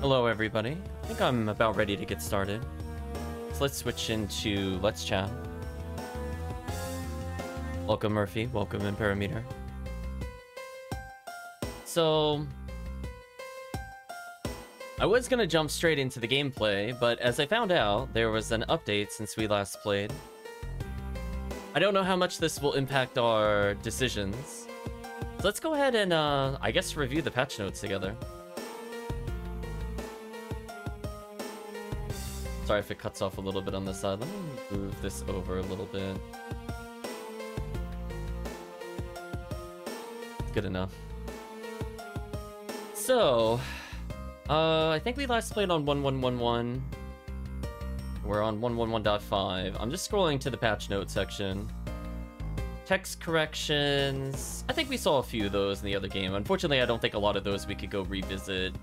Hello, everybody. I think I'm about ready to get started. So let's switch into Let's Chat. Welcome, Murphy. Welcome, Imperameter. So... I was gonna jump straight into the gameplay, but as I found out, there was an update since we last played. I don't know how much this will impact our decisions. So let's go ahead and, uh, I guess review the patch notes together. Sorry if it cuts off a little bit on the side. Let me move this over a little bit. Good enough. So, uh, I think we last played on 1111. We're on 111.5. I'm just scrolling to the patch note section. Text corrections. I think we saw a few of those in the other game. Unfortunately, I don't think a lot of those we could go revisit,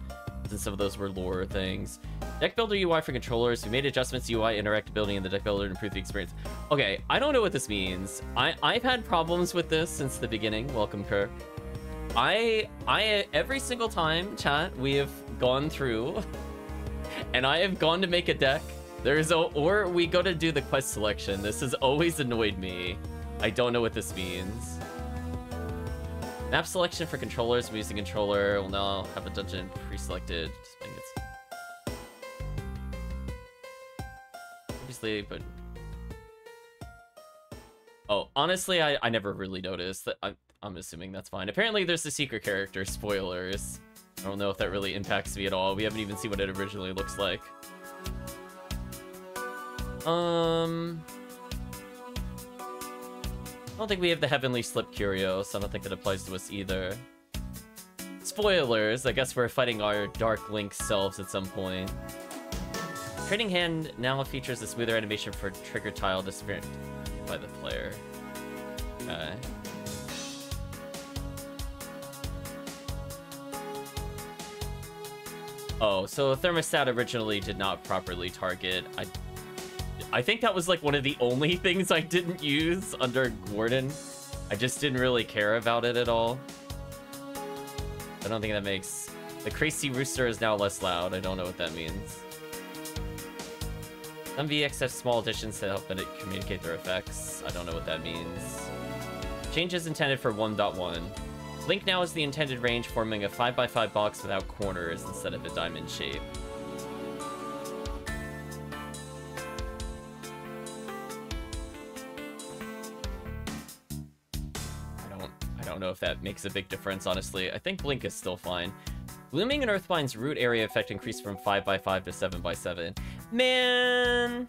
since some of those were lore things. Deck Builder UI for controllers. We made adjustments to UI interactability in the Deck Builder to improve the experience. Okay, I don't know what this means. I, I've had problems with this since the beginning. Welcome, Kirk. I, I, every single time, chat, we have gone through, and I have gone to make a deck, there's a, or we go to do the quest selection. This has always annoyed me. I don't know what this means. Map selection for controllers. I'm using controller. We'll now have a dungeon pre-selected. Obviously, but... Oh, honestly, I, I never really noticed. that. I'm, I'm assuming that's fine. Apparently, there's the secret character. Spoilers. I don't know if that really impacts me at all. We haven't even seen what it originally looks like. Um... I don't think we have the Heavenly Slip Curio, so I don't think that applies to us either. Spoilers, I guess we're fighting our Dark Link selves at some point. Trading Hand now features a smoother animation for trigger tile disappearing by the player. Okay. Oh, so the thermostat originally did not properly target. I I think that was like one of the only things I didn't use under Gordon. I just didn't really care about it at all. I don't think that makes... The crazy rooster is now less loud. I don't know what that means. Some VX have small additions to help it communicate their effects. I don't know what that means. Changes intended for 1.1. Blink now is the intended range, forming a 5x5 box without corners instead of a diamond shape. Know if that makes a big difference, honestly. I think Blink is still fine. Blooming and Earthbind's root area effect increased from 5x5 to 7x7. Man!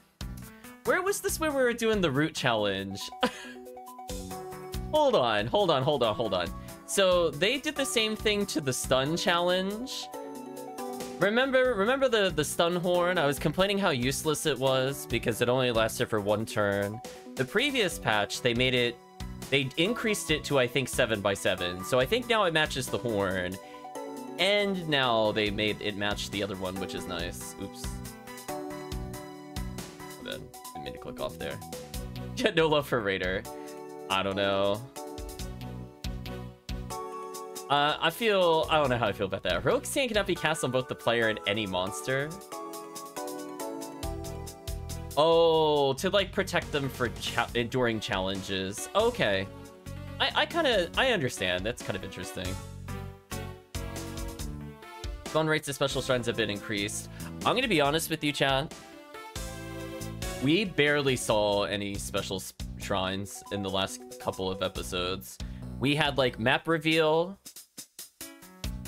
Where was this when we were doing the root challenge? hold on, hold on, hold on, hold on. So they did the same thing to the stun challenge. Remember, remember the, the stun horn? I was complaining how useless it was because it only lasted for one turn. The previous patch, they made it, they increased it to, I think, 7 by 7 So I think now it matches the horn. And now they made it match the other one, which is nice. Oops. Then didn't mean to click off there. Get no love for Raider. I don't know. Uh, I feel... I don't know how I feel about that. Heroic Stand cannot be cast on both the player and any monster. Oh, to, like, protect them for cha eh, during challenges. Okay. I, I kind of... I understand. That's kind of interesting. Fun rates of special shrines have been increased. I'm gonna be honest with you, chat. We barely saw any special shrines in the last couple of episodes. We had, like, map reveal.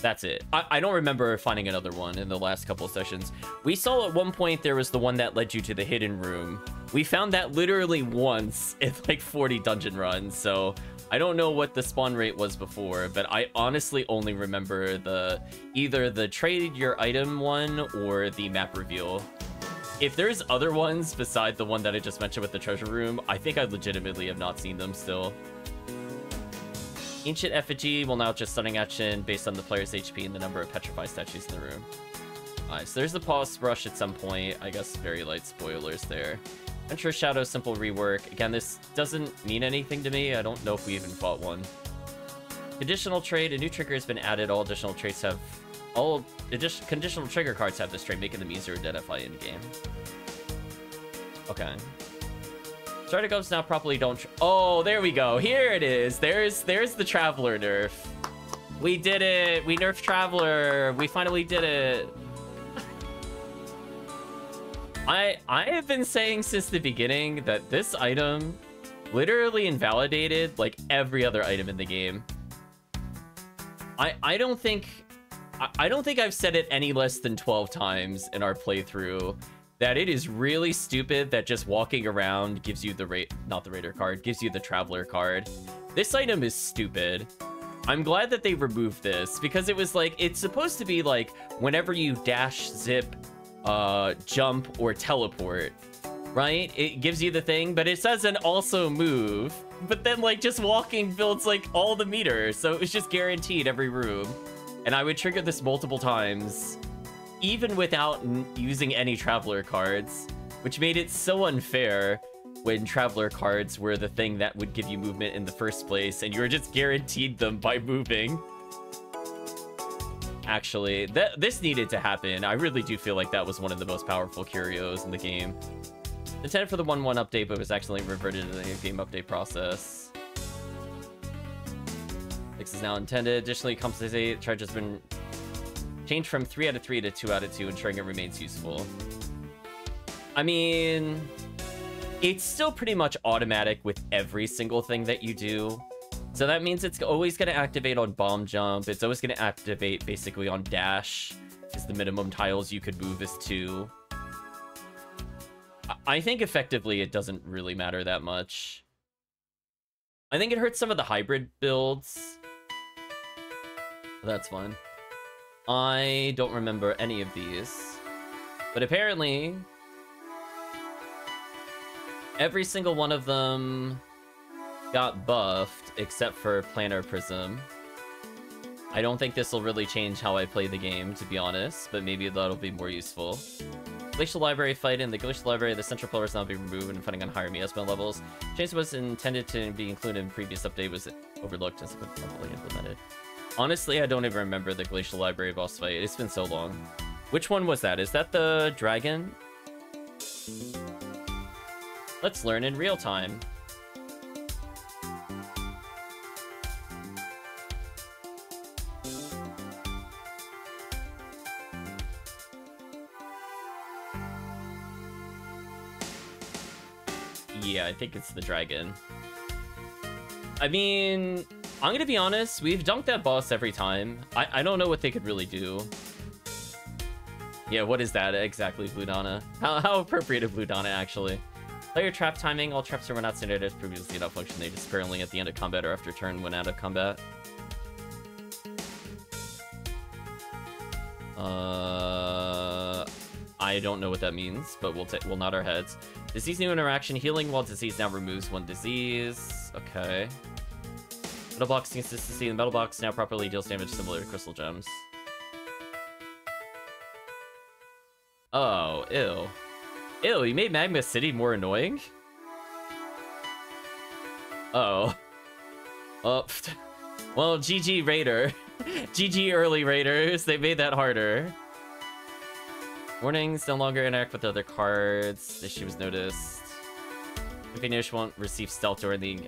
That's it. I, I don't remember finding another one in the last couple sessions. We saw at one point there was the one that led you to the hidden room. We found that literally once in, like, 40 dungeon runs, so... I don't know what the spawn rate was before, but I honestly only remember the either the trade your item one or the map reveal. If there's other ones beside the one that I just mentioned with the treasure room, I think I legitimately have not seen them still. Ancient Effigy will now just stunning action based on the player's HP and the number of petrified statues in the room. Alright, so there's the pulse rush at some point. I guess very light spoilers there. Venture Shadow simple rework. Again, this doesn't mean anything to me. I don't know if we even fought one. Conditional trade, a new trigger has been added. All additional traits have... All additional conditional trigger cards have this trait, making them easier to identify in-game. Okay. Strategos now properly don't... Oh, there we go. Here it is. There's there's the Traveler nerf. We did it. We nerfed Traveler. We finally did it. I I have been saying since the beginning that this item literally invalidated like every other item in the game. I I don't think I, I don't think I've said it any less than 12 times in our playthrough that it is really stupid that just walking around gives you the rate not the raider card gives you the traveler card. This item is stupid. I'm glad that they removed this because it was like it's supposed to be like whenever you dash zip uh jump or teleport right? It gives you the thing but it says an also move. But then like just walking builds like all the meters so it was just guaranteed every room. And i would trigger this multiple times even without using any Traveler cards, which made it so unfair when Traveler cards were the thing that would give you movement in the first place, and you were just guaranteed them by moving. Actually, that this needed to happen. I really do feel like that was one of the most powerful curios in the game. Intended for the 1-1 update, but was accidentally reverted in the game update process. Fix is now intended. Additionally, compensate charge has been Change from 3 out of 3 to 2 out of 2, ensuring it remains useful. I mean, it's still pretty much automatic with every single thing that you do. So that means it's always going to activate on bomb jump. It's always going to activate basically on dash, because the minimum tiles you could move is 2. I think effectively it doesn't really matter that much. I think it hurts some of the hybrid builds. That's fine. I don't remember any of these. But apparently, every single one of them got buffed except for Planar Prism. I don't think this will really change how I play the game, to be honest, but maybe that'll be more useful. Glacial Library fight in the Glacial Library, the central pillar is now being removed and fighting on higher miasma levels. Change was intended to be included in previous update was overlooked and subsequently implemented. Honestly, I don't even remember the Glacial Library boss fight. It's been so long. Which one was that? Is that the dragon? Let's learn in real time. Yeah, I think it's the dragon. I mean, I'm gonna be honest, we've dunked that boss every time. I, I don't know what they could really do. Yeah, what is that exactly, Blue Donna? How, how appropriate of Blue Donna, actually. Player trap timing. All traps are not standard as previously not function. They disappear only at the end of combat or after turn when out of combat. Uh, I don't know what that means, but we'll we'll nod our heads. Disease new interaction. Healing while disease now removes one disease. Okay. Metal box consistency. The metal box now properly deals damage similar to crystal gems. Oh, ew. Ew, you made Magma City more annoying? Uh oh. Oh. Well, GG Raider. GG early Raiders. They made that harder. Warnings no longer interact with other cards. Issue was noticed. Finish won't receive stealth during the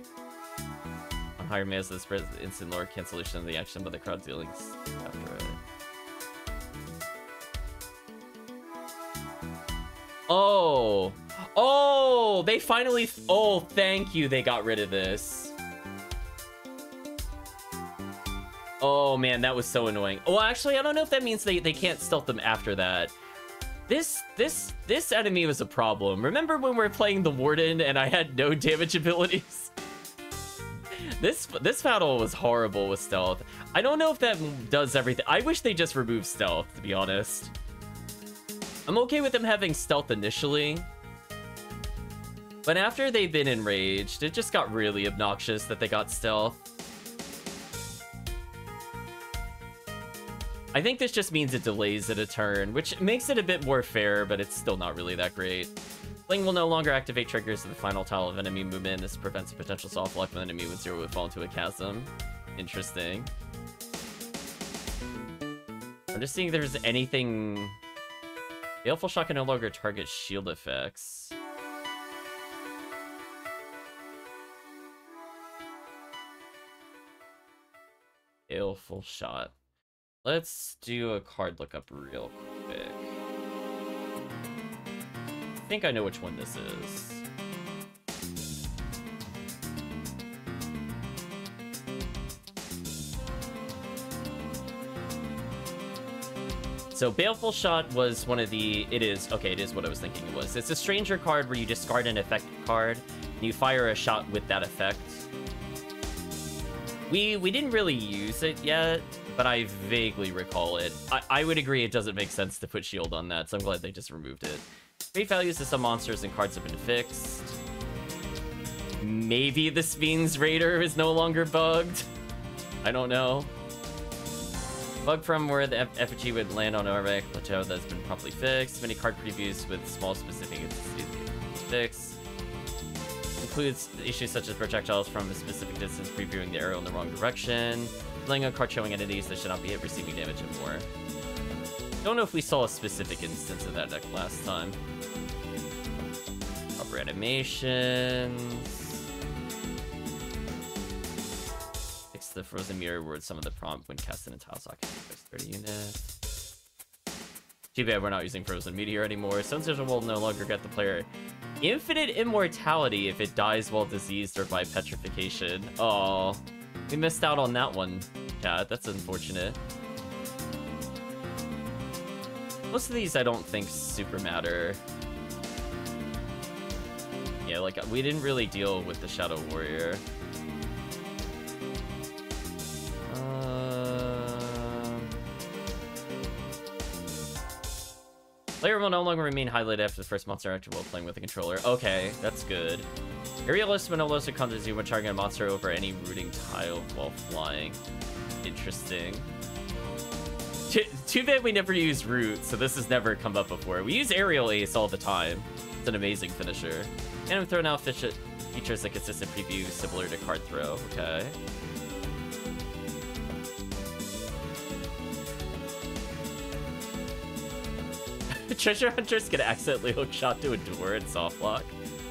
higher mana this spreads instant lore cancellation of the action, but the crowd dealings after it. Oh! Oh! They finally... Oh, thank you they got rid of this. Oh, man, that was so annoying. Well, actually, I don't know if that means they, they can't stealth them after that. This, this, this enemy was a problem. Remember when we were playing the Warden and I had no damage abilities? This this battle was horrible with stealth. I don't know if that does everything. I wish they just removed stealth, to be honest. I'm okay with them having stealth initially. But after they've been enraged, it just got really obnoxious that they got stealth. I think this just means it delays it a turn, which makes it a bit more fair, but it's still not really that great. Fling will no longer activate triggers at the final tile of enemy movement. This prevents a potential soft lock when enemy with zero would fall into a chasm. Interesting. I'm just seeing if there's anything... Baleful Shot can no longer target shield effects. Baleful Shot. Let's do a card lookup real quick. Think I know which one this is. So Baleful Shot was one of the... It is... Okay, it is what I was thinking it was. It's a Stranger card where you discard an effect card, and you fire a shot with that effect. We we didn't really use it yet, but I vaguely recall it. I, I would agree it doesn't make sense to put shield on that, so I'm glad they just removed it. Fate values to some monsters and cards have been fixed. Maybe the Sphinx Raider is no longer bugged. I don't know. Bug from where the effigy would land on a plateau that's been properly fixed. Many card previews with small specific fixed. Includes issues such as projectiles from a specific distance previewing the arrow in the wrong direction. Playing a card showing entities that should not be hit receiving damage and more. Don't know if we saw a specific instance of that deck last time. Upper animations. Fix the frozen mirror word some of the prompt when cast in a tile socket 30 units. Too bad we're not using frozen meteor anymore. Sunsurfer will no longer get the player infinite immortality if it dies while diseased or by petrification. Oh, we missed out on that one, chat. That's unfortunate. Most of these I don't think super matter. Yeah, like, we didn't really deal with the Shadow Warrior. Um, Player will no longer remain highlighted after the first monster active while playing with the controller. Okay, that's good. Aerialist Manolosa conjures you when targeting a monster over any rooting tile while flying. Interesting. Too, bad we never used root, so this has never come up before. We use aerial ace all the time. It's an amazing finisher. And I'm throwing out fish features a consistent preview similar to card throw. Okay. Treasure Hunter's gonna accidentally hook shot to a door and soft lock.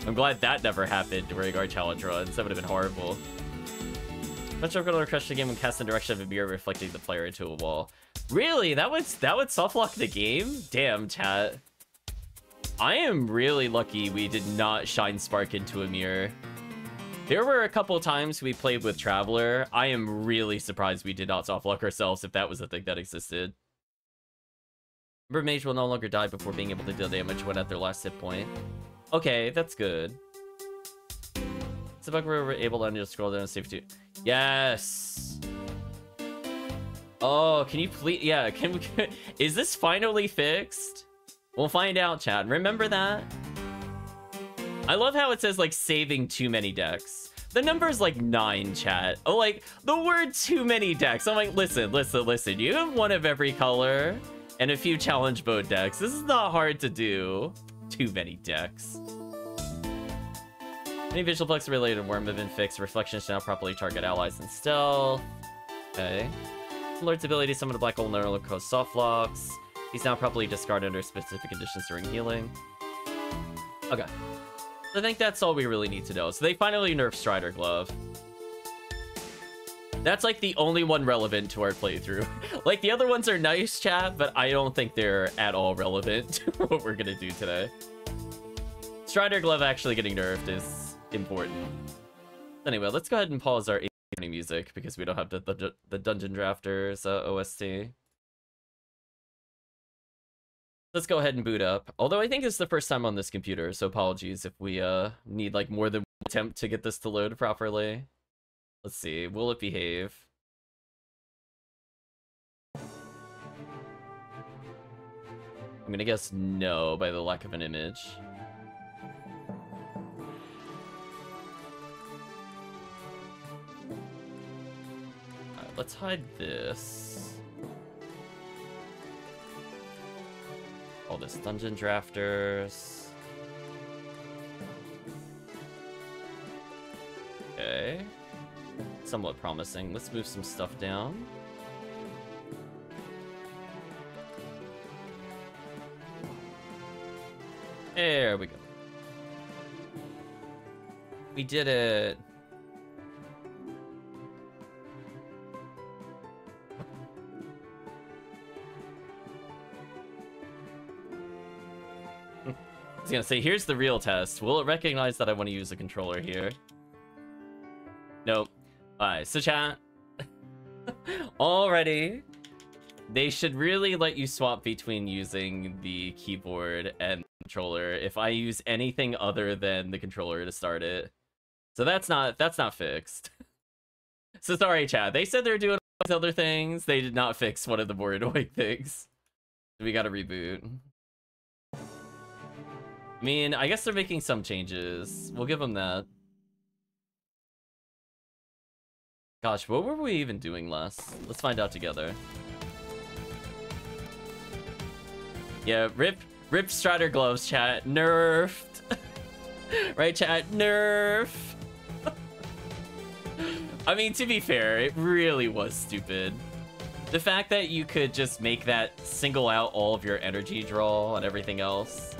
I'm glad that never happened during our challenge runs. That would have been horrible. Much of gonna crush the game when cast in the direction of a mirror reflecting the player into a wall. Really? That would that would soft lock the game? Damn, chat. I am really lucky we did not shine spark into a mirror. There were a couple times we played with Traveler. I am really surprised we did not soft lock ourselves if that was a thing that existed. Ember Mage will no longer die before being able to deal damage when at their last hit point. Okay, that's good. It's we're able to under scroll down and save too. Yes. Oh, can you please? Yeah, can we? Is this finally fixed? We'll find out, chat. Remember that? I love how it says like saving too many decks. The number is like nine, chat. Oh, like the word too many decks. I'm like, listen, listen, listen. You have one of every color and a few challenge mode decks. This is not hard to do. Too many decks. Any visual flex related worm have been fixed. Reflection should now properly target allies in stealth. Okay. Alert's ability to summon a black hole no coast soft locks. He's now properly discarded under specific conditions during healing. Okay. I think that's all we really need to know. So they finally nerfed Strider Glove. That's like the only one relevant to our playthrough. like the other ones are nice, chat, but I don't think they're at all relevant to what we're gonna do today. Strider Glove actually getting nerfed is important. Anyway, let's go ahead and pause our music because we don't have the, the, the Dungeon Drafters uh, OST. Let's go ahead and boot up. Although I think it's the first time on this computer, so apologies if we uh need like more than one attempt to get this to load properly. Let's see, will it behave? I'm gonna guess no by the lack of an image. Let's hide this. All this dungeon drafters. Okay. somewhat promising. Let's move some stuff down. There we go. We did it. Was gonna say, here's the real test. Will it recognize that I want to use a controller here? Nope. Alright, so chat. Already. They should really let you swap between using the keyboard and controller if I use anything other than the controller to start it. So that's not that's not fixed. so sorry, chat. They said they're doing other things. They did not fix one of the more annoying things. We gotta reboot. I mean, I guess they're making some changes. We'll give them that. Gosh, what were we even doing last? Let's find out together. Yeah, rip, rip Strider gloves, chat. Nerfed. right, chat? Nerf. I mean, to be fair, it really was stupid. The fact that you could just make that single out all of your energy draw and everything else.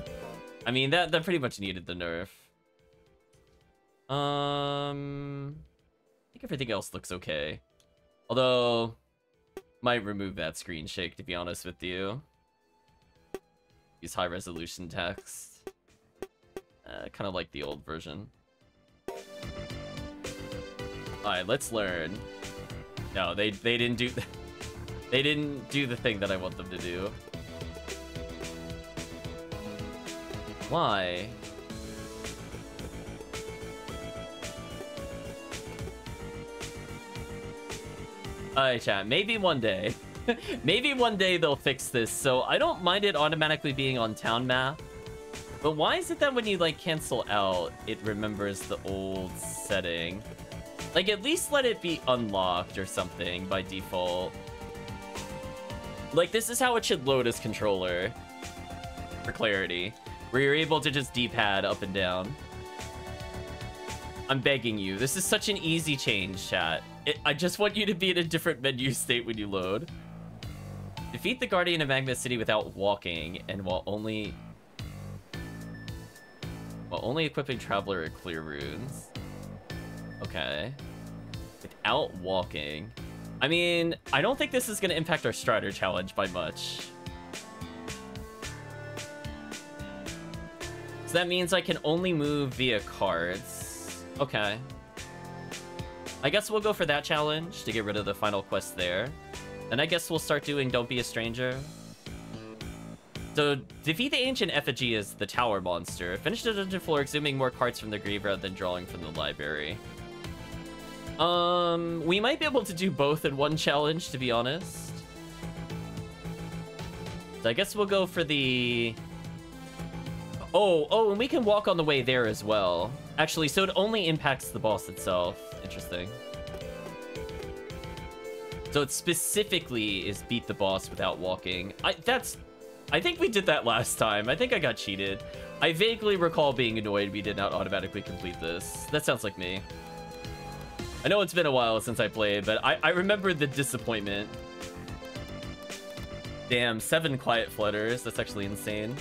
I mean, that, that pretty much needed the nerf. Um, I think everything else looks okay. Although, might remove that screen shake, to be honest with you. Use high resolution text. Uh, kind of like the old version. Alright, let's learn. No, they they didn't do they didn't do the thing that I want them to do. Why? Alright, chat. Maybe one day. Maybe one day they'll fix this, so I don't mind it automatically being on town map. But why is it that when you, like, cancel out, it remembers the old setting? Like, at least let it be unlocked or something by default. Like, this is how it should load as controller. For clarity. Where you're able to just D-pad up and down. I'm begging you. This is such an easy change, chat. It, I just want you to be in a different menu state when you load. Defeat the Guardian of Magma City without walking, and while only... While only equipping Traveler at Clear Runes. Okay. Without walking. I mean, I don't think this is going to impact our Strider challenge by much. So that means I can only move via cards. Okay. I guess we'll go for that challenge to get rid of the final quest there. And I guess we'll start doing Don't Be a Stranger. So, defeat the Ancient Effigy as the tower monster. Finish the dungeon floor exhuming more cards from the grave rather than drawing from the library. Um, we might be able to do both in one challenge, to be honest. So I guess we'll go for the... Oh, oh, and we can walk on the way there as well. Actually, so it only impacts the boss itself. Interesting. So it specifically is beat the boss without walking. I that's I think we did that last time. I think I got cheated. I vaguely recall being annoyed we did not automatically complete this. That sounds like me. I know it's been a while since I played, but I, I remember the disappointment. Damn, seven quiet flutters. That's actually insane.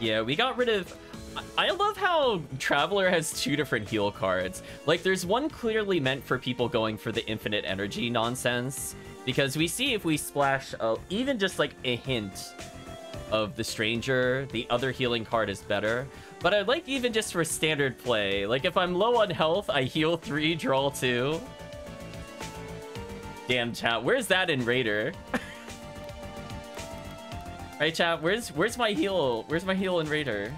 Yeah, we got rid of... I love how Traveler has two different heal cards. Like, there's one clearly meant for people going for the infinite energy nonsense. Because we see if we splash even just like a hint of the Stranger, the other healing card is better. But I like even just for standard play. Like, if I'm low on health, I heal 3, draw 2. Damn, chat. Where's that in Raider? right, chat? Where's where's my heal? Where's my heal and Raider?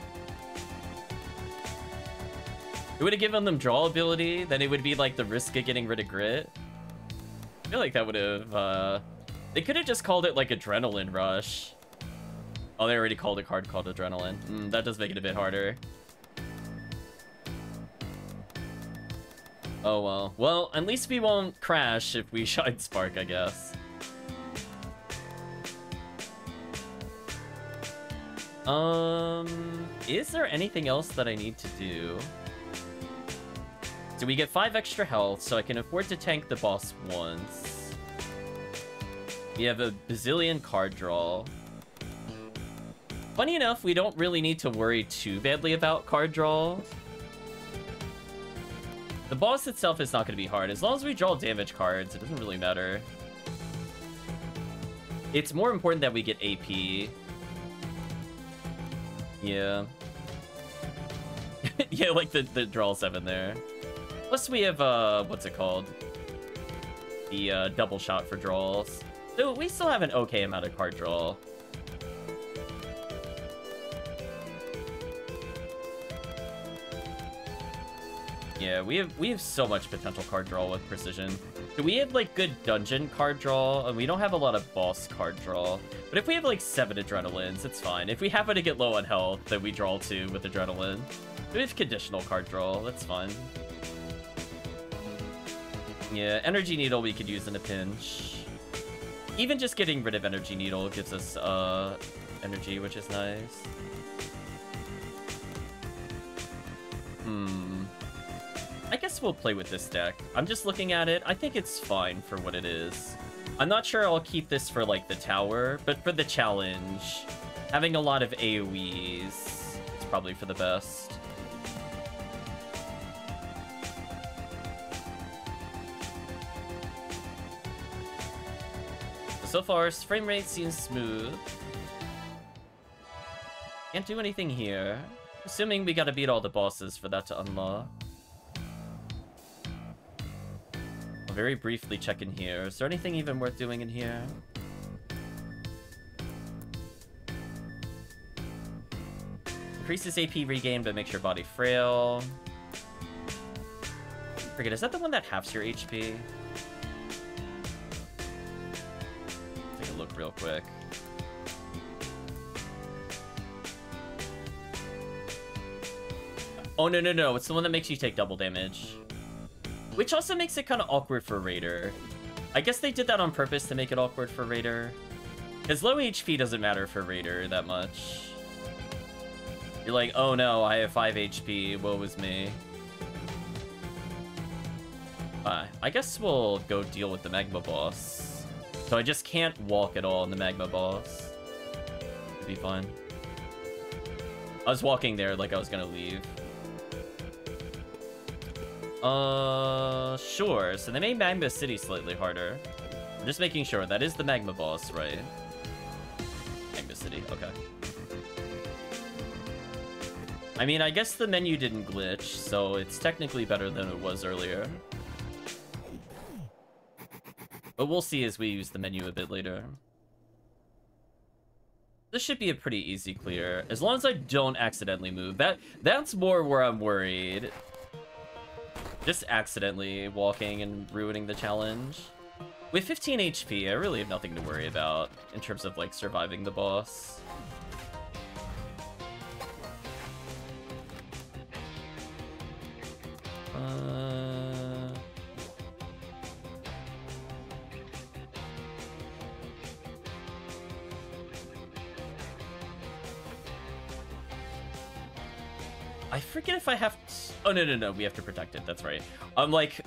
It would have given them draw ability, then it would be like the risk of getting rid of grit. I feel like that would have, uh... They could have just called it like Adrenaline Rush. Oh, they already called a card called Adrenaline. Mm, that does make it a bit harder. Oh well. Well, at least we won't crash if we Shine Spark, I guess. Um, is there anything else that I need to do? So we get 5 extra health, so I can afford to tank the boss once. We have a bazillion card draw. Funny enough, we don't really need to worry too badly about card draw. The boss itself is not going to be hard. As long as we draw damage cards, it doesn't really matter. It's more important that we get AP. Yeah. yeah, like the, the draw 7 there. Plus we have, uh, what's it called? The uh, double shot for draws. So we still have an okay amount of card draw. Yeah, we have we have so much potential card draw with precision. We have like good dungeon card draw, and we don't have a lot of boss card draw. But if we have like seven adrenalines, it's fine. If we happen to get low on health, then we draw two with adrenaline. We have conditional card draw, that's fine. Yeah, energy needle we could use in a pinch. Even just getting rid of energy needle gives us uh energy, which is nice. Hmm. I guess we'll play with this deck. I'm just looking at it. I think it's fine for what it is. I'm not sure I'll keep this for, like, the tower, but for the challenge, having a lot of AoEs is probably for the best. So far, frame rate seems smooth. Can't do anything here. Assuming we gotta beat all the bosses for that to unlock. Very briefly check in here. Is there anything even worth doing in here? Increases AP regain, but makes your body frail. Forget, is that the one that halves your HP? Take a look real quick. Oh, no, no, no. It's the one that makes you take double damage. Which also makes it kind of awkward for Raider. I guess they did that on purpose to make it awkward for Raider. Because low HP doesn't matter for Raider that much. You're like, oh no, I have 5 HP, woe is me. Uh, I guess we'll go deal with the Magma Boss. So I just can't walk at all in the Magma Boss. It'd be fine. I was walking there like I was gonna leave. Uh, sure. So they made Magma City slightly harder. I'm just making sure. That is the Magma boss, right? Magma City, okay. I mean, I guess the menu didn't glitch, so it's technically better than it was earlier. But we'll see as we use the menu a bit later. This should be a pretty easy clear, as long as I don't accidentally move. That That's more where I'm worried. Just accidentally walking and ruining the challenge. With 15 HP, I really have nothing to worry about in terms of, like, surviving the boss. Uh... I forget if I have Oh, no, no, no. We have to protect it. That's right. I'm like,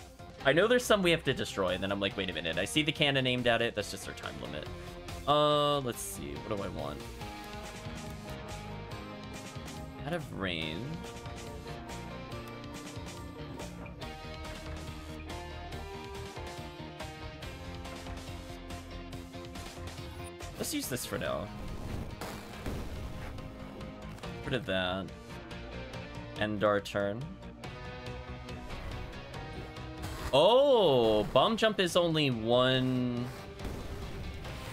I know there's some we have to destroy, and then I'm like, wait a minute. I see the cannon aimed at it. That's just our time limit. Uh, let's see. What do I want? Out of range. Let's use this for now. Rid of that. End our turn. Oh, bomb jump is only one...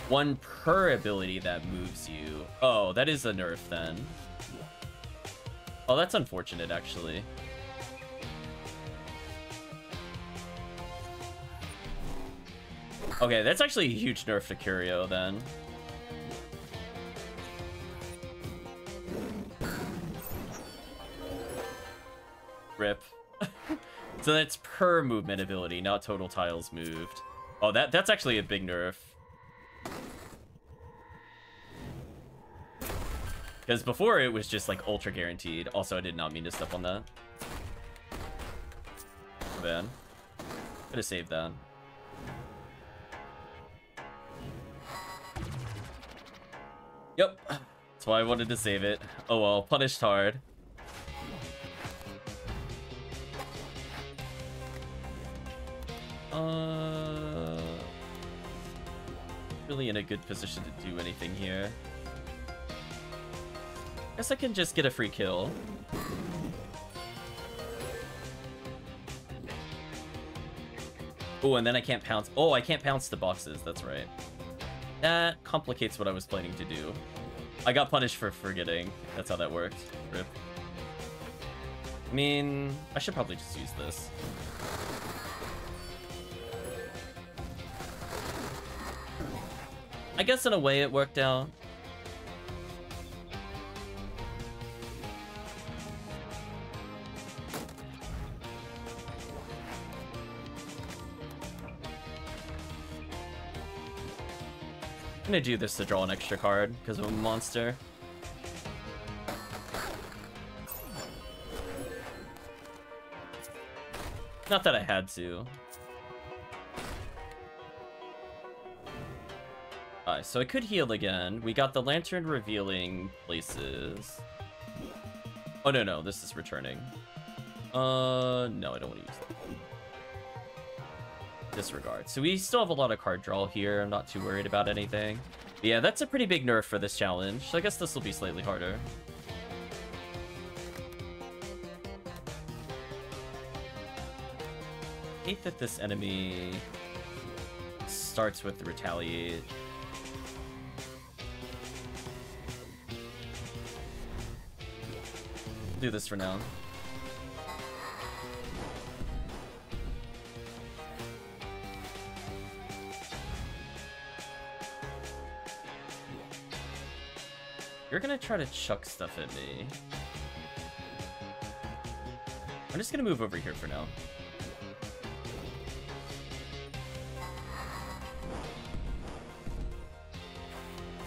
One per ability that moves you. Oh, that is a nerf then. Oh, that's unfortunate, actually. Okay, that's actually a huge nerf to Curio, then. Rip. So that's per movement ability, not total tiles moved. Oh, that that's actually a big nerf. Because before it was just like ultra guaranteed. Also, I did not mean to step on that. Bad. Could have saved that. Yep. That's why I wanted to save it. Oh well, punished hard. Uh, really in a good position to do anything here. Guess I can just get a free kill. Oh, and then I can't pounce. Oh, I can't pounce the boxes. That's right. That complicates what I was planning to do. I got punished for forgetting. That's how that worked. Rip. I mean, I should probably just use this. I guess in a way it worked out. I'm gonna do this to draw an extra card because of a monster. Not that I had to. Alright, so I could heal again. We got the lantern revealing places. Oh, no, no, this is returning. Uh, no, I don't want to use that disregard. So we still have a lot of card draw here. I'm not too worried about anything. But yeah, that's a pretty big nerf for this challenge. So I guess this will be slightly harder. hate that this enemy starts with the retaliate. Do this for now. You're gonna try to chuck stuff at me. I'm just gonna move over here for now.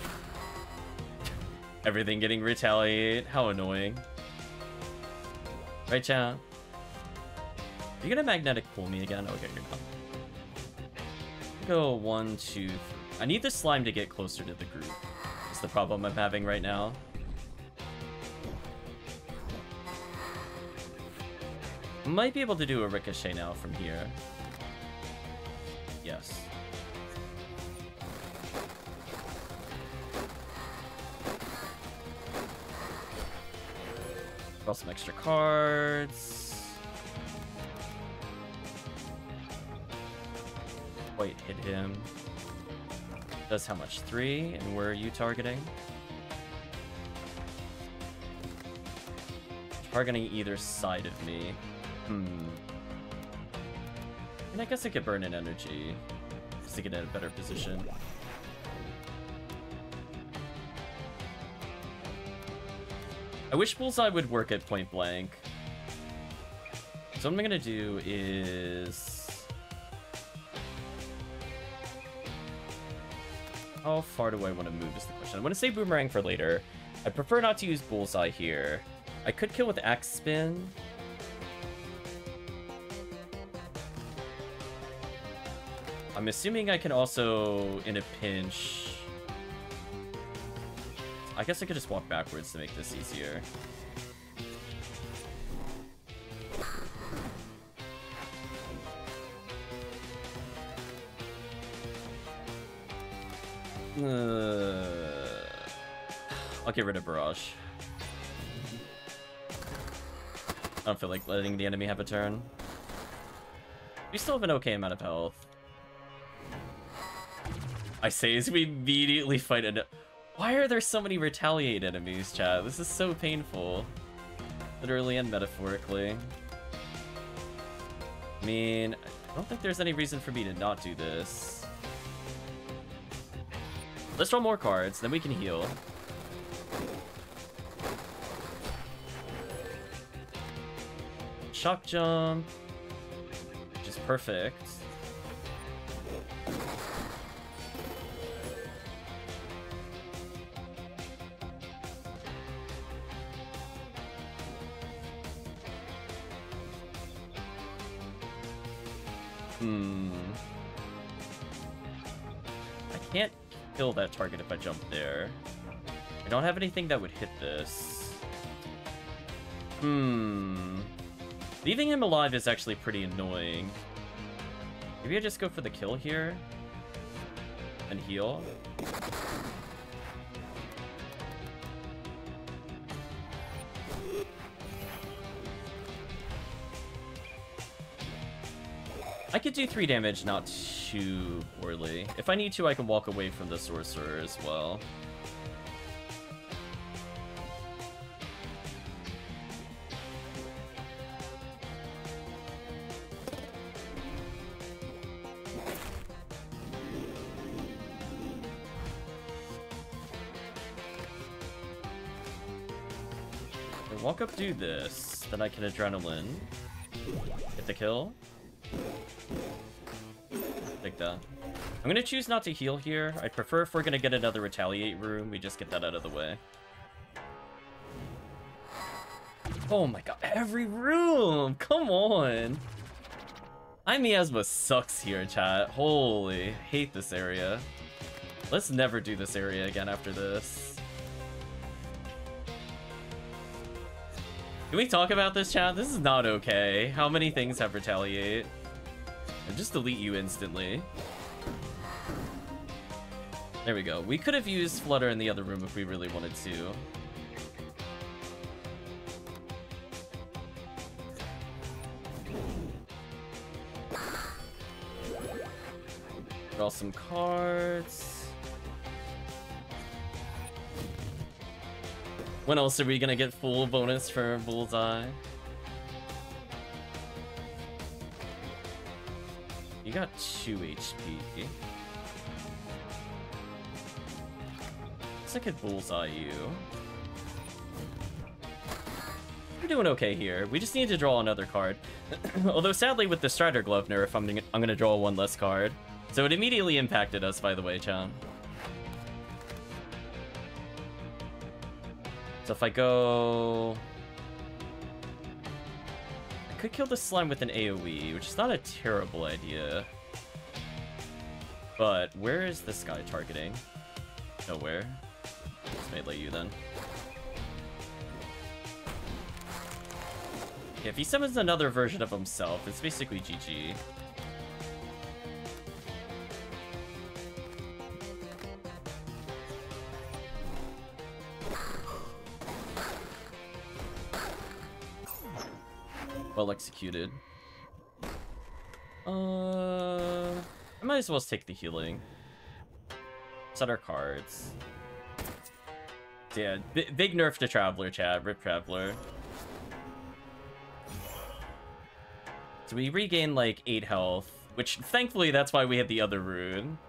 Everything getting retaliate. How annoying. Right, chat? Are you gonna magnetic pull me again? Okay, you're not. Go one, two, three. I need the slime to get closer to the group the problem I'm having right now. Might be able to do a ricochet now from here. Yes. Draw some extra cards. Wait, hit him. Does how much? Three? And where are you targeting? Targeting either side of me. Hmm. And I guess I could burn an energy just to get in a better position. I wish Bullseye would work at point blank. So what I'm gonna do is... How far do I want to move is the question. I want to say Boomerang for later. I prefer not to use Bullseye here. I could kill with Axe Spin. I'm assuming I can also, in a pinch... I guess I could just walk backwards to make this easier. Uh, I'll get rid of Barrage. I don't feel like letting the enemy have a turn. We still have an okay amount of health. I say as we immediately fight an- Why are there so many retaliate enemies, chat? This is so painful. Literally and metaphorically. I mean, I don't think there's any reason for me to not do this. Let's draw more cards, then we can heal. Shock jump, which is perfect. That target if I jump there. I don't have anything that would hit this. Hmm. Leaving him alive is actually pretty annoying. Maybe I just go for the kill here? And heal? I could do 3 damage not too poorly. If I need to, I can walk away from the Sorcerer as well. walk up, do this, then I can Adrenaline. Get the kill. Take that. I'm gonna choose not to heal here. I prefer if we're gonna get another Retaliate room, we just get that out of the way. Oh my god, every room! Come on! I Miasma sucks here, chat. Holy, hate this area. Let's never do this area again after this. Can we talk about this, chat? This is not okay. How many things have Retaliate? And just delete you instantly. There we go. We could have used Flutter in the other room if we really wanted to. Draw some cards. When else are we gonna get full bonus for Bullseye? You got 2 HP. Looks like it bullseye you. We're doing okay here. We just need to draw another card. Although sadly with the Strider Glove nerf, I'm, I'm gonna draw one less card. So it immediately impacted us, by the way, Chan. So if I go could kill the slime with an AoE, which is not a terrible idea. But where is this guy targeting? Nowhere. Let's melee you then. if he summons another version of himself, it's basically GG. Well executed. Uh, I might as well take the healing. Set our cards. Yeah, big nerf to Traveler, Chad. Rip Traveler. So we regain like 8 health, which thankfully that's why we had the other rune.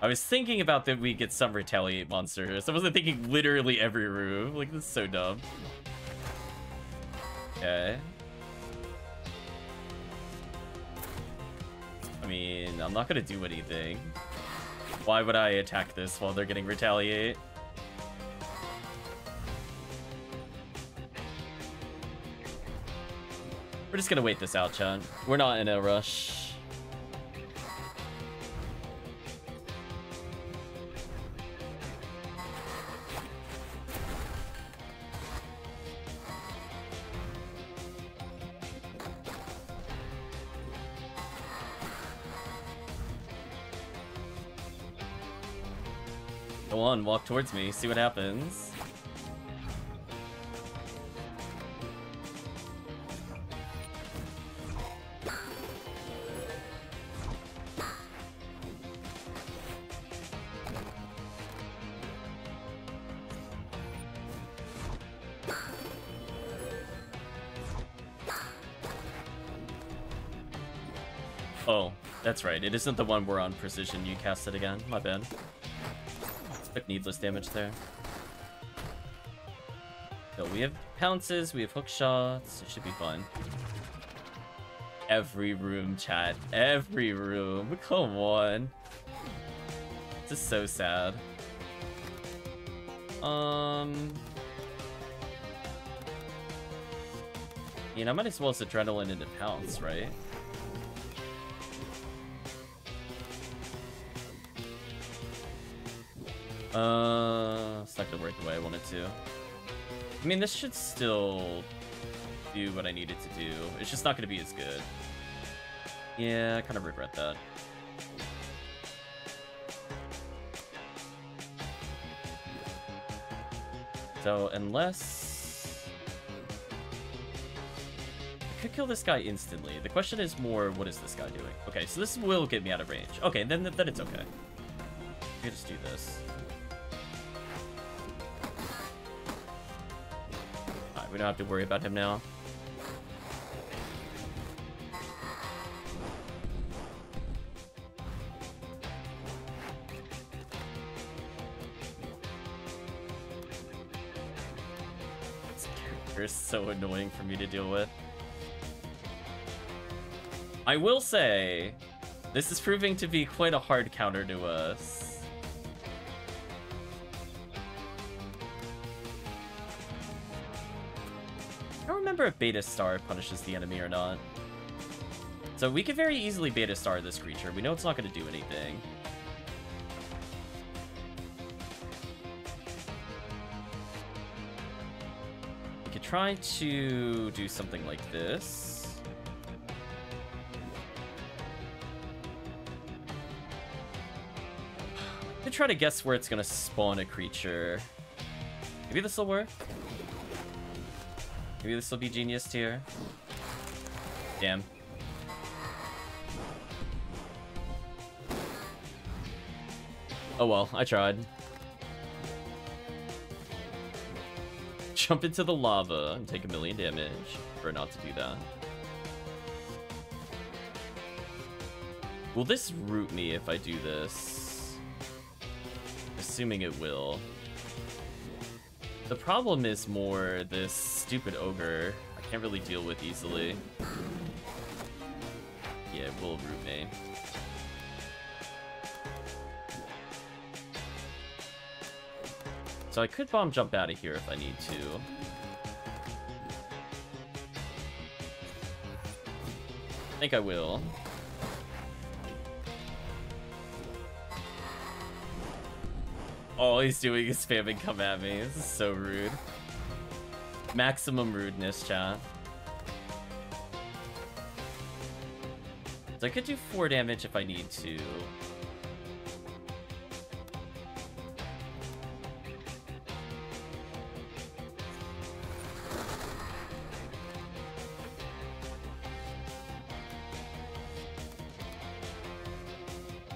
I was thinking about that we get some retaliate monsters. I wasn't thinking literally every room. Like, this is so dumb. Okay. I mean, I'm not gonna do anything. Why would I attack this while they're getting retaliate? We're just gonna wait this out, Chun. We're not in a rush. Go on, walk towards me, see what happens. Oh, that's right. It isn't the one we're on precision. You cast it again. My bad. Took needless damage there. So we have pounces, we have hook shots. It should be fun. Every room, chat. Every room. Come on. This is so sad. Um... You know, I might as well as adrenaline into pounce, right? Uh, it's not gonna work the way I want it to. I mean, this should still do what I need it to do. It's just not gonna be as good. Yeah, I kind of regret that. So, unless... I could kill this guy instantly. The question is more, what is this guy doing? Okay, so this will get me out of range. Okay, then, then it's okay. We just do this. Alright, we don't have to worry about him now. is so annoying for me to deal with. I will say, this is proving to be quite a hard counter to us. If Beta Star punishes the enemy or not. So we could very easily Beta Star this creature. We know it's not going to do anything. We could try to do something like this. Try to guess where it's gonna spawn a creature. Maybe this will work. Maybe this will be genius tier. Damn. Oh well, I tried. jump into the lava and take a million damage for not to do that. Will this root me if I do this? Assuming it will. The problem is more this stupid ogre I can't really deal with easily. Yeah, it will root me. So I could bomb jump out of here if I need to. I think I will. All he's doing is spamming come at me. This is so rude. Maximum rudeness, chat. So I could do 4 damage if I need to.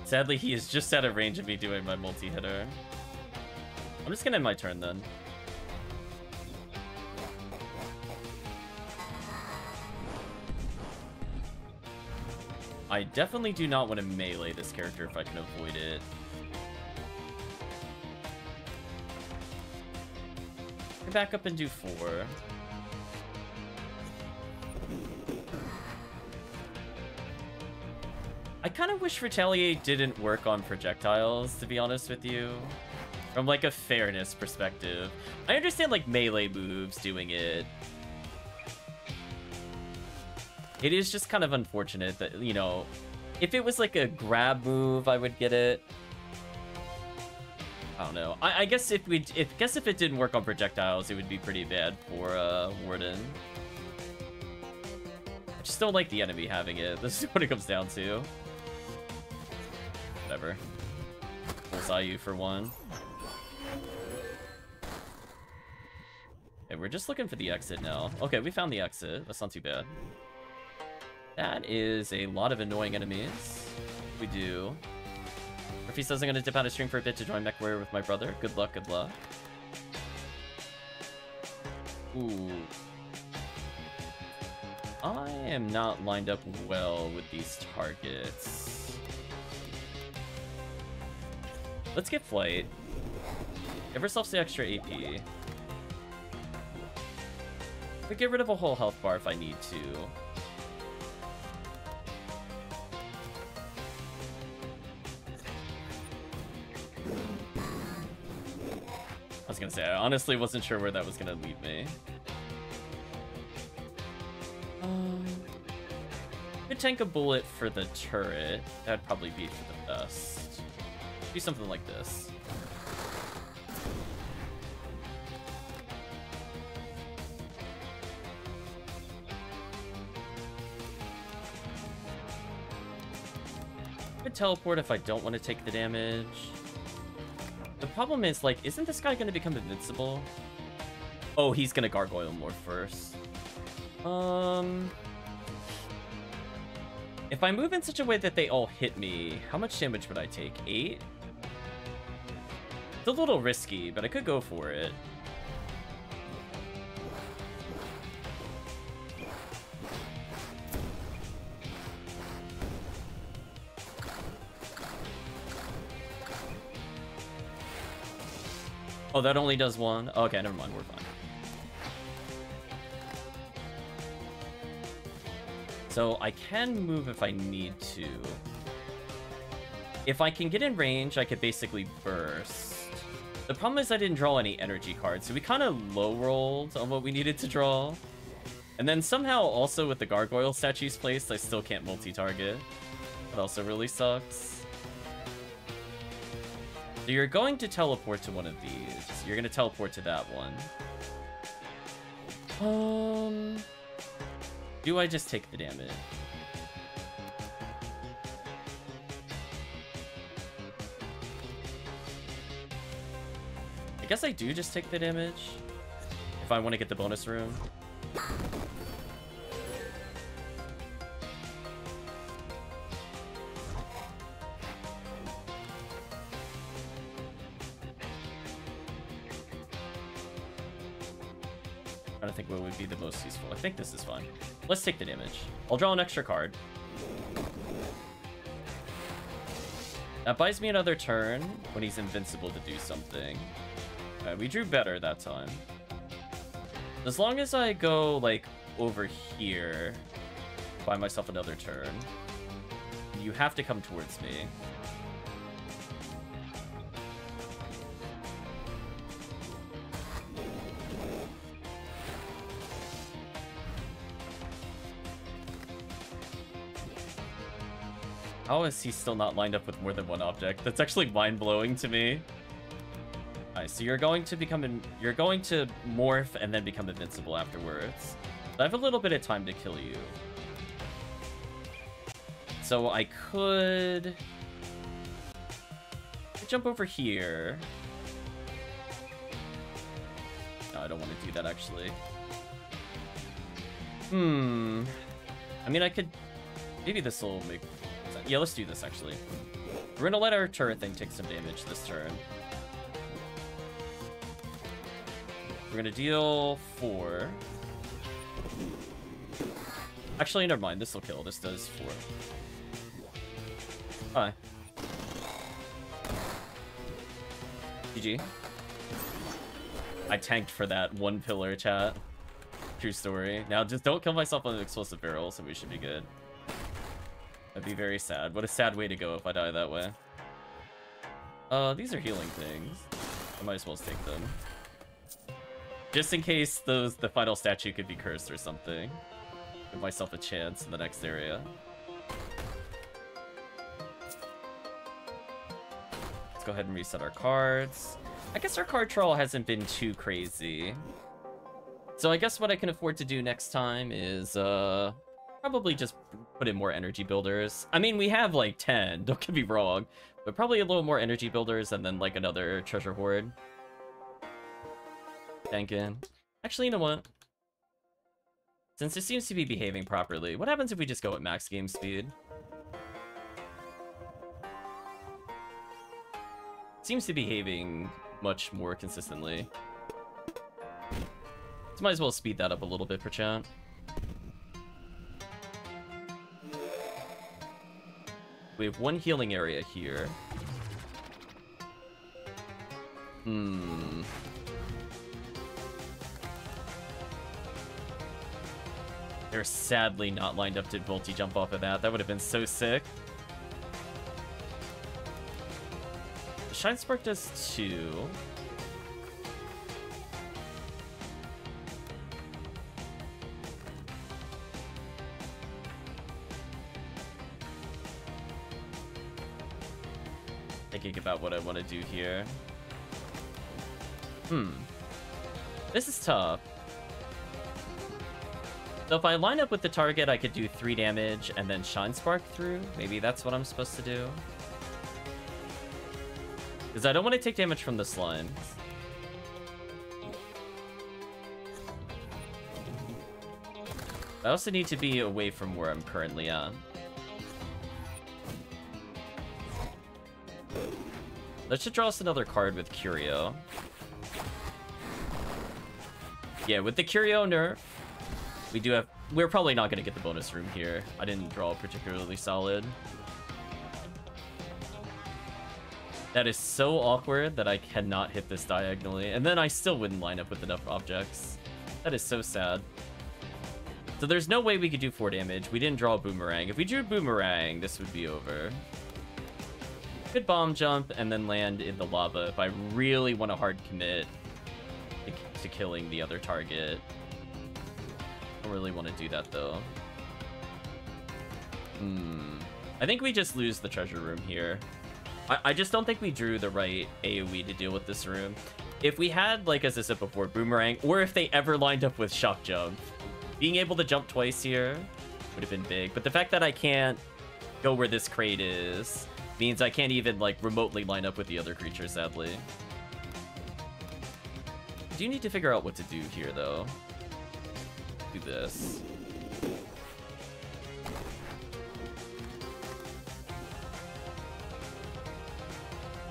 Sadly, he is just out of range of me doing my multi-hitter. I'm just gonna end my turn then. I definitely do not want to melee this character if I can avoid it. Back up and do four. I kind of wish Retaliate didn't work on projectiles, to be honest with you. From, like, a fairness perspective. I understand, like, melee moves doing it. It is just kind of unfortunate that, you know, if it was, like, a grab move, I would get it. I don't know. I, I guess if we, if guess if it didn't work on projectiles, it would be pretty bad for uh, Warden. I just don't like the enemy having it. This is what it comes down to. Whatever. Bullseye you for one. Okay, we're just looking for the exit now. Okay, we found the exit. That's not too bad. That is a lot of annoying enemies. We do. Murphy says I'm gonna dip out a stream for a bit to join MechWarrior with my brother. Good luck, good luck. Ooh. I am not lined up well with these targets. Let's get flight. Give ourselves the extra AP. But get rid of a whole health bar if I need to. I was gonna say, I honestly wasn't sure where that was gonna lead me. Um, could tank a bullet for the turret. That'd probably be for the best. Do something like this. Teleport if I don't want to take the damage. The problem is, like, isn't this guy going to become invincible? Oh, he's going to Gargoyle more first. Um... If I move in such a way that they all hit me, how much damage would I take? Eight? It's a little risky, but I could go for it. Oh, that only does one? Okay, never mind, we're fine. So I can move if I need to. If I can get in range, I could basically burst. The problem is I didn't draw any energy cards, so we kind of low-rolled on what we needed to draw. And then somehow also with the gargoyle statues placed, I still can't multi-target. That also really sucks. So you're going to teleport to one of these. You're going to teleport to that one. Um... Do I just take the damage? I guess I do just take the damage. If I want to get the bonus room. I think what would be the most useful. I think this is fine. Let's take the damage. I'll draw an extra card. That buys me another turn when he's invincible to do something. Okay, we drew better that time. As long as I go, like, over here, buy myself another turn, you have to come towards me. How is he still not lined up with more than one object? That's actually mind-blowing to me. Alright, so you're going to become... In, you're going to morph and then become invincible afterwards. I have a little bit of time to kill you. So I could... Jump over here. No, I don't want to do that, actually. Hmm... I mean, I could... Maybe this will make yeah, let's do this, actually. We're gonna let our turret thing take some damage this turn. We're gonna deal four. Actually, never mind. This will kill. This does four. Hi. GG. I tanked for that one pillar chat. True story. Now, just don't kill myself on the explosive barrel, so we should be good. That'd be very sad. What a sad way to go if I die that way. Uh, these are healing things. I might as well take them. Just in case those the final statue could be cursed or something. Give myself a chance in the next area. Let's go ahead and reset our cards. I guess our card troll hasn't been too crazy. So I guess what I can afford to do next time is, uh, Probably just put in more energy builders. I mean, we have like 10, don't get me wrong. But probably a little more energy builders and then like another treasure hoard. Thank you. Actually, you know what? Since it seems to be behaving properly, what happens if we just go at max game speed? Seems to be behaving much more consistently. So might as well speed that up a little bit, for We have one healing area here. Hmm. They're sadly not lined up to multi-jump off of that. That would have been so sick. Shine Spark does two. About what I want to do here. Hmm. This is tough. So if I line up with the target, I could do 3 damage and then Shine Spark through. Maybe that's what I'm supposed to do. Because I don't want to take damage from the slime. I also need to be away from where I'm currently at. Let's just draw us another card with Curio. Yeah, with the Curio nerf, we do have... We're probably not going to get the bonus room here. I didn't draw particularly solid. That is so awkward that I cannot hit this diagonally. And then I still wouldn't line up with enough objects. That is so sad. So there's no way we could do 4 damage. We didn't draw a Boomerang. If we drew Boomerang, this would be over. Could bomb jump and then land in the lava if I really want to hard commit to, killing the other target. I don't really want to do that though. Hmm. I think we just lose the treasure room here. I, I just don't think we drew the right AoE to deal with this room. If we had, like as I said before, Boomerang, or if they ever lined up with Shock Jump, being able to jump twice here would have been big. But the fact that I can't go where this crate is means I can't even, like, remotely line up with the other creatures, sadly. I do need to figure out what to do here, though. Do this.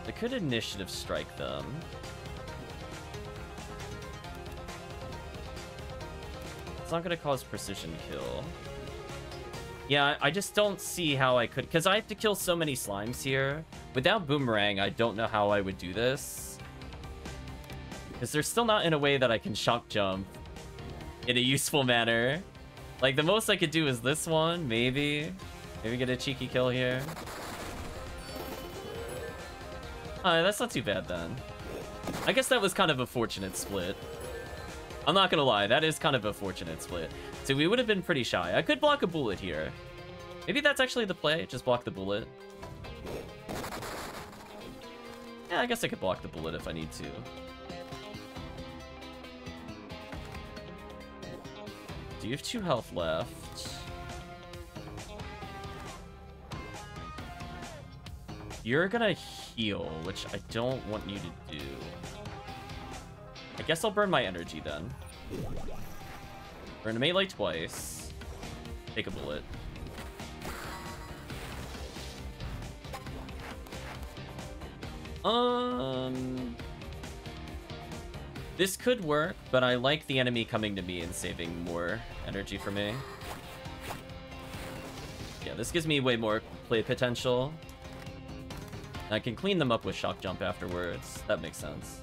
I could initiative strike them. It's not to cause precision kill. Yeah, I just don't see how I could... Because I have to kill so many slimes here. Without Boomerang, I don't know how I would do this. Because they're still not in a way that I can shock jump in a useful manner. Like, the most I could do is this one, maybe. Maybe get a cheeky kill here. Uh, that's not too bad then. I guess that was kind of a fortunate split. I'm not gonna lie, that is kind of a fortunate split. So we would have been pretty shy. I could block a bullet here. Maybe that's actually the play, just block the bullet. Yeah, I guess I could block the bullet if I need to. Do you have two health left? You're gonna heal, which I don't want you to do. I guess I'll burn my energy then. Burn a melee twice. Take a bullet. Um... This could work, but I like the enemy coming to me and saving more energy for me. Yeah, this gives me way more play potential. I can clean them up with Shock Jump afterwards. That makes sense.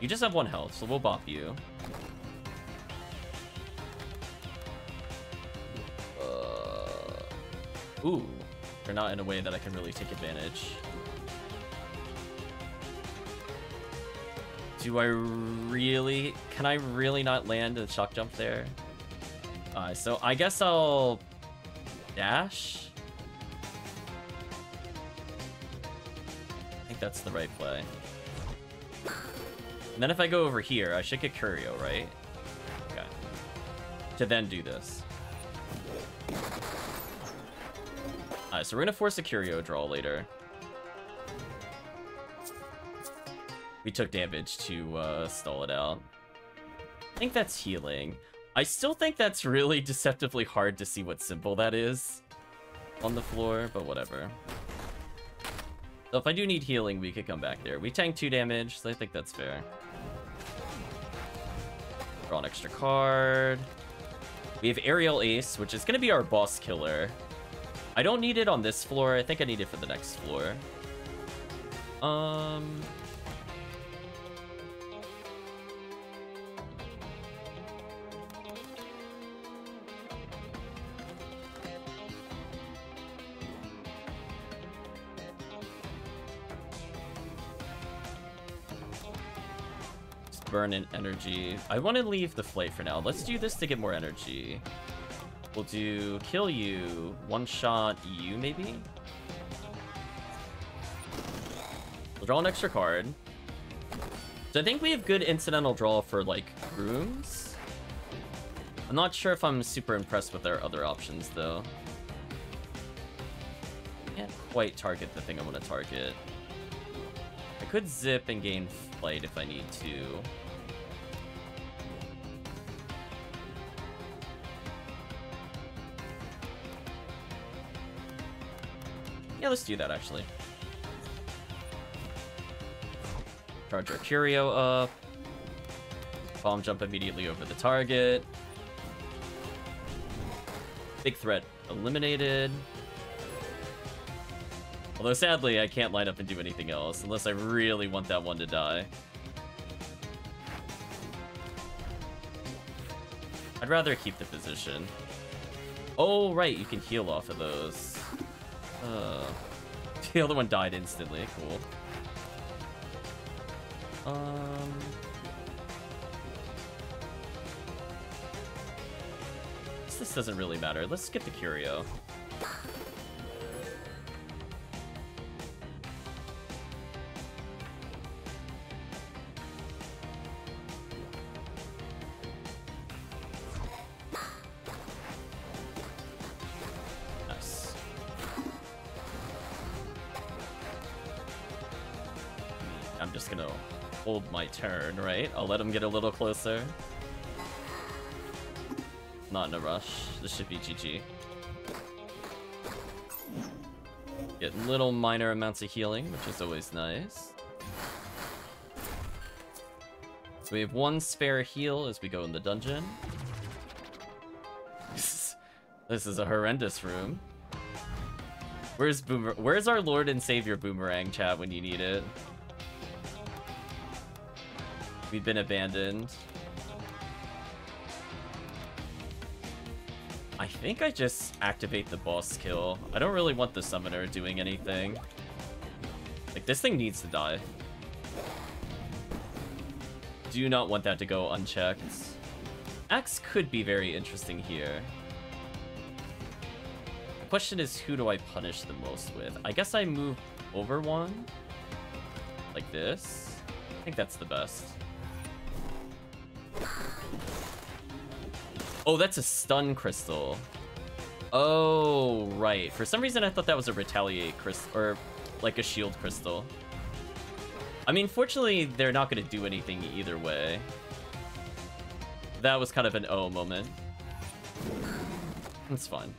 You just have one health, so we'll bop you. Ooh, they're not in a way that I can really take advantage. Do I really... Can I really not land a shock jump there? Alright, so I guess I'll... Dash? I think that's the right play. And then if I go over here, I should get Curio, right? Okay. To then do this. Alright, so we're gonna force a Curio draw later. We took damage to uh, stall it out. I think that's healing. I still think that's really deceptively hard to see what symbol that is on the floor, but whatever. So if I do need healing, we could come back there. We tank 2 damage, so I think that's fair. Draw an extra card. We have Aerial Ace, which is going to be our boss killer. I don't need it on this floor. I think I need it for the next floor. Um... burn in energy. I want to leave the flay for now. Let's do this to get more energy. We'll do kill you, one shot you maybe? We'll draw an extra card. So I think we have good incidental draw for like rooms. I'm not sure if I'm super impressed with our other options, though. I can't quite target the thing I want to target. I could zip and gain flight if I need to. Yeah, let's do that, actually. Charge our Curio up. Bomb jump immediately over the target. Big threat eliminated. Although sadly, I can't line up and do anything else, unless I really want that one to die. I'd rather keep the position. Oh, right, you can heal off of those. Uh, the other one died instantly, cool. Um... This doesn't really matter. Let's skip the Curio. Turn, right? I'll let him get a little closer. Not in a rush. This should be GG. Get little minor amounts of healing, which is always nice. So we have one spare heal as we go in the dungeon. This is, a horrendous room. Where's Boomer? Where's our Lord and Savior Boomerang chat when you need it? We've been abandoned. I think I just activate the boss kill. I don't really want the summoner doing anything. Like, this thing needs to die. Do not want that to go unchecked. Axe could be very interesting here. The question is, who do I punish the most with? I guess I move over one? Like this? I think that's the best. Oh, that's a stun crystal. Oh, right. For some reason, I thought that was a retaliate crystal, or like a shield crystal. I mean, fortunately, they're not going to do anything either way. That was kind of an oh moment. It's fine.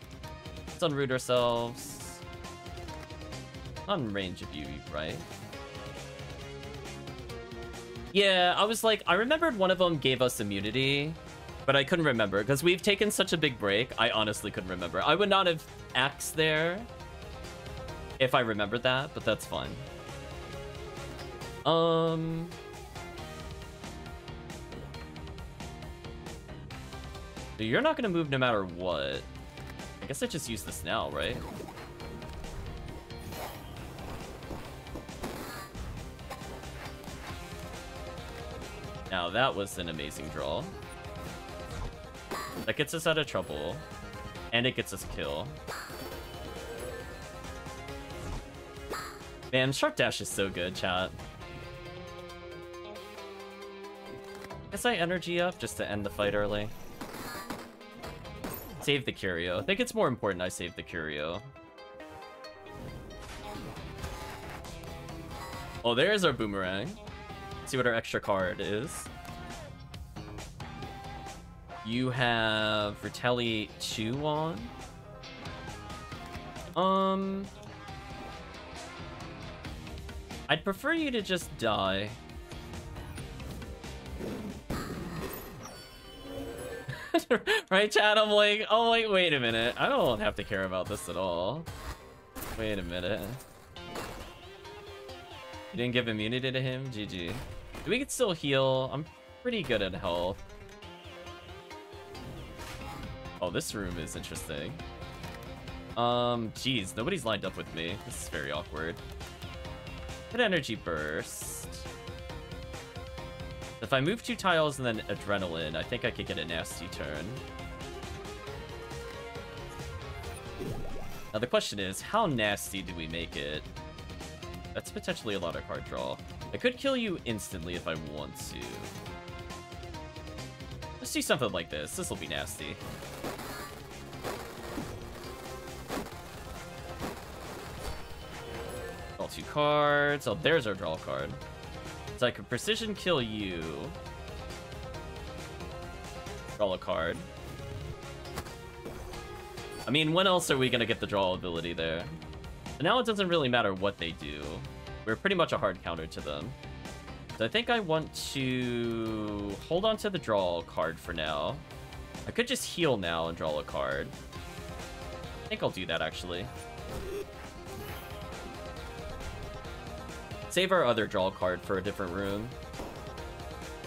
Let's unroot ourselves. On range of you, right? Yeah, I was like, I remembered one of them gave us immunity, but I couldn't remember because we've taken such a big break. I honestly couldn't remember. I would not have axed there if I remembered that, but that's fine. Um... You're not gonna move no matter what. I guess I just use this now, right? Now that was an amazing draw. That gets us out of trouble. And it gets us a kill. Man, Sharp Dash is so good, chat. Guess I energy up just to end the fight early. Save the Curio. I think it's more important I save the Curio. Oh, there's our Boomerang. See what our extra card is. You have Retaliate 2 on. Um... I'd prefer you to just die. right, Chad? I'm like, oh, wait, wait a minute. I don't have to care about this at all. Wait a minute. You didn't give immunity to him? GG. We can still heal. I'm pretty good at health. Oh, this room is interesting. Um, geez, nobody's lined up with me. This is very awkward. Hit energy burst. If I move two tiles and then adrenaline, I think I could get a nasty turn. Now the question is, how nasty do we make it? That's potentially a lot of card draw. I could kill you instantly if I want to. Let's do something like this. This will be nasty. Draw two cards. Oh, there's our draw card. So I could precision kill you. Draw a card. I mean, when else are we gonna get the draw ability there? And now it doesn't really matter what they do. We're pretty much a hard counter to them. So I think I want to hold on to the draw card for now. I could just heal now and draw a card. I think I'll do that, actually. Save our other draw card for a different room.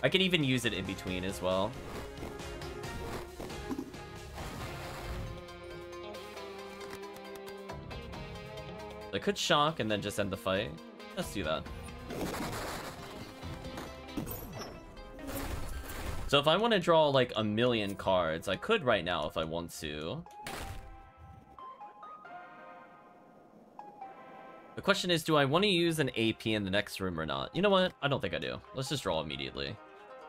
I could even use it in between as well. I could shock and then just end the fight. Let's do that. So if I want to draw like a million cards, I could right now if I want to. The question is, do I want to use an AP in the next room or not? You know what? I don't think I do. Let's just draw immediately.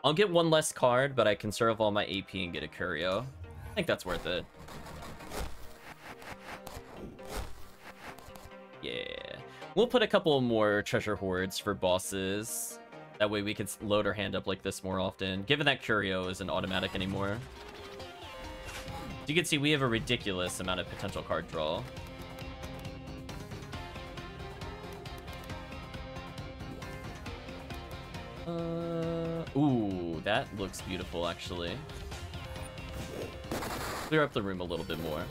I'll get one less card, but I conserve all my AP and get a Curio. I think that's worth it. Yeah. We'll put a couple more treasure hoards for bosses. That way we can load our hand up like this more often, given that Curio isn't automatic anymore. You can see we have a ridiculous amount of potential card draw. Uh, ooh, that looks beautiful, actually. Clear up the room a little bit more.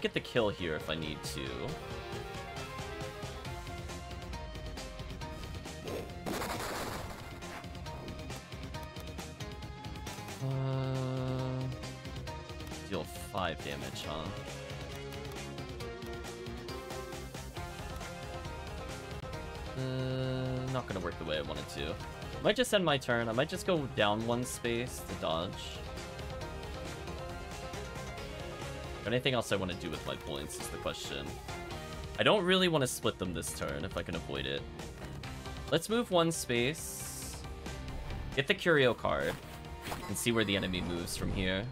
Get the kill here if I need to. Uh, deal 5 damage, huh? Uh, not gonna work the way I wanted to. Might just end my turn. I might just go down one space to dodge. Anything else I want to do with my points is the question. I don't really want to split them this turn if I can avoid it. Let's move one space. Get the Curio card. And see where the enemy moves from here.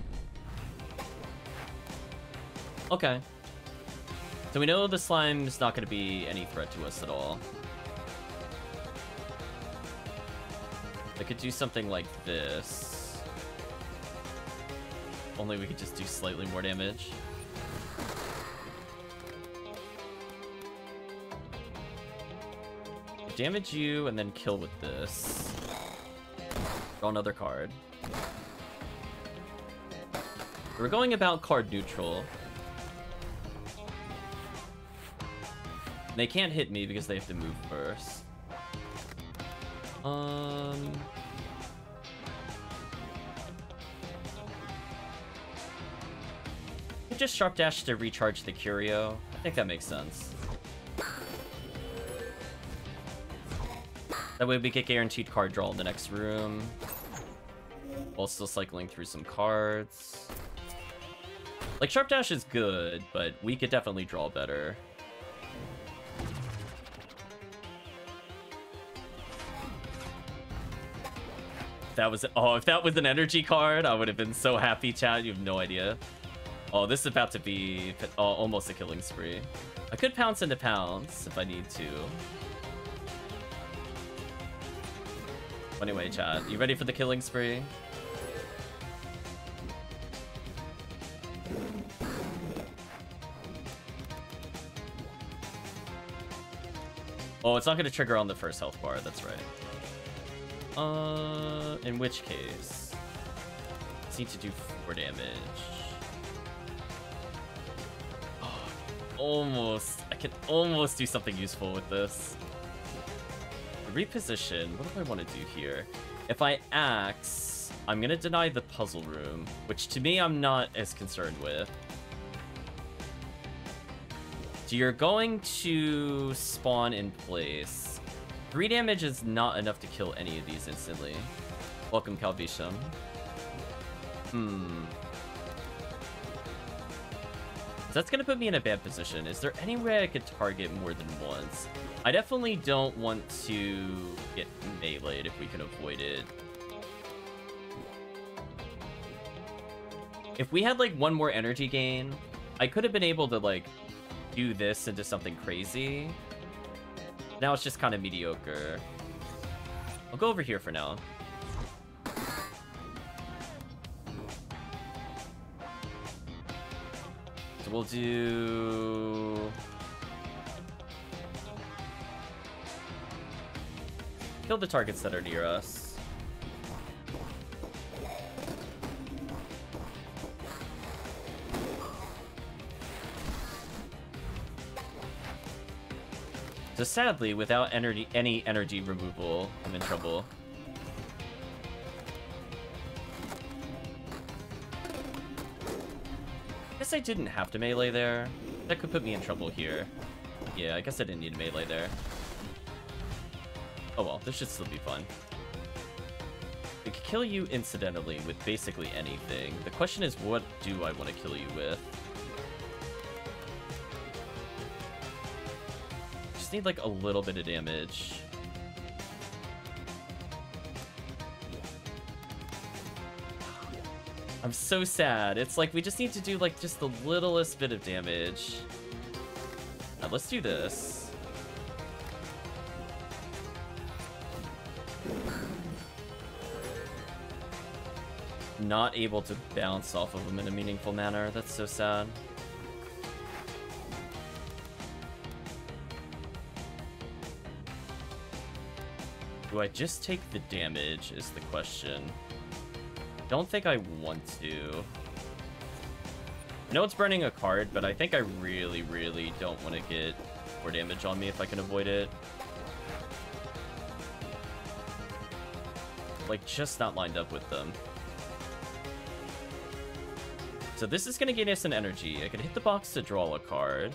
Okay. So we know the slime is not going to be any threat to us at all. I could do something like this. Only we could just do slightly more damage. damage you and then kill with this. Draw another card. We're going about card neutral. They can't hit me because they have to move first. Um... Just Sharp Dash to recharge the Curio. I think that makes sense. That way we get guaranteed card draw in the next room. While still cycling through some cards. Like, Sharp Dash is good, but we could definitely draw better. that was oh if that was an energy card i would have been so happy chat you have no idea oh this is about to be oh, almost a killing spree i could pounce into pounce if i need to Anyway, chat, you ready for the killing spree? Oh, it's not going to trigger on the first health bar, that's right. Uh, in which case... I need to do 4 damage. Almost. I can almost do something useful with this reposition. What do I want to do here? If I axe, I'm going to deny the puzzle room, which to me I'm not as concerned with. So you're going to spawn in place. Three damage is not enough to kill any of these instantly. Welcome, Calvisham. Hmm. That's gonna put me in a bad position. Is there any way I could target more than once? I definitely don't want to get meleeed if we can avoid it. If we had like one more energy gain, I could have been able to like do this into something crazy. Now it's just kind of mediocre. I'll go over here for now. So we'll do... Kill the targets that are near us. So sadly, without energy, any energy removal, I'm in trouble. Guess I didn't have to melee there. That could put me in trouble here. Yeah, I guess I didn't need a melee there. Oh well, this should still be fun. It could kill you incidentally with basically anything. The question is, what do I want to kill you with? Just need like a little bit of damage. I'm so sad. It's like we just need to do like just the littlest bit of damage. Now let's do this. Not able to bounce off of them in a meaningful manner. That's so sad. Do I just take the damage is the question. Don't think I want to. I know it's burning a card, but I think I really, really don't want to get more damage on me if I can avoid it. Like, just not lined up with them. So this is going to gain us an energy. I can hit the box to draw a card.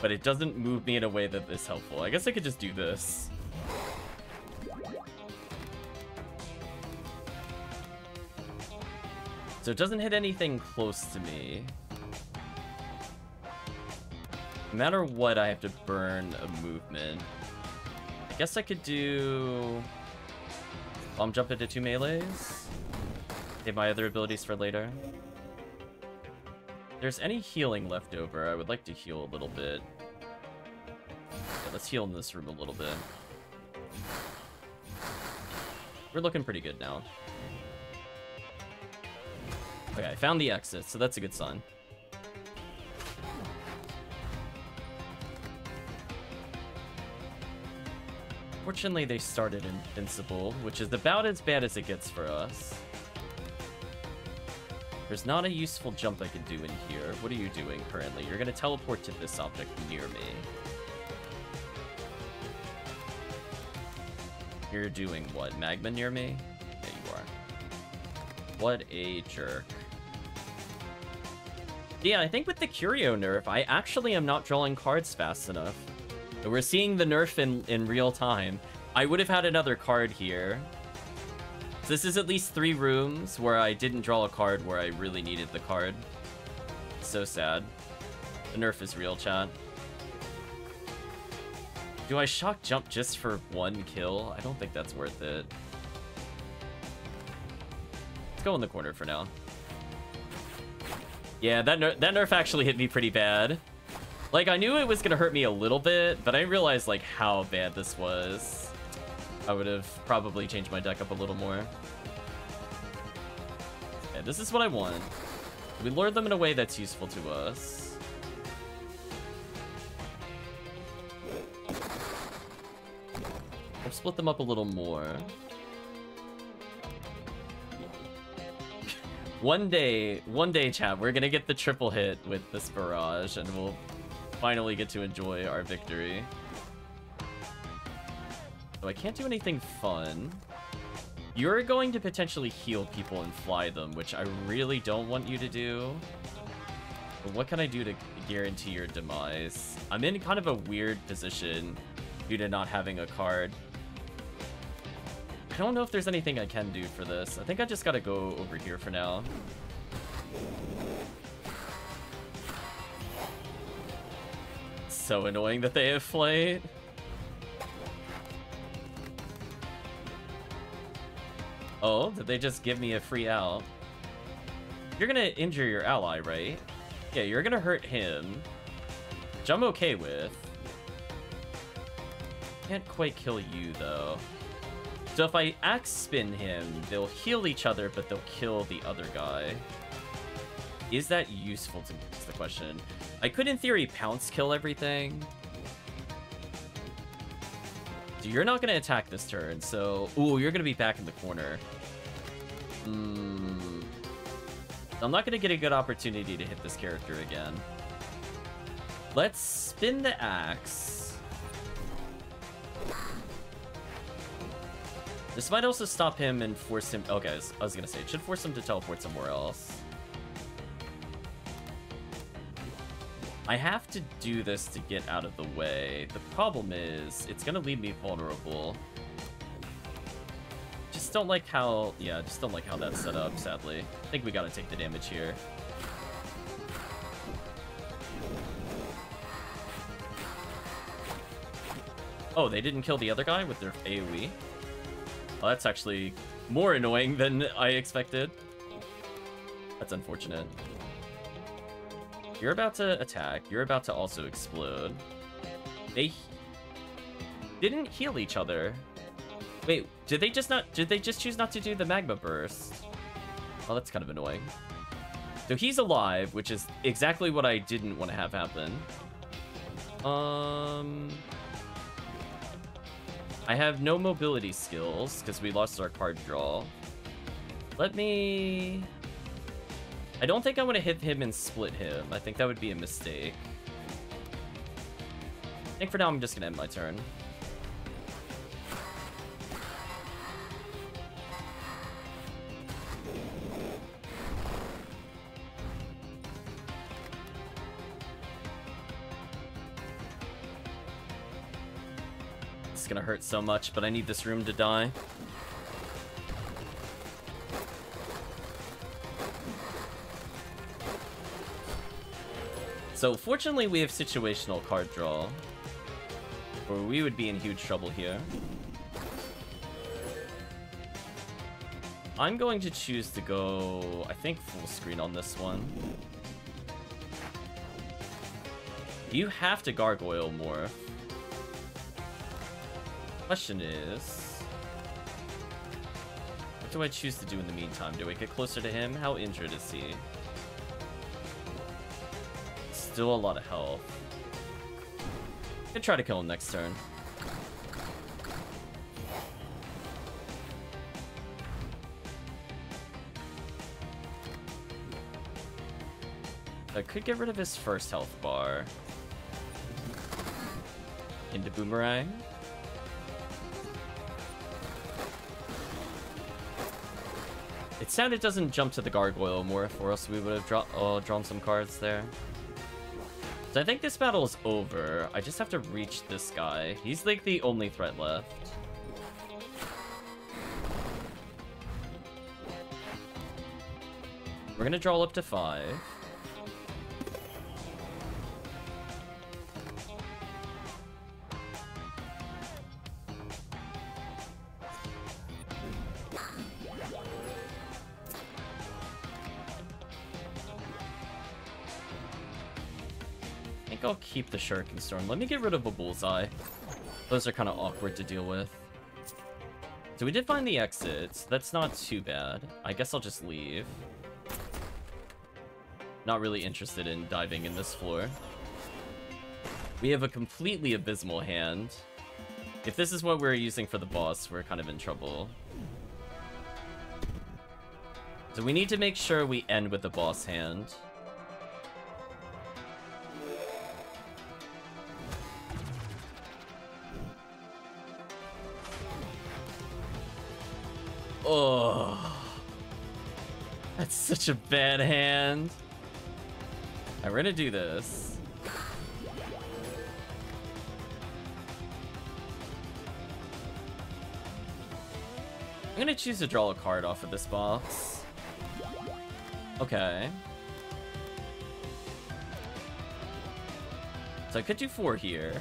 But it doesn't move me in a way that is helpful. I guess I could just do this. So it doesn't hit anything close to me. No matter what, I have to burn a movement. I guess I could do... Bomb jump into two melees. Save my other abilities for later. If there's any healing left over, I would like to heal a little bit. Yeah, let's heal in this room a little bit. We're looking pretty good now. Okay, I found the exit, so that's a good sign. Fortunately, they started invincible, which is about as bad as it gets for us. There's not a useful jump I can do in here. What are you doing currently? You're going to teleport to this object near me. You're doing what? Magma near me? What a jerk. Yeah, I think with the Curio nerf, I actually am not drawing cards fast enough. We're seeing the nerf in, in real time. I would have had another card here. So this is at least three rooms where I didn't draw a card where I really needed the card. So sad. The nerf is real, chat. Do I shock jump just for one kill? I don't think that's worth it. Go in the corner for now. Yeah, that, ner that nerf actually hit me pretty bad. Like, I knew it was gonna hurt me a little bit, but I realized, like, how bad this was. I would have probably changed my deck up a little more. Yeah, this is what I want. We lure them in a way that's useful to us. We'll split them up a little more. One day, one day, chat, we're gonna get the triple hit with this barrage, and we'll finally get to enjoy our victory. So I can't do anything fun. You're going to potentially heal people and fly them, which I really don't want you to do. But what can I do to guarantee your demise? I'm in kind of a weird position due to not having a card. I don't know if there's anything I can do for this. I think I just gotta go over here for now. So annoying that they have flight. Oh, did they just give me a free out? You're gonna injure your ally, right? Yeah, you're gonna hurt him. Which I'm okay with. Can't quite kill you, though. So if I axe spin him, they'll heal each other, but they'll kill the other guy. Is that useful to me, is the question. I could, in theory, pounce kill everything. So you're not going to attack this turn, so... Ooh, you're going to be back in the corner. Hmm... I'm not going to get a good opportunity to hit this character again. Let's spin the axe. This might also stop him and force him... Okay, I was going to say, it should force him to teleport somewhere else. I have to do this to get out of the way. The problem is, it's to leave me vulnerable. Just don't like how... Yeah, just don't like how that's set up, sadly. I think we got to take the damage here. Oh, they didn't kill the other guy with their AoE? Well, that's actually more annoying than I expected. That's unfortunate. You're about to attack. You're about to also explode. They didn't heal each other. Wait, did they just not... Did they just choose not to do the magma burst? Oh, that's kind of annoying. So he's alive, which is exactly what I didn't want to have happen. Um... I have no mobility skills, because we lost our card draw. Let me... I don't think I want to hit him and split him. I think that would be a mistake. I think for now I'm just going to end my turn. It's gonna hurt so much, but I need this room to die. So fortunately we have situational card draw. Or we would be in huge trouble here. I'm going to choose to go, I think, full screen on this one. You have to gargoyle more. Question is... What do I choose to do in the meantime? Do I get closer to him? How injured is he? Still a lot of health. I could try to kill him next turn. I could get rid of his first health bar. Into Boomerang. It sounded doesn't jump to the Gargoyle more, or else we would have draw oh, drawn some cards there. So I think this battle is over. I just have to reach this guy. He's like the only threat left. We're gonna draw up to five. I'll keep the Shuriken Storm. Let me get rid of a Bullseye. Those are kind of awkward to deal with. So we did find the exits. That's not too bad. I guess I'll just leave. Not really interested in diving in this floor. We have a completely abysmal hand. If this is what we're using for the boss, we're kind of in trouble. So we need to make sure we end with the boss hand. Oh. That's such a bad hand. Right, we're gonna do this. I'm gonna choose to draw a card off of this box. Okay. So I could do four here.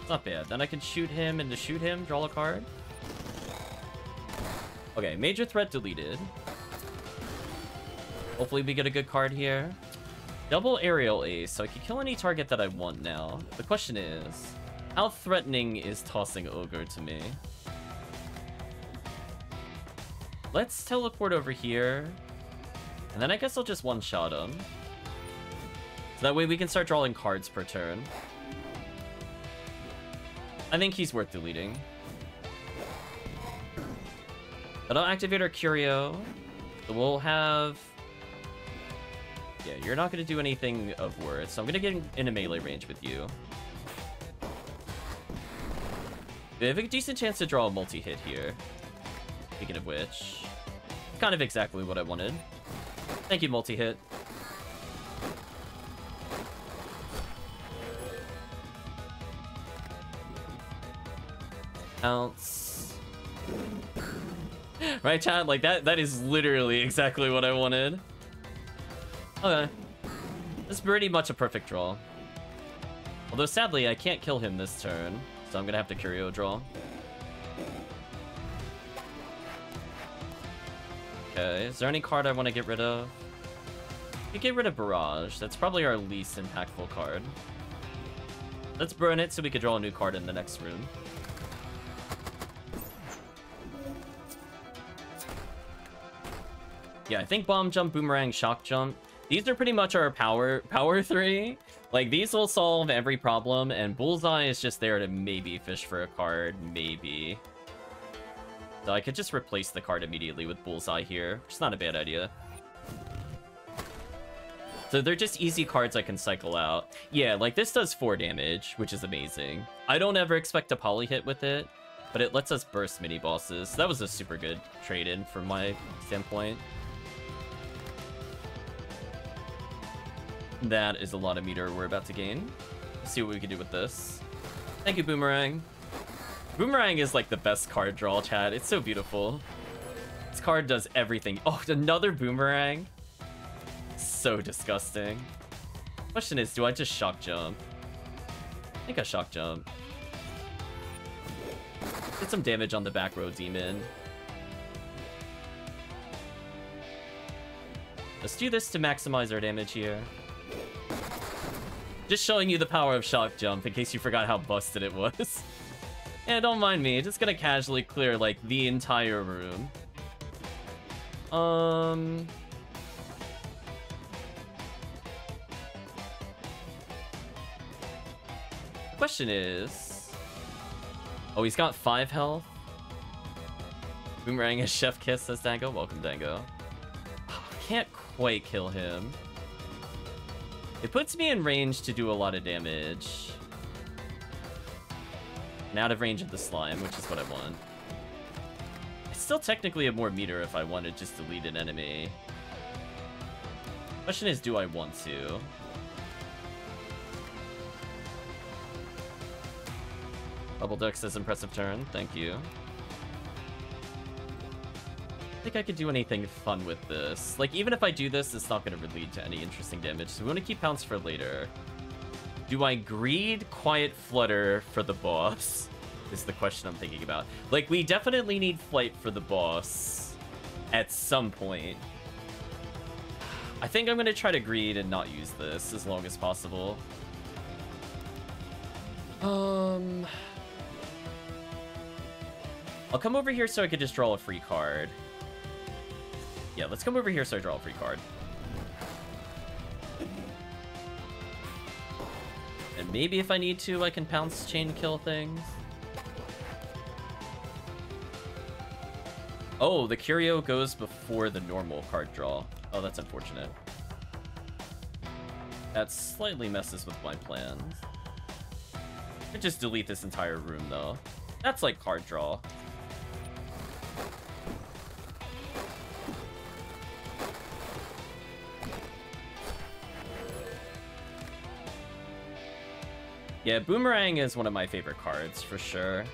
It's not bad. Then I can shoot him and to shoot him, draw a card. Okay, major threat deleted. Hopefully we get a good card here. Double aerial ace, so I can kill any target that I want now. The question is, how threatening is tossing ogre to me? Let's teleport over here. And then I guess I'll just one-shot him. So that way we can start drawing cards per turn. I think he's worth deleting. I'll activate our Curio. We'll have... Yeah, you're not going to do anything of worth, so I'm going to get in a melee range with you. We have a decent chance to draw a multi-hit here. Speaking of which, kind of exactly what I wanted. Thank you, multi-hit. Ounce. right, Chad? Like, that, that is literally exactly what I wanted. Okay. That's pretty much a perfect draw. Although, sadly, I can't kill him this turn, so I'm gonna have to Curio draw. Okay, is there any card I want to get rid of? We get rid of Barrage. That's probably our least impactful card. Let's burn it so we can draw a new card in the next room. Yeah, I think Bomb Jump, Boomerang, Shock Jump. These are pretty much our power power three. Like, these will solve every problem, and Bullseye is just there to maybe fish for a card, maybe. So I could just replace the card immediately with Bullseye here, which is not a bad idea. So they're just easy cards I can cycle out. Yeah, like this does 4 damage, which is amazing. I don't ever expect a poly hit with it, but it lets us burst mini-bosses. That was a super good trade-in from my standpoint. That is a lot of meter we're about to gain. Let's see what we can do with this. Thank you, Boomerang. Boomerang is like the best card draw, chat. It's so beautiful. This card does everything. Oh, another Boomerang? So disgusting. Question is, do I just shock jump? I think I shock jump. Did some damage on the back row demon. Let's do this to maximize our damage here. Just showing you the power of shock jump in case you forgot how busted it was. yeah, don't mind me. Just gonna casually clear like the entire room. Um. Question is, oh, he's got five health. Boomerang is chef kiss, says Dango. Welcome, Dango. Oh, can't quite kill him. It puts me in range to do a lot of damage. And out of range of the slime, which is what I want. I still technically have more meter if I want to just delete an enemy. Question is, do I want to? Bubble Duck says impressive turn. Thank you think I could do anything fun with this. Like, even if I do this, it's not going to lead to any interesting damage, so we want to keep Pounce for later. Do I greed Quiet Flutter for the boss? Is the question I'm thinking about. Like, we definitely need Flight for the boss at some point. I think I'm going to try to greed and not use this as long as possible. Um... I'll come over here so I could just draw a free card. Yeah, let's come over here so I draw a free card. And maybe if I need to, I can pounce chain kill things. Oh, the Curio goes before the normal card draw. Oh, that's unfortunate. That slightly messes with my plans. I just delete this entire room, though. That's like card draw. Yeah, Boomerang is one of my favorite cards, for sure.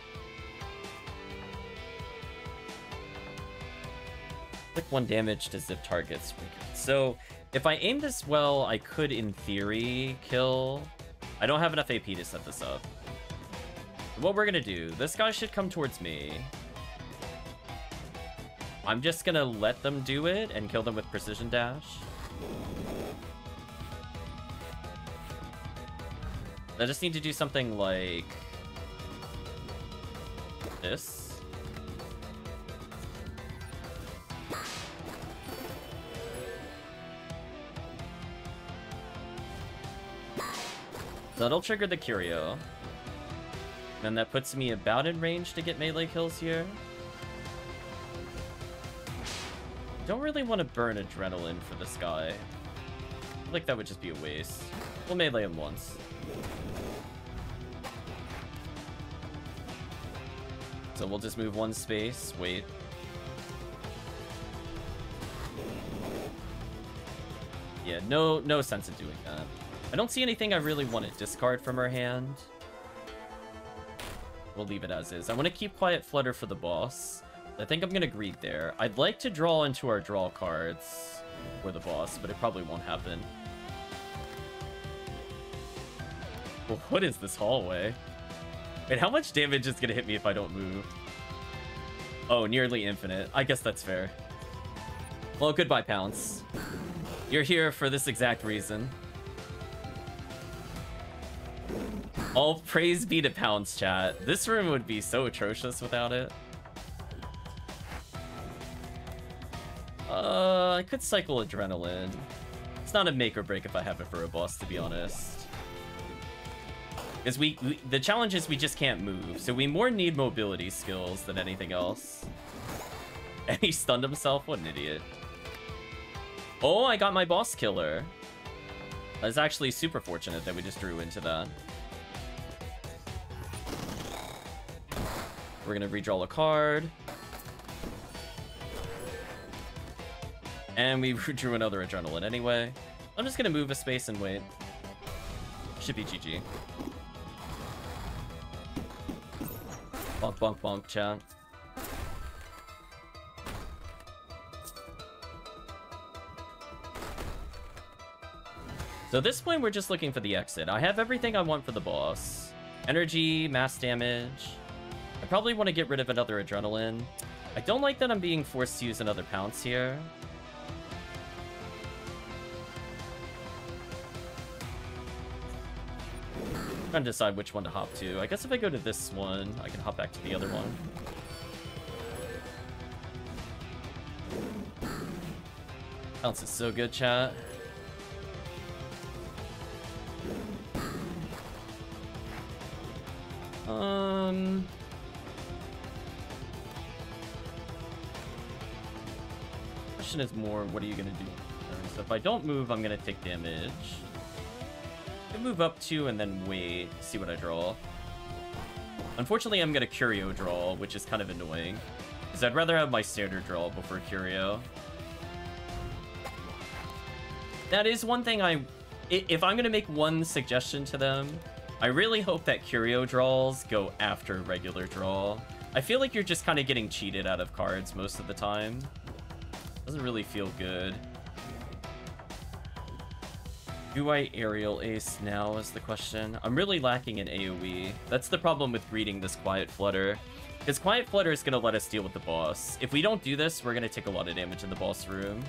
Click one damage to zip targets. So if I aim this well, I could, in theory, kill... I don't have enough AP to set this up. What we're gonna do, this guy should come towards me. I'm just gonna let them do it and kill them with precision dash. I just need to do something like this. That'll trigger the Curio. And that puts me about in range to get melee kills here. Don't really want to burn Adrenaline for this guy. like that would just be a waste. We'll melee him once. So we'll just move one space, wait. Yeah, no no sense in doing that. I don't see anything I really want to discard from her hand. We'll leave it as is. I want to keep Quiet Flutter for the boss. I think I'm going to greed there. I'd like to draw into our draw cards for the boss, but it probably won't happen. what is this hallway? Wait, how much damage is to hit me if I don't move? Oh, nearly infinite. I guess that's fair. Well, goodbye, Pounce. You're here for this exact reason. All praise be to Pounce, chat. This room would be so atrocious without it. Uh, I could cycle Adrenaline. It's not a make or break if I have it for a boss, to be honest. Because we, we, the challenge is we just can't move, so we more need mobility skills than anything else. And he stunned himself? What an idiot. Oh, I got my boss killer. That's actually super fortunate that we just drew into that. We're gonna redraw a card. And we drew another Adrenaline anyway. I'm just gonna move a space and wait. Should be GG. Bonk, bonk, bonk, chat. So at this point, we're just looking for the exit. I have everything I want for the boss. Energy, mass damage, I probably want to get rid of another Adrenaline. I don't like that I'm being forced to use another Pounce here. To decide which one to hop to. I guess if I go to this one, I can hop back to the other one. Pounce is so good, chat. Um... question is more, what are you to do? So if I don't move, I'm to take damage. Move up two and then wait, see what I draw. Unfortunately, I'm to Curio draw, which is kind of annoying. Because I'd rather have my standard draw before Curio. That is one thing I... If I'm to make one suggestion to them, I really hope that Curio draws go after regular draw. I feel like you're just kind of getting cheated out of cards most of the time. Doesn't really feel good. Do I aerial ace now is the question. I'm really lacking in AoE. That's the problem with reading this Quiet Flutter. Because Quiet Flutter is going to let us deal with the boss. If we don't do this, we're going to take a lot of damage in the boss room.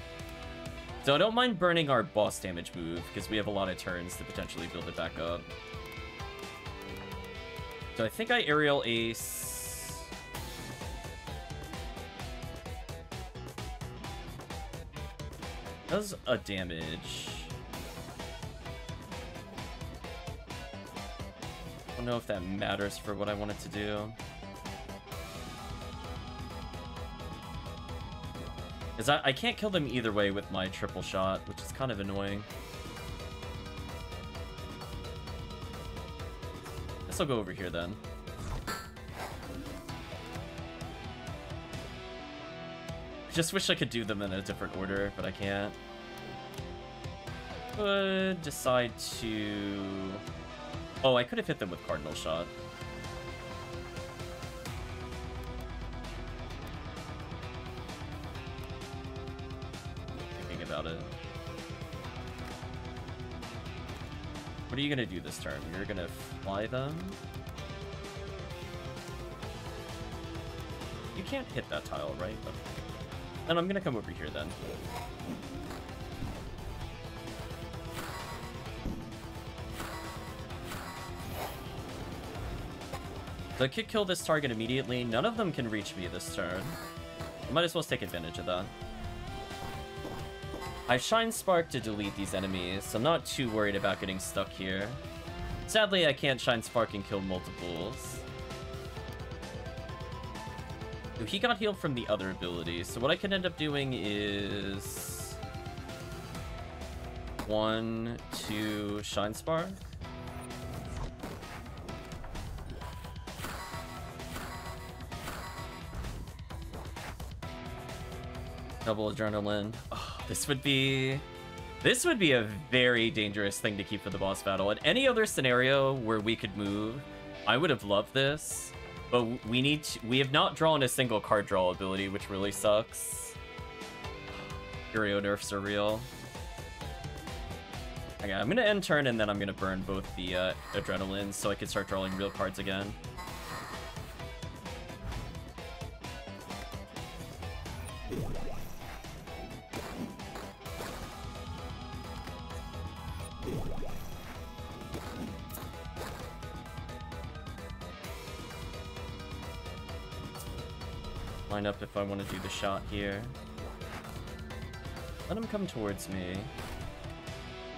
So I don't mind burning our boss damage move, because we have a lot of turns to potentially build it back up. So I think I aerial ace does a damage. Don't know if that matters for what I want it to do. Because I, I can't kill them either way with my triple shot, which is kind of annoying. Guess I'll go over here then. Just wish I could do them in a different order, but I can't. Could decide to... Oh, I could have hit them with Cardinal Shot. Thinking about it. What are you gonna do this turn? You're gonna fly them? You can't hit that tile, right? Okay. Then I'm gonna come over here then. I could kill this target immediately. None of them can reach me this turn. I might as well take advantage of that. I Shine Spark to delete these enemies, so I'm not too worried about getting stuck here. Sadly, I can't Shine Spark and kill multiples. Ooh, he got healed from the other abilities, so what I can end up doing is... One, two, Shine Spark. Double adrenaline. Oh, this would be... This would be a very dangerous thing to keep for the boss battle. In any other scenario where we could move, I would have loved this. But we need to, we have not drawn a single card draw ability, which really sucks. Curio nerfs are real. Okay, I'm gonna end turn and then I'm gonna burn both the uh, adrenaline so I can start drawing real cards again. Line up if I want to do the shot here. Let him come towards me.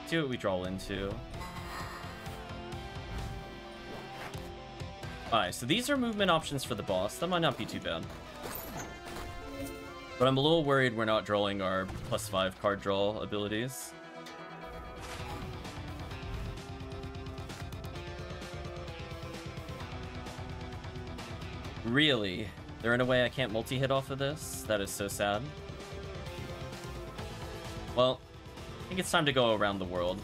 See what we draw into. Alright, so these are movement options for the boss. That might not be too bad. But I'm a little worried we're not drawing our plus 5 card draw abilities. Really? There in a way I can't multi-hit off of this? That is so sad. Well, I think it's time to go around the world.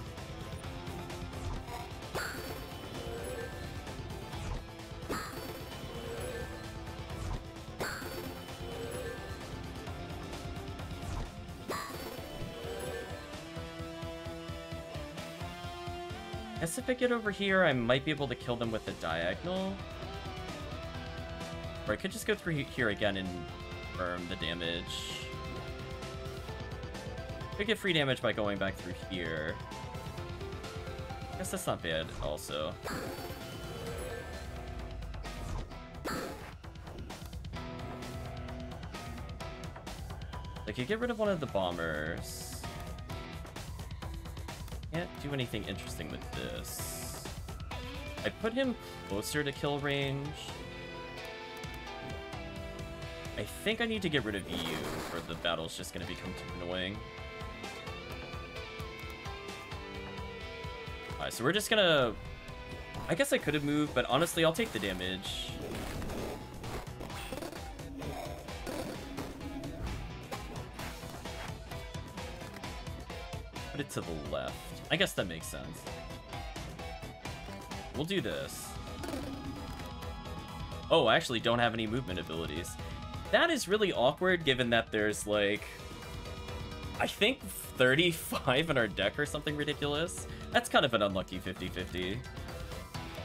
Guess if I get over here, I might be able to kill them with a diagonal. Or I could just go through here again and burn the damage. Could get free damage by going back through here. I guess that's not bad, also. I could get rid of one of the bombers. Can't do anything interesting with this. I put him closer to kill range. I think I need to get rid of you, or the battle's just gonna become too annoying. Alright, so we're just gonna... I guess I could have moved, but honestly, I'll take the damage. Put it to the left. I guess that makes sense. We'll do this. Oh, I actually don't have any movement abilities. That is really awkward given that there's like, I think 35 in our deck or something ridiculous. That's kind of an unlucky 50-50.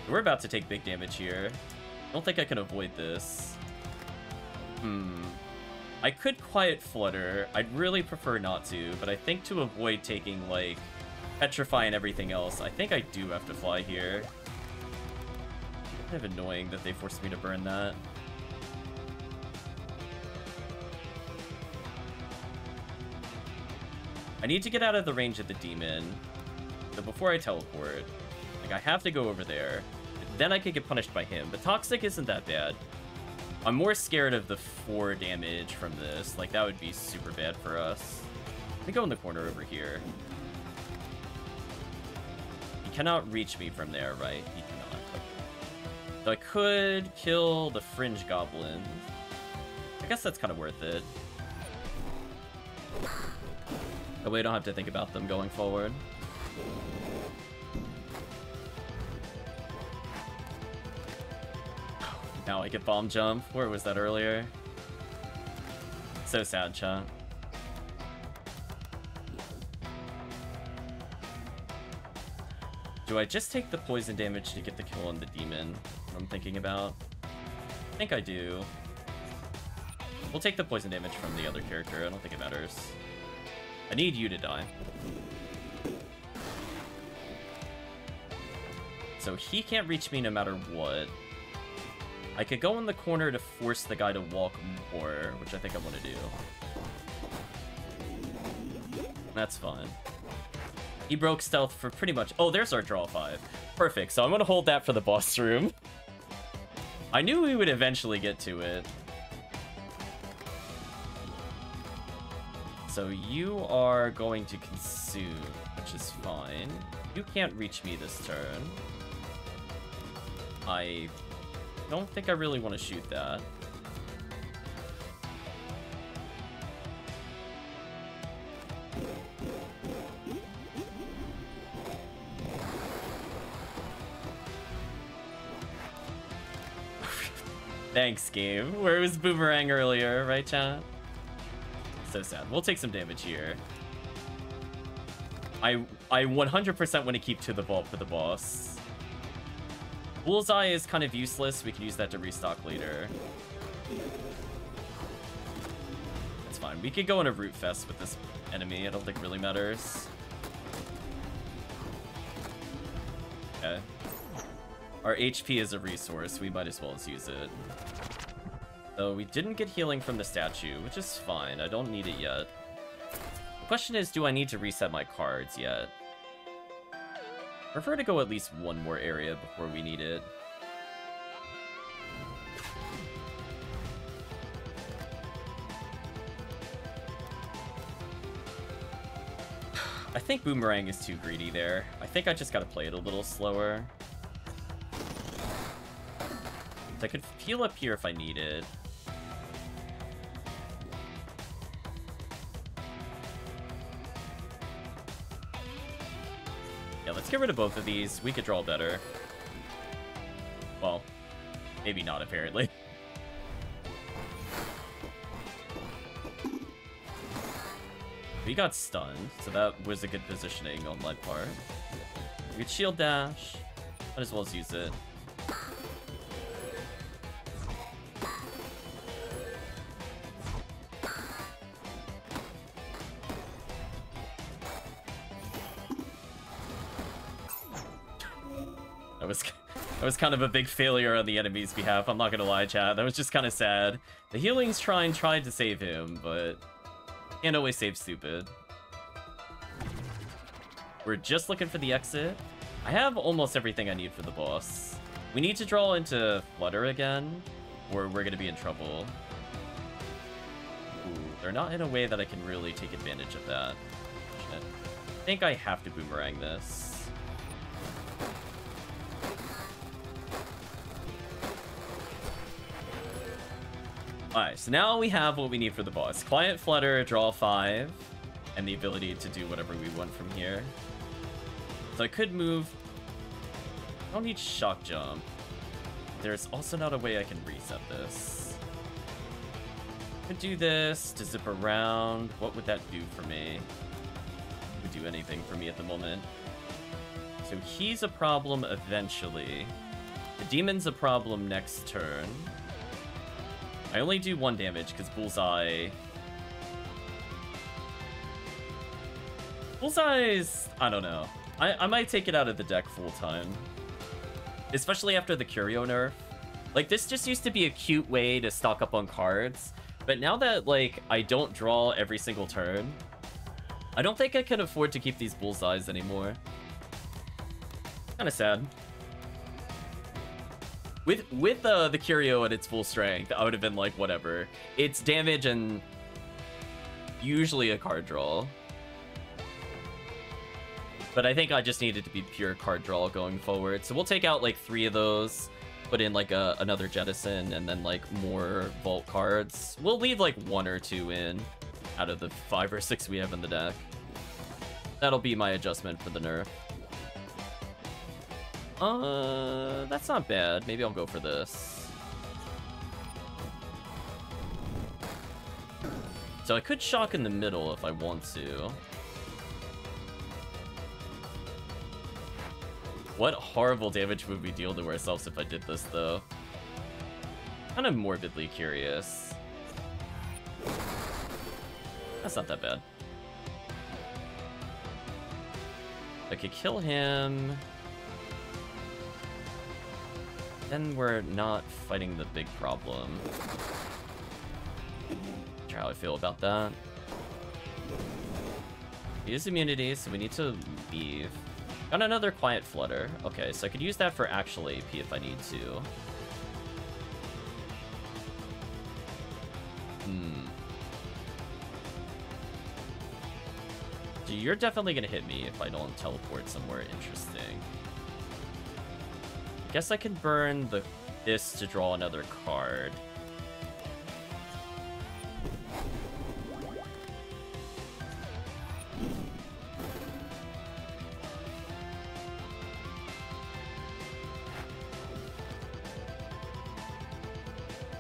We're about to take big damage here. I don't think I can avoid this. Hmm. I could Quiet Flutter. I'd really prefer not to, but I think to avoid taking, like, Petrify and everything else, I think I do have to fly here. Kind of annoying that they forced me to burn that. I need to get out of the range of the demon. But before I teleport, like I have to go over there. Then I could get punished by him. But Toxic isn't that bad. I'm more scared of the 4 damage from this. Like, that would be super bad for us. Let me go in the corner over here. He cannot reach me from there, right? He cannot. So I could kill the Fringe Goblin. I guess that's kind of worth it. That way don't have to think about them going forward. Now I get bomb jump. Where was that earlier? So sad, chat. Do I just take the poison damage to get the kill on the demon? I'm thinking about. I think I do. We'll take the poison damage from the other character. I don't think it matters. I need you to die. So he can't reach me no matter what. I could go in the corner to force the guy to walk more, which I think I want to do. That's fine. He broke stealth for pretty much... Oh, there's our draw 5. Perfect, so I'm going to hold that for the boss room. I knew we would eventually get to it. So you are going to consume, which is fine. You can't reach me this turn. I don't think I really want to shoot that. Thanks, game. Where was Boomerang earlier, right, chat? So sad. We'll take some damage here. I I 100% want to keep to the vault for the boss. Bullseye is kind of useless. We can use that to restock later. That's fine. We could go in a root fest with this enemy. I don't think really matters. Okay. Our HP is a resource. We might as well as use it. Though we didn't get healing from the statue, which is fine. I don't need it yet. The question is, do I need to reset my cards yet? Prefer to go at least one more area before we need it. I think Boomerang is too greedy there. I think I just gotta play it a little slower. I could heal up here if I needed. Let's get rid of both of these. We could draw better. Well, maybe not, apparently. We got stunned, so that was a good positioning on my part. We could shield dash. Might as well as use it. Was kind of a big failure on the enemy's behalf. I'm not gonna lie, chat. That was just kind of sad. The healing's trying tried to save him, but can't always save stupid. We're just looking for the exit. I have almost everything I need for the boss. We need to draw into Flutter again, or we're gonna be in trouble. Ooh, they're not in a way that I can really take advantage of that. Shit. I think I have to boomerang this. Alright, so now we have what we need for the boss. Quiet Flutter, draw 5, and the ability to do whatever we want from here. So I could move... I don't need Shock Jump. There's also not a way I can reset this. Could do this to zip around. What would that do for me? Would do anything for me at the moment. So he's a problem eventually. The demon's a problem next turn. I only do one damage because Bullseye... Bullseye's... I don't know. I, I might take it out of the deck full time. Especially after the Curio nerf. Like, this just used to be a cute way to stock up on cards. But now that, like, I don't draw every single turn, I don't think I can afford to keep these Bullseyes anymore. Kinda sad. With with uh, the Curio at its full strength, I would have been like, whatever. It's damage and usually a card draw. But I think I just needed to be pure card draw going forward. So we'll take out like three of those, put in like a, another Jettison, and then like more Vault cards. We'll leave like one or two in out of the five or six we have in the deck. That'll be my adjustment for the nerf. Uh, that's not bad. Maybe I'll go for this. So I could shock in the middle if I want to. What horrible damage would we deal to ourselves if I did this, though? Kind of morbidly curious. That's not that bad. I could kill him. Then we're not fighting the big problem. Sure how I feel about that. Has immunity, so we need to leave. Got another Quiet Flutter. Okay, so I could use that for actual AP if I need to. Hmm. You're definitely gonna hit me if I don't teleport somewhere interesting. I guess I can burn the this to draw another card.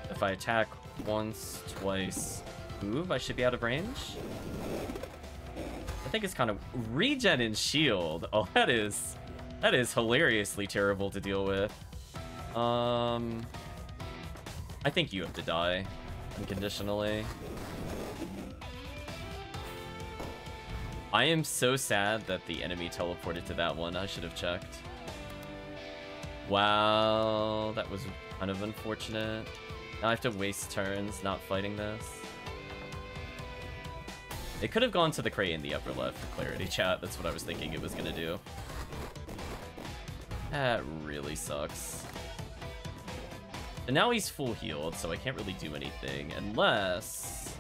If I attack once, twice, move, I should be out of range. I think it's kind of regen and shield. Oh, that is that is hilariously terrible to deal with. Um, I think you have to die unconditionally. I am so sad that the enemy teleported to that one. I should have checked. Wow, that was kind of unfortunate. Now I have to waste turns not fighting this. It could have gone to the crate in the upper left for clarity, chat. That's what I was thinking it was going to do. That really sucks. And now he's full healed, so I can't really do anything unless...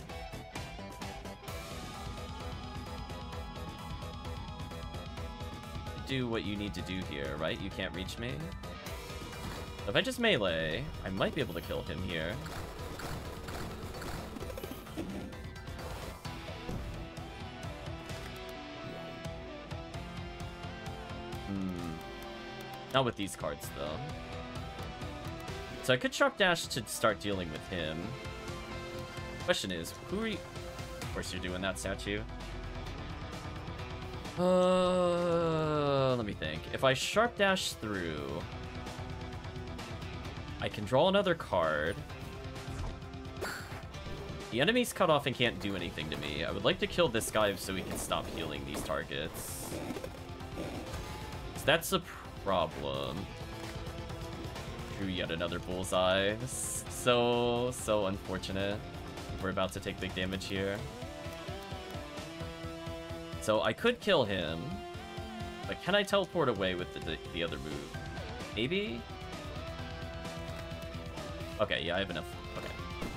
Do what you need to do here, right? You can't reach me? If I just melee, I might be able to kill him here. Hmm. Not with these cards, though. So I could Sharp Dash to start dealing with him. Question is, who are you... Of course you're doing that, statue. Uh, let me think. If I Sharp Dash through... I can draw another card. The enemy's cut off and can't do anything to me. I would like to kill this guy so we can stop healing these targets. So that's a problem. Drew yet another bullseye. So, so unfortunate. We're about to take big damage here. So I could kill him, but can I teleport away with the, the, the other move? Maybe? Okay, yeah, I have enough. Okay.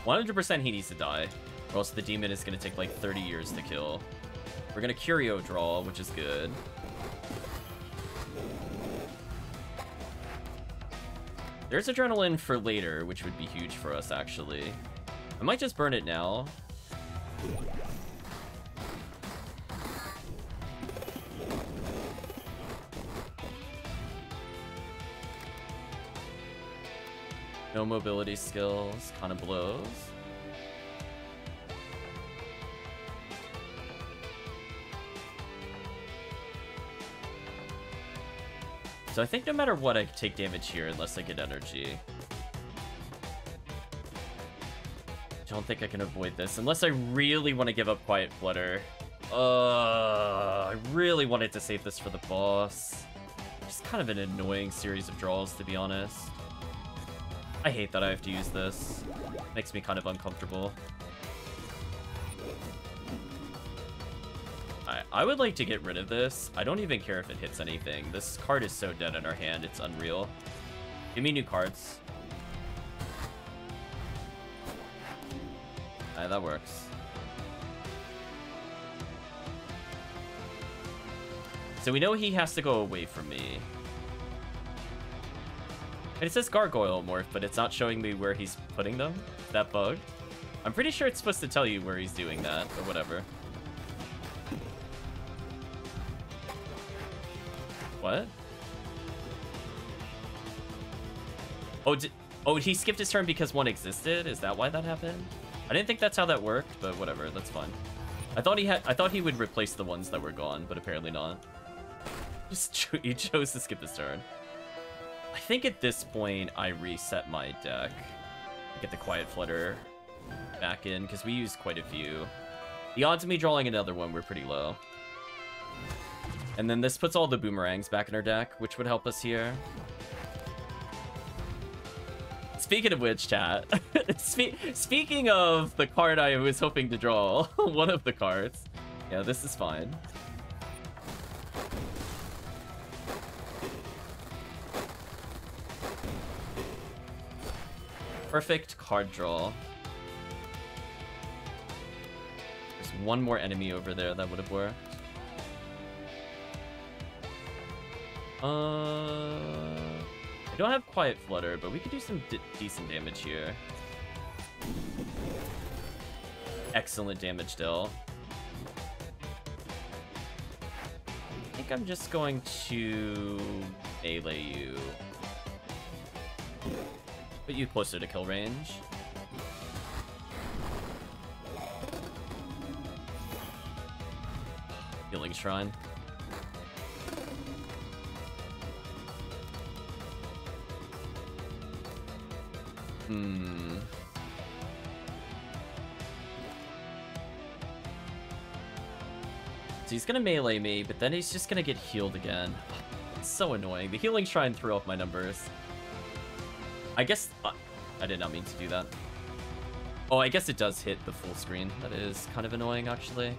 100% he needs to die, or else the demon is going to take like 30 years to kill. We're going to Curio draw, which is good. There's Adrenaline for later, which would be huge for us, actually. I might just burn it now. No mobility skills, kind of blows. So I think no matter what, I take damage here unless I get energy. I don't think I can avoid this unless I really want to give up Quiet Flutter. Uh, I really wanted to save this for the boss. Just kind of an annoying series of draws, to be honest. I hate that I have to use this. Makes me kind of uncomfortable. I, I would like to get rid of this. I don't even care if it hits anything. This card is so dead in our hand, it's unreal. Give me new cards. Alright, that works. So we know he has to go away from me. And it says Gargoyle Morph, but it's not showing me where he's putting them. That bug. I'm pretty sure it's supposed to tell you where he's doing that, but whatever. What? Oh, did, oh, he skipped his turn because one existed? Is that why that happened? I didn't think that's how that worked, but whatever, that's fine. I thought he had I thought he would replace the ones that were gone, but apparently not. Just cho you chose to skip his turn. I think at this point I reset my deck. Get the Quiet Flutter back in, because we used quite a few. The odds of me drawing another one were pretty low. And then this puts all the boomerangs back in our deck, which would help us here. Speaking of which, chat. Spe speaking of the card I was hoping to draw, one of the cards. Yeah, this is fine. Perfect card draw. There's one more enemy over there that would have worked. Uh, I don't have Quiet Flutter, but we could do some decent damage here. Excellent damage deal. I think I'm just going to melee you. Put you closer to kill range. Healing Shrine. Hmm. So he's gonna melee me, but then he's just gonna get healed again. It's so annoying. The healing shrine threw off my numbers. I guess... Uh, I did not mean to do that. Oh, I guess it does hit the full screen. That is kind of annoying, actually.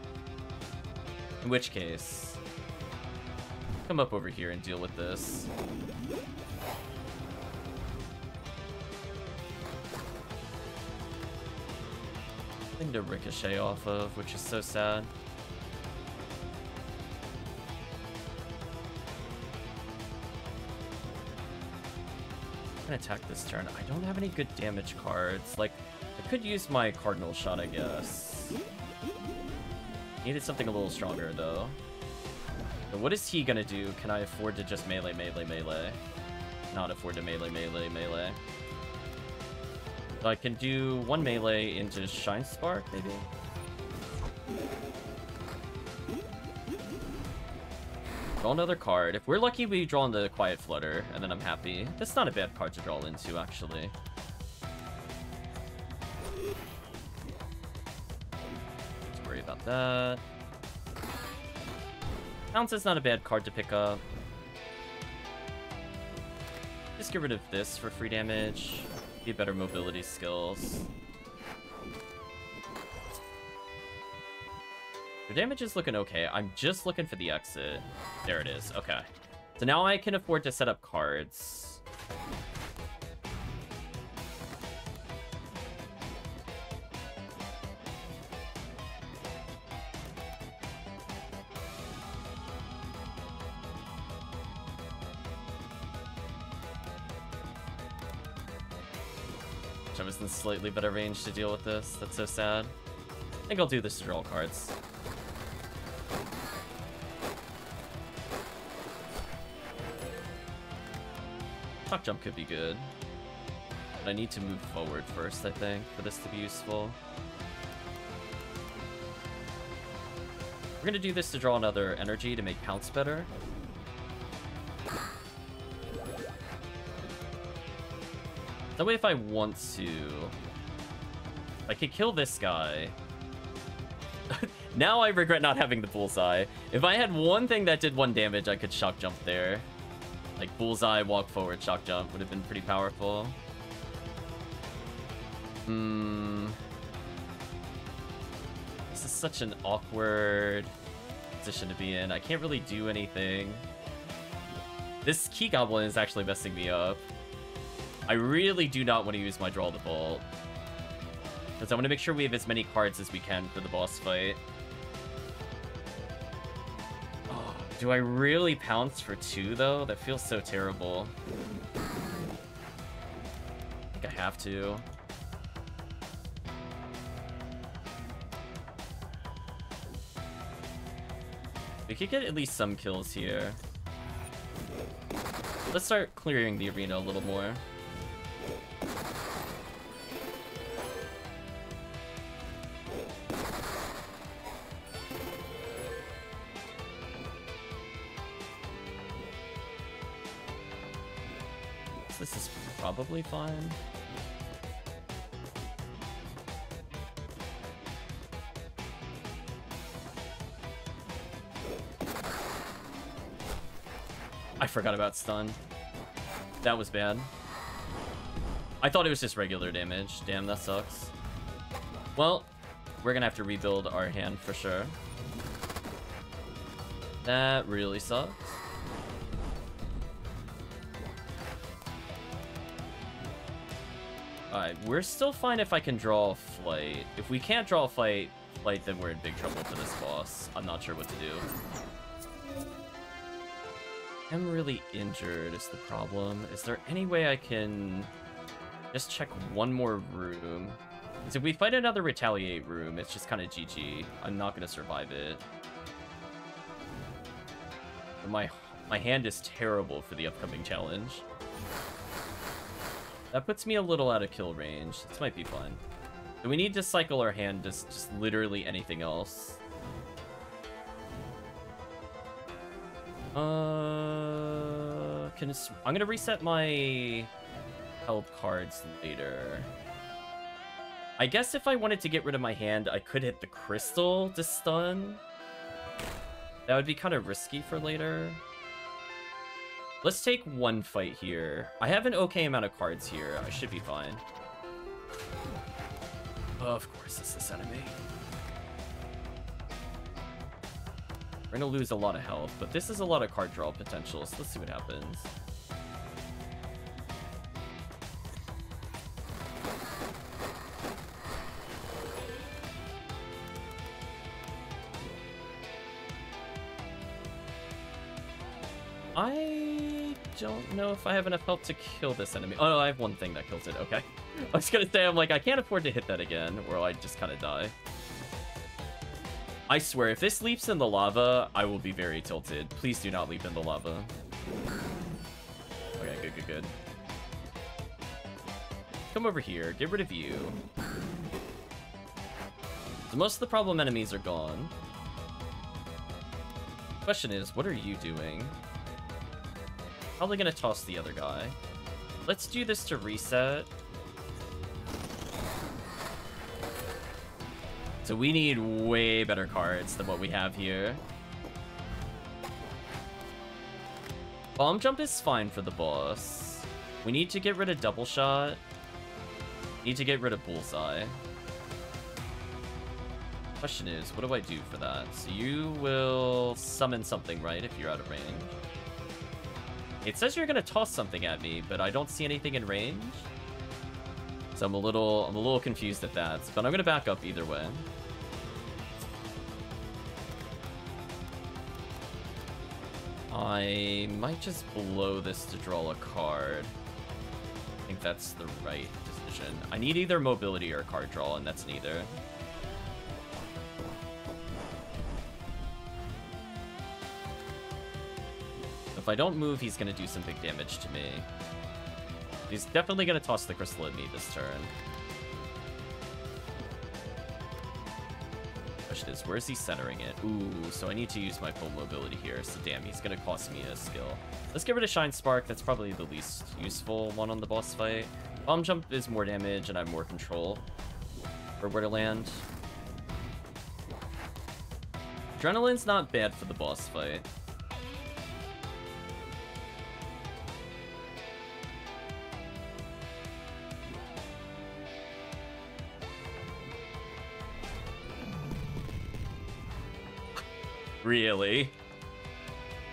In which case... Come up over here and deal with this. Thing to ricochet off of, which is so sad. can attack this turn. I don't have any good damage cards. Like, I could use my Cardinal Shot, I guess. Needed something a little stronger, though. But what is he gonna do? Can I afford to just melee, melee, melee? Not afford to melee, melee, melee. I can do one melee into Shine Spark, maybe? Draw another card. If we're lucky, we draw into the Quiet Flutter, and then I'm happy. That's not a bad card to draw into, actually. Let's worry about that. Pounce is not a bad card to pick up. Just get rid of this for free damage. Be better mobility skills. The damage is looking okay. I'm just looking for the exit. There it is. Okay. So now I can afford to set up cards. In slightly better range to deal with this. That's so sad. I think I'll do this to draw cards. Shock Jump could be good. But I need to move forward first, I think, for this to be useful. We're gonna do this to draw another energy to make Pounce better. That way if I want to... I could kill this guy. now I regret not having the bullseye. If I had one thing that did one damage, I could shock jump there. Like bullseye, walk forward, shock jump would have been pretty powerful. Hmm. This is such an awkward position to be in. I can't really do anything. This Key Goblin is actually messing me up. I really do not want to use my Draw the Bolt. Because I want to make sure we have as many cards as we can for the boss fight. Oh, do I really pounce for two, though? That feels so terrible. I think I have to. We could get at least some kills here. Let's start clearing the arena a little more. Probably fine. I forgot about stun. That was bad. I thought it was just regular damage. Damn, that sucks. Well, we're gonna have to rebuild our hand for sure. That really sucks. We're still fine if I can draw a flight. If we can't draw a flight, flight, then we're in big trouble for this boss. I'm not sure what to do. I'm really injured is the problem. Is there any way I can just check one more room? Because if we fight another retaliate room, it's just kind of GG. I'm not going to survive it. My, my hand is terrible for the upcoming challenge. That puts me a little out of kill range. This might be fun. Do we need to cycle our hand to just literally anything else? Uh, can I'm gonna reset my help cards later. I guess if I wanted to get rid of my hand, I could hit the crystal to stun. That would be kind of risky for later. Let's take one fight here. I have an okay amount of cards here. I should be fine. Of course, it's this enemy. We're gonna lose a lot of health, but this is a lot of card draw potential, so let's see what happens. Don't know if I have enough health to kill this enemy. Oh, no, I have one thing that kills it. Okay. I was gonna say, I'm like, I can't afford to hit that again, or I just kind of die. I swear, if this leaps in the lava, I will be very tilted. Please do not leap in the lava. Okay, good, good, good. Come over here. Get rid of you. So most of the problem enemies are gone. Question is, what are you doing? Probably gonna toss the other guy. Let's do this to reset. So we need way better cards than what we have here. Bomb jump is fine for the boss. We need to get rid of double shot. Need to get rid of bullseye. Question is, what do I do for that? So you will summon something, right, if you're out of range? It says you're gonna toss something at me, but I don't see anything in range. So I'm a little I'm a little confused at that, but I'm gonna back up either way. I might just blow this to draw a card. I think that's the right decision. I need either mobility or card draw, and that's neither. I don't move, he's going to do some big damage to me. He's definitely going to toss the crystal at me this turn. Question is, where is he centering it? Ooh, so I need to use my full mobility here. So damn, he's going to cost me a skill. Let's get rid of Shine Spark. That's probably the least useful one on the boss fight. Bomb Jump is more damage and I have more control for where to land. Adrenaline's not bad for the boss fight. Really?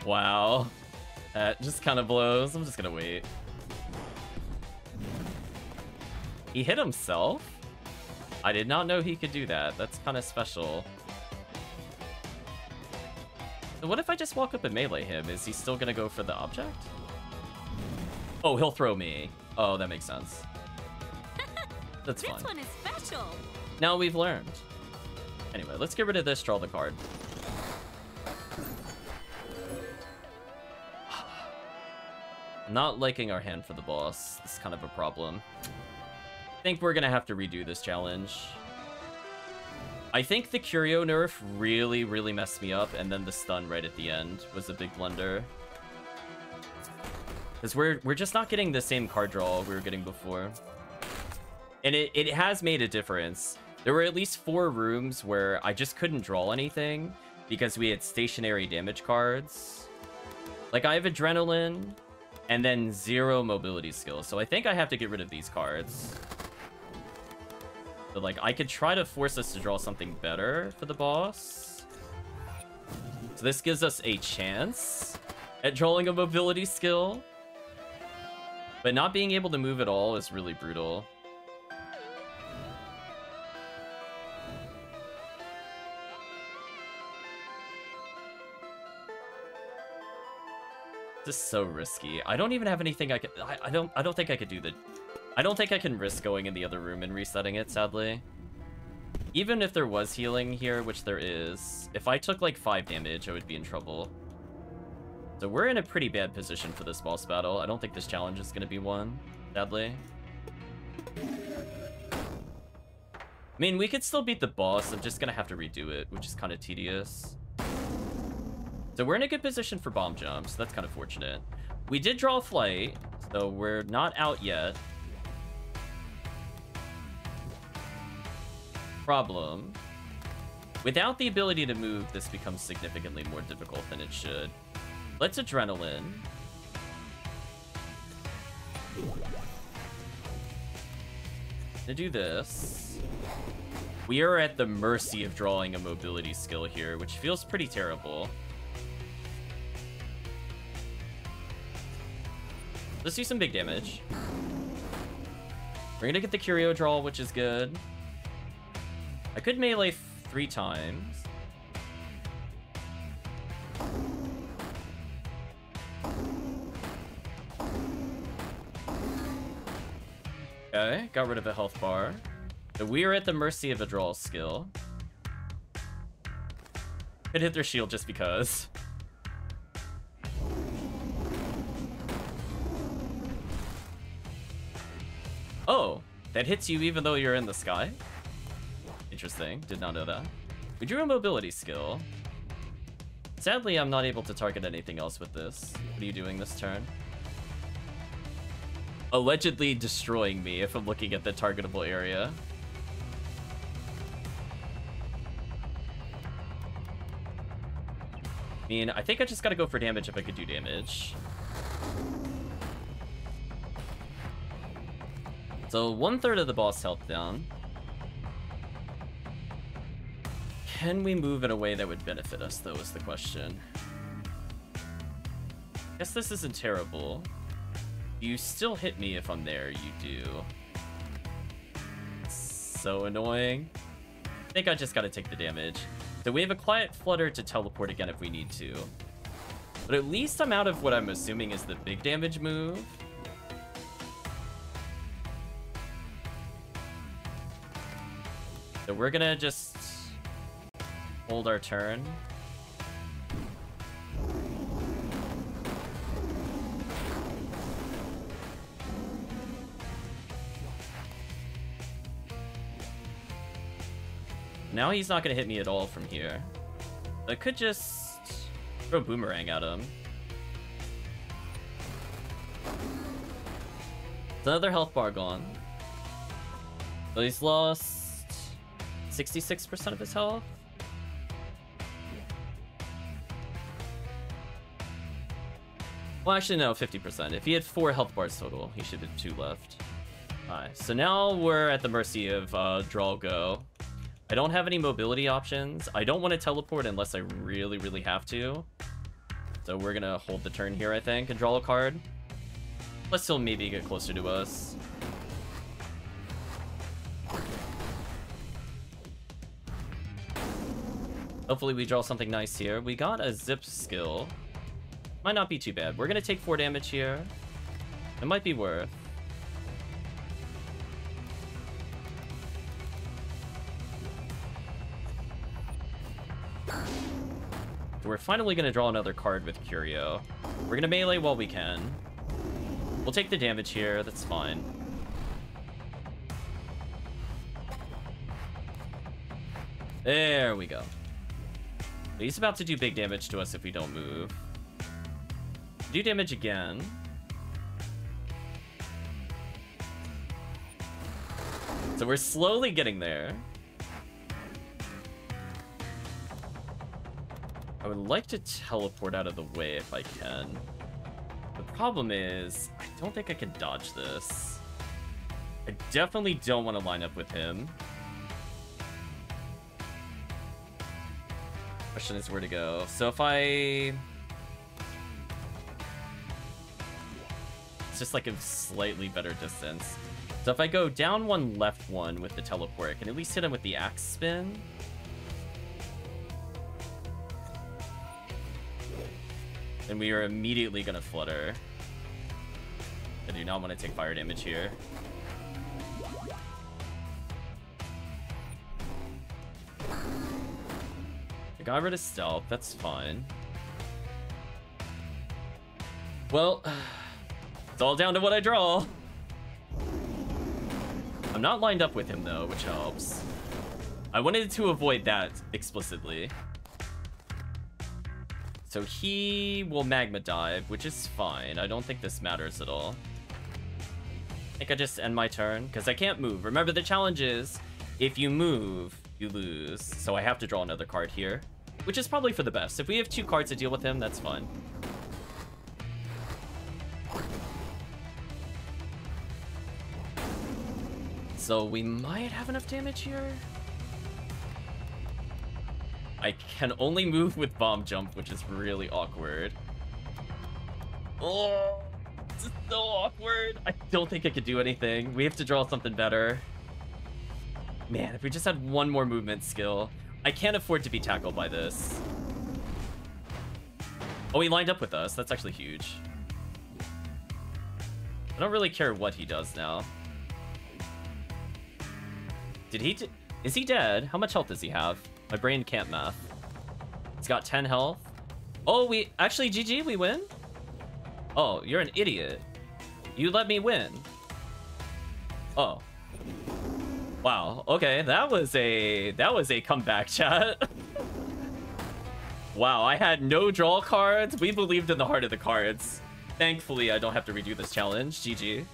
Wow. That just kind of blows. I'm just gonna wait. He hit himself? I did not know he could do that. That's kind of special. So what if I just walk up and melee him? Is he still gonna go for the object? Oh, he'll throw me. Oh, that makes sense. That's fine. This one is special. Now we've learned. Anyway, let's get rid of this, draw the card. Not liking our hand for the boss. It's kind of a problem. I think we're gonna have to redo this challenge. I think the Curio nerf really, really messed me up, and then the stun right at the end was a big blunder. Because we're, we're just not getting the same card draw we were getting before. And it, it has made a difference. There were at least four rooms where I just couldn't draw anything because we had stationary damage cards. Like, I have Adrenaline and then zero mobility skill. So I think I have to get rid of these cards. But, like, I could try to force us to draw something better for the boss. So this gives us a chance at drawing a mobility skill. But not being able to move at all is really brutal. This is so risky. I don't even have anything I could... I, I don't I don't think I could do the... I don't think I can risk going in the other room and resetting it, sadly. Even if there was healing here, which there is, if I took like 5 damage, I would be in trouble. So we're in a pretty bad position for this boss battle. I don't think this challenge is going to be won, sadly. I mean, we could still beat the boss. I'm just going to have to redo it, which is kind of tedious. So we're in a good position for bomb jumps. That's kind of fortunate. We did draw a flight, so we're not out yet. Problem. Without the ability to move, this becomes significantly more difficult than it should. Let's adrenaline. To do this, we are at the mercy of drawing a mobility skill here, which feels pretty terrible. Let's do some big damage. We're gonna get the Curio draw, which is good. I could melee three times. Okay, got rid of a health bar. So we are at the mercy of a draw skill. Could hit their shield just because. Oh, that hits you even though you're in the sky? Interesting, did not know that. We drew a mobility skill. Sadly, I'm not able to target anything else with this. What are you doing this turn? Allegedly destroying me if I'm looking at the targetable area. I mean, I think I just gotta go for damage if I could do damage. So one third of the boss health down. Can we move in a way that would benefit us, though, is the question. Guess this isn't terrible. You still hit me if I'm there, you do. So annoying. I think I just gotta take the damage. So we have a Quiet Flutter to teleport again if we need to. But at least I'm out of what I'm assuming is the big damage move. So we're gonna just hold our turn. Now he's not gonna hit me at all from here. I could just throw a boomerang at him. It's another health bar gone. So he's lost 66% of his health? Well, actually, no, 50%. If he had four health bars total, he should have two left. Alright, so now we're at the mercy of uh, Draw Go. I don't have any mobility options. I don't want to teleport unless I really, really have to. So we're gonna hold the turn here, I think, and draw a card. Let's still maybe get closer to us. Hopefully we draw something nice here. We got a zip skill. Might not be too bad. We're gonna take four damage here. It might be worth. we're finally gonna draw another card with Curio. We're gonna melee while we can. We'll take the damage here, that's fine. There we go. He's about to do big damage to us if we don't move. Do damage again. So we're slowly getting there. I would like to teleport out of the way if I can. The problem is, I don't think I can dodge this. I definitely don't want to line up with him. Question is where to go. So if I... It's just like a slightly better distance. So if I go down one, left one with the teleport, I can at least hit him with the axe spin. And we are immediately gonna flutter. I do not want to take fire damage here. Got rid of stealth, that's fine. Well, it's all down to what I draw. I'm not lined up with him though, which helps. I wanted to avoid that explicitly. So he will magma dive, which is fine. I don't think this matters at all. I think I just end my turn, because I can't move. Remember, the challenge is, if you move, you lose. So I have to draw another card here, which is probably for the best. If we have two cards to deal with him, that's fine. So we might have enough damage here. I can only move with bomb jump, which is really awkward. Oh, this is so awkward. I don't think I could do anything. We have to draw something better. Man, if we just had one more movement skill. I can't afford to be tackled by this. Oh, he lined up with us. That's actually huge. I don't really care what he does now. Did he... Is he dead? How much health does he have? My brain can't math. He's got 10 health. Oh, we... Actually, GG, we win? Oh, you're an idiot. You let me win. Oh. Wow, okay, that was a... That was a comeback, chat. wow, I had no draw cards. We believed in the heart of the cards. Thankfully, I don't have to redo this challenge. GG.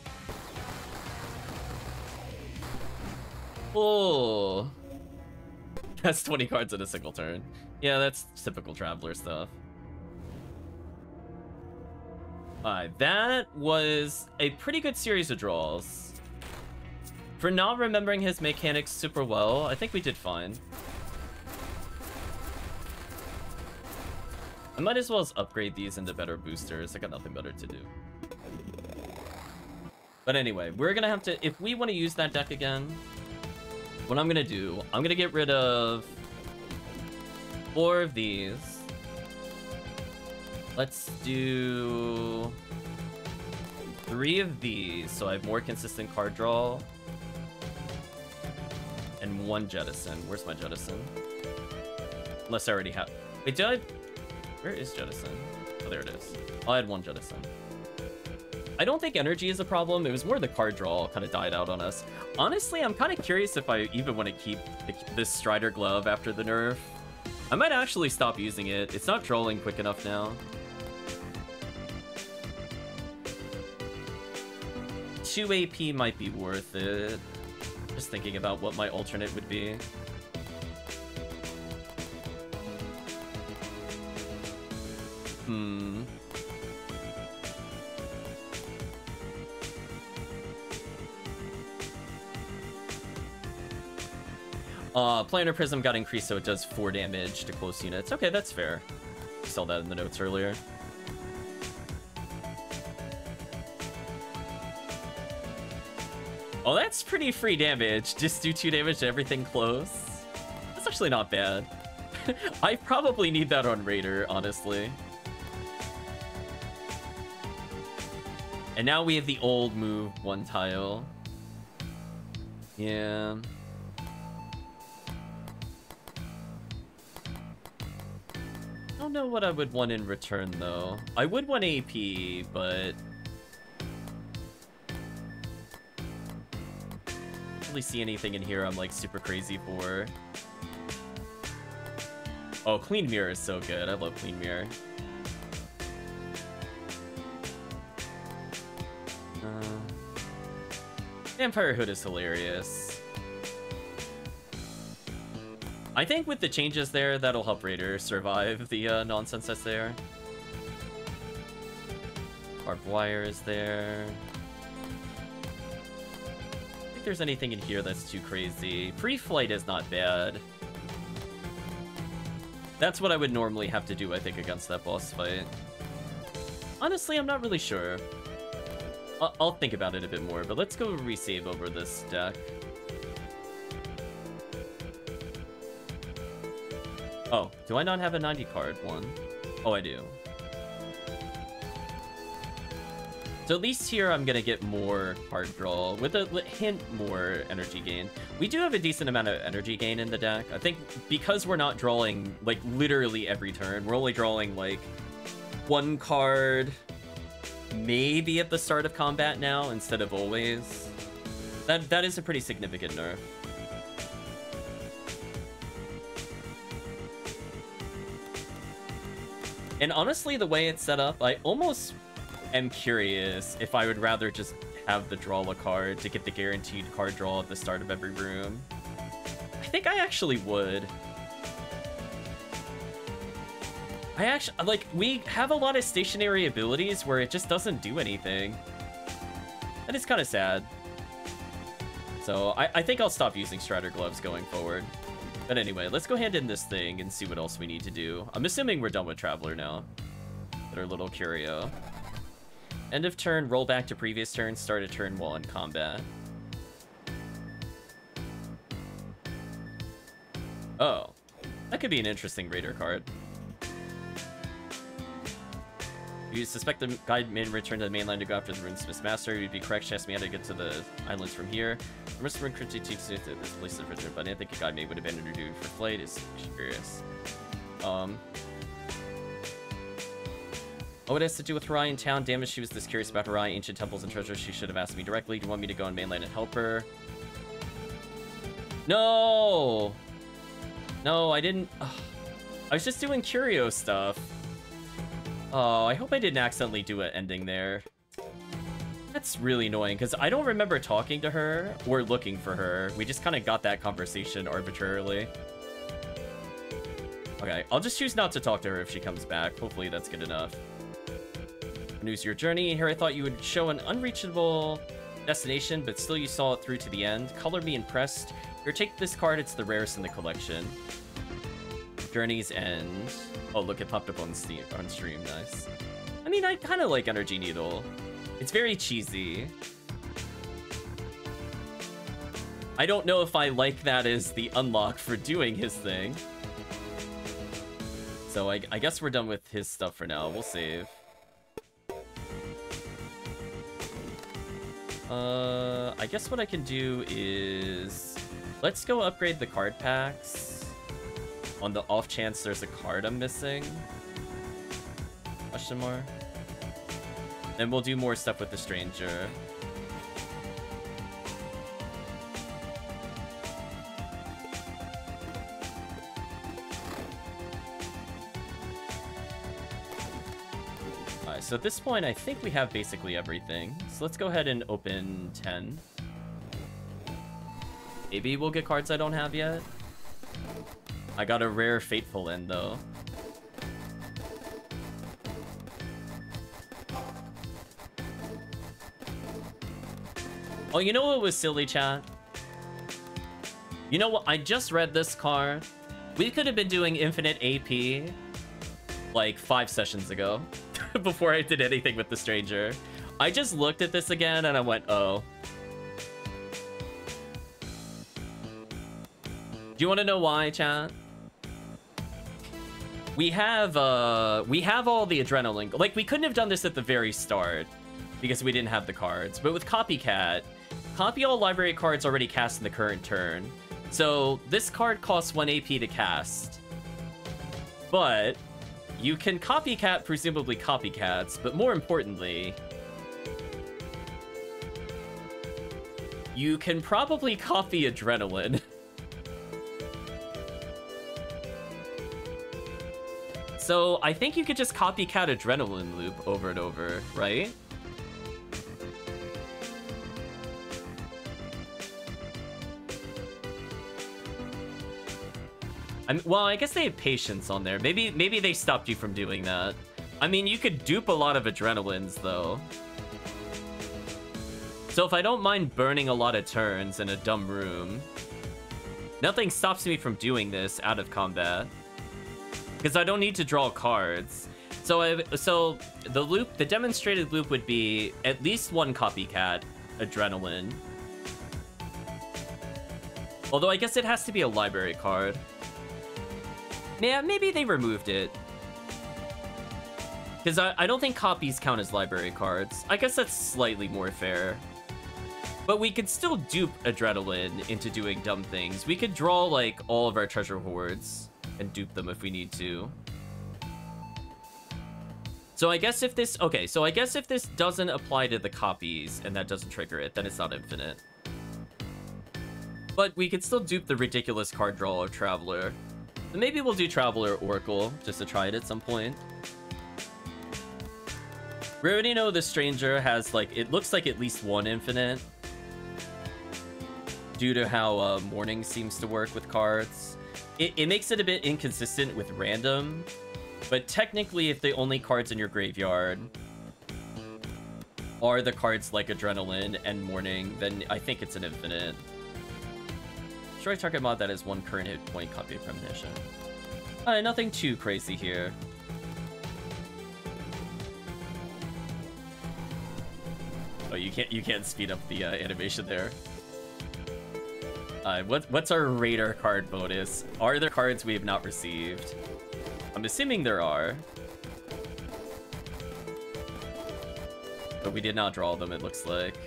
Oh. That's 20 cards in a single turn. Yeah, that's typical Traveler stuff. Alright, that was a pretty good series of draws. For not remembering his mechanics super well, I think we did fine. I might as well as upgrade these into better boosters. I got nothing better to do. But anyway, we're gonna have to... If we want to use that deck again, what I'm gonna do, I'm gonna get rid of four of these. Let's do three of these, so I have more consistent card draw. And one jettison. Where's my jettison? Unless I already have... Wait, did I... Where is jettison? Oh, there it is. Oh, I had one jettison. I don't think energy is a problem. It was more the card draw kind of died out on us. Honestly, I'm kind of curious if I even want to keep this Strider Glove after the nerf. I might actually stop using it. It's not trolling quick enough now. Two AP might be worth it. Just thinking about what my alternate would be. Hmm. Uh, Planar Prism got increased so it does 4 damage to close units. Okay, that's fair. Saw that in the notes earlier. Oh, that's pretty free damage. Just do 2 damage to everything close. That's actually not bad. I probably need that on Raider, honestly. And now we have the old move, one tile. Yeah. I don't know what I would want in return, though. I would want AP, but... see anything in here I'm like super crazy for. Oh, Clean Mirror is so good. I love Clean Mirror. Uh, Vampire Hood is hilarious. I think with the changes there, that'll help Raider survive the uh, nonsense that's there. Barbed wire is there. There's anything in here that's too crazy. Pre-flight is not bad. That's what I would normally have to do, I think, against that boss fight. Honestly, I'm not really sure. I'll, I'll think about it a bit more, but let's go resave over this deck. Oh, do I not have a 90 card one? Oh, I do. So at least here I'm gonna get more card draw, with a hint more energy gain. We do have a decent amount of energy gain in the deck. I think because we're not drawing, like, literally every turn, we're only drawing, like, one card maybe at the start of combat now instead of always. That That is a pretty significant nerf. And honestly, the way it's set up, I almost am curious if I would rather just have the draw a card to get the guaranteed card draw at the start of every room. I think I actually would. I actually, like, we have a lot of stationary abilities where it just doesn't do anything. That is kind of sad. So I, I think I'll stop using Strider Gloves going forward. But anyway, let's go hand in this thing and see what else we need to do. I'm assuming we're done with Traveler now. But our little curio. End of turn, roll back to previous turn, start a turn while in combat. Oh. That could be an interesting Raider card. You suspect the guide may return to the mainland to go after the Runesmith Master. You'd be correct, Chance me how to get to the islands from here. Mr. Cryptic Chief this place is Richard, but I think a guide may would have been introduced for flight is curious. Um Oh, it has to do with Horai in town. Damn it, she was this curious about Horai, ancient temples and treasures. She should have asked me directly. Do you want me to go on mainland and help her? No! No, I didn't... Ugh. I was just doing curio stuff. Oh, I hope I didn't accidentally do an ending there. That's really annoying, because I don't remember talking to her or looking for her. We just kind of got that conversation arbitrarily. Okay, I'll just choose not to talk to her if she comes back. Hopefully that's good enough. News your journey. Here I thought you would show an unreachable destination, but still you saw it through to the end. Color me impressed. Here, take this card. It's the rarest in the collection. Journey's End. Oh, look, it popped up on Steam on stream. Nice. I mean, I kind of like Energy Needle. It's very cheesy. I don't know if I like that as the unlock for doing his thing. So I, I guess we're done with his stuff for now. We'll save. Uh, I guess what I can do is... Let's go upgrade the card packs on the off chance there's a card I'm missing. Question mark. Then we'll do more stuff with the stranger. So at this point, I think we have basically everything. So let's go ahead and open 10. Maybe we'll get cards I don't have yet. I got a rare Fateful End, though. Oh, you know what was silly, chat? You know what? I just read this card. We could have been doing infinite AP like five sessions ago before I did anything with the stranger. I just looked at this again and I went, oh. Do you want to know why, chat? we have uh we have all the adrenaline like we couldn't have done this at the very start because we didn't have the cards but with copycat copy all library cards already cast in the current turn so this card costs 1 ap to cast but you can copycat presumably copycats but more importantly you can probably copy adrenaline So I think you could just copycat Adrenaline Loop over and over, right? I mean, well, I guess they have patience on there. Maybe maybe they stopped you from doing that. I mean, you could dupe a lot of adrenalines, though. So if I don't mind burning a lot of turns in a dumb room, nothing stops me from doing this out of combat. Because I don't need to draw cards. So I, so the loop, the demonstrated loop would be at least one copycat adrenaline. Although I guess it has to be a library card. Yeah, maybe they removed it. Because I, I don't think copies count as library cards. I guess that's slightly more fair. But we could still dupe Adrenaline into doing dumb things. We could draw, like, all of our treasure hoards and dupe them if we need to. So I guess if this... Okay, so I guess if this doesn't apply to the copies and that doesn't trigger it, then it's not infinite. But we could still dupe the ridiculous card draw of Traveler. Maybe we'll do Traveler Oracle, just to try it at some point. We already know the Stranger has, like, it looks like at least one infinite. Due to how uh, Mourning seems to work with cards. It, it makes it a bit inconsistent with random, but technically, if the only cards in your graveyard are the cards like Adrenaline and Mourning, then I think it's an infinite. Destroy target mod that has one current hit point copy of Premonition. Uh, nothing too crazy here. Oh, you can't you can't speed up the uh, animation there. Uh, what what's our Raider card bonus? Are there cards we have not received? I'm assuming there are. But we did not draw them, it looks like.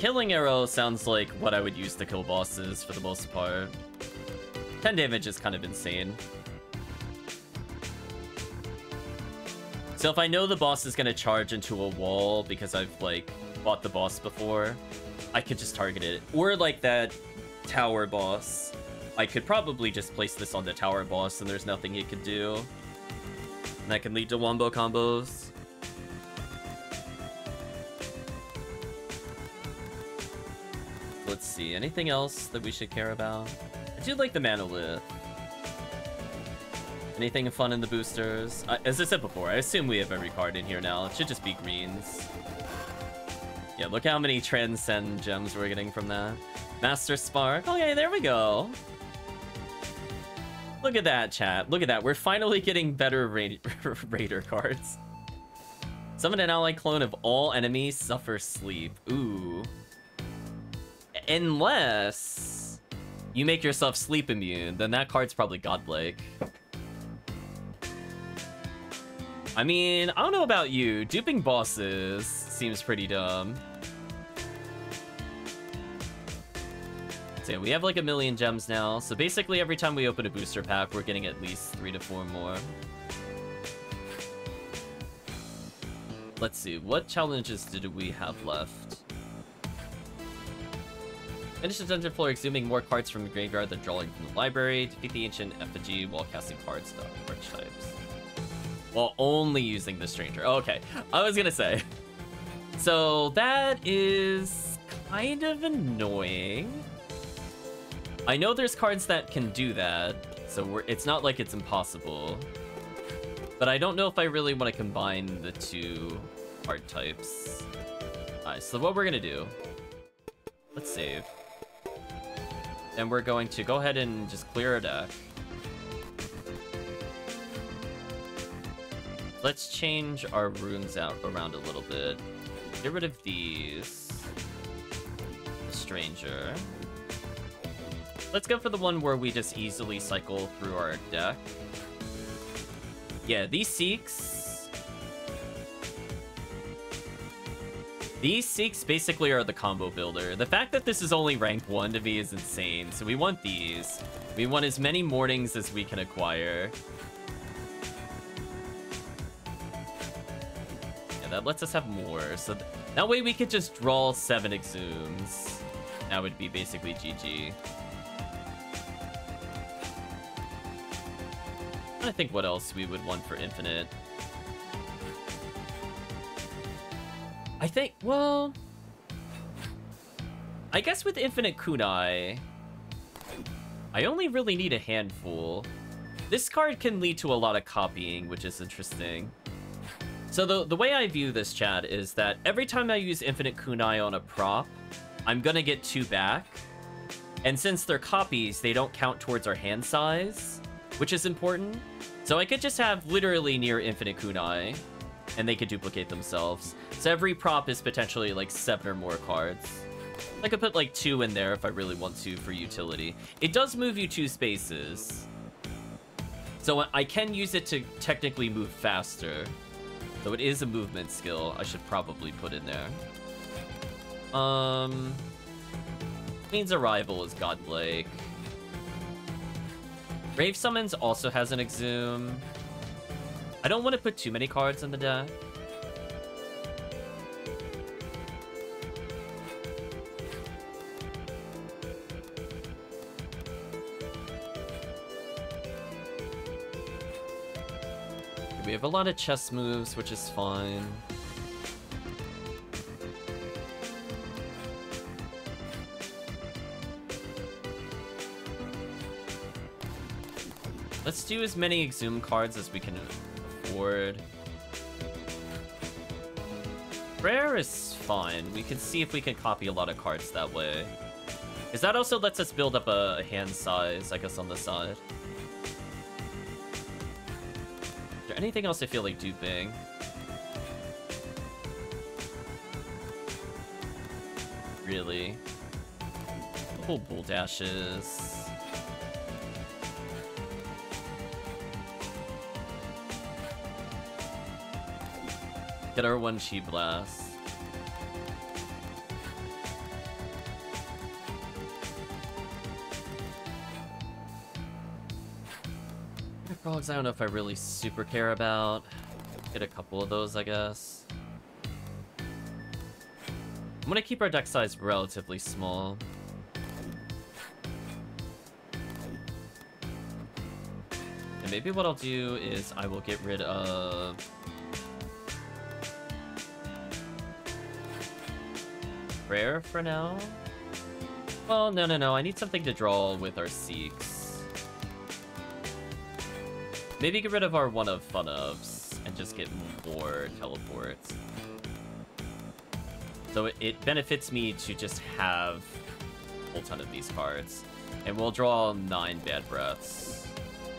Killing Arrow sounds like what I would use to kill bosses for the most part. 10 damage is kind of insane. So if I know the boss is going to charge into a wall because I've, like, fought the boss before, I could just target it. Or like that tower boss. I could probably just place this on the tower boss and there's nothing he could do. And that can lead to wombo combos. Let's see, anything else that we should care about? I do like the Monolith. Anything fun in the boosters? As I said before, I assume we have every card in here now. It should just be greens. Yeah, look how many Transcend gems we're getting from that. Master Spark. Oh, okay, there we go. Look at that, chat. Look at that. We're finally getting better Ra Raider cards. Summon an ally clone of all enemies suffer sleep. Ooh. Unless you make yourself sleep immune, then that card's probably godlike. I mean, I don't know about you. Duping bosses seems pretty dumb. So yeah, we have like a million gems now. So basically every time we open a booster pack, we're getting at least three to four more. Let's see, what challenges did we have left? Finish the dungeon floor exhuming more cards from the graveyard than drawing from the library. Defeat the ancient effigy while casting cards to archetypes. While only using the stranger. Oh, okay, I was gonna say. So that is kind of annoying. I know there's cards that can do that, so it's not like it's impossible. But I don't know if I really want to combine the two card types. Alright, so what we're gonna do... Let's save. And we're going to go ahead and just clear our deck. Let's change our runes out around a little bit. Get rid of these. The Stranger. Let's go for the one where we just easily cycle through our deck. Yeah, these Seeks... These Seeks basically are the combo builder. The fact that this is only rank 1 to me is insane, so we want these. We want as many Mournings as we can acquire. Yeah, that lets us have more, so th that way we could just draw 7 Exhumes. That would be basically GG. I think what else we would want for Infinite. I think, well... I guess with Infinite Kunai, I only really need a handful. This card can lead to a lot of copying, which is interesting. So the, the way I view this, chat, is that every time I use Infinite Kunai on a prop, I'm gonna get two back. And since they're copies, they don't count towards our hand size, which is important. So I could just have literally near infinite kunai, and they could duplicate themselves. So every prop is potentially like seven or more cards. I could put like two in there if I really want to for utility. It does move you two spaces. So I can use it to technically move faster. So it is a movement skill I should probably put in there. Um, means Arrival is godlike. Brave Summons also has an Exhume. I don't want to put too many cards in the deck. We have a lot of chess moves, which is fine. Let's do as many Exhume cards as we can Rare is fine. We can see if we can copy a lot of cards that way. Because that also lets us build up a, a hand size, I guess, on the side. Is there anything else I feel like duping? Really? Couple bull dashes. Get our one Chi Blast. Frogs, I don't know if I really super care about. Get a couple of those, I guess. I'm gonna keep our deck size relatively small. And maybe what I'll do is I will get rid of prayer for now? Well, no, no, no. I need something to draw with our Seeks. Maybe get rid of our one of fun ofs and just get more teleports. So it, it benefits me to just have a whole ton of these cards. And we'll draw nine bad breaths.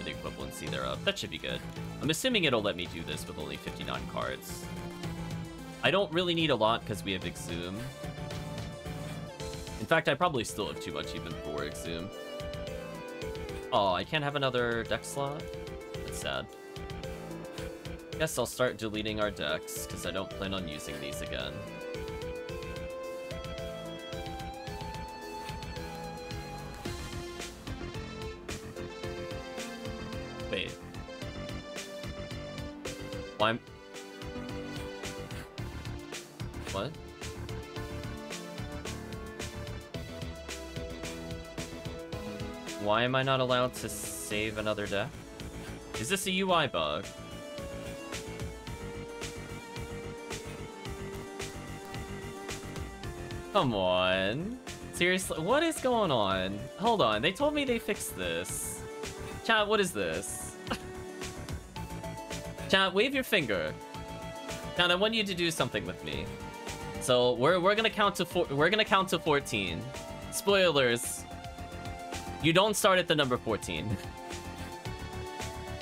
The equivalency thereof. That should be good. I'm assuming it'll let me do this with only 59 cards. I don't really need a lot because we have Exhume fact, I probably still have too much even for Exhume. Oh, I can't have another deck slot? That's sad. Guess I'll start deleting our decks, because I don't plan on using these again. Wait. Why? What? Why am I not allowed to save another deck? Is this a UI bug? Come on. Seriously, what is going on? Hold on, they told me they fixed this. Chat, what is this? Chat, wave your finger. Chat, I want you to do something with me. So we're we're gonna count to four. We're gonna count to 14. Spoilers. You don't start at the number 14.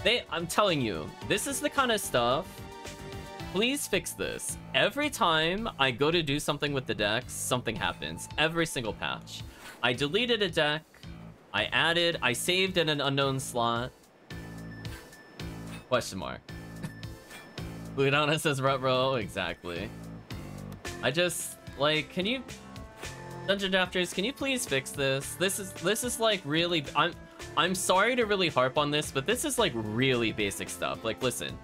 they, I'm telling you, this is the kind of stuff. Please fix this. Every time I go to do something with the decks, something happens. Every single patch. I deleted a deck. I added, I saved in an unknown slot. Question mark. Ludana says Rutro, exactly. I just, like, can you Dungeon Drafters, can you please fix this? This is this is like really I'm I'm sorry to really harp on this, but this is like really basic stuff. Like listen.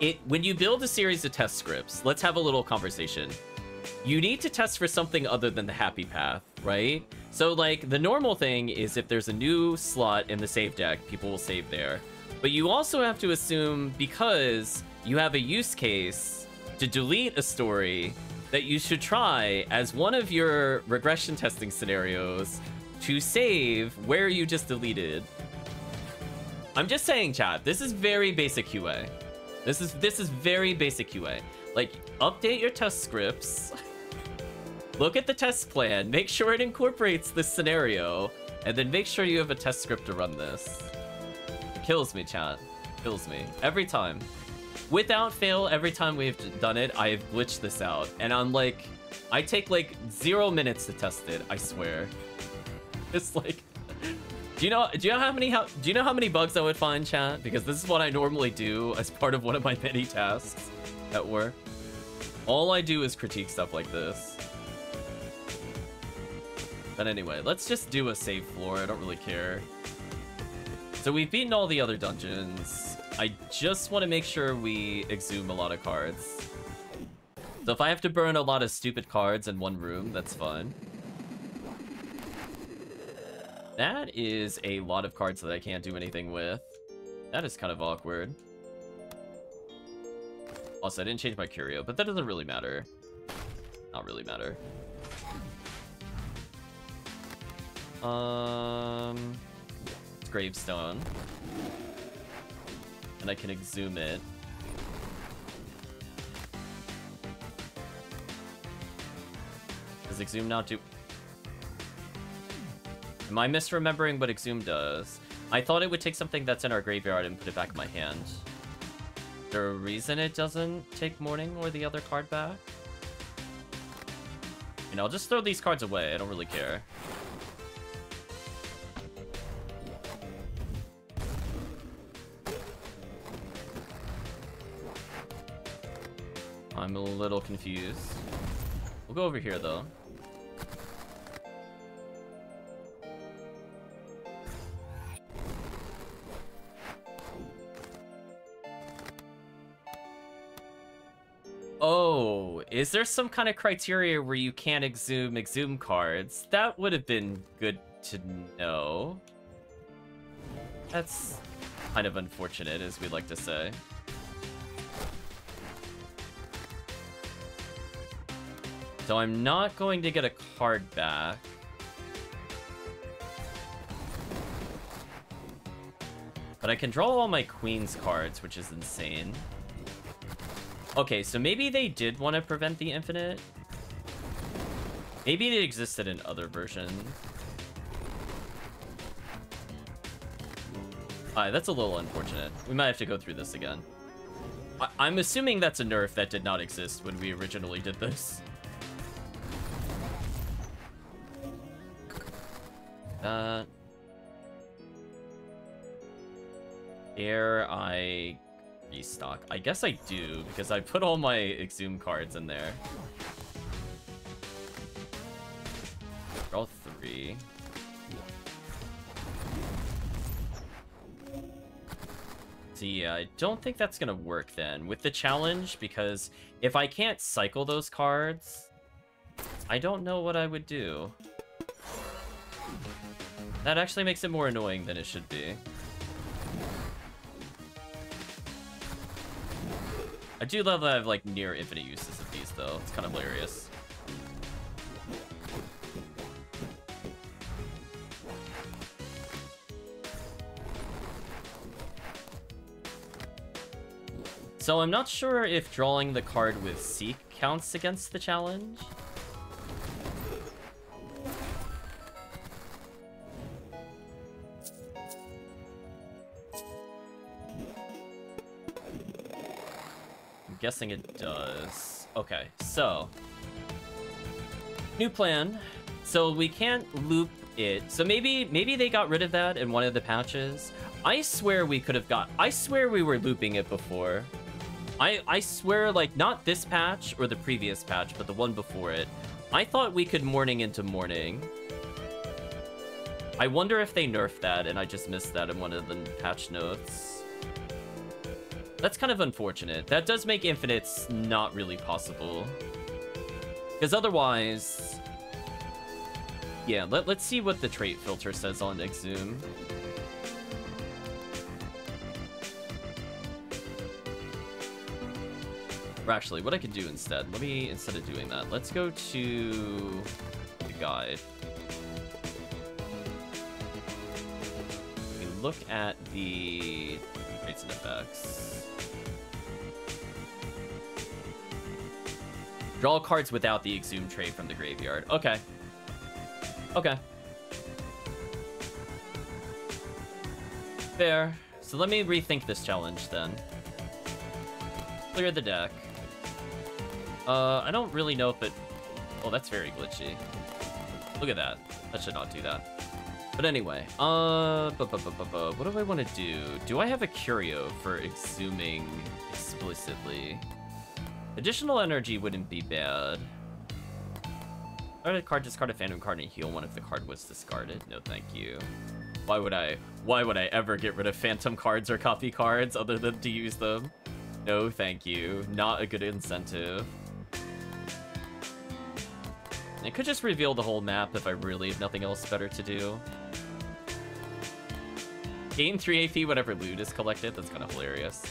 It when you build a series of test scripts, let's have a little conversation. You need to test for something other than the happy path, right? So like the normal thing is if there's a new slot in the save deck, people will save there. But you also have to assume because you have a use case to delete a story that you should try as one of your regression testing scenarios to save where you just deleted. I'm just saying, chat, this is very basic QA. This is this is very basic QA. Like, update your test scripts. Look at the test plan, make sure it incorporates this scenario, and then make sure you have a test script to run this. Kills me, chat. Kills me. Every time. Without fail, every time we've done it, I've glitched this out. And I'm like, I take like zero minutes to test it, I swear. It's like, do you know, do you know how many, how, do you know how many bugs I would find, chat? Because this is what I normally do as part of one of my many tasks at work. All I do is critique stuff like this. But anyway, let's just do a save floor. I don't really care. So we've beaten all the other dungeons. I just want to make sure we exhume a lot of cards. So if I have to burn a lot of stupid cards in one room, that's fine. That is a lot of cards that I can't do anything with. That is kind of awkward. Also, I didn't change my curio, but that doesn't really matter. Not really matter. Um, gravestone, and I can exhume it. Does exhume not do? Am I misremembering what exhume does? I thought it would take something that's in our graveyard and put it back in my hand. Is there a reason it doesn't take Mourning or the other card back? You know, I'll just throw these cards away. I don't really care. I'm a little confused. We'll go over here, though. Oh, is there some kind of criteria where you can't exhume exhume cards? That would have been good to know. That's kind of unfortunate, as we like to say. So I'm not going to get a card back. But I can draw all my Queen's cards, which is insane. Okay, so maybe they did want to prevent the infinite. Maybe it existed in other versions. Alright, that's a little unfortunate. We might have to go through this again. I am assuming that's a nerf that did not exist when we originally did this. Uh, dare I restock? I guess I do, because I put all my Exhume cards in there. Draw three. So yeah, I don't think that's gonna work then with the challenge, because if I can't cycle those cards, I don't know what I would do. That actually makes it more annoying than it should be. I do love that I have like near infinite uses of these though. It's kind of hilarious. So I'm not sure if drawing the card with Seek counts against the challenge. Guessing it does. Okay, so. New plan. So we can't loop it. So maybe maybe they got rid of that in one of the patches. I swear we could have got... I swear we were looping it before. I, I swear, like, not this patch or the previous patch, but the one before it. I thought we could Mourning into Mourning. I wonder if they nerfed that and I just missed that in one of the patch notes. That's kind of unfortunate. That does make infinites not really possible. Because otherwise... Yeah, let, let's see what the trait filter says on Exhume. Or actually, what I could do instead, let me, instead of doing that, let's go to the guide. We look at the traits and effects. Draw cards without the Exhumed trait from the graveyard. Okay. Okay. Fair. So let me rethink this challenge then. Clear the deck. Uh, I don't really know if it... Oh, that's very glitchy. Look at that. That should not do that. But anyway, uh, bu -bu -bu what do I want to do? Do I have a curio for exhuming explicitly? Additional energy wouldn't be bad. Or a card discard a phantom card and heal one if the card was discarded. No, thank you. Why would I? Why would I ever get rid of phantom cards or copy cards other than to use them? No, thank you. Not a good incentive. It could just reveal the whole map if I really have nothing else better to do. Gain 3 AP whenever loot is collected. That's kind of hilarious.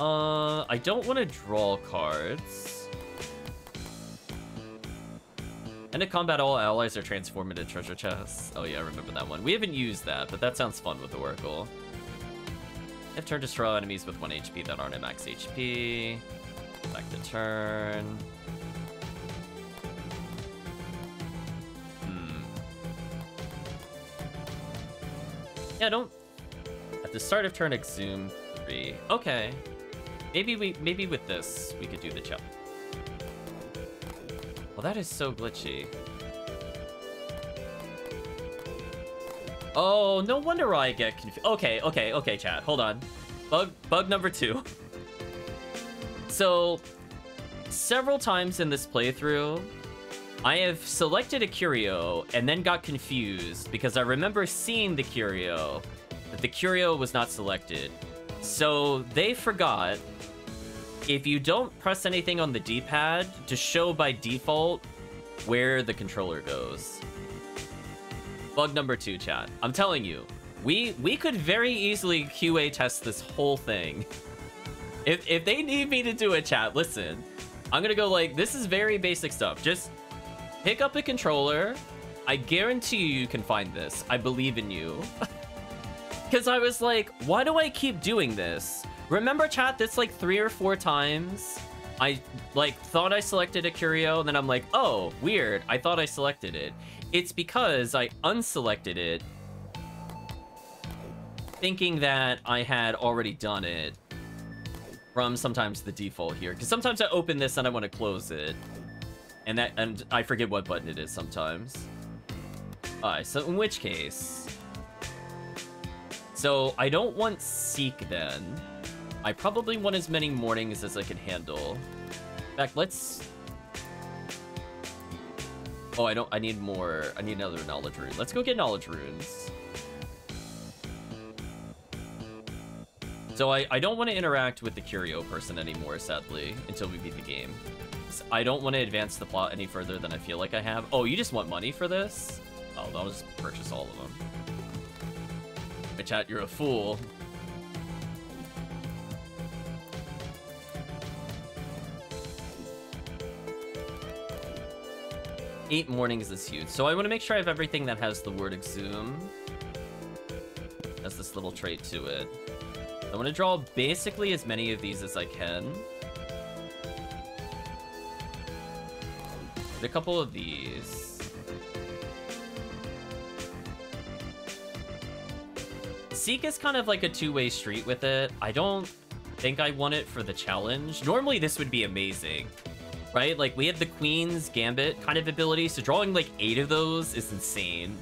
Uh, I don't want to draw cards. End of combat, all allies are transformed into treasure chests. Oh yeah, I remember that one. We haven't used that, but that sounds fun with the Oracle. If turn, destroy enemies with 1 HP that aren't at max HP. Back to turn. Hmm. Yeah, don't... At the start of turn, exhume 3. Okay. Maybe we, maybe with this, we could do the jump. Well, that is so glitchy. Oh, no wonder I get confused. Okay, okay, okay, chat. Hold on. Bug, bug number two. So, several times in this playthrough, I have selected a curio and then got confused because I remember seeing the curio, but the curio was not selected. So they forgot if you don't press anything on the D-pad to show by default where the controller goes. Bug number two, chat. I'm telling you, we we could very easily QA test this whole thing. If, if they need me to do a chat, listen, I'm gonna go like, this is very basic stuff. Just pick up a controller. I guarantee you you can find this. I believe in you. Because I was like, why do I keep doing this? Remember, chat, this like three or four times. I like thought I selected a curio, and then I'm like, oh, weird. I thought I selected it. It's because I unselected it, thinking that I had already done it from sometimes the default here. Because sometimes I open this and I want to close it. And that and I forget what button it is sometimes. Alright, so in which case... So I don't want Seek then. I probably want as many Mournings as I can handle. In fact, let's... Oh, I don't... I need more... I need another Knowledge Rune. Let's go get Knowledge Runes. So I, I don't want to interact with the Curio person anymore, sadly, until we beat the game. I don't want to advance the plot any further than I feel like I have. Oh, you just want money for this? Oh, I'll just purchase all of them. My chat, you're a fool. Eight Mournings is huge. So I want to make sure I have everything that has the word exhume. Has this little trait to it. I want to draw basically as many of these as I can. a couple of these. Seek is kind of like a two-way street with it. I don't think I want it for the challenge. Normally this would be amazing right? Like, we have the Queen's Gambit kind of ability, so drawing, like, eight of those is insane.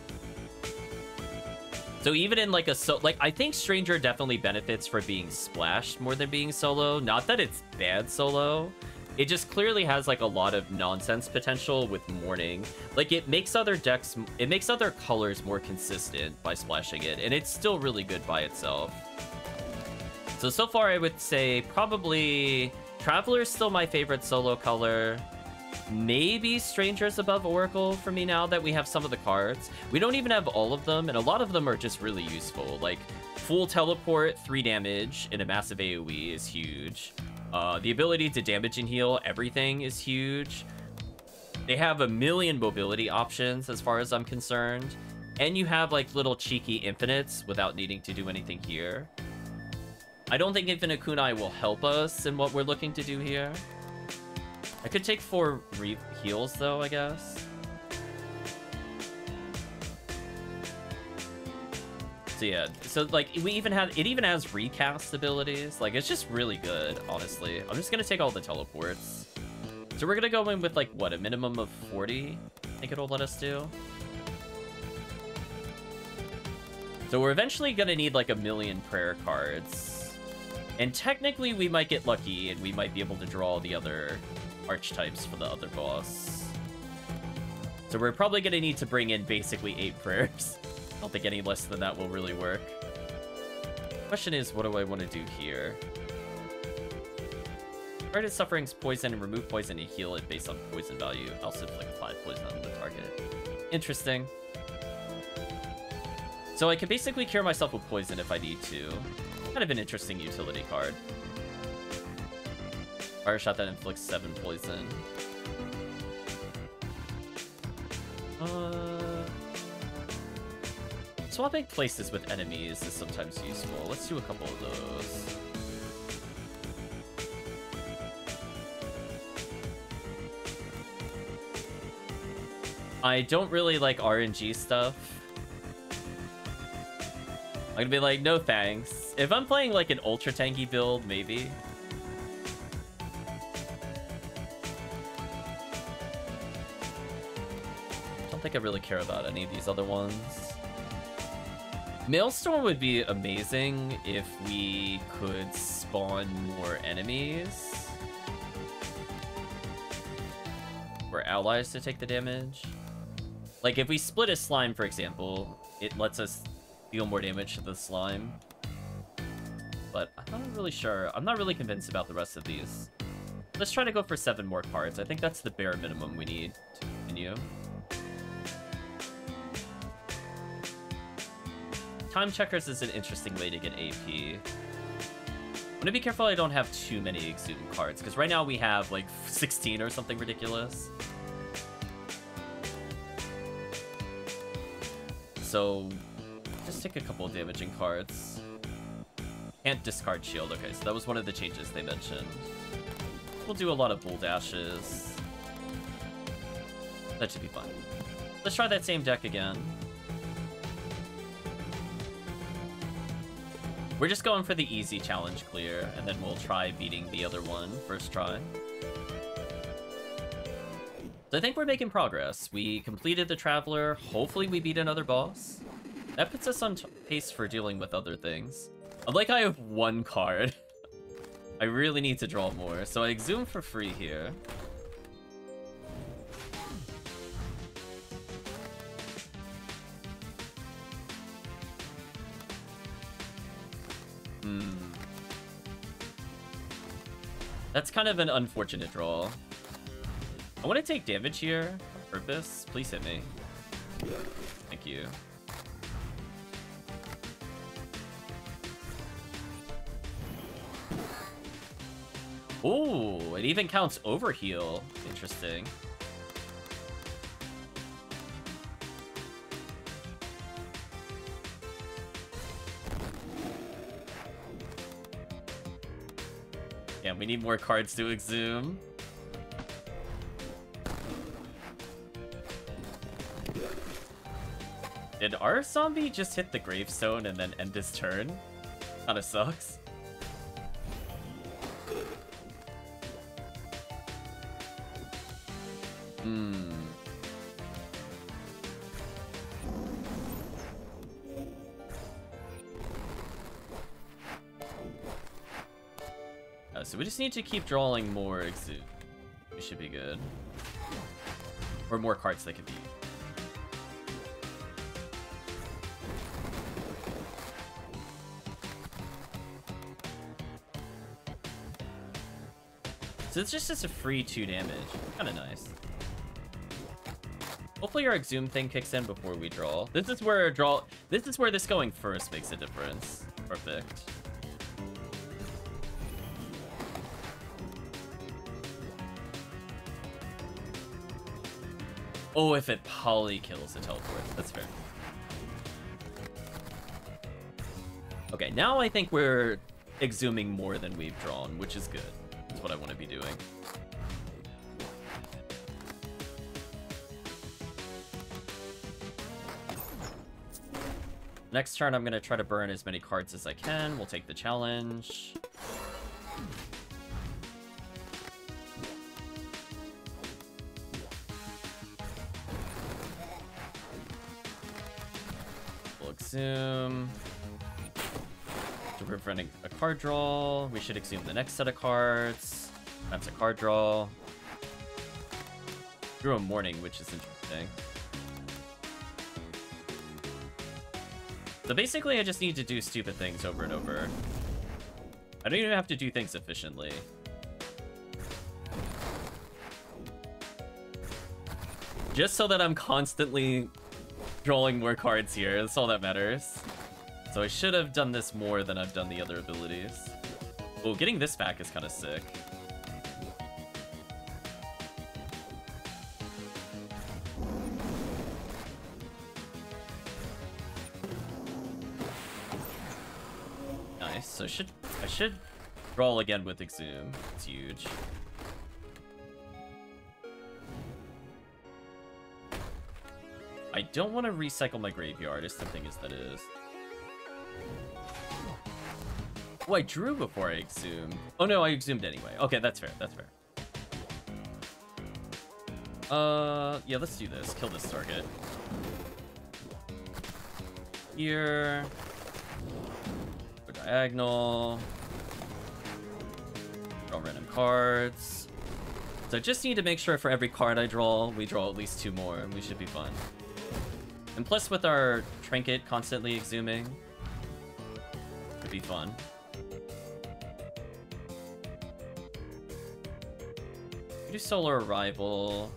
So even in, like, a so... Like, I think Stranger definitely benefits for being splashed more than being solo. Not that it's bad solo. It just clearly has, like, a lot of nonsense potential with Mourning. Like, it makes other decks... It makes other colors more consistent by splashing it, and it's still really good by itself. So, so far I would say probably Traveler is still my favorite solo color. maybe Strangers Above Oracle for me now that we have some of the cards. We don't even have all of them, and a lot of them are just really useful. Like, full teleport, 3 damage, and a massive AoE is huge. Uh, the ability to damage and heal everything is huge. They have a million mobility options as far as I'm concerned. And you have like little cheeky infinites without needing to do anything here. I don't think Infinite Kunai will help us in what we're looking to do here. I could take four heals though, I guess. So yeah, so like we even have it even has recast abilities. Like it's just really good, honestly. I'm just gonna take all the teleports. So we're gonna go in with like what a minimum of 40. I think it'll let us do. So we're eventually gonna need like a million prayer cards. And technically we might get lucky and we might be able to draw the other archetypes for the other boss. So we're probably gonna need to bring in basically eight prayers. I don't think any less than that will really work. Question is, what do I want to do here? Target suffering's poison and remove poison and heal it based on poison value. Also inflict 5 poison on the target. Interesting. So I can basically cure myself with poison if I need to. Kind of an interesting utility card. Fire shot that inflicts 7 poison. Uh... Swapping places with enemies is sometimes useful. Let's do a couple of those. I don't really like RNG stuff. I'm gonna be like, no thanks. If I'm playing like an ultra tanky build, maybe. I don't think I really care about any of these other ones. Maelstrom would be amazing if we could spawn more enemies. Or allies to take the damage. Like, if we split a slime, for example, it lets us deal more damage to the slime. But I'm not really sure. I'm not really convinced about the rest of these. Let's try to go for seven more cards. I think that's the bare minimum we need to continue. Time checkers is an interesting way to get AP. I'm gonna be careful I don't have too many Exhuming cards, because right now we have like 16 or something ridiculous. So, take a couple damaging cards. Can't discard shield. Okay, so that was one of the changes they mentioned. We'll do a lot of bull dashes. That should be fun. Let's try that same deck again. We're just going for the easy challenge clear, and then we'll try beating the other one first try. So I think we're making progress. We completed the Traveler. Hopefully we beat another boss. That puts us on pace for dealing with other things. I'm like I have one card. I really need to draw more, so I exhume for free here. Hmm. That's kind of an unfortunate draw. I want to take damage here on purpose. Please hit me. Thank you. Ooh, it even counts overheal. Interesting. Yeah, we need more cards to exhume. Did our zombie just hit the gravestone and then end his turn? Kinda sucks. Hmm. Uh, so we just need to keep drawing more exhume. We should be good. Or more cards that can be So it's just, just a free 2 damage. Kind of nice. Hopefully our Exhume thing kicks in before we draw. This is where draw. This is where this going first makes a difference. Perfect. Oh, if it poly kills the teleport. That's fair. Okay, now I think we're exhuming more than we've drawn, which is good. That's what I want to be doing. Next turn, I'm going to try to burn as many cards as I can. We'll take the challenge. We'll exhume. To prevent a card draw, we should exhume the next set of cards. That's a card draw. Drew a Mourning, which is interesting. So basically, I just need to do stupid things over and over. I don't even have to do things efficiently. Just so that I'm constantly drawing more cards here. That's all that matters. So I should have done this more than I've done the other abilities. Oh, getting this back is kind of sick. Roll again with Exhume. It's huge. I don't want to recycle my graveyard, as tempting as that is. Oh, I drew before I exhumed. Oh no, I exhumed anyway. Okay, that's fair, that's fair. Uh, yeah, let's do this. Kill this target. Here. Go diagonal. Random cards. So I just need to make sure for every card I draw, we draw at least two more, and we should be fine. And plus with our trinket constantly exhuming, could be fun. We do solar arrival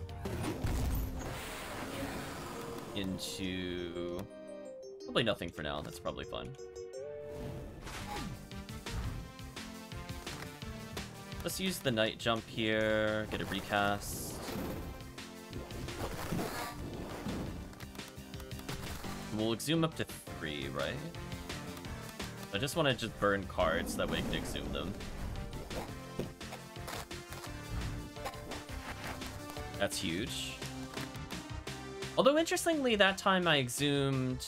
into probably nothing for now. That's probably fun. Let's use the knight jump here, get a recast. We'll exhume up to three, right? I just want to just burn cards, that way I can exhume them. That's huge. Although, interestingly, that time I exhumed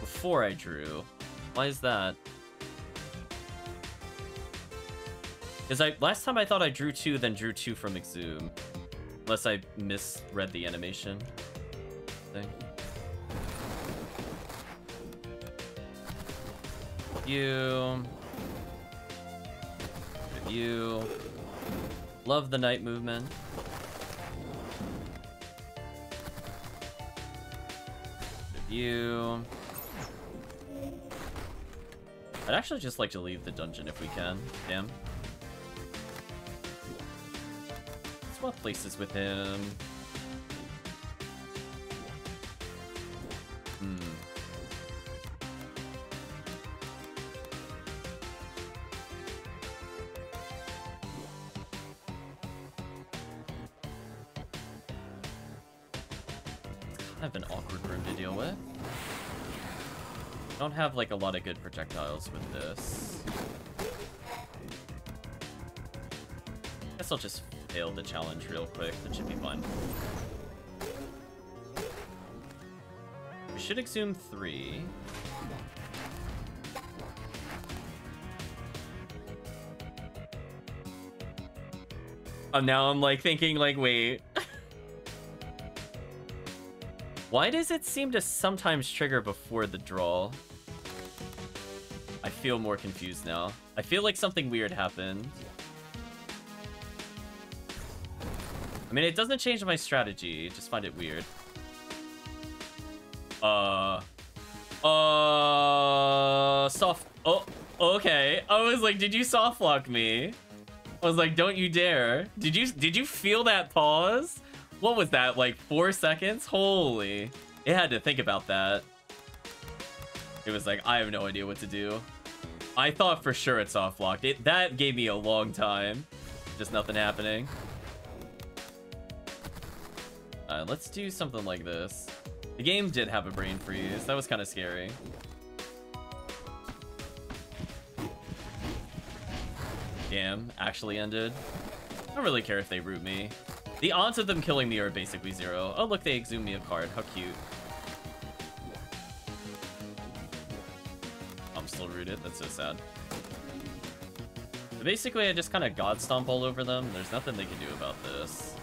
before I drew. Why is that? Because I last time I thought I drew two, then drew two from exhume. Unless I misread the animation thing. You. You. Love the knight movement. you. I'd actually just like to leave the dungeon if we can. Damn. Swap places with him. Hmm. kind of an awkward room to deal with. I Don't have like a lot of good projectiles with this. Guess I'll just fail the challenge real quick. That should be fun. We should exhume three. Oh, now I'm like thinking like, wait. Why does it seem to sometimes trigger before the draw? I feel more confused now. I feel like something weird happened. I mean, it doesn't change my strategy. Just find it weird. Uh... Uh... Soft... Oh, okay. I was like, did you soft lock me? I was like, don't you dare. Did you did you feel that pause? What was that, like four seconds? Holy. It had to think about that. It was like, I have no idea what to do. I thought for sure it soft locked. It that gave me a long time. Just nothing happening. Uh, let's do something like this. The game did have a brain freeze. That was kind of scary. Damn, actually ended. I don't really care if they root me. The odds of them killing me are basically zero. Oh, look, they exhume me a card. How cute. I'm still rooted. That's so sad. But basically, I just kind of god stomp all over them. There's nothing they can do about this.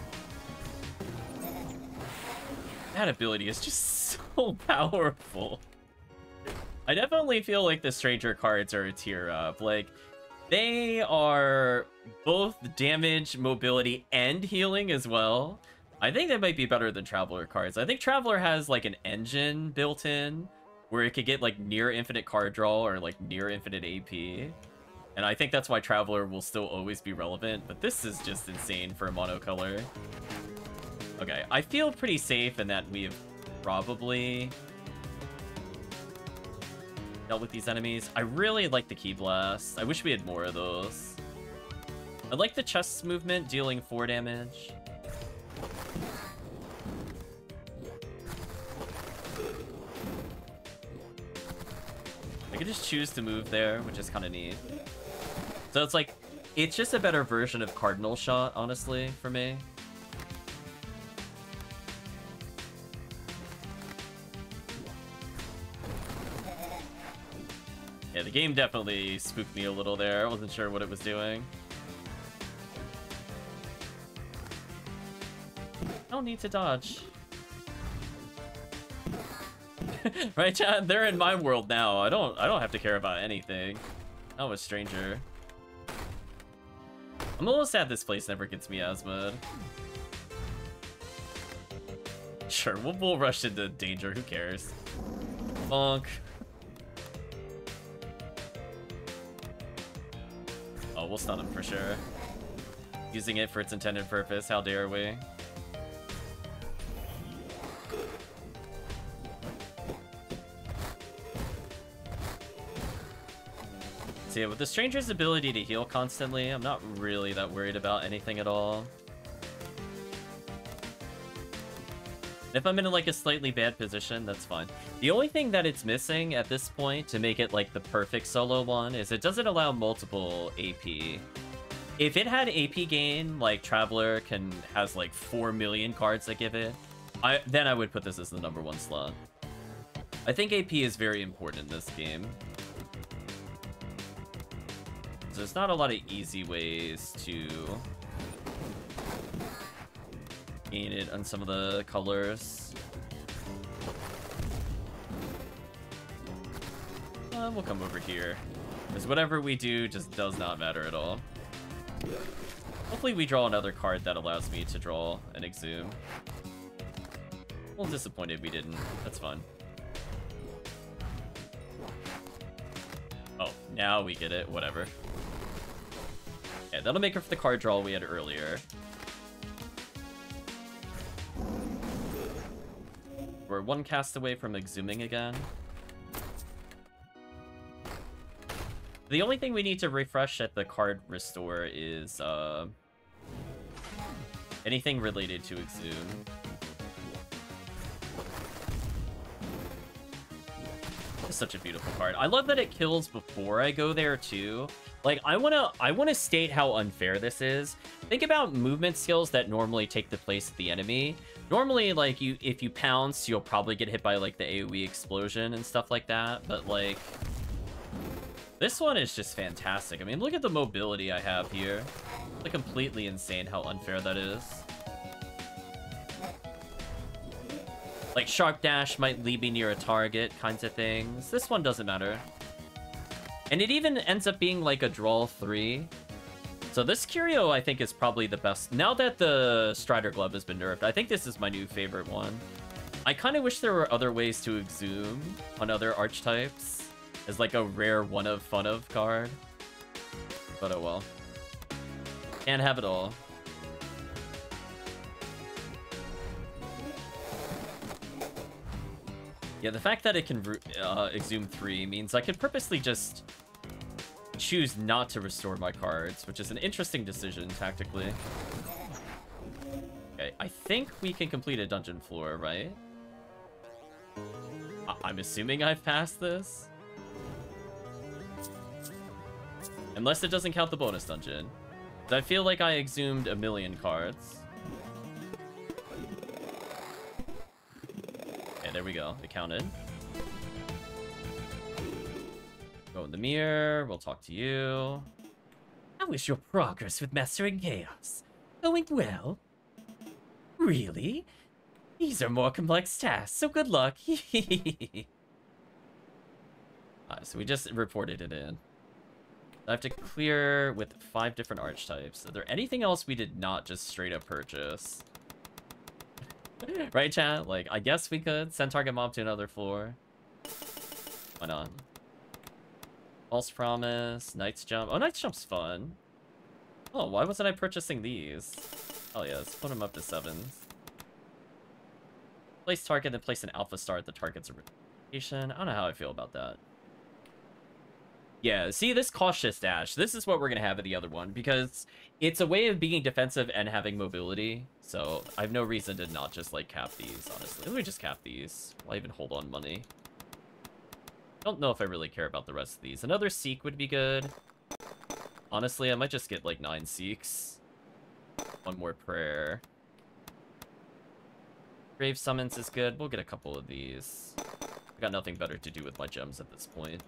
That ability is just so powerful. I definitely feel like the Stranger cards are a tier up. Like, they are both damage, mobility, and healing as well. I think they might be better than Traveler cards. I think Traveler has like an engine built in where it could get like near infinite card draw or like near infinite AP. And I think that's why Traveler will still always be relevant, but this is just insane for a monocolor. Okay, I feel pretty safe in that we've probably dealt with these enemies. I really like the Ki Blast. I wish we had more of those. I like the chest movement, dealing 4 damage. I could just choose to move there, which is kind of neat. So it's like, it's just a better version of Cardinal Shot, honestly, for me. The game definitely spooked me a little there. I wasn't sure what it was doing. I don't need to dodge. right, chat? They're in my world now. I don't I don't have to care about anything. Oh, a stranger. I'm a little sad this place never gets me Asmod. Sure, we'll, we'll rush into danger. Who cares? Bonk. Oh, we'll stun him for sure. Using it for its intended purpose. How dare we? Yeah, with the Stranger's ability to heal constantly, I'm not really that worried about anything at all. If I'm in like a slightly bad position, that's fine. The only thing that it's missing at this point to make it like the perfect solo one is it doesn't allow multiple AP. If it had AP gain, like Traveler can has like 4 million cards that give it, I then I would put this as the number one slot. I think AP is very important in this game So there's not a lot of easy ways to it on some of the colors. Uh, we'll come over here. Because whatever we do just does not matter at all. Hopefully we draw another card that allows me to draw an Exhume. A little disappointed we didn't. That's fun. Oh, now we get it. Whatever. Yeah, that'll make up for the card draw we had earlier. We're one cast away from exhuming again. The only thing we need to refresh at the card restore is uh, anything related to exhume. It's such a beautiful card. I love that it kills before I go there too. Like, I want to I wanna state how unfair this is. Think about movement skills that normally take the place of the enemy. Normally, like, you if you pounce, you'll probably get hit by, like, the AoE explosion and stuff like that. But, like, this one is just fantastic. I mean, look at the mobility I have here. It's like, completely insane how unfair that is. Like, Sharp Dash might leave me near a target kinds of things. This one doesn't matter. And it even ends up being like a draw 3. So this Curio, I think, is probably the best. Now that the Strider Glove has been nerfed, I think this is my new favorite one. I kind of wish there were other ways to exhume on other archetypes as like a rare one of fun of card. But oh well. Can't have it all. Yeah, the fact that it can uh, exhume 3 means I could purposely just choose not to restore my cards, which is an interesting decision tactically. Okay, I think we can complete a dungeon floor, right? I I'm assuming I've passed this. Unless it doesn't count the bonus dungeon. I feel like I exhumed a million cards. Okay, there we go. It counted. Go in the mirror. We'll talk to you. How is your progress with Mastering Chaos? Going well? Really? These are more complex tasks, so good luck. uh, so we just reported it in. I have to clear with five different archetypes. Is there anything else we did not just straight up purchase? right, chat? Like, I guess we could send target mob to another floor. Why not? False Promise, Knight's Jump. Oh, Knight's Jump's fun. Oh, why wasn't I purchasing these? Oh yeah, let's put them up to sevens. Place target, then place an alpha star at the target's rotation. I don't know how I feel about that. Yeah, see this cautious dash. This is what we're going to have at the other one because it's a way of being defensive and having mobility. So I have no reason to not just like cap these, honestly. Let me just cap these. Why even hold on money? Don't know if I really care about the rest of these. Another Seek would be good. Honestly, I might just get like nine Seeks. One more prayer. Grave Summons is good. We'll get a couple of these. I got nothing better to do with my gems at this point.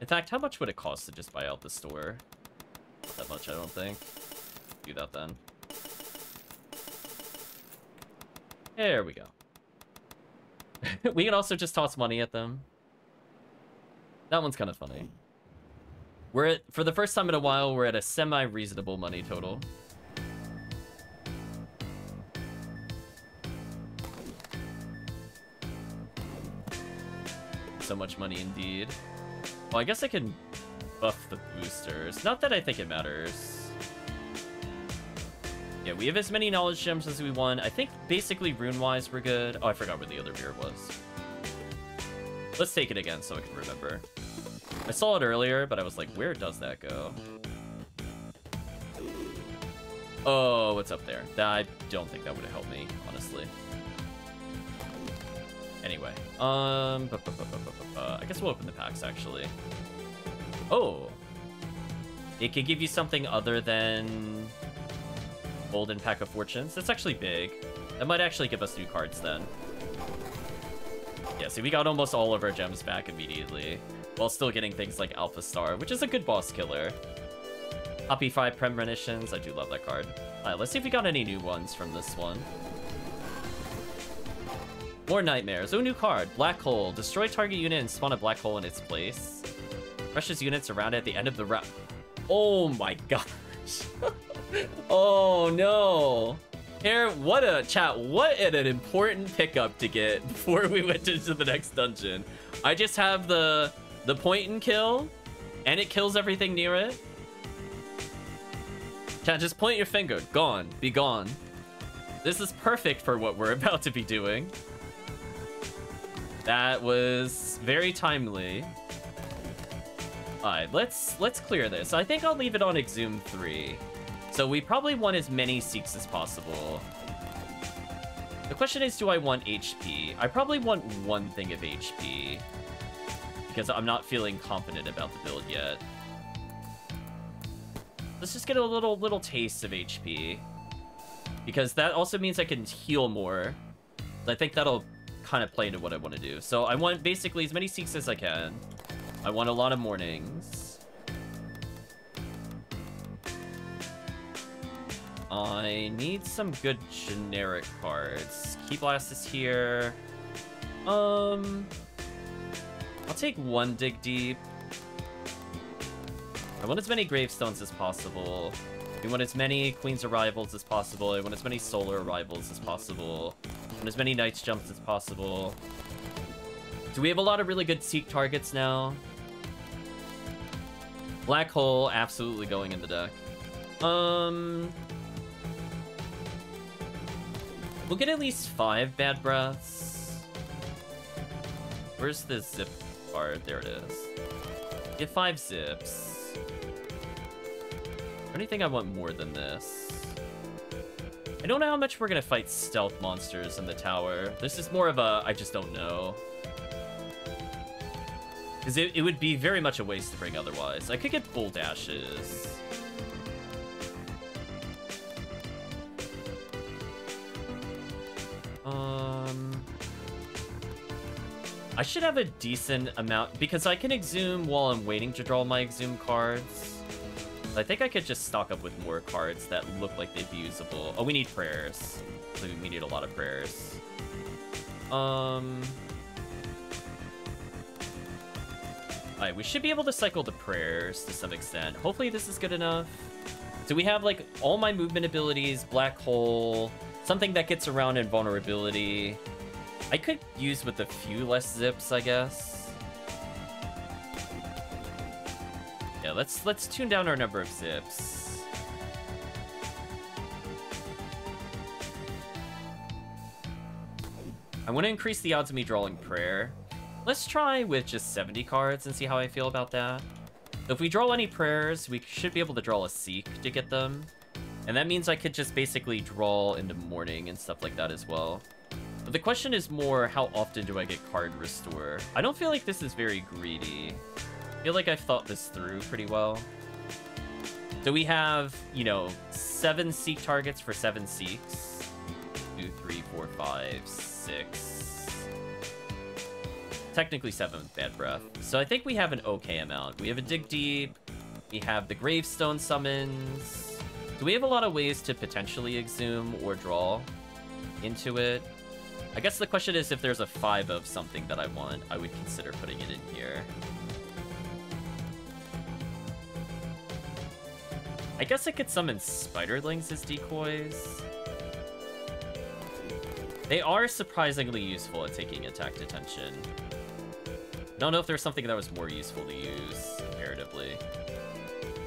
In fact, how much would it cost to just buy out the store? That much, I don't think. Do that then. There we go. we can also just toss money at them. That one's kind of funny. We're at, for the first time in a while, we're at a semi-reasonable money total. So much money indeed. Well, I guess I can buff the boosters. Not that I think it matters. Yeah, we have as many knowledge gems as we want. I think basically rune-wise we're good. Oh, I forgot where the other mirror was. Let's take it again so I can remember. I saw it earlier, but I was like, where does that go? Oh, what's up there? That I don't think that would have helped me, honestly. Anyway, um, bu -bu -bu I guess we'll open the packs actually. Oh, it could give you something other than Golden Pack of Fortunes. That's actually big. That might actually give us new cards then. Yeah, see, we got almost all of our gems back immediately, while still getting things like Alpha Star, which is a good boss killer. Happy 5 Premonitions, I do love that card. Alright, let's see if we got any new ones from this one. More nightmares. Oh, new card. Black hole. Destroy target unit and spawn a black hole in its place. Precious units around at the end of the round. Oh my gosh. oh no. Here, what a chat. What an important pickup to get before we went into the next dungeon. I just have the the point and kill, and it kills everything near it. Chat, just point your finger. Gone. Be gone. This is perfect for what we're about to be doing. That was very timely. Alright, let's let's clear this. I think I'll leave it on Exhume 3. So we probably want as many Seeks as possible. The question is, do I want HP? I probably want one thing of HP. Because I'm not feeling confident about the build yet. Let's just get a little little taste of HP. Because that also means I can heal more. I think that'll kind of play into what I want to do. So I want basically as many Seeks as I can. I want a lot of Mournings. I need some good generic cards. Ki Blast is here. Um, I'll take one Dig Deep. I want as many gravestones as possible. I want as many Queen's Arrivals as possible. I want as many Solar Arrivals as possible I want as many Knight's Jumps as possible. Do we have a lot of really good Seek targets now? Black Hole, absolutely going in the deck. Um... We'll get at least five bad breaths. Where's the zip There it is. Get five zips. Think I want more than this. I don't know how much we're gonna fight stealth monsters in the tower. This is more of a, I just don't know. Because it, it would be very much a waste to bring otherwise. I could get full dashes. I should have a decent amount, because I can exhume while I'm waiting to draw my exhume cards. I think I could just stock up with more cards that look like they'd be usable. Oh, we need prayers. So we need a lot of prayers. Um... Alright, we should be able to cycle the prayers to some extent. Hopefully this is good enough. So we have, like, all my movement abilities, Black Hole, something that gets around invulnerability. I could use with a few less zips, I guess. Yeah, let's let's tune down our number of zips. I want to increase the odds of me drawing prayer. Let's try with just 70 cards and see how I feel about that. If we draw any prayers, we should be able to draw a Seek to get them. And that means I could just basically draw into Mourning and stuff like that as well. But the question is more, how often do I get card restore? I don't feel like this is very greedy. I feel like I've thought this through pretty well. So we have, you know, seven Seek targets for seven Seeks. Two, three, four, five, six technically seven Bad Breath. So I think we have an okay amount. We have a Dig Deep. We have the Gravestone summons. Do we have a lot of ways to potentially exhume or draw into it? I guess the question is if there's a 5 of something that I want, I would consider putting it in here. I guess I could summon Spiderlings as decoys. They are surprisingly useful at taking attack detention. I don't know if there's something that was more useful to use, comparatively.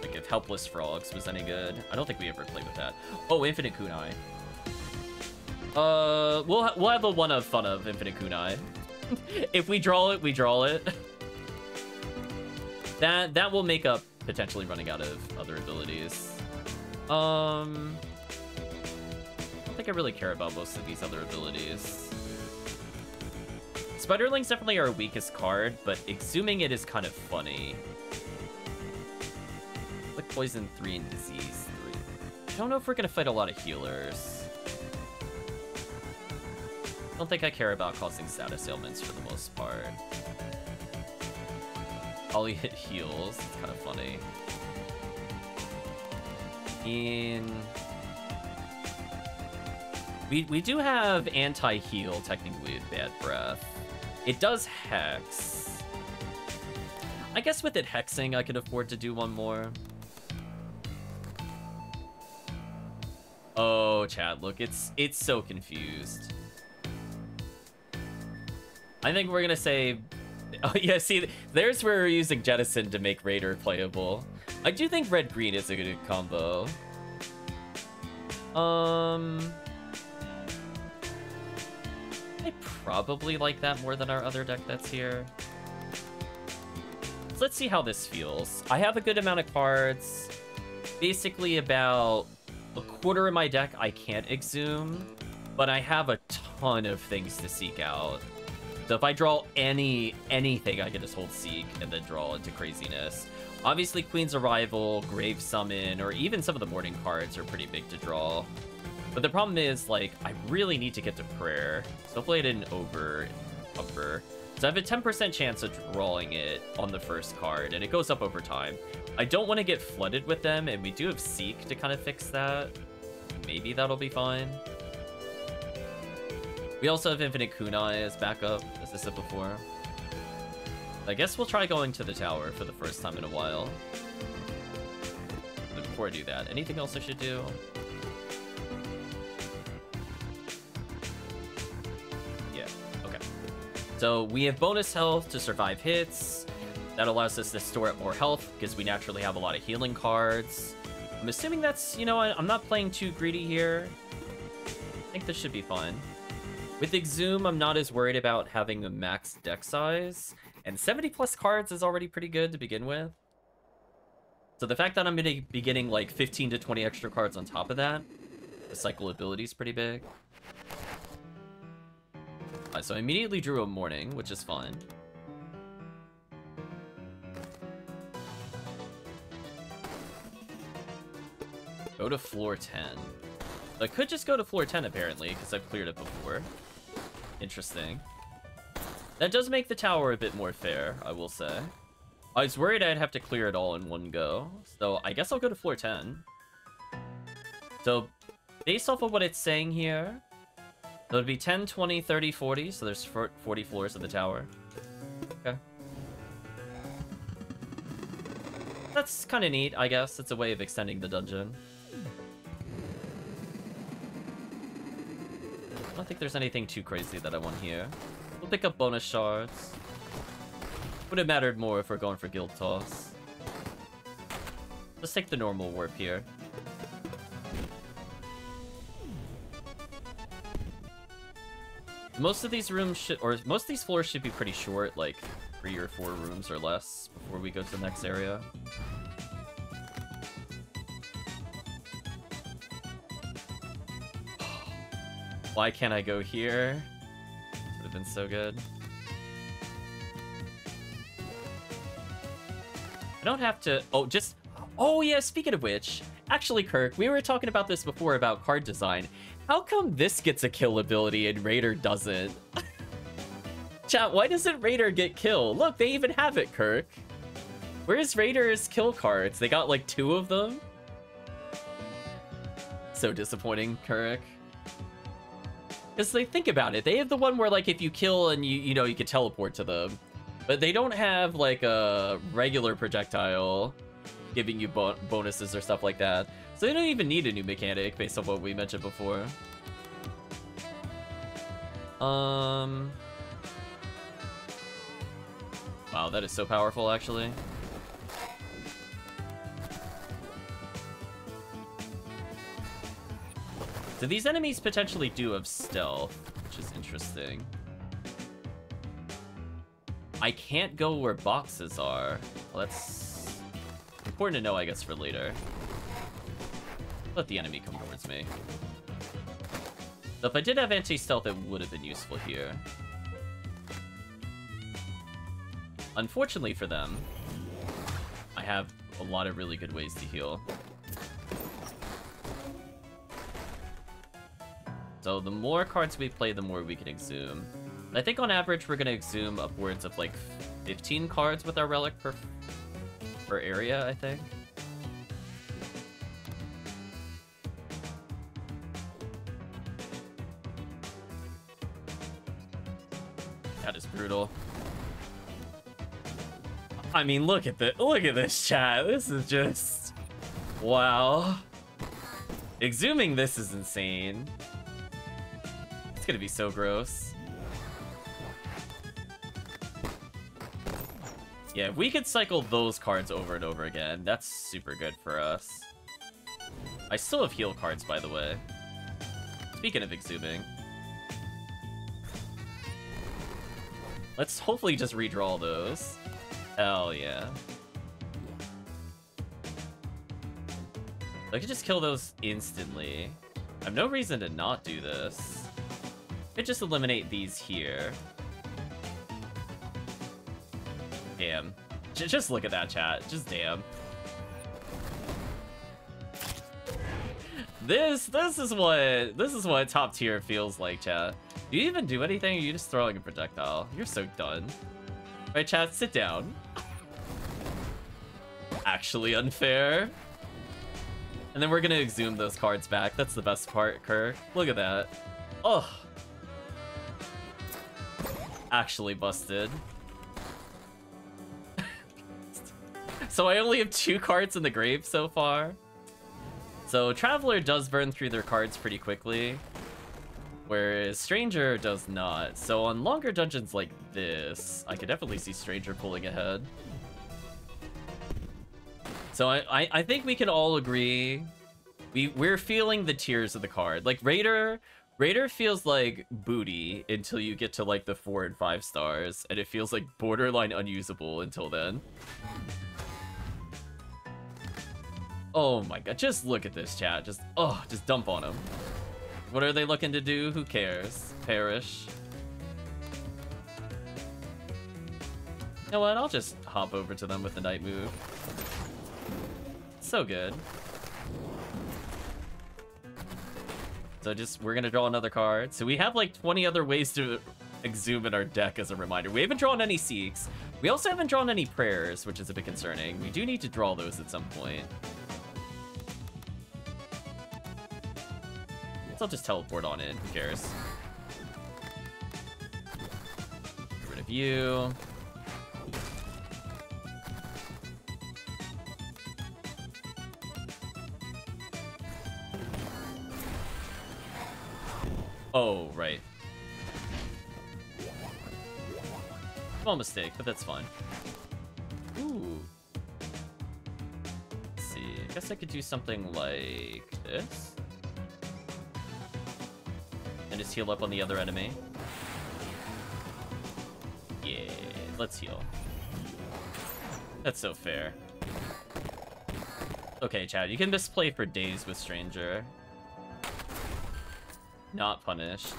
Like, if Helpless Frogs was any good. I don't think we ever played with that. Oh, Infinite Kunai. Uh, we'll, we'll have a one of fun of Infinite Kunai. if we draw it, we draw it. that, that will make up potentially running out of other abilities. Um... I don't think I really care about most of these other abilities. Spiderling's definitely our weakest card, but exhuming it is kind of funny. Like Poison 3 and Disease 3. I don't know if we're gonna fight a lot of healers. I don't think I care about causing status ailments for the most part. Ollie hit heals, it's kind of funny. In... We, we do have anti-heal, technically, with Bad Breath. It does hex. I guess with it hexing, I could afford to do one more. Oh, chat, look, it's it's so confused. I think we're gonna say... Oh, yeah, see, there's where we're using Jettison to make Raider playable. I do think red-green is a good combo. Um... I probably like that more than our other deck that's here. So let's see how this feels. I have a good amount of cards. Basically about a quarter of my deck I can't exhume, but I have a ton of things to seek out. So if I draw any anything, I can just hold Seek and then draw into craziness. Obviously, Queen's Arrival, Grave Summon, or even some of the Mourning cards are pretty big to draw. But the problem is, like, I really need to get to prayer. So hopefully I didn't over upper. So I have a 10% chance of drawing it on the first card, and it goes up over time. I don't want to get flooded with them, and we do have Seek to kind of fix that. Maybe that'll be fine. We also have Infinite Kunai as backup, as I said before. I guess we'll try going to the tower for the first time in a while. But before I do that, anything else I should do? Yeah, okay. So we have bonus health to survive hits. That allows us to store up more health because we naturally have a lot of healing cards. I'm assuming that's, you know, I'm not playing too greedy here. I think this should be fine. With Exhume, I'm not as worried about having a max deck size. And 70 plus cards is already pretty good to begin with. So the fact that I'm going to be getting like 15 to 20 extra cards on top of that, the cycle ability is pretty big. Right, so I immediately drew a Mourning, which is fine. Go to floor 10. I could just go to floor 10, apparently, because I've cleared it before. Interesting. That does make the tower a bit more fair, I will say. I was worried I'd have to clear it all in one go, so I guess I'll go to floor 10. So, based off of what it's saying here, it'd be 10, 20, 30, 40, so there's 40 floors of the tower. Okay. That's kind of neat, I guess. It's a way of extending the dungeon. Don't think there's anything too crazy that I want here. We'll pick up bonus shards. Would have mattered more if we're going for guild toss. Let's take the normal warp here. Most of these rooms should, or most of these floors should be pretty short, like three or four rooms or less before we go to the next area. Why can't I go here? Would have been so good. I don't have to... Oh, just... Oh, yeah, speaking of which... Actually, Kirk, we were talking about this before about card design. How come this gets a kill ability and Raider doesn't? Chat, why doesn't Raider get kill? Look, they even have it, Kirk. Where's Raider's kill cards? They got like two of them? So disappointing, Kirk. Because they think about it. They have the one where like if you kill and you you know you can teleport to them. But they don't have like a regular projectile giving you bo bonuses or stuff like that. So they don't even need a new mechanic based on what we mentioned before. Um Wow, that is so powerful actually. So these enemies potentially do have stealth, which is interesting. I can't go where boxes are. Well, that's important to know, I guess, for later. Let the enemy come towards me. So if I did have anti-stealth, it would have been useful here. Unfortunately for them, I have a lot of really good ways to heal. So the more cards we play, the more we can exhume. I think on average, we're going to exhume upwards of like 15 cards with our relic per, per area, I think. That is brutal. I mean, look at the look at this chat. This is just wow. Exhuming this is insane gonna be so gross. Yeah, if we could cycle those cards over and over again, that's super good for us. I still have heal cards, by the way. Speaking of exhuming. Let's hopefully just redraw those. Hell yeah. I could just kill those instantly. I have no reason to not do this. Could just eliminate these here. Damn. J just look at that chat. Just damn. This this is what this is what top tier feels like, chat. Do you even do anything? You just throwing a projectile? You're so done. All right, chat, sit down. Actually unfair. And then we're gonna exhume those cards back. That's the best part, Kirk. Look at that. Oh actually busted. so I only have two cards in the grave so far. So Traveler does burn through their cards pretty quickly, whereas Stranger does not. So on longer dungeons like this, I could definitely see Stranger pulling ahead. So I, I, I think we can all agree we we're feeling the tiers of the card. Like Raider Raider feels like booty until you get to like the four and five stars, and it feels like borderline unusable until then. Oh my god, just look at this chat. Just oh, just dump on them. What are they looking to do? Who cares? Perish. You know what? I'll just hop over to them with the knight move. So good. So just, we're gonna draw another card. So we have like 20 other ways to exhume in our deck as a reminder. We haven't drawn any Seeks. We also haven't drawn any Prayers, which is a bit concerning. We do need to draw those at some point. So I'll just teleport on in, who cares? Get rid of you. Oh, right. Small mistake, but that's fine. Ooh. Let's see. I guess I could do something like this. And just heal up on the other enemy. Yeah, let's heal. That's so fair. Okay, chat, you can misplay for days with Stranger not punished.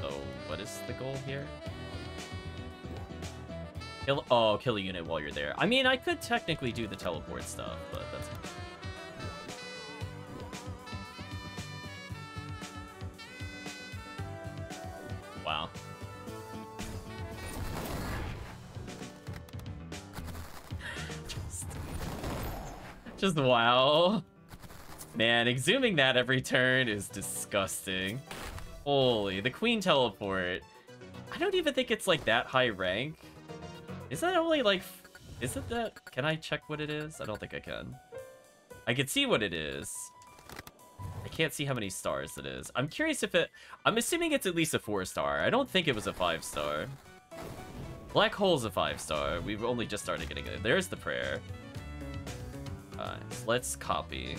So, what is the goal here? Kill, oh, kill a unit while you're there. I mean, I could technically do the teleport stuff, but that's... Just wow. Man, exhuming that every turn is disgusting. Holy, the queen teleport. I don't even think it's like that high rank. Is that only like... Is it that... Can I check what it is? I don't think I can. I can see what it is. I can't see how many stars it is. I'm curious if it... I'm assuming it's at least a four star. I don't think it was a five star. Black Hole's a five star. We've only just started getting it. There's the prayer. Let's copy.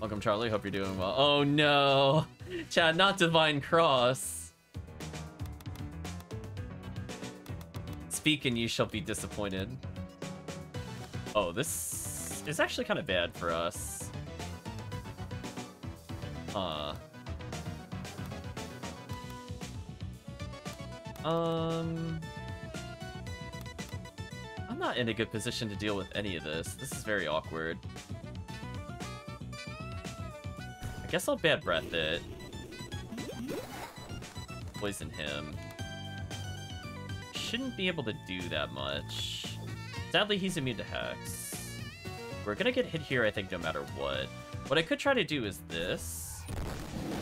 Welcome, Charlie. Hope you're doing well. Oh, no. chat, not Divine Cross. Speak and you shall be disappointed. Oh, this is actually kind of bad for us. Huh. Um... Not in a good position to deal with any of this. This is very awkward. I guess I'll bad breath it. Poison him. Shouldn't be able to do that much. Sadly, he's immune to Hex. We're gonna get hit here, I think, no matter what. What I could try to do is this.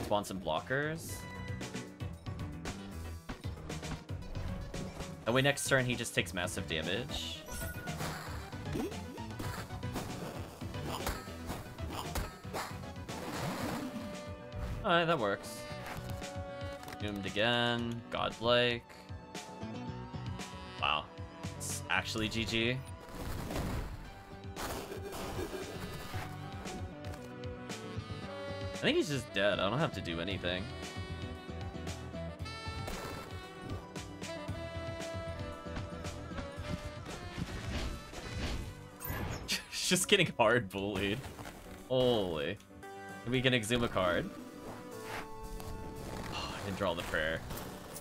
Spawn some blockers. That way next turn he just takes massive damage. Alright, that works. Doomed again. Godlike. Wow. It's actually GG. I think he's just dead. I don't have to do anything. Just getting hard bullied. Holy. We can exhume a card and draw the prayer.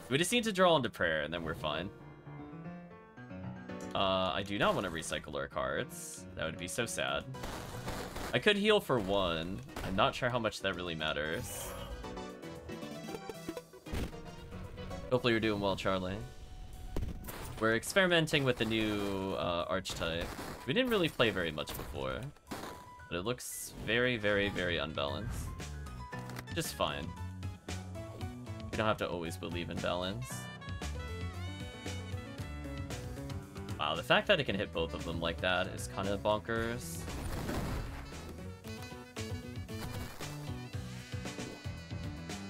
We just need to draw into prayer, and then we're fine. Uh, I do not want to recycle our cards. That would be so sad. I could heal for one. I'm not sure how much that really matters. Hopefully you're doing well, Charlie. We're experimenting with the new uh, archetype. We didn't really play very much before. But it looks very, very, very unbalanced. Just fine. We don't have to always believe in balance. Wow, the fact that it can hit both of them like that is kind of bonkers.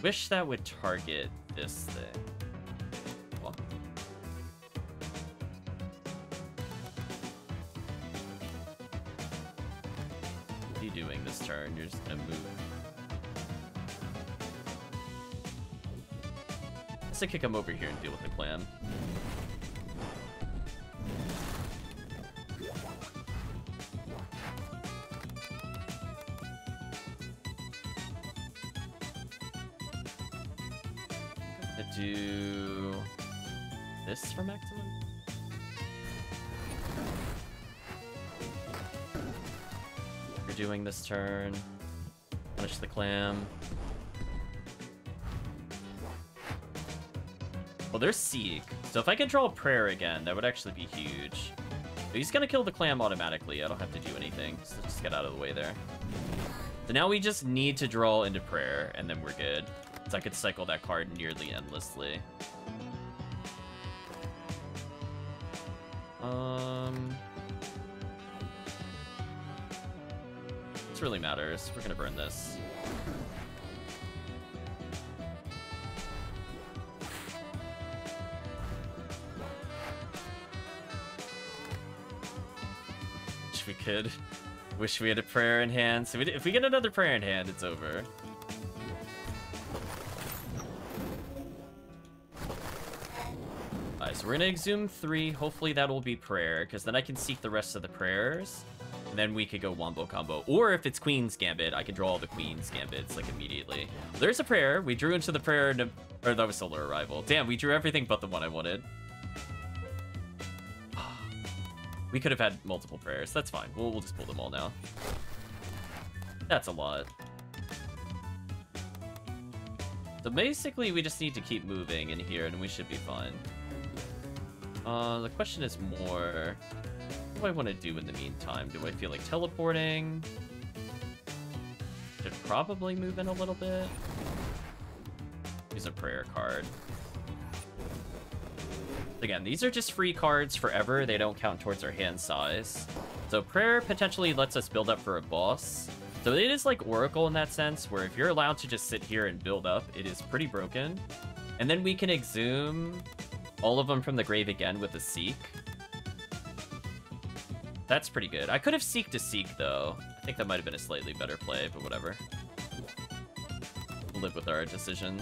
Wish that would target this thing. This? You're just gonna move. Let's kick him over here and deal with the clam. This turn. Punish the clam. Well, there's Seek. So if I could draw Prayer again, that would actually be huge. But he's gonna kill the clam automatically. I don't have to do anything. So just get out of the way there. So now we just need to draw into Prayer, and then we're good. So I could cycle that card nearly endlessly. Um... Really matters. We're gonna burn this. Wish we could. Wish we had a prayer in hand. So if we get another prayer in hand, it's over. Alright, so we're gonna exhume three. Hopefully that will be prayer, because then I can seek the rest of the prayers. And then we could go wombo combo. Or if it's Queen's Gambit, I can draw all the Queen's Gambits, like, immediately. There's a prayer. We drew into the prayer, or that was Solar Arrival. Damn, we drew everything but the one I wanted. We could have had multiple prayers. That's fine. We'll, we'll just pull them all now. That's a lot. So basically, we just need to keep moving in here, and we should be fine. Uh, the question is more... Do I want to do in the meantime? Do I feel like teleporting? Should probably move in a little bit. Use a prayer card. Again, these are just free cards forever. They don't count towards our hand size. So prayer potentially lets us build up for a boss. So it is like Oracle in that sense, where if you're allowed to just sit here and build up, it is pretty broken. And then we can exhume all of them from the grave again with a Seek. That's pretty good. I could have Seek to Seek, though. I think that might have been a slightly better play, but whatever. Live with our decisions.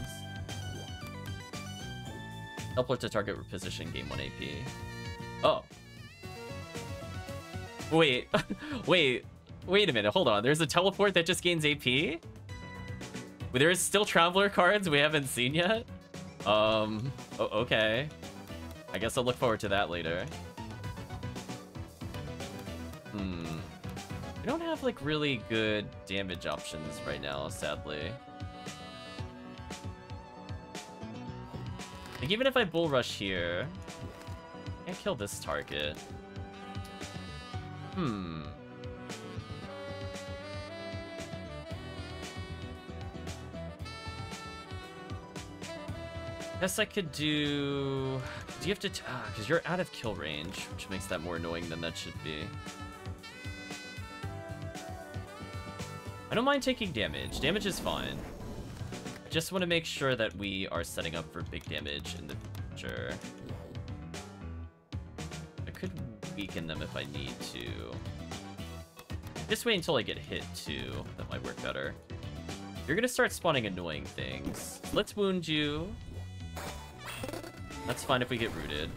Teleport to target position, gain 1 AP. Oh. Wait. Wait. Wait a minute. Hold on. There's a teleport that just gains AP? There is still Traveler cards we haven't seen yet? Um, okay. I guess I'll look forward to that later. Hmm. We don't have, like, really good damage options right now, sadly. Like, even if I Bull Rush here, I can't kill this target. Hmm. Guess I could do... Do you have to... Ah, because you're out of kill range, which makes that more annoying than that should be. I don't mind taking damage. Damage is fine. I just want to make sure that we are setting up for big damage in the future. I could weaken them if I need to. Just wait until I get hit, too. That might work better. You're gonna start spawning annoying things. Let's wound you. That's fine if we get rooted.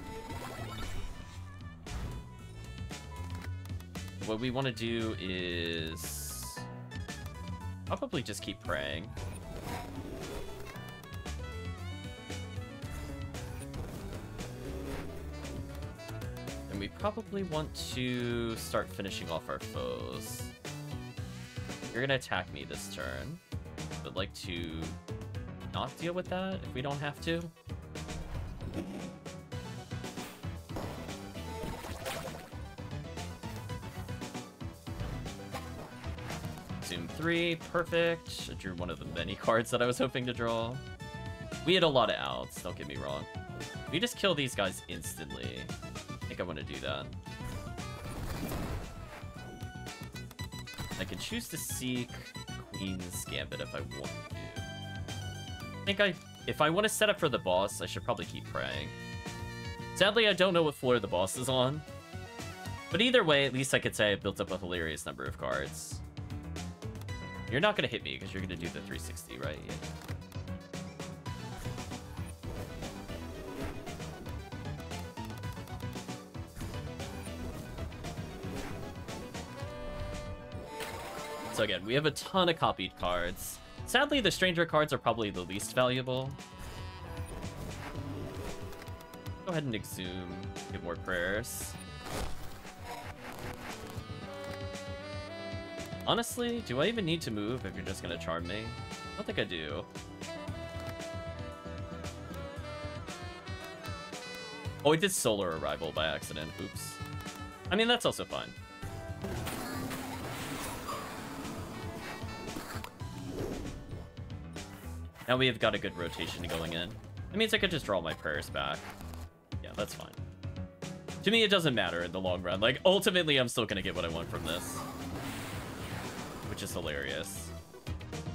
What we want to do is... Probably just keep praying. And we probably want to start finishing off our foes. You're gonna attack me this turn. Would like to not deal with that if we don't have to. 3, perfect. I drew one of the many cards that I was hoping to draw. We had a lot of outs, don't get me wrong. We just kill these guys instantly. I think I want to do that. I can choose to seek Queen's Gambit if I want to. I think I if I want to set up for the boss, I should probably keep praying. Sadly, I don't know what floor the boss is on. But either way, at least I could say I built up a hilarious number of cards. You're not going to hit me because you're going to do the 360, right? Yeah. So again, we have a ton of copied cards. Sadly, the stranger cards are probably the least valuable. Go ahead and exhume, get more prayers. Honestly, do I even need to move if you're just gonna charm me? I don't think I do. Oh, I did solar arrival by accident. Oops. I mean, that's also fine. Now we have got a good rotation going in. That means I could just draw my prayers back. Yeah, that's fine. To me, it doesn't matter in the long run. Like, ultimately, I'm still gonna get what I want from this. Which is hilarious.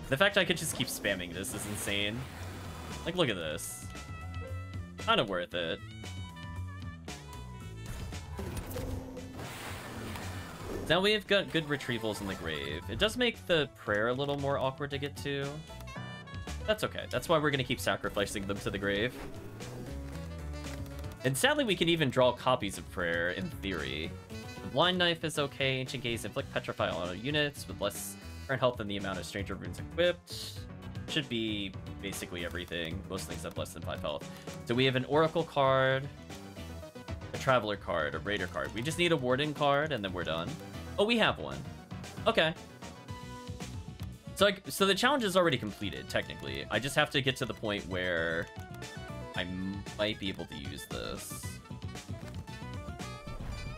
The fact I could just keep spamming this is insane. Like, look at this. Kind of worth it. Now we have got good retrievals in the grave. It does make the prayer a little more awkward to get to. That's okay. That's why we're going to keep sacrificing them to the grave. And sadly, we can even draw copies of Prayer, in theory. Blind Knife is okay. Ancient Gaze inflict Petrify on all units with less current health than the amount of Stranger Runes equipped. Should be basically everything. Most things have less than 5 health. So we have an Oracle card, a Traveler card, a Raider card. We just need a Warden card, and then we're done. Oh, we have one. Okay. So, like, so the challenge is already completed, technically. I just have to get to the point where I might be able to use this.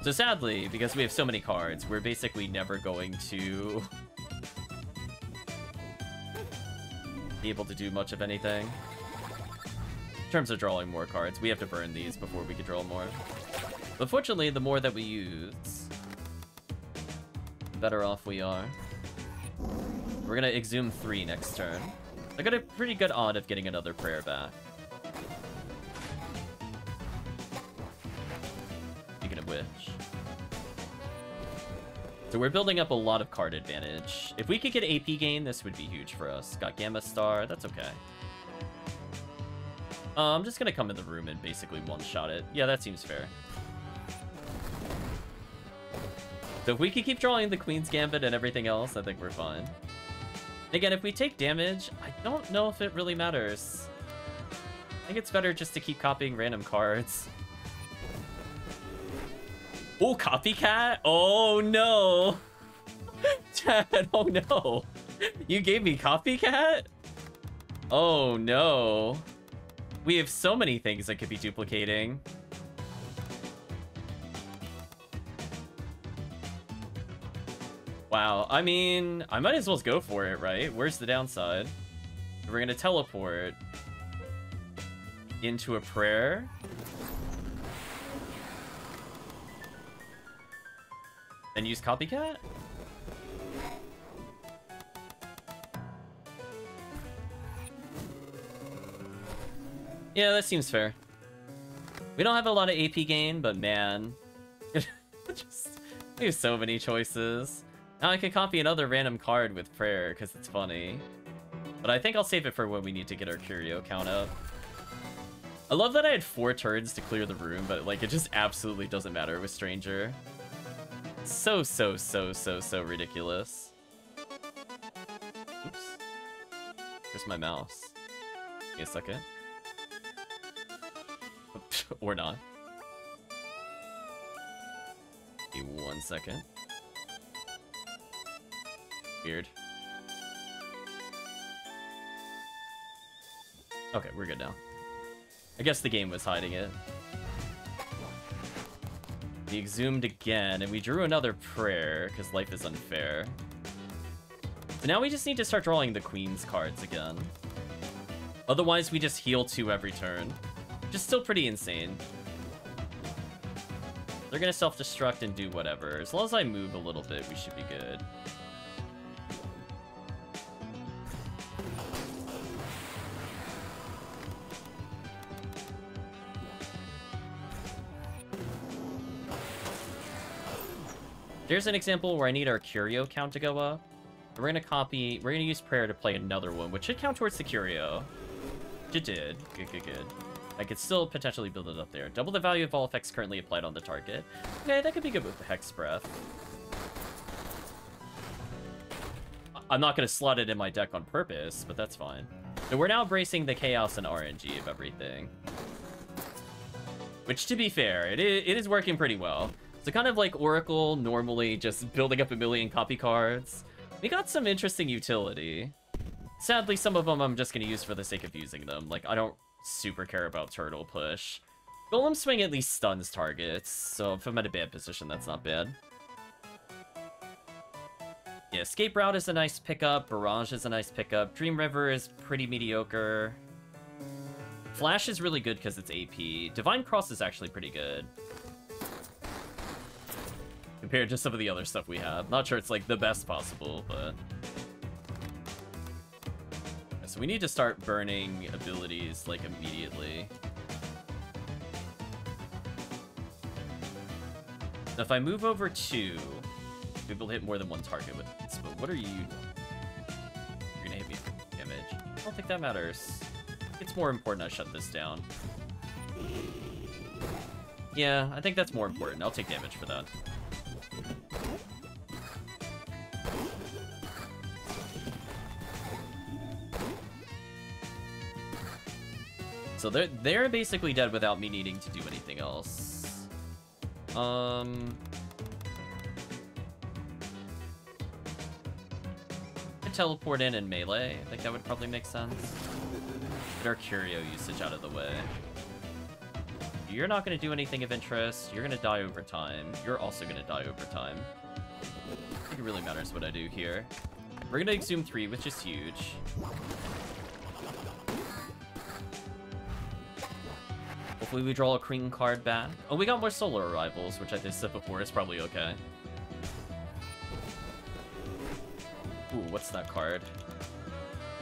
So sadly, because we have so many cards, we're basically never going to be able to do much of anything. In terms of drawing more cards, we have to burn these before we can draw more. But fortunately, the more that we use, the better off we are. We're gonna exhume three next turn. I got a pretty good odd of getting another prayer back. Which. So we're building up a lot of card advantage. If we could get AP gain, this would be huge for us. Got Gamma Star, that's okay. Uh, I'm just gonna come in the room and basically one-shot it. Yeah, that seems fair. So if we could keep drawing the Queen's Gambit and everything else, I think we're fine. Again, if we take damage, I don't know if it really matters. I think it's better just to keep copying random cards. Oh, copycat? Oh, no. chat, oh, no. You gave me copycat? Oh, no. We have so many things that could be duplicating. Wow, I mean, I might as well go for it, right? Where's the downside? We're gonna teleport into a prayer. And use copycat? Yeah, that seems fair. We don't have a lot of AP gain, but man, just we have so many choices. Now I can copy another random card with prayer because it's funny. But I think I'll save it for when we need to get our curio count up. I love that I had four turns to clear the room, but like it just absolutely doesn't matter with Stranger. So, so, so, so, so ridiculous. Oops. Where's my mouse? Give a second. or not. Give one second. Weird. Okay, we're good now. I guess the game was hiding it. We exhumed again, and we drew another prayer, because life is unfair. So now we just need to start drawing the Queen's cards again. Otherwise, we just heal two every turn. Is still pretty insane. They're gonna self-destruct and do whatever. As long as I move a little bit, we should be good. There's an example where I need our Curio count to go up. We're gonna copy, we're gonna use Prayer to play another one, which should count towards the Curio. It did. Good, good, good. I could still potentially build it up there. Double the value of all effects currently applied on the target. Okay, that could be good with the Hex Breath. I'm not to slot it in my deck on purpose, but that's fine. So we're now bracing the chaos and RNG of everything. Which, to be fair, it is, it is working pretty well. So kind of like Oracle, normally just building up a million copy cards. We got some interesting utility. Sadly, some of them I'm just going to use for the sake of using them. Like, I don't super care about Turtle Push. Golem Swing at least stuns targets, so if I'm at a bad position, that's not bad. Yeah, Escape Route is a nice pickup, Barrage is a nice pickup, Dream River is pretty mediocre. Flash is really good because it's AP. Divine Cross is actually pretty good. Compared to some of the other stuff we have. Not sure it's like the best possible, but... So we need to start burning abilities like immediately. Now if I move over two, be able to hit more than one target with this, but what are you... You're gonna hit me for damage. I don't think that matters. It's more important I shut this down. Yeah, I think that's more important. I'll take damage for that. So they're, they're basically dead without me needing to do anything else. Um... I teleport in and melee. I think that would probably make sense. Get our Curio usage out of the way. You're not going to do anything of interest. You're going to die over time. You're also going to die over time. I think it really matters what I do here. We're going to Exhume 3, which is huge. Hopefully we draw a Queen card back. Oh, we got more Solar Arrivals, which I just said before is probably okay. Ooh, what's that card?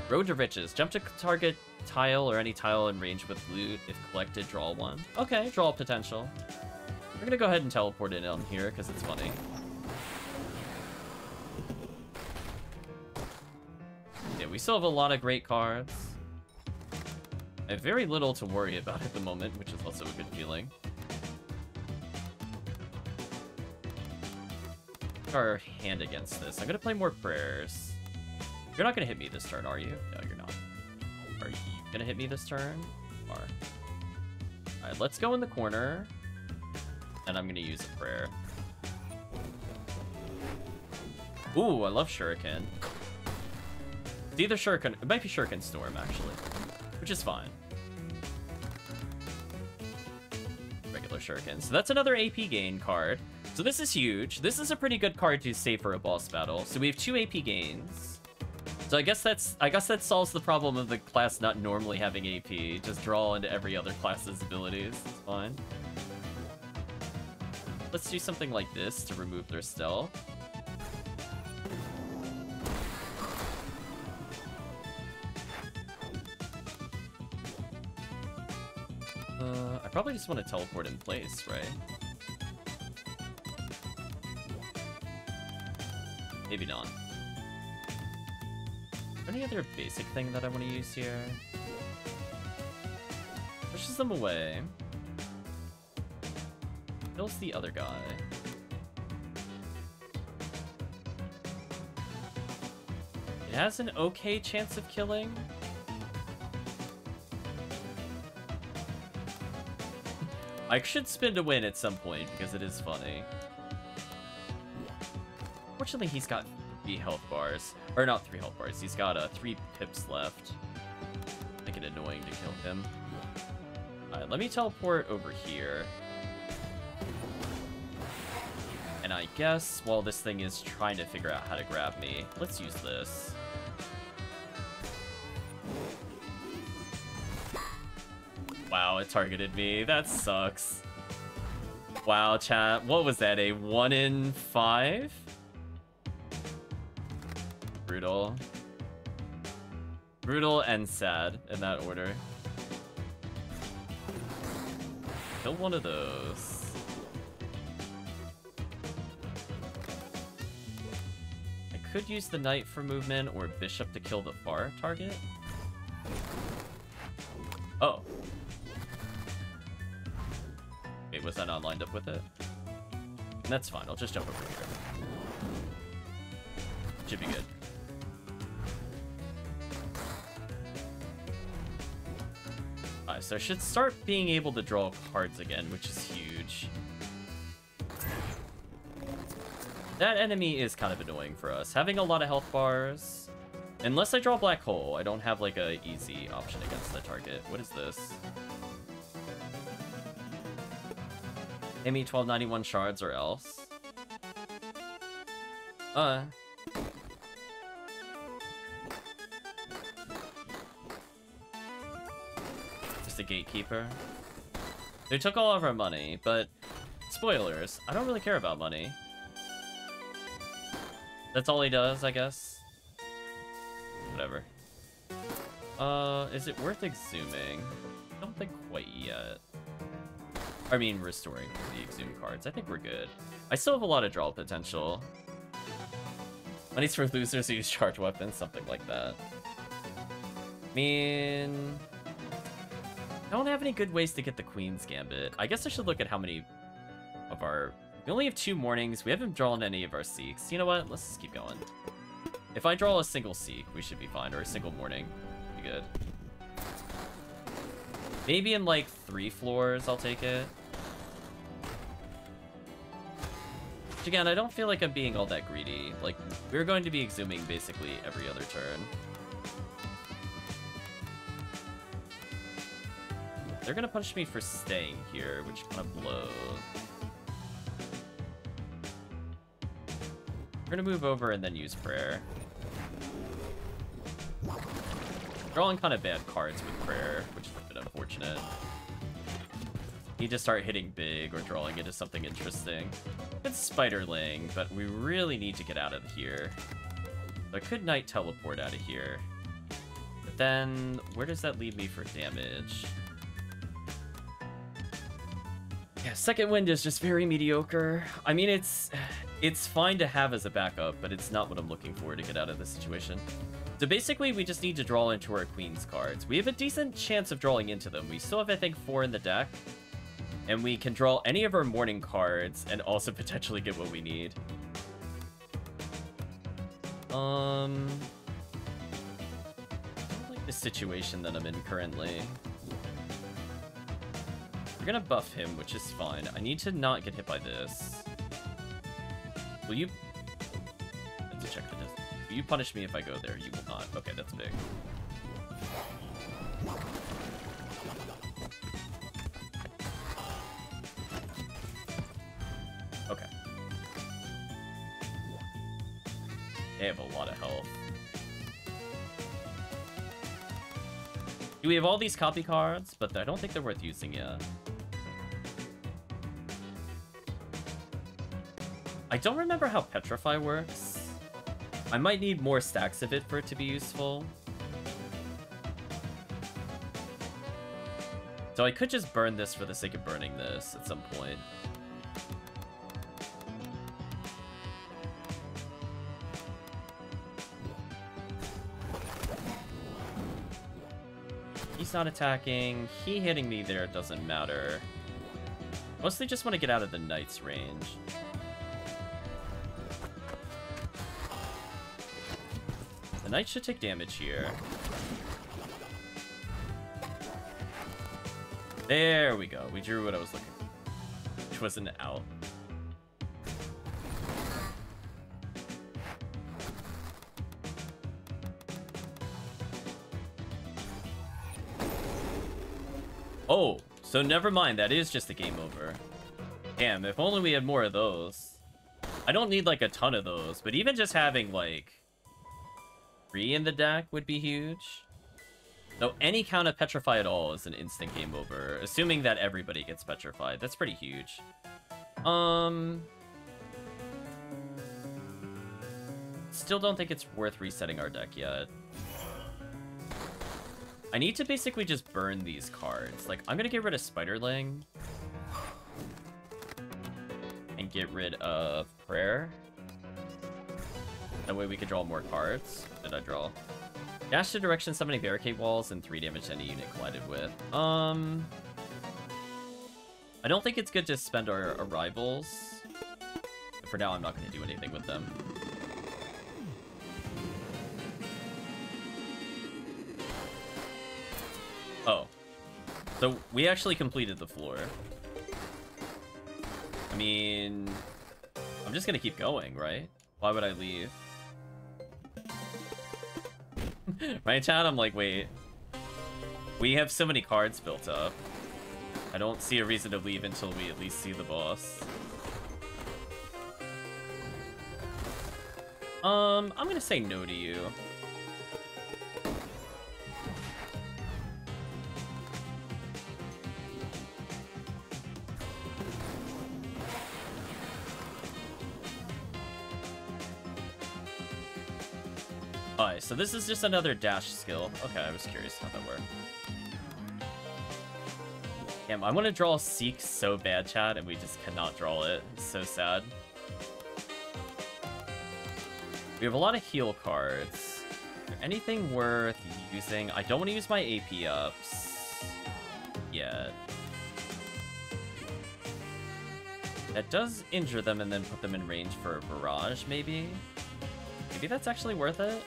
Road to Riches. Jump to target tile or any tile in range with loot. If collected, draw one. Okay, draw potential. We're gonna go ahead and teleport in on here because it's funny. Yeah, we still have a lot of great cards. I have very little to worry about at the moment, which is also a good feeling. our hand against this. I'm gonna play more prayers. You're not gonna hit me this turn, are you? No, gonna hit me this turn? Are. Alright, let's go in the corner. And I'm gonna use a prayer. Ooh, I love Shuriken. It's either Shuriken, it might be Shuriken Storm, actually. Which is fine. Regular Shuriken. So that's another AP gain card. So this is huge. This is a pretty good card to save for a boss battle. So we have two AP gains. So I guess that's I guess that solves the problem of the class not normally having AP. Just draw into every other class's abilities. It's fine. Let's do something like this to remove their stealth. Uh, I probably just want to teleport in place, right? Maybe not. Any other basic thing that I want to use here? Pushes them away. Kills the other guy. It has an okay chance of killing. I should spin to win at some point because it is funny. Unfortunately, he's got three health bars. Or not three health bars, he's got uh, three pips left. Make it annoying to kill him. Alright, let me teleport over here. And I guess while this thing is trying to figure out how to grab me, let's use this. Wow, it targeted me. That sucks. Wow, chat. What was that? A 1 in 5? Brutal. Brutal and sad in that order. Kill one of those. I could use the knight for movement or bishop to kill the far target. Oh. Wait, was that not lined up with it? That's fine, I'll just jump over here. Should be good. So I should start being able to draw cards again, which is huge. That enemy is kind of annoying for us. Having a lot of health bars. Unless I draw Black Hole, I don't have like a easy option against the target. What is this? ME 1291 shards or else. Uh. A gatekeeper. They took all of our money, but spoilers, I don't really care about money. That's all he does, I guess. Whatever. Uh, is it worth exhuming? I don't think quite yet. I mean, restoring the exhume cards. I think we're good. I still have a lot of draw potential. Money's for losers who use charge weapons, something like that. I mean... I don't have any good ways to get the Queen's Gambit. I guess I should look at how many of our... We only have two Mournings. We haven't drawn any of our Seeks. You know what? Let's just keep going. If I draw a single Seek, we should be fine. Or a single Mourning. Be good. Maybe in like three floors, I'll take it. Which again, I don't feel like I'm being all that greedy. Like, we're going to be exhuming basically every other turn. They're gonna punish me for staying here, which kind of blows. We're gonna move over and then use prayer. Drawing kind of bad cards with prayer, which is a bit unfortunate. Need to start hitting big or drawing into something interesting. It's Spiderling, but we really need to get out of here. I could Knight teleport out of here. But then, where does that leave me for damage? Yeah, Second Wind is just very mediocre. I mean, it's it's fine to have as a backup, but it's not what I'm looking for to get out of this situation. So basically, we just need to draw into our Queen's cards. We have a decent chance of drawing into them. We still have, I think, four in the deck. And we can draw any of our Mourning cards and also potentially get what we need. Um... I don't like the situation that I'm in currently. Gonna buff him, which is fine. I need to not get hit by this. Will you... I have to check the distance. Will you punish me if I go there? You will not. Okay, that's big. Okay. They have a lot of health. We have all these copy cards, but I don't think they're worth using yet. I don't remember how Petrify works. I might need more stacks of it for it to be useful. So I could just burn this for the sake of burning this at some point. He's not attacking. He hitting me there doesn't matter. Mostly just want to get out of the knight's range. The knight should take damage here. There we go. We drew what I was looking for. Which was an out. Oh, so never mind. That is just a game over. Damn, if only we had more of those. I don't need, like, a ton of those, but even just having, like, three in the deck would be huge. So any count of Petrify at all is an instant game over, assuming that everybody gets Petrified. That's pretty huge. Um... Still don't think it's worth resetting our deck yet. I need to basically just burn these cards. Like, I'm gonna get rid of Spiderling. And get rid of Prayer. That way we could draw more cards. Did I draw? Dash to direction summoning barricade walls and 3 damage to any unit collided with. Um... I don't think it's good to spend our arrivals. For now, I'm not going to do anything with them. Oh. So, we actually completed the floor. I mean... I'm just gonna keep going, right? Why would I leave? right, chat? I'm like, wait. We have so many cards built up. I don't see a reason to leave until we at least see the boss. Um, I'm gonna say no to you. So this is just another dash skill. Okay, I was curious how that worked. Damn, I want to draw Seek so bad, chat, and we just cannot draw it. So sad. We have a lot of heal cards. anything worth using? I don't want to use my AP ups yet. That does injure them and then put them in range for a barrage, maybe? Maybe that's actually worth it?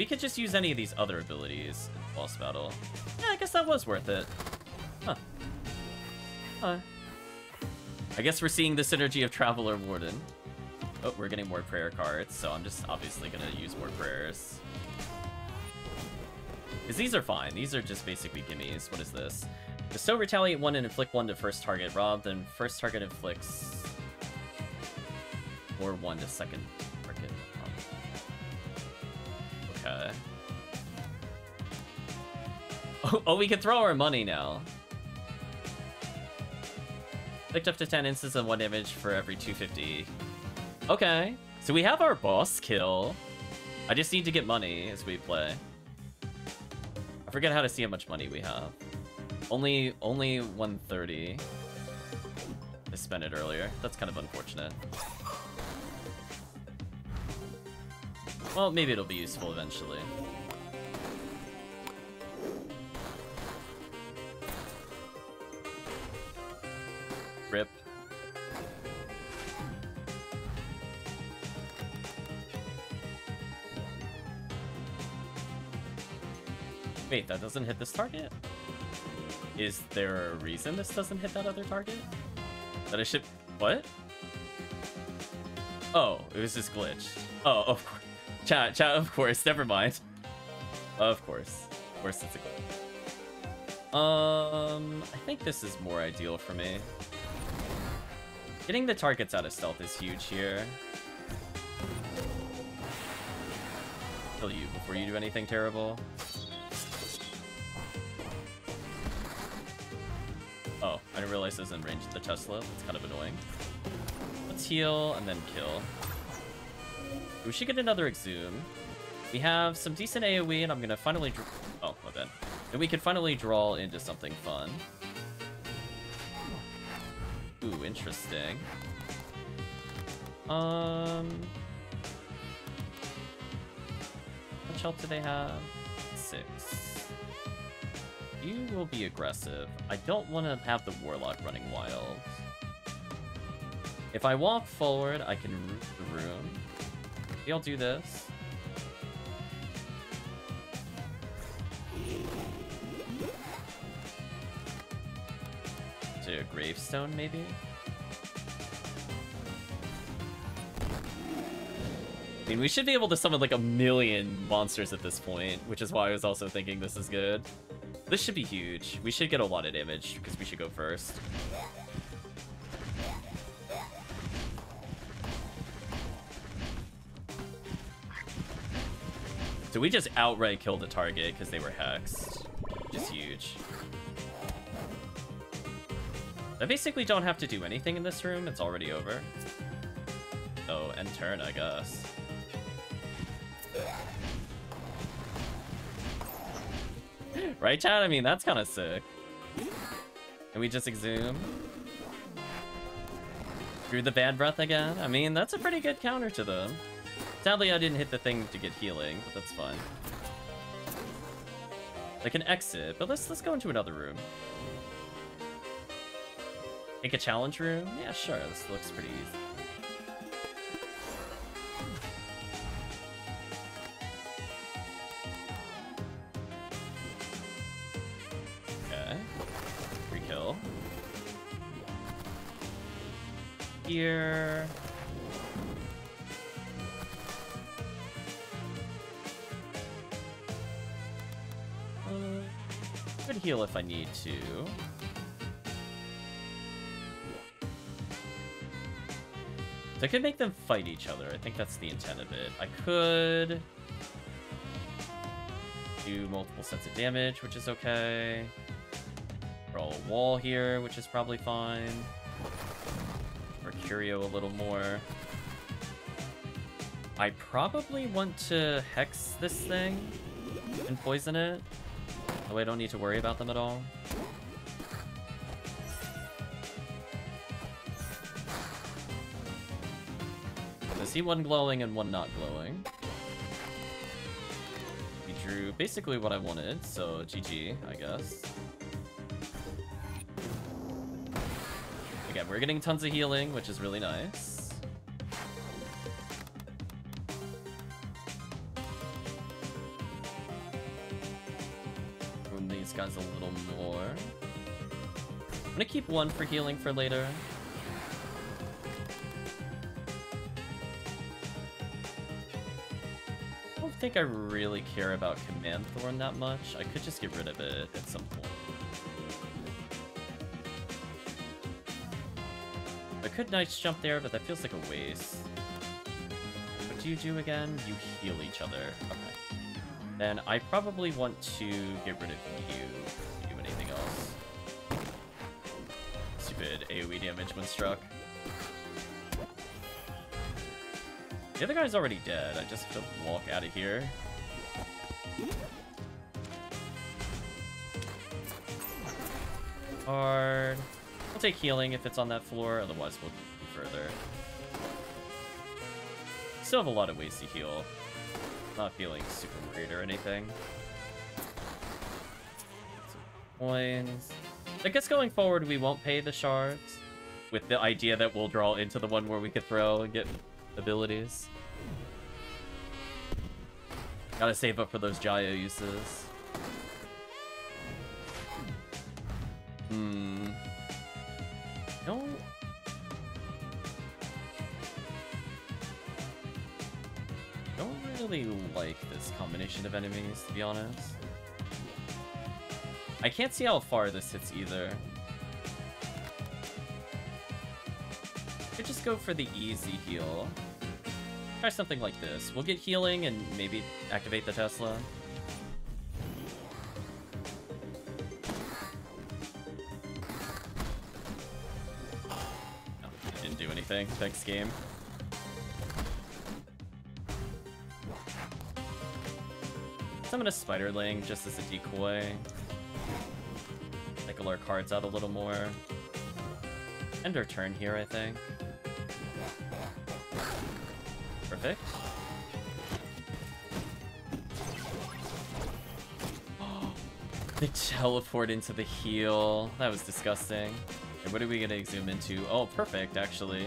We could just use any of these other abilities in boss battle. Yeah, I guess that was worth it. Huh. Huh. I guess we're seeing the synergy of Traveler Warden. Oh, we're getting more prayer cards, so I'm just obviously gonna use more prayers. Because these are fine. These are just basically gimmies. What is this? Bestow retaliate 1 and inflict 1 to first target Rob, then first target inflicts... Or 1 to second Okay. Oh, oh, we can throw our money now. Picked up to 10 instances of 1 damage for every 250. Okay. So we have our boss kill. I just need to get money as we play. I forget how to see how much money we have. Only, only 130. I spent it earlier. That's kind of unfortunate. Well, maybe it'll be useful eventually. Rip. Wait, that doesn't hit this target? Is there a reason this doesn't hit that other target? That I should... What? Oh, it was just glitched. Oh, of course. Chat, chat, of course. Never mind. Of course. Of course it's a glitch. Um, I think this is more ideal for me. Getting the targets out of stealth is huge here. Kill you before you do anything terrible. Oh, I didn't realize I was in range of the Tesla. That's kind of annoying. Let's heal and then kill. We should get another Exhume. We have some decent AoE, and I'm gonna finally draw... Oh, my bad. And we can finally draw into something fun. Ooh, interesting. Um... Which health do they have? Six. You will be aggressive. I don't want to have the Warlock running wild. If I walk forward, I can root the room. I'll do this. To a gravestone, maybe? I mean, we should be able to summon like a million monsters at this point, which is why I was also thinking this is good. This should be huge. We should get a lot of damage, because we should go first. So we just outright killed the target because they were hexed. Just huge. I basically don't have to do anything in this room. It's already over. Oh, end turn, I guess. right, chat? I mean, that's kind of sick. And we just exhume. Through the bad breath again? I mean, that's a pretty good counter to them. Sadly, I didn't hit the thing to get healing, but that's fine. They can exit, but let's let's go into another room. Make a challenge room? Yeah, sure. This looks pretty easy. Here. Could heal if I need to. So I could make them fight each other. I think that's the intent of it. I could do multiple sets of damage, which is okay. Roll a wall here, which is probably fine. Mercurio a little more. I probably want to hex this thing and poison it. Oh, Way I don't need to worry about them at all. I see one glowing and one not glowing. We drew basically what I wanted, so GG, I guess. Again, we're getting tons of healing, which is really nice. Guys a little more. I'm gonna keep one for healing for later. I don't think I really care about Command Thorn that much. I could just get rid of it at some point. I could nice jump there, but that feels like a waste. What do you do again? You heal each other. Okay. Then I probably want to get rid of you. Do anything else. Stupid AoE damage when struck. The other guy's already dead. I just have to walk out of here. Hard. We'll take healing if it's on that floor, otherwise we'll go further. Still have a lot of ways to heal. Not feeling super worried or anything. Coins. I guess going forward we won't pay the shards. With the idea that we'll draw into the one where we could throw and get abilities. Gotta save up for those Jaya uses. Hmm. Really like this combination of enemies, to be honest. I can't see how far this hits either. Could just go for the easy heal. Try something like this. We'll get healing and maybe activate the Tesla. Oh, didn't do anything. Thanks, game. Summon a Spiderling just as a decoy. Cycle our cards out a little more. End our turn here, I think. Perfect. they teleport into the heal. That was disgusting. What are we gonna zoom into? Oh, perfect, actually.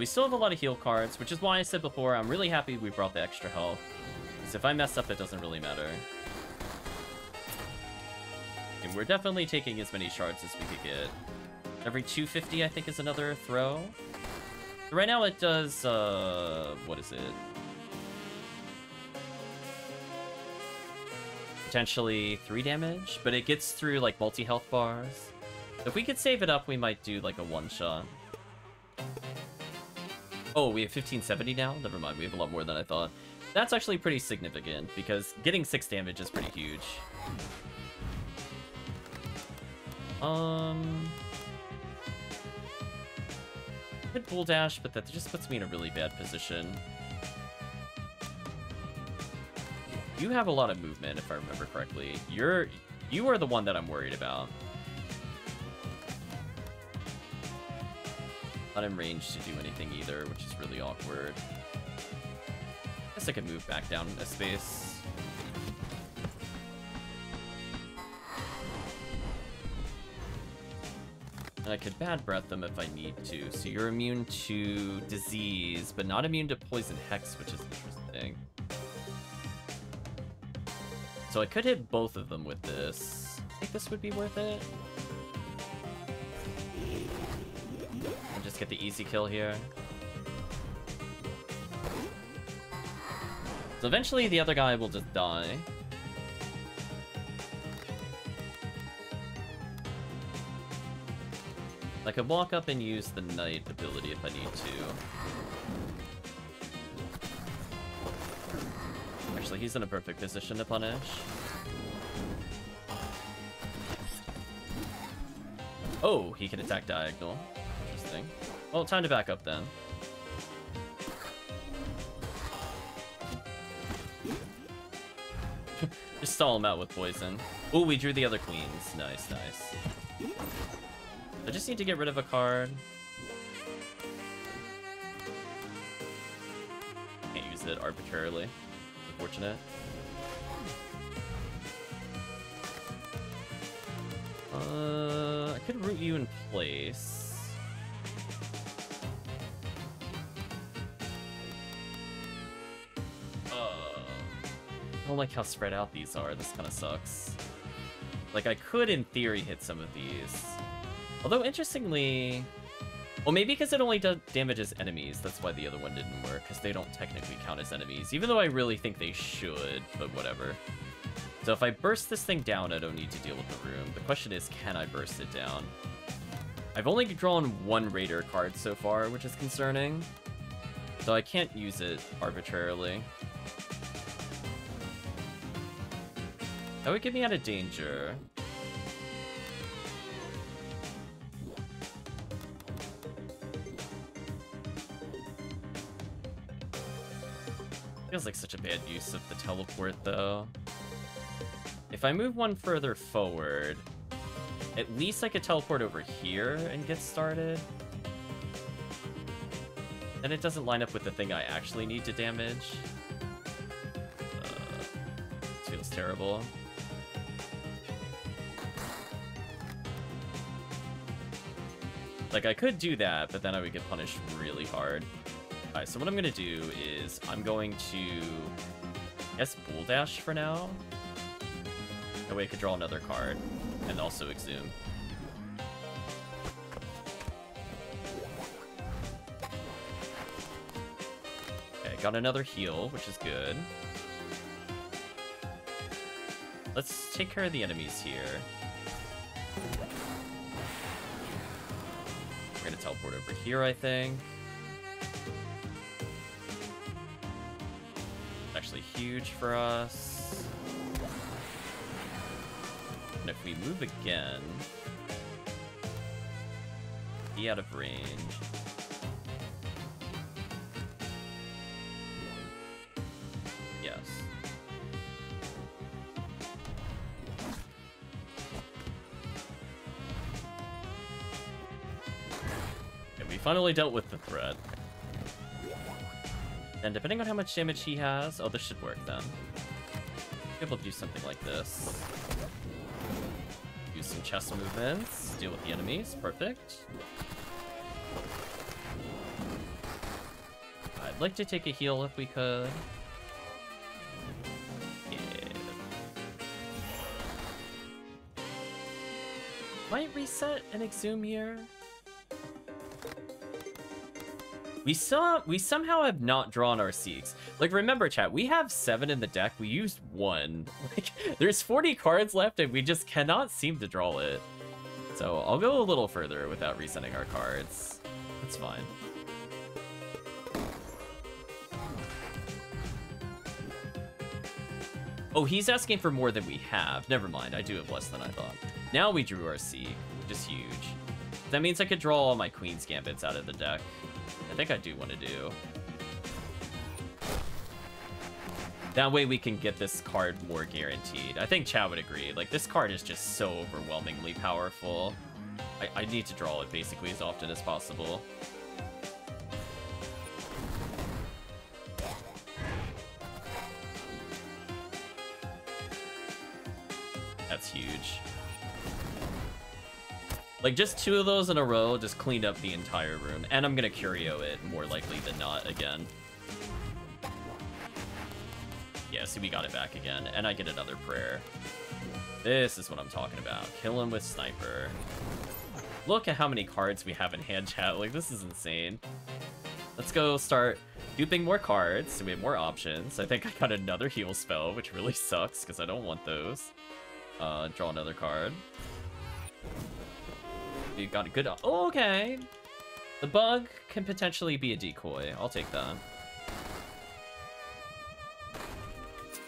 We still have a lot of heal cards, which is why I said before, I'm really happy we brought the extra health. Because if I mess up, it doesn't really matter. And we're definitely taking as many shards as we could get. Every 250, I think, is another throw. Right now it does, uh, what is it? Potentially 3 damage, but it gets through, like, multi-health bars. If we could save it up, we might do, like, a one-shot. Oh, we have 1570 now? Never mind, we have a lot more than I thought. That's actually pretty significant, because getting 6 damage is pretty huge. Um... Could bull dash, but that just puts me in a really bad position. You have a lot of movement, if I remember correctly. You're you are the one that I'm worried about. Not in range to do anything either, which is really awkward. Guess I could move back down a space. And I could bad breath them if I need to. So you're immune to disease, but not immune to poison hex, which is interesting. So I could hit both of them with this. I think this would be worth it. And just get the easy kill here. So eventually the other guy will just die. I could walk up and use the knight ability if I need to. Actually, he's in a perfect position to punish. Oh, he can attack diagonal. Well, time to back up then. Just stall him out with poison. Oh, we drew the other queens. Nice, nice. I just need to get rid of a card. Can't use it arbitrarily. Unfortunate. Uh, I could root you in place. Don't like how spread out these are. This kind of sucks. Like, I could, in theory, hit some of these. Although, interestingly... Well, maybe because it only does damages enemies. That's why the other one didn't work, because they don't technically count as enemies. Even though I really think they should, but whatever. So if I burst this thing down, I don't need to deal with the room. The question is, can I burst it down? I've only drawn one Raider card so far, which is concerning. So I can't use it arbitrarily. That would get me out of danger. Feels like such a bad use of the teleport, though. If I move one further forward, at least I could teleport over here and get started. And it doesn't line up with the thing I actually need to damage. Uh, feels terrible. Like, I could do that, but then I would get punished really hard. Alright, so what I'm gonna do is I'm going to, I guess, Bull Dash for now. That way I could draw another card and also Exhume. Okay, got another heal, which is good. Let's take care of the enemies here. Teleport over here, I think. Actually huge for us. And if we move again, be out of range. Finally dealt with the threat. And depending on how much damage he has, oh, this should work then. Be able to do something like this. Use some chess movements, deal with the enemies, perfect. I'd like to take a heal if we could. Might reset and exhume here. We saw we somehow have not drawn our Seeks. Like remember chat, we have seven in the deck, we used one. Like there's 40 cards left and we just cannot seem to draw it. So I'll go a little further without resetting our cards. That's fine. Oh, he's asking for more than we have. Never mind, I do have less than I thought. Now we drew our C, which is huge. That means I could draw all my Queen's Gambits out of the deck. I think I do want to do. That way we can get this card more guaranteed. I think chat would agree. Like, this card is just so overwhelmingly powerful. I, I need to draw it basically as often as possible. That's huge. Like, just two of those in a row just cleaned up the entire room. And I'm gonna Curio it, more likely than not, again. Yeah, see, we got it back again. And I get another prayer. This is what I'm talking about. Kill him with Sniper. Look at how many cards we have in hand chat. Like, this is insane. Let's go start duping more cards we have more options. I think I got another heal spell, which really sucks because I don't want those. Uh, draw another card. You got a good... Oh, okay. The bug can potentially be a decoy. I'll take that.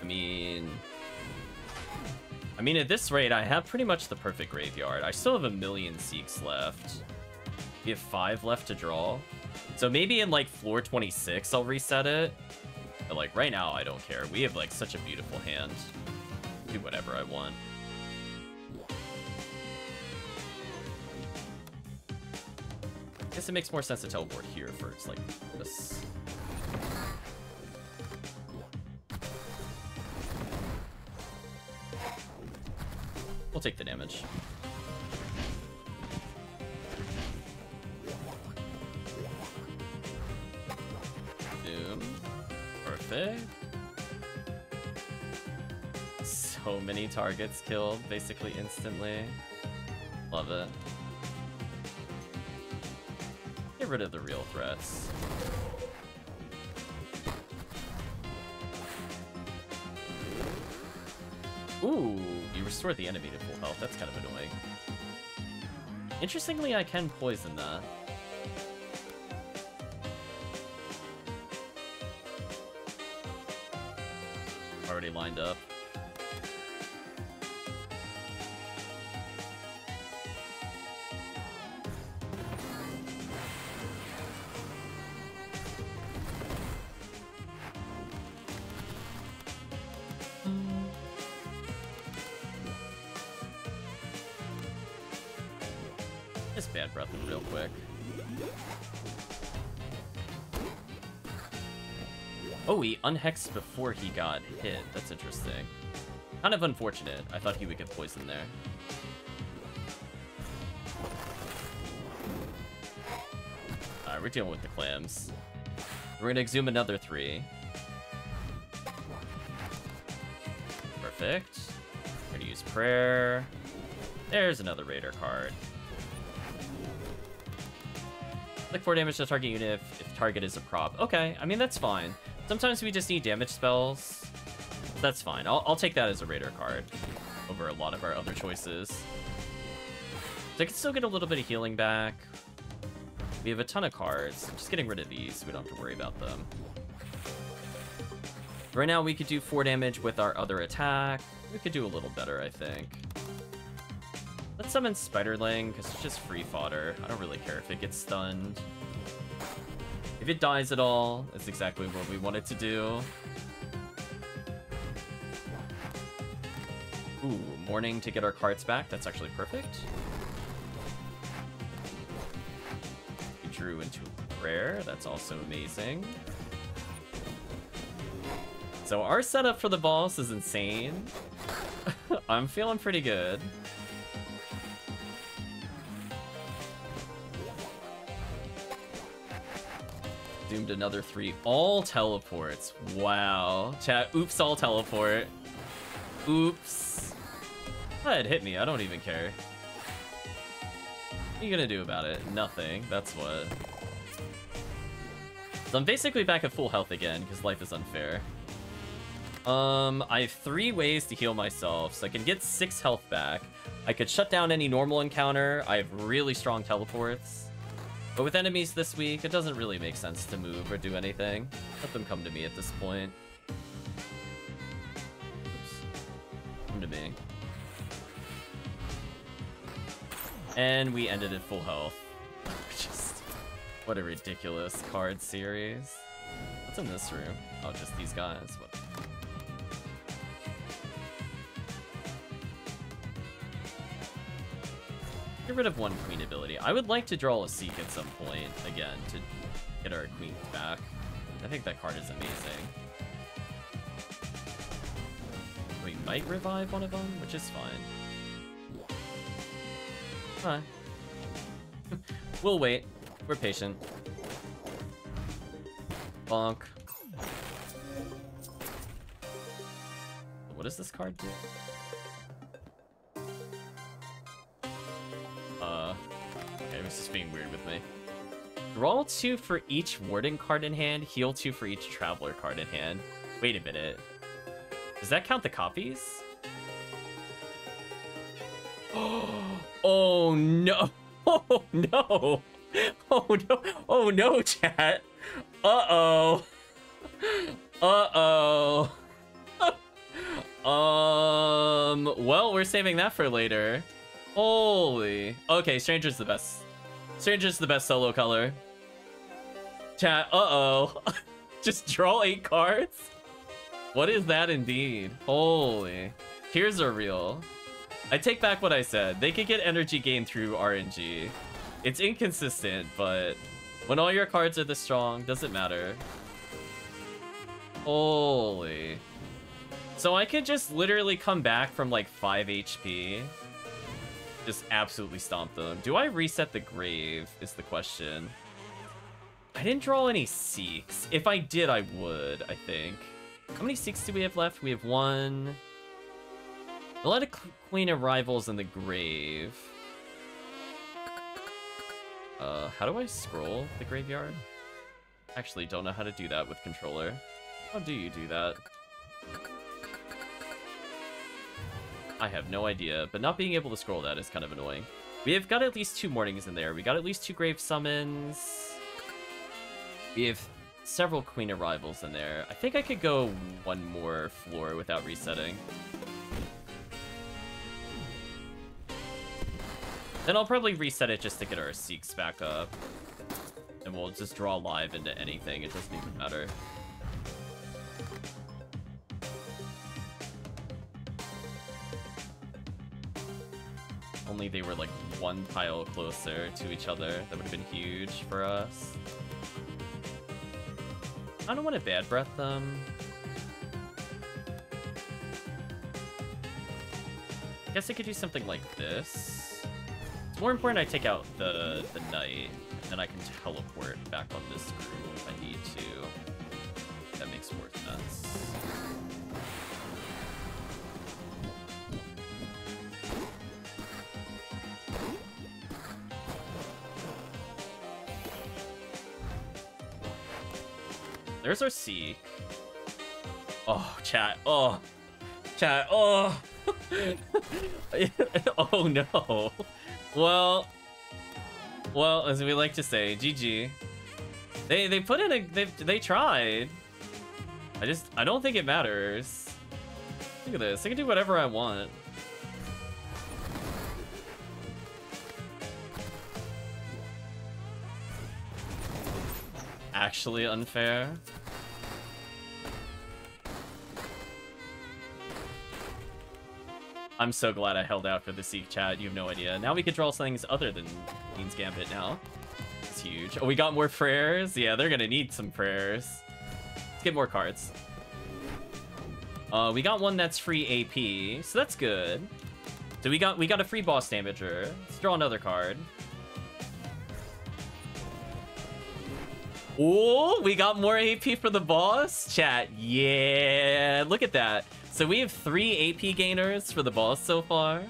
I mean... I mean, at this rate, I have pretty much the perfect graveyard. I still have a million Seeks left. We have five left to draw. So maybe in, like, floor 26, I'll reset it. But, like, right now, I don't care. We have, like, such a beautiful hand. Do whatever I want. Guess it makes more sense to teleport here first, like this. We'll take the damage. Doom. Perfect. So many targets killed, basically instantly. Love it. Get rid of the real threats. Ooh, you restore the enemy to full health. That's kind of annoying. Interestingly, I can poison that. Already lined up. Unhexed before he got hit. That's interesting. Kind of unfortunate. I thought he would get poisoned there. Alright, we're dealing with the clams. We're gonna exhume another three. Perfect. We're gonna use prayer. There's another raider card. Like 4 damage to target unit if, if target is a prop. Okay, I mean, that's fine. Sometimes we just need damage spells. That's fine. I'll, I'll take that as a Raider card over a lot of our other choices. So I can still get a little bit of healing back. We have a ton of cards. I'm just getting rid of these so we don't have to worry about them. Right now, we could do 4 damage with our other attack. We could do a little better, I think. Let's summon Spiderling, because it's just free fodder. I don't really care if it gets stunned. If it dies at all, it's exactly what we want it to do. Ooh, Mourning to get our cards back. That's actually perfect. We drew into prayer. That's also amazing. So our setup for the boss is insane. I'm feeling pretty good. Doomed another three. All teleports. Wow. Chat, oops, all teleport. Oops. That hit me. I don't even care. What are you gonna do about it? Nothing. That's what. So I'm basically back at full health again, because life is unfair. Um, I have three ways to heal myself, so I can get six health back. I could shut down any normal encounter. I have really strong teleports. But with enemies this weak, it doesn't really make sense to move or do anything. Let them come to me at this point. Oops. Come to me. And we ended at full health. just... What a ridiculous card series. What's in this room? Oh, just these guys. What? Get rid of one queen ability. I would like to draw a Seek at some point, again, to get our queen back. I think that card is amazing. We might revive one of them, which is fine. Fine. we'll wait. We're patient. Bonk. What does this card do? Uh, okay, this is being weird with me. Draw two for each Warden card in hand, heal two for each Traveler card in hand. Wait a minute. Does that count the copies? Oh no! Oh no! Oh no! Oh no, chat! Uh-oh! Uh-oh! um, well, we're saving that for later. Holy. Okay, Stranger's the best. Stranger's the best solo color. Chat, uh-oh. Just draw eight cards? What is that indeed? Holy. Tiers are real. I take back what I said. They could get energy gain through RNG. It's inconsistent, but when all your cards are this strong, doesn't matter. Holy. So I could just literally come back from like 5 HP. Just absolutely stomp them. Do I reset the grave is the question. I didn't draw any Seeks. If I did, I would, I think. How many Seeks do we have left? We have one. A lot of Queen Arrivals in the grave. Uh, how do I scroll the graveyard? Actually, don't know how to do that with controller. How do you do that? I have no idea, but not being able to scroll that is kind of annoying. We have got at least two Mournings in there. We got at least two grave summons. We have several queen arrivals in there. I think I could go one more floor without resetting. Then I'll probably reset it just to get our Seeks back up. And we'll just draw live into anything. It doesn't even matter. Only they were like one pile closer to each other. That would have been huge for us. I don't want to bad breath them. I guess I could do something like this. It's more important I take out the, the knight, and then I can teleport back on this crew if I need to. That makes more sense. There's our C. Oh, chat. Oh. Chat. Oh. oh, no. Well. Well, as we like to say, GG. They they put in a they they tried. I just I don't think it matters. Look at this. I can do whatever I want. Actually unfair. I'm so glad I held out for the Seek chat. You have no idea. Now we can draw things other than Queen's Gambit now. It's huge. Oh, we got more prayers? Yeah, they're gonna need some prayers. Let's get more cards. Uh, we got one that's free AP, so that's good. So we got we got a free boss damager. Let's draw another card. Oh, we got more AP for the boss? Chat, yeah, look at that. So we have three AP gainers for the boss so far.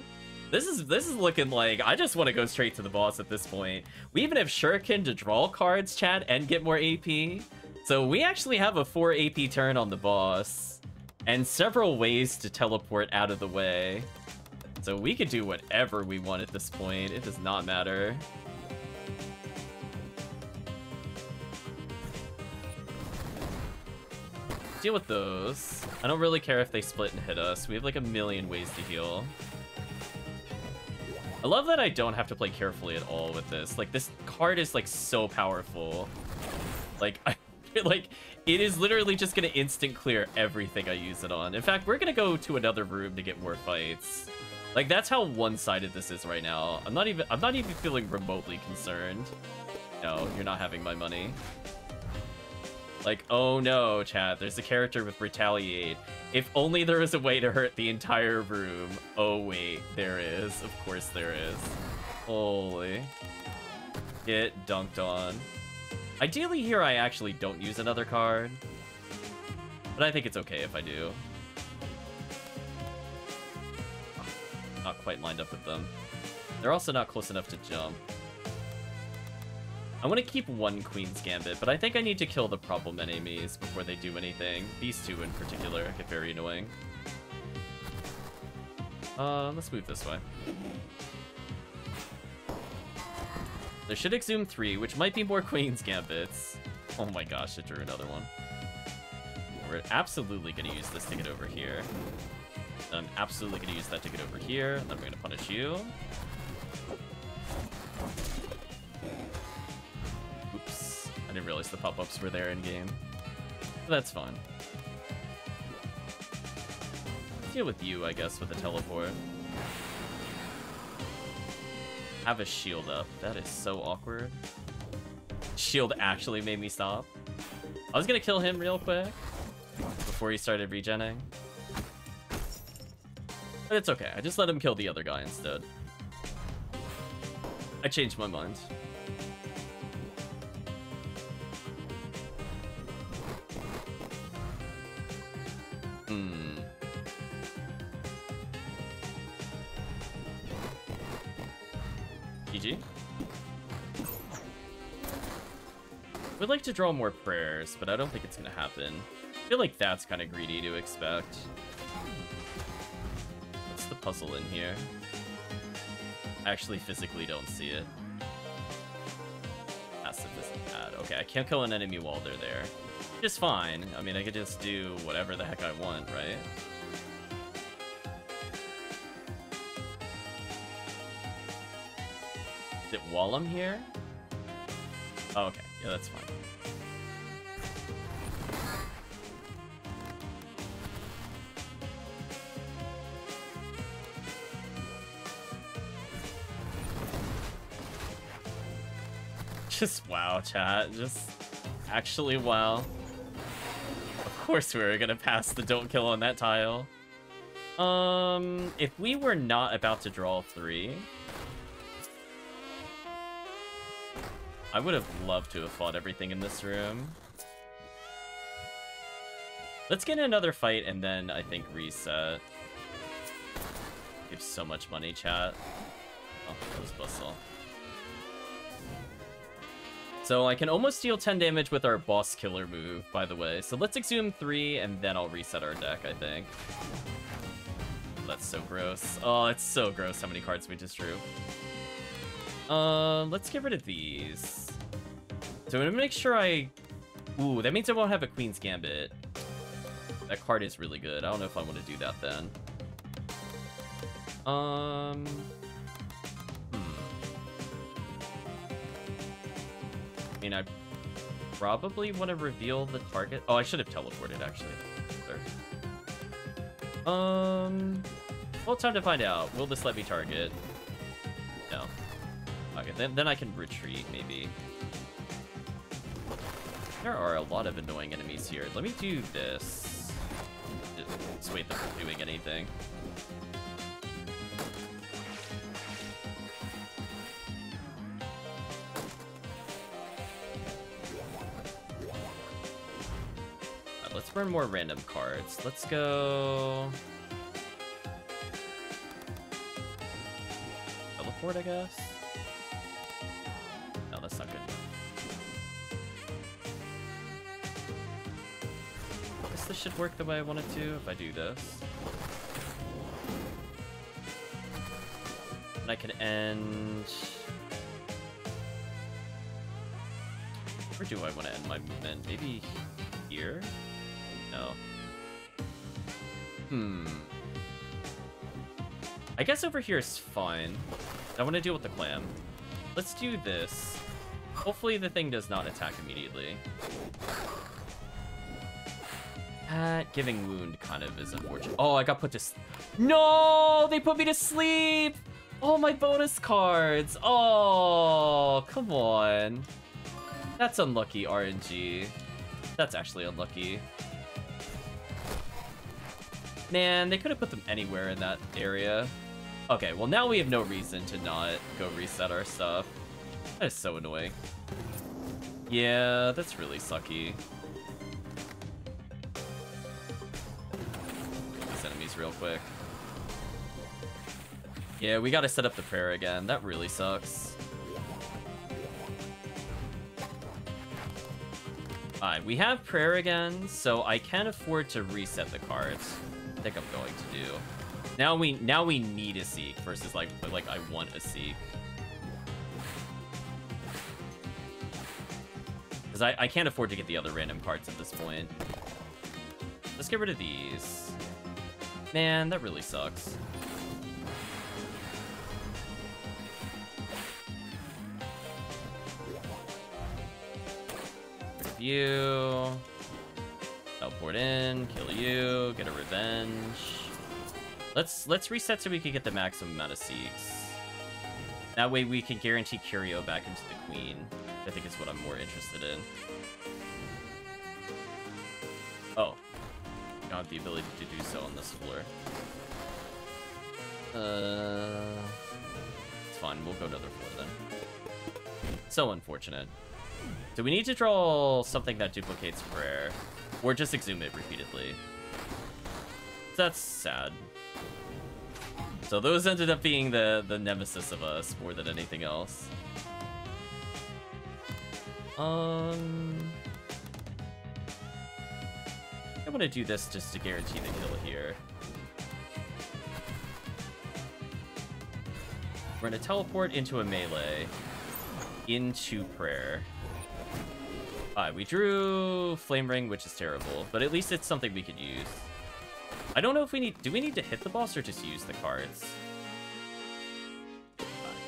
This is this is looking like I just want to go straight to the boss at this point. We even have Shuriken to draw cards, chat, and get more AP. So we actually have a 4 AP turn on the boss. And several ways to teleport out of the way. So we could do whatever we want at this point. It does not matter. Deal with those. I don't really care if they split and hit us. We have like a million ways to heal. I love that I don't have to play carefully at all with this. Like, this card is, like, so powerful. Like, I like, it is literally just gonna instant clear everything I use it on. In fact, we're gonna go to another room to get more fights. Like that's how one-sided this is right now. I'm not even I'm not even feeling remotely concerned. No, you're not having my money. Like, oh no, chat, there's a character with retaliate. If only there was a way to hurt the entire room. Oh wait, there is. Of course there is. Holy. Get dunked on. Ideally here I actually don't use another card. But I think it's okay if I do. Not quite lined up with them. They're also not close enough to jump. I want to keep one Queen's Gambit, but I think I need to kill the problem enemies before they do anything. These two in particular get very annoying. Uh, let's move this way. There should Exhume 3, which might be more Queen's Gambits. Oh my gosh, it drew another one. We're absolutely going to use this to get over here. And I'm absolutely going to use that to get over here. And then we're going to punish you. Didn't realize the pop-ups were there in-game. That's fine. Deal with you, I guess, with a teleport. Have a shield up. That is so awkward. Shield actually made me stop. I was gonna kill him real quick before he started regenning. But it's okay. I just let him kill the other guy instead. I changed my mind. Would like to draw more prayers, but I don't think it's gonna happen. I feel like that's kind of greedy to expect. What's the puzzle in here? I actually physically don't see it. Pacifist pad. Okay, I can't kill an enemy while they're there. Just fine. I mean, I could just do whatever the heck I want, right? Is it while I'm here? Oh, okay. Yeah, that's fine. Just wow, chat. Just actually wow. Of course we were gonna pass the don't kill on that tile. Um, if we were not about to draw three, I would have loved to have fought everything in this room. Let's get another fight and then I think reset. Give so much money, chat. Oh, that was bustle. So I can almost deal 10 damage with our boss killer move, by the way. So let's exhume 3, and then I'll reset our deck, I think. That's so gross. Oh, it's so gross how many cards we just drew. Um, let's get rid of these. So I'm gonna make sure I... Ooh, that means I won't have a Queen's Gambit. That card is really good. I don't know if I want to do that then. Um... I mean, I probably want to reveal the target. Oh, I should have teleported, actually. Um, well, time to find out. Will this let me target? Okay, then, then I can retreat, maybe. There are a lot of annoying enemies here. Let me do this. Just wait them from doing anything. Right, let's burn more random cards. Let's go... Teleport, I guess? This should work the way I want it to if I do this. And I can end... Where do I want to end my movement? Maybe here? No. Hmm. I guess over here is fine. I want to deal with the clam. Let's do this. Hopefully the thing does not attack immediately. Giving wound kind of is unfortunate. Oh, I got put to... No! They put me to sleep! Oh, my bonus cards! Oh, come on. That's unlucky, RNG. That's actually unlucky. Man, they could have put them anywhere in that area. Okay, well now we have no reason to not go reset our stuff. That is so annoying. Yeah, that's really sucky. Real quick. Yeah, we gotta set up the prayer again. That really sucks. Alright, we have prayer again, so I can afford to reset the cards. I think I'm going to do. Now we now we need a seek versus like like I want a seek. Because I, I can't afford to get the other random cards at this point. Let's get rid of these. Man, that really sucks. you. Teleport in, kill you, get a revenge. Let's let's reset so we can get the maximum amount of seeks. That way we can guarantee Curio back into the Queen. I think is what I'm more interested in. Oh. I have the ability to do so on this floor. Uh, it's fine. We'll go another floor then. So unfortunate. Do we need to draw something that duplicates prayer? Or just exhume it repeatedly? That's sad. So those ended up being the, the nemesis of us more than anything else. Um... I want to do this just to guarantee the kill here. We're going to teleport into a melee into prayer. Alright, we drew Flame Ring, which is terrible, but at least it's something we could use. I don't know if we need... Do we need to hit the boss or just use the cards? Uh,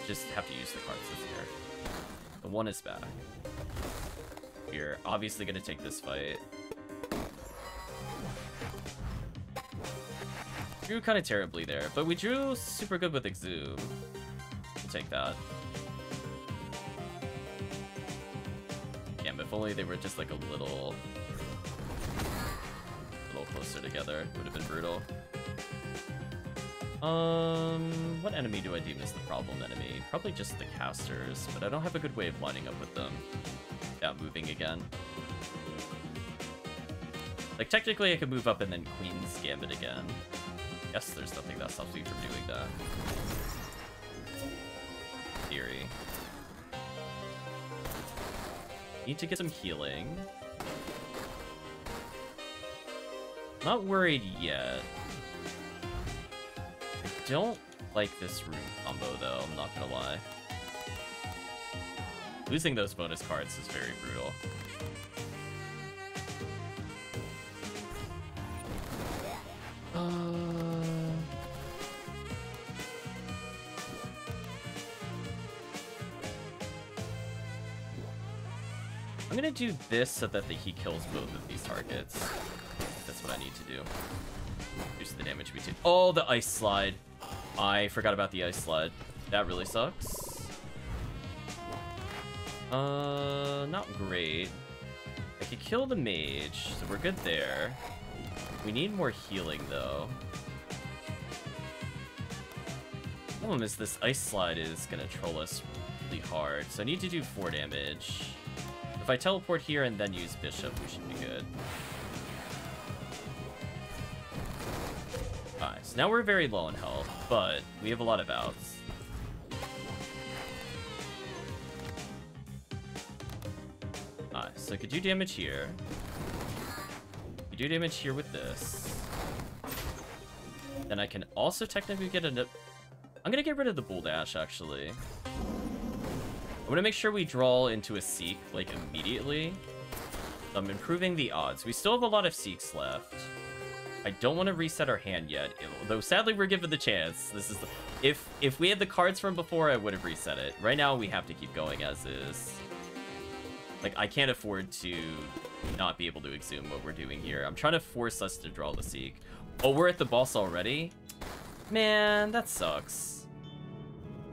just have to use the cards this here. The one is back. We're obviously going to take this fight. Drew kind of terribly there, but we drew super good with Exhume. We'll take that. Damn, if only they were just like a little... A little closer together, would have been brutal. Um, what enemy do I deem as the problem enemy? Probably just the casters, but I don't have a good way of lining up with them without moving again. Like, technically I could move up and then Queen's Gambit again. Guess there's nothing that stops me from doing that. Theory. Need to get some healing. Not worried yet. I don't like this root combo, though, I'm not gonna lie. Losing those bonus cards is very brutal. Uh... I'm gonna do this so that the, he kills both of these targets. That's what I need to do. Reduce the damage we take. Oh, the ice slide. I forgot about the ice slide. That really sucks. Uh, not great. I could kill the mage, so we're good there. We need more healing, though. Problem is this ice slide is gonna troll us really hard, so I need to do 4 damage. If I teleport here and then use Bishop, we should be good. Alright, so now we're very low in health, but we have a lot of outs. Alright, so could do damage here. You do damage here with this. Then I can also technically get a... I'm gonna get rid of the Bull Dash, actually. I want to make sure we draw into a Seek, like, immediately. I'm improving the odds. We still have a lot of Seeks left. I don't want to reset our hand yet, though sadly we're given the chance. This is the... If, if we had the cards from before, I would have reset it. Right now, we have to keep going as is. Like, I can't afford to not be able to exhume what we're doing here. I'm trying to force us to draw the Seek. Oh, we're at the boss already? Man, that sucks.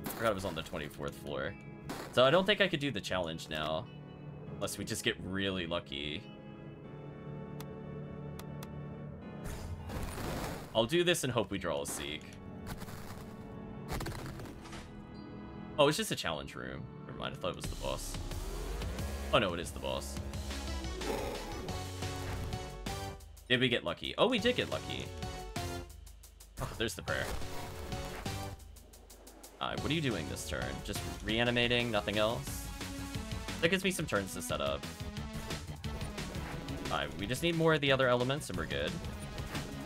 I forgot it was on the 24th floor. So I don't think I could do the challenge now. Unless we just get really lucky. I'll do this and hope we draw a Seek. Oh, it's just a challenge room. Never mind, I thought it was the boss. Oh no, it is the boss. Did we get lucky? Oh, we did get lucky. Oh, there's the prayer. Uh, what are you doing this turn? Just reanimating, nothing else? That gives me some turns to set up. Alright, we just need more of the other elements and we're good.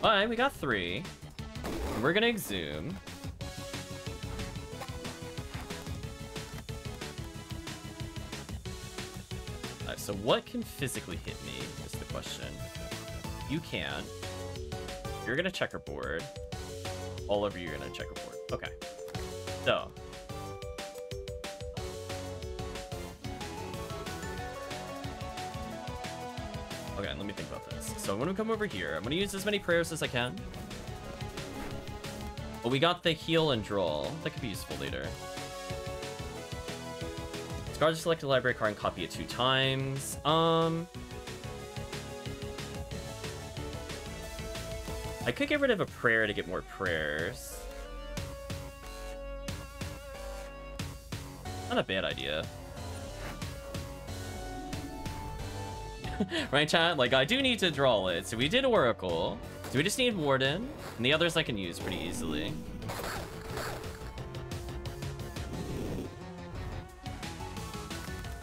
Alright, we got three. We're gonna exhume. Alright, so what can physically hit me is the question. You can. You're gonna checkerboard. All over you're gonna checkerboard. Okay. Okay, let me think about this. So I'm gonna come over here. I'm gonna use as many prayers as I can. But we got the heal and draw. That could be useful later. Discard select a library card and copy it two times. Um, I could get rid of a prayer to get more prayers. Not a bad idea. right, chat? Like, I do need to draw it. So we did Oracle. So we just need Warden. And the others I can use pretty easily.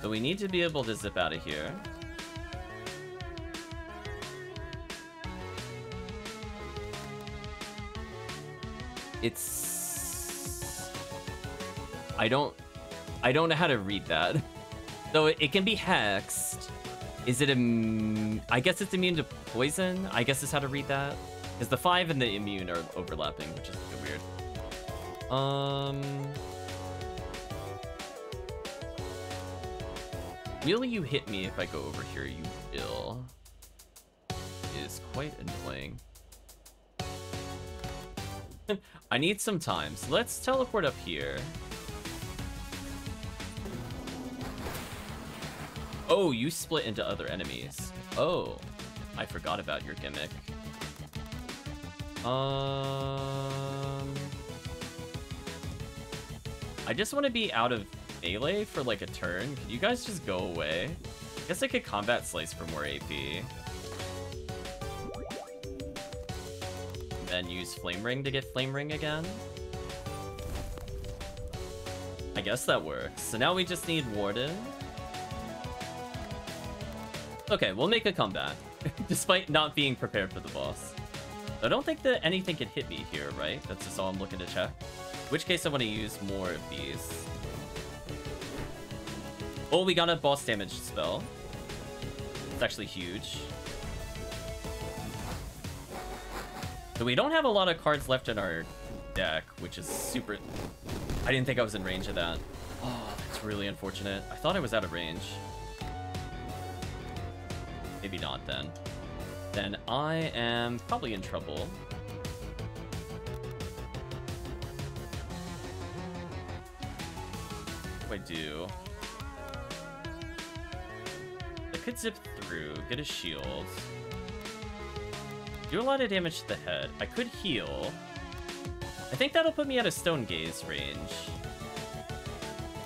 So we need to be able to zip out of here. It's... I don't... I don't know how to read that. So it, can be hexed. Is it Im I guess it's immune to poison? I guess is how to read that. Because the 5 and the immune are overlapping, which is weird. Um... Will you hit me if I go over here, you ill? Is quite annoying. I need some time, so let's teleport up here. Oh, you split into other enemies. Oh, I forgot about your gimmick. Um... I just want to be out of melee for like a turn. Can you guys just go away? I guess I could combat slice for more AP. then use Flame Ring to get Flame Ring again. I guess that works. So now we just need Warden. Okay, we'll make a comeback, despite not being prepared for the boss. I don't think that anything can hit me here, right? That's just all I'm looking to check. In which case I want to use more of these. Oh, we got a boss damage spell. It's actually huge. So we don't have a lot of cards left in our deck, which is super... I didn't think I was in range of that. Oh, that's really unfortunate. I thought I was out of range. Maybe not then. Then I am probably in trouble. What do I do? I could zip through, get a shield. Do a lot of damage to the head. I could heal. I think that'll put me at a Stone Gaze range.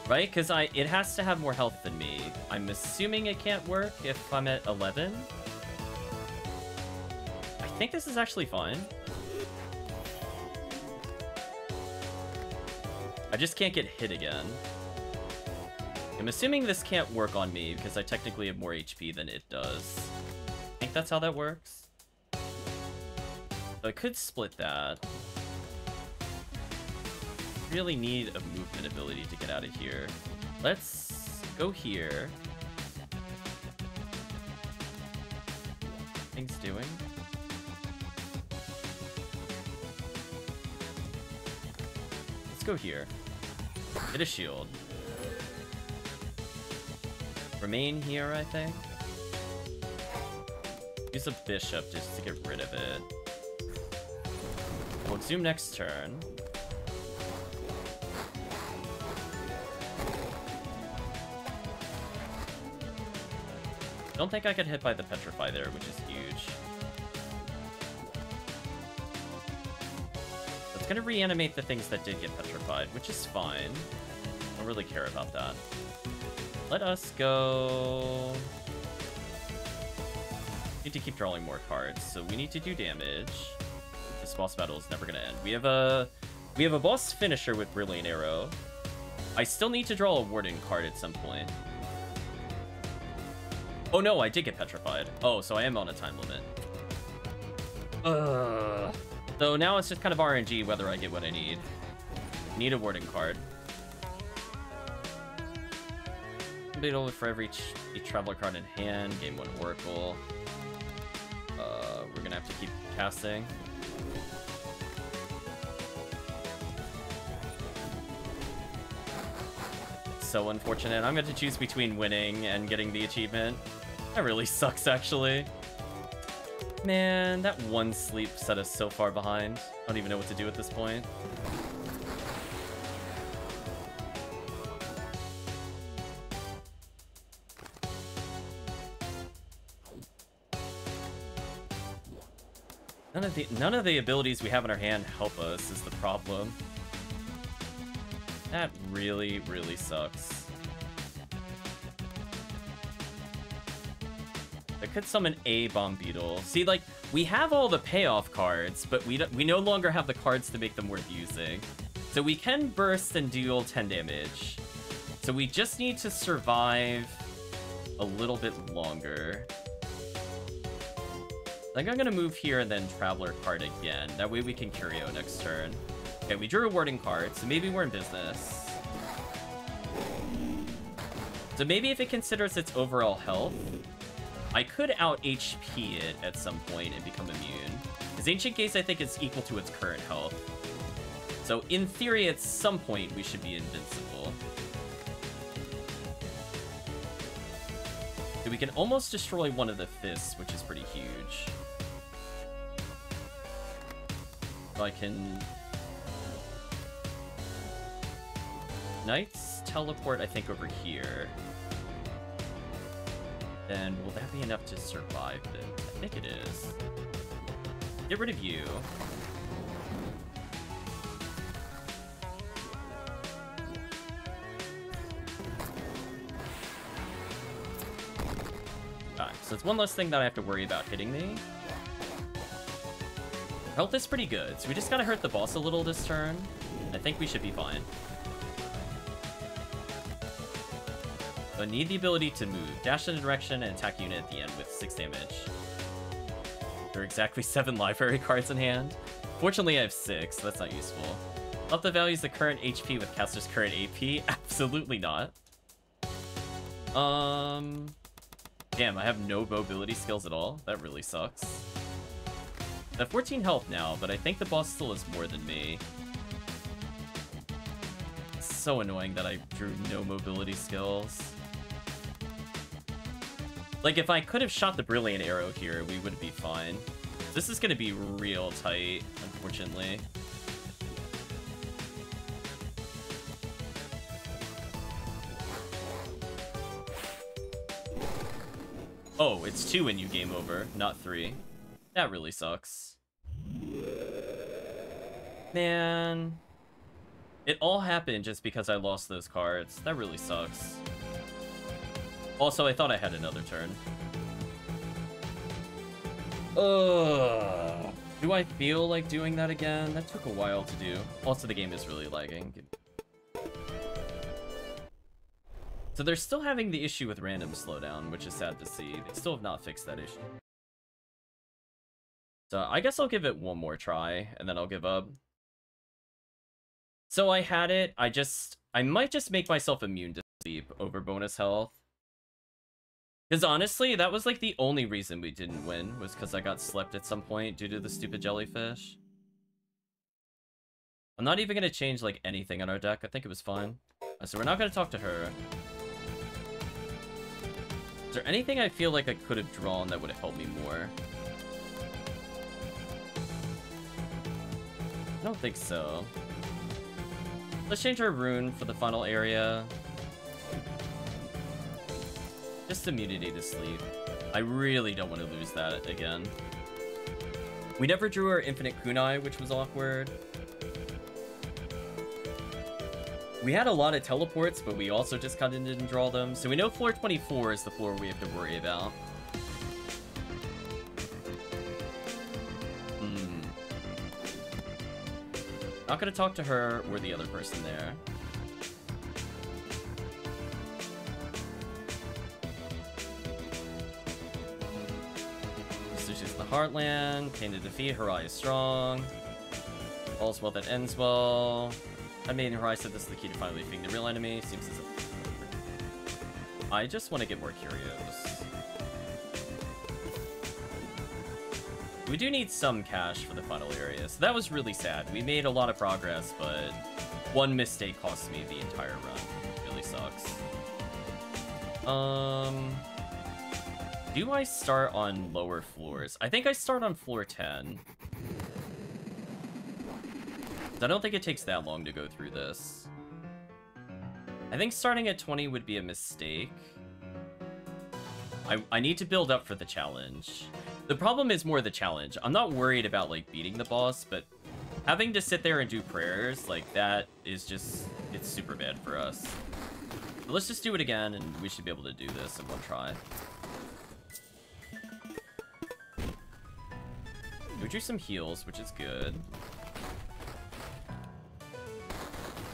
Right? Because I it has to have more health than me. I'm assuming it can't work if I'm at 11. I think this is actually fine. I just can't get hit again. I'm assuming this can't work on me because I technically have more HP than it does. I think that's how that works. I could split that. Really need a movement ability to get out of here. Let's go here. Things doing? Let's go here. Get a shield. remain here, I think. Use a bishop just to get rid of it. We'll zoom next turn. Don't think I get hit by the Petrify there, which is huge. It's gonna reanimate the things that did get petrified, which is fine. I don't really care about that. Let us go... Need to keep drawing more cards, so we need to do damage. This boss battle is never gonna end. We have a... We have a boss finisher with Brilliant Arrow. I still need to draw a Warden card at some point. Oh no, I did get petrified. Oh, so I am on a time limit. Ugh. So now it's just kind of RNG whether I get what I need. Need a warding card. Beetle for every each traveler card in hand. Game one Oracle. Uh, we're gonna have to keep casting. So unfortunate. I'm going to choose between winning and getting the achievement. That really sucks, actually. Man, that one sleep set us so far behind. I don't even know what to do at this point. None of the none of the abilities we have in our hand help us is the problem. That really, really sucks. I could summon a Bomb Beetle. See, like, we have all the payoff cards, but we, we no longer have the cards to make them worth using. So we can burst and deal 10 damage. So we just need to survive a little bit longer. I think I'm gonna move here and then Traveler card again. That way we can Curio next turn. Okay, we drew a warding card, so maybe we're in business. So maybe if it considers its overall health, I could out HP it at some point and become immune. Because Ancient Gaze, I think, is equal to its current health. So in theory, at some point, we should be invincible. So we can almost destroy one of the fists, which is pretty huge. So I can... Knights teleport, I think, over here then will that be enough to survive this? I think it is. Get rid of you. Alright, so it's one less thing that I have to worry about hitting me. Health is pretty good, so we just gotta hurt the boss a little this turn. I think we should be fine. But need the ability to move, dash in a direction, and attack unit at the end with 6 damage. There are exactly 7 library cards in hand. Fortunately, I have 6, so that's not useful. Up the values the current HP with caster's current AP? Absolutely not. Um... Damn, I have no mobility skills at all. That really sucks. I have 14 health now, but I think the boss still has more than me. So annoying that I drew no mobility skills. Like, if I could have shot the Brilliant Arrow here, we would be fine. This is going to be real tight, unfortunately. Oh, it's two and you game over, not three. That really sucks. Man. It all happened just because I lost those cards. That really sucks. Also, I thought I had another turn. Ugh. Do I feel like doing that again? That took a while to do. Also, the game is really lagging. So they're still having the issue with random slowdown, which is sad to see. They still have not fixed that issue. So I guess I'll give it one more try, and then I'll give up. So I had it, I just... I might just make myself immune to sleep over bonus health. Because honestly, that was like the only reason we didn't win, was because I got slept at some point due to the stupid jellyfish. I'm not even going to change like anything on our deck. I think it was fine. So we're not going to talk to her. Is there anything I feel like I could have drawn that would have helped me more? I don't think so. Let's change our rune for the final area. Just immunity to sleep. I really don't want to lose that again. We never drew our infinite kunai, which was awkward. We had a lot of teleports, but we also just kind of didn't draw them. So we know floor 24 is the floor we have to worry about. Hmm. Not gonna talk to her or the other person there. Heartland. Pain to defeat. Harai is strong. All's well that ends well. I mean, Harai said this is the key to finally defeating the real enemy. Seems as if... I just want to get more curious. We do need some cash for the final area, so that was really sad. We made a lot of progress, but one mistake cost me the entire run. It really sucks. Um... Do I start on lower floors? I think I start on floor 10. I don't think it takes that long to go through this. I think starting at 20 would be a mistake. I, I need to build up for the challenge. The problem is more the challenge. I'm not worried about, like, beating the boss, but having to sit there and do prayers, like, that is just... It's super bad for us. But let's just do it again, and we should be able to do this in one try. We drew some heals, which is good.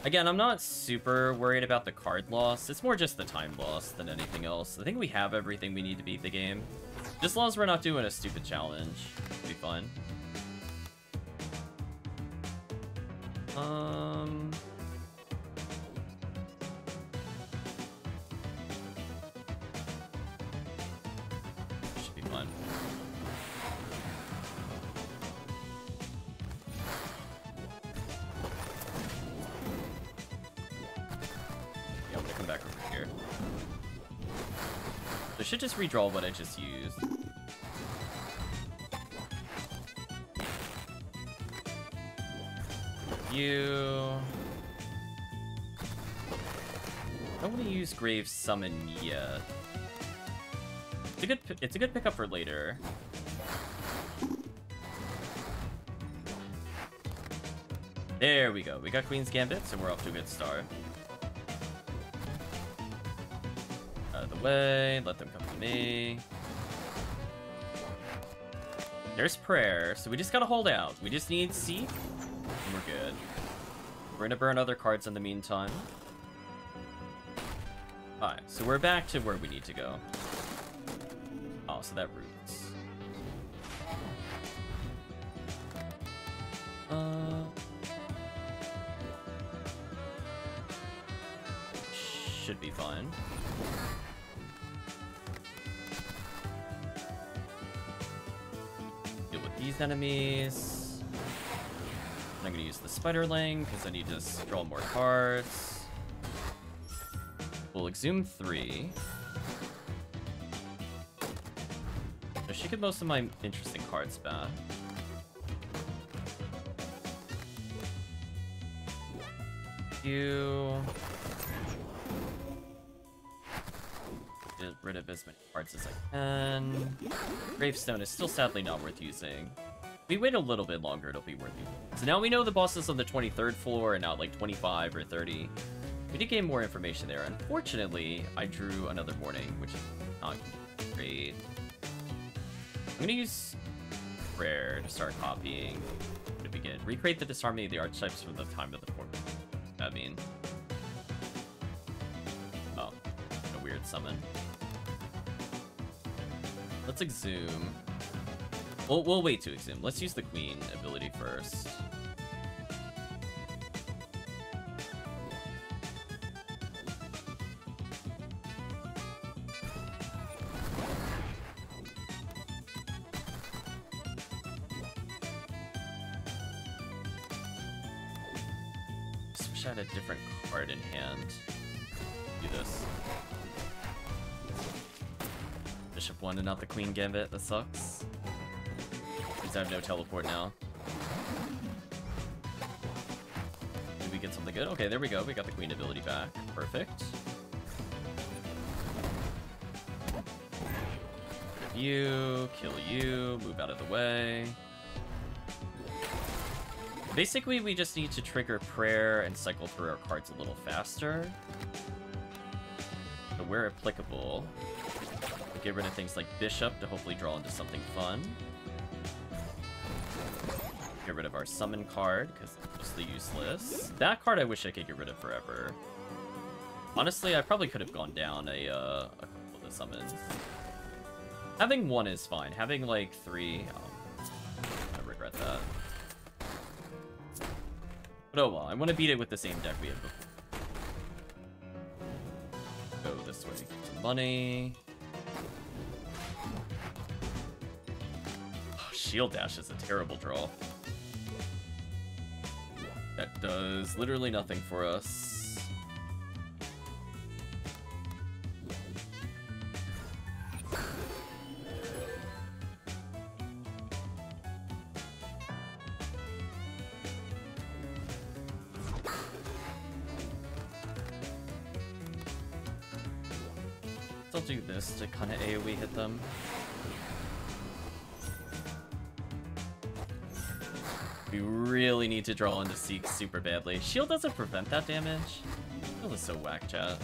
Again, I'm not super worried about the card loss. It's more just the time loss than anything else. I think we have everything we need to beat the game. Just as long as we're not doing a stupid challenge, it'll be fun. Um... just redraw what I just used. You... I want to use Grave Summon yet. It's a good, it's a good pickup for later. There we go. We got Queen's Gambit, so we're off to a good start. Out of the way. Let them come me. There's prayer, so we just gotta hold out. We just need Seek, and we're good. We're gonna burn other cards in the meantime. Alright, so we're back to where we need to go. Oh, so that roots. Uh... Should be fine. These enemies. I'm gonna use the Spiderling because I need to draw more cards. We'll exhume three. Should get most of my interesting cards back. You get rid of as many cards as I can. Gravestone is still sadly not worth using. If we wait a little bit longer, it'll be worth it. So now we know the boss is on the 23rd floor and not like 25 or 30. We did gain more information there. Unfortunately, I drew another warning, which is not great. I'm gonna use Rare to start copying to begin. Recreate the disharmony of the archetypes from the time of the form. I mean... Oh, a weird summon. Let's exhume. We'll, we'll wait to exhume. Let's use the queen ability first. Queen gambit. That sucks. Because I have no teleport now. Did we get something good? Okay, there we go. We got the queen ability back. Perfect. You, kill you, move out of the way. Basically, we just need to trigger prayer and cycle through our cards a little faster. But where applicable, get rid of things like bishop to hopefully draw into something fun. Get rid of our summon card, because it's mostly useless. That card I wish I could get rid of forever. Honestly, I probably could have gone down a, uh, a couple of the summons. Having one is fine. Having, like, three... Um, I regret that. But oh well, I want to beat it with the same deck we had before. Go this way. Get some money. Shield Dash is a terrible draw. That does literally nothing for us. To draw into Seek super badly. Shield doesn't prevent that damage. Shield was so whack, chat.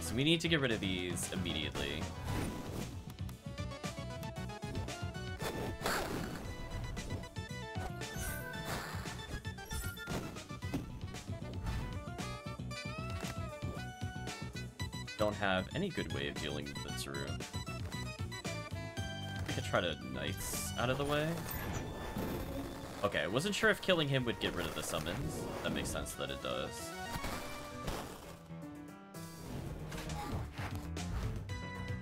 So we need to get rid of these immediately. Don't have any good way of dealing with the Tsuru. We could try to Knights out of the way. Okay, I wasn't sure if killing him would get rid of the summons. That makes sense that it does.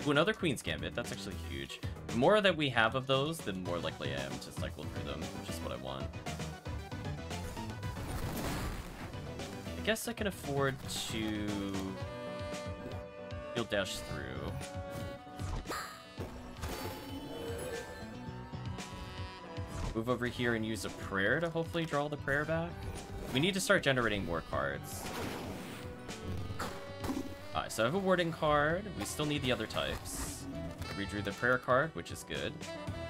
Ooh, another Queen's Gambit. That's actually huge. The more that we have of those, the more likely I am to cycle through them, which is what I want. I guess I can afford to... Shield dash through. Move over here and use a prayer to hopefully draw the prayer back. We need to start generating more cards. Alright, so I have a Warden card. We still need the other types. I redrew the prayer card, which is good.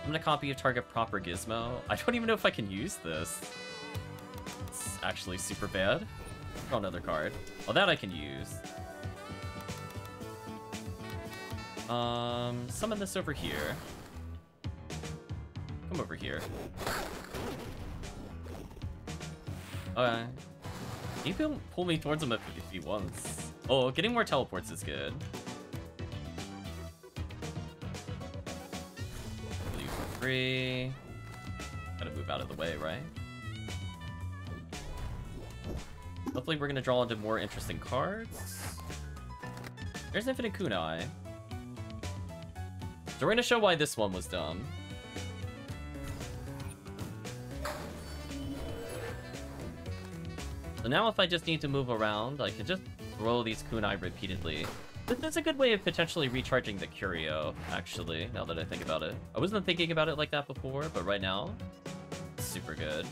I'm gonna copy a target proper gizmo. I don't even know if I can use this. It's actually super bad. Draw another card. Well, that I can use. Um, summon this over here. Come over here. Uh, okay. He can pull me towards him if, if he wants. Oh, getting more teleports is good. Leave for free. Gotta move out of the way, right? Hopefully we're gonna draw into more interesting cards. There's Infinite Kunai. So we're gonna show why this one was dumb. Now if I just need to move around, I can just throw these kunai repeatedly. That's a good way of potentially recharging the Curio, actually, now that I think about it. I wasn't thinking about it like that before, but right now, super good.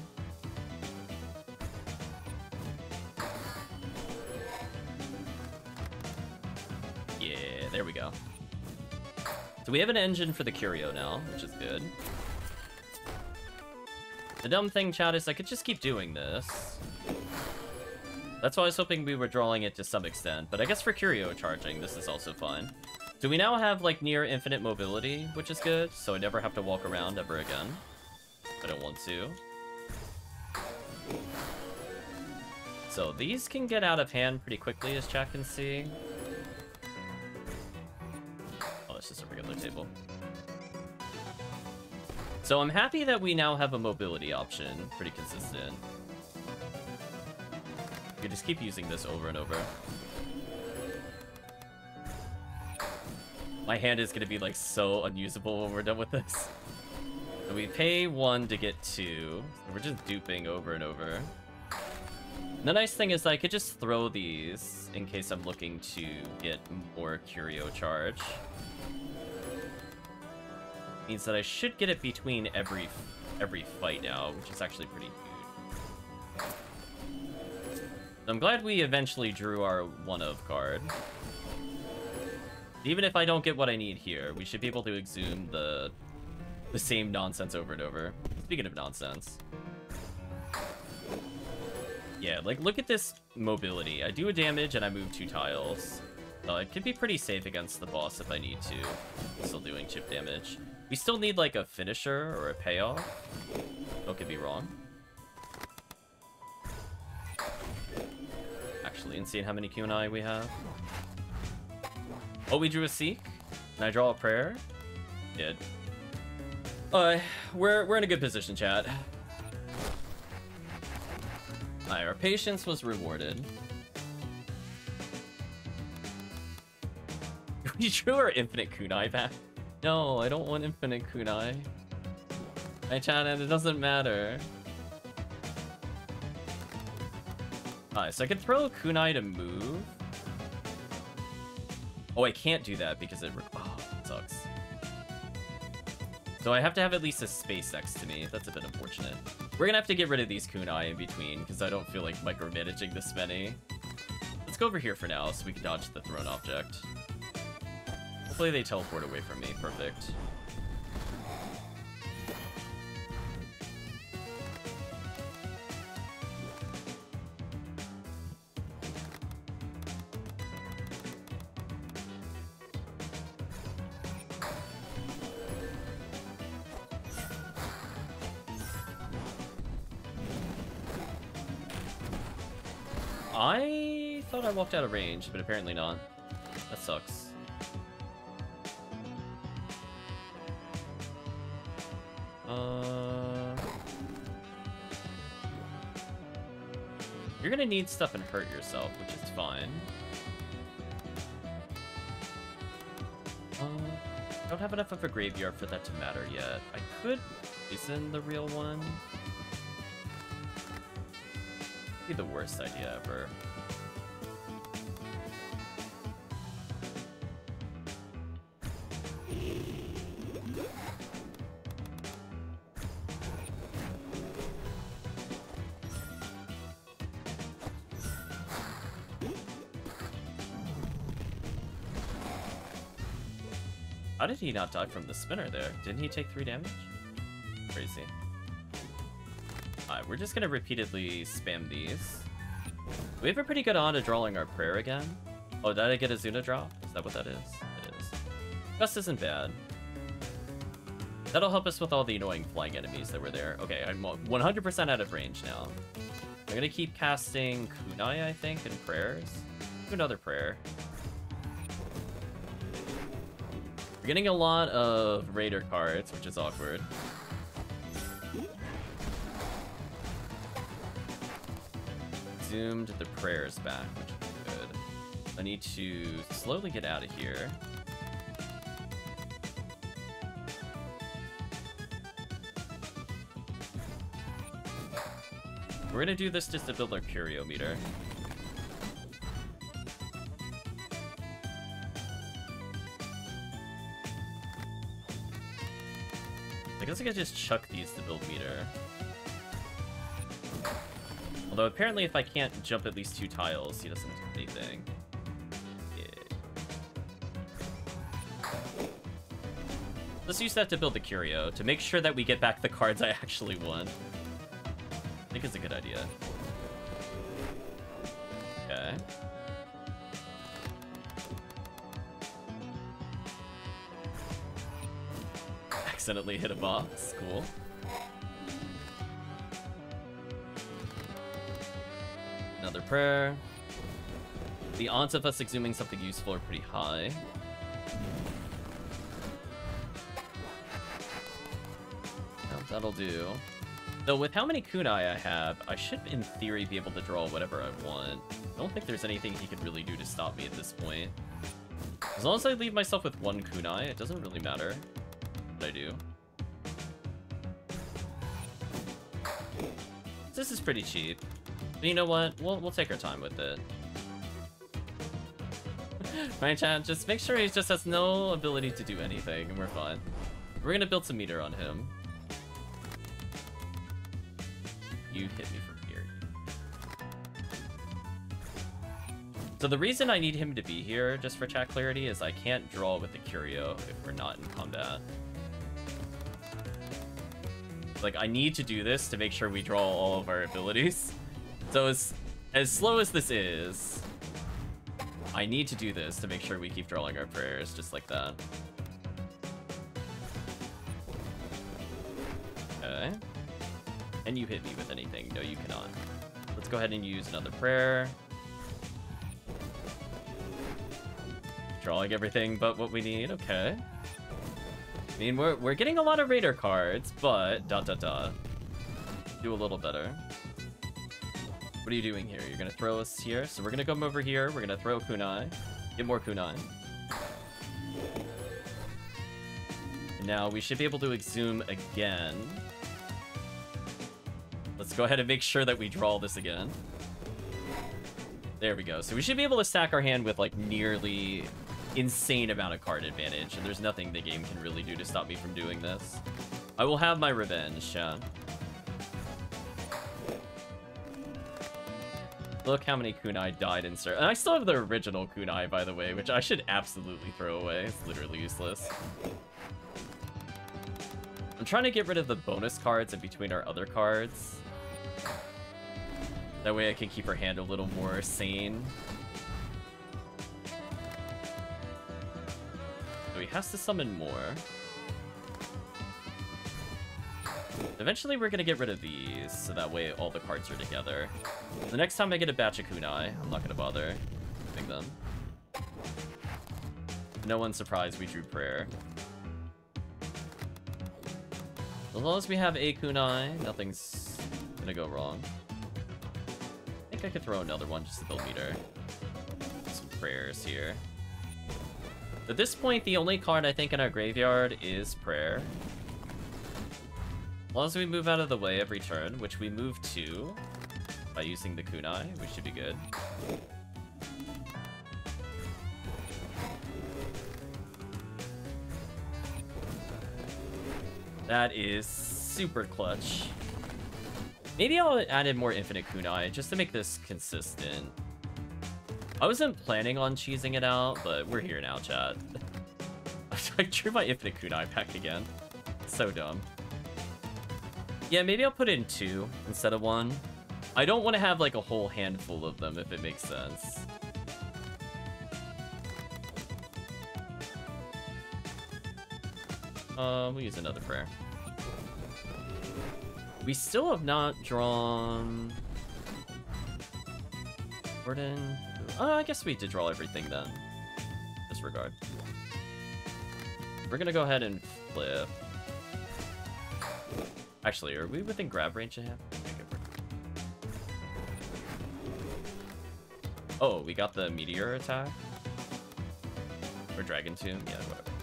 Yeah, there we go. So we have an engine for the Curio now, which is good. The dumb thing, chat, is I could just keep doing this. That's why I was hoping we were drawing it to some extent, but I guess for Curio charging, this is also fine. So we now have, like, near infinite mobility, which is good, so I never have to walk around ever again. I don't want to. So these can get out of hand pretty quickly, as chat can see. Oh, it's just a regular table. So I'm happy that we now have a mobility option, pretty consistent. You just keep using this over and over. My hand is gonna be like so unusable when we're done with this. So we pay one to get two. We're just duping over and over. The nice thing is I could just throw these in case I'm looking to get more Curio charge. Means that I should get it between every every fight now, which is actually pretty good. I'm glad we eventually drew our one of card. Even if I don't get what I need here, we should be able to exhume the the same nonsense over and over. Speaking of nonsense. Yeah, like, look at this mobility. I do a damage and I move two tiles. Uh, it could be pretty safe against the boss if I need to. Still doing chip damage. We still need, like, a finisher or a payoff. Don't get me wrong. Actually, insane how many kunai we have. Oh, we drew a Seek? Can I draw a prayer? Did. Uh, we're, we're in a good position, chat. Alright, our patience was rewarded. We drew our infinite kunai back. No, I don't want infinite kunai. My chat, and it doesn't matter. Alright, so I could throw kunai to move. Oh, I can't do that because it... Oh, it sucks. So I have to have at least a SpaceX to me. That's a bit unfortunate. We're gonna have to get rid of these kunai in between because I don't feel like micromanaging this many. Let's go over here for now so we can dodge the thrown object. Hopefully they teleport away from me. Perfect. Walked out of range, but apparently not. That sucks. Uh... You're gonna need stuff and hurt yourself, which is fine. Uh, don't have enough of a graveyard for that to matter yet. I could poison the real one. Be the worst idea ever. He not die from the spinner there? Didn't he take three damage? Crazy. Alright, we're just gonna repeatedly spam these. We have a pretty good on to drawing our prayer again. Oh, did I get a Zuna drop? Is that what that is? It is. Gust isn't bad. That'll help us with all the annoying flying enemies that were there. Okay, I'm 100% out of range now. I'm gonna keep casting Kunai, I think, and prayers. Do another prayer. We're getting a lot of Raider cards, which is awkward. Zoomed the prayers back, which is good. I need to slowly get out of here. We're gonna do this just to build our curio meter. Guess I could just chuck these to build meter. Although apparently if I can't jump at least two tiles, he doesn't do anything. Yeah. Let's use that to build the curio, to make sure that we get back the cards I actually want. I think it's a good idea. Okay. Accidentally hit a box. Cool. Another prayer. The odds of us exhuming something useful are pretty high. That'll do. Though with how many kunai I have, I should in theory be able to draw whatever I want. I don't think there's anything he could really do to stop me at this point. As long as I leave myself with one kunai, it doesn't really matter I do. This is pretty cheap. But you know what? We'll, we'll take our time with it. right, chat? Just make sure he just has no ability to do anything, and we're fine. We're gonna build some meter on him. You hit me from here. So the reason I need him to be here, just for chat clarity, is I can't draw with the Curio if we're not in combat. Like, I need to do this to make sure we draw all of our abilities. So as, as slow as this is, I need to do this to make sure we keep drawing our prayers just like that. Okay. Can you hit me with anything? No, you cannot. Let's go ahead and use another prayer. Drawing everything but what we need, okay. I mean, we're, we're getting a lot of Raider cards, but dot dot dot. Do a little better. What are you doing here? You're gonna throw us here? So we're gonna come over here, we're gonna throw kunai. Get more kunai. And now we should be able to exhume again. Let's go ahead and make sure that we draw this again. There we go. So we should be able to stack our hand with like nearly insane amount of card advantage, and there's nothing the game can really do to stop me from doing this. I will have my revenge, Sean. Look how many kunai died in Sir. And I still have the original kunai, by the way, which I should absolutely throw away. It's literally useless. I'm trying to get rid of the bonus cards in between our other cards. That way I can keep our hand a little more sane. So he has to summon more. Eventually we're gonna get rid of these, so that way all the cards are together. The next time I get a batch of kunai, I'm not gonna bother keeping them. No one's surprised we drew prayer. As long as we have a kunai, nothing's gonna go wrong. I think I could throw another one just to build meter. Some prayers here. At this point, the only card I think in our graveyard is prayer. As long as we move out of the way every turn, which we move to by using the kunai, we should be good. That is super clutch. Maybe I'll add in more infinite kunai just to make this consistent. I wasn't planning on cheesing it out, but we're here now, chat. I drew my infinite kunai back again. So dumb. Yeah, maybe I'll put in two instead of one. I don't want to have like a whole handful of them if it makes sense. Uh, we'll use another prayer. We still have not drawn... Gordon... Uh, I guess we did draw everything then. Disregard. We're gonna go ahead and flip. Actually, are we within grab range of him? Oh, we got the meteor attack? Or dragon tomb? Yeah, whatever.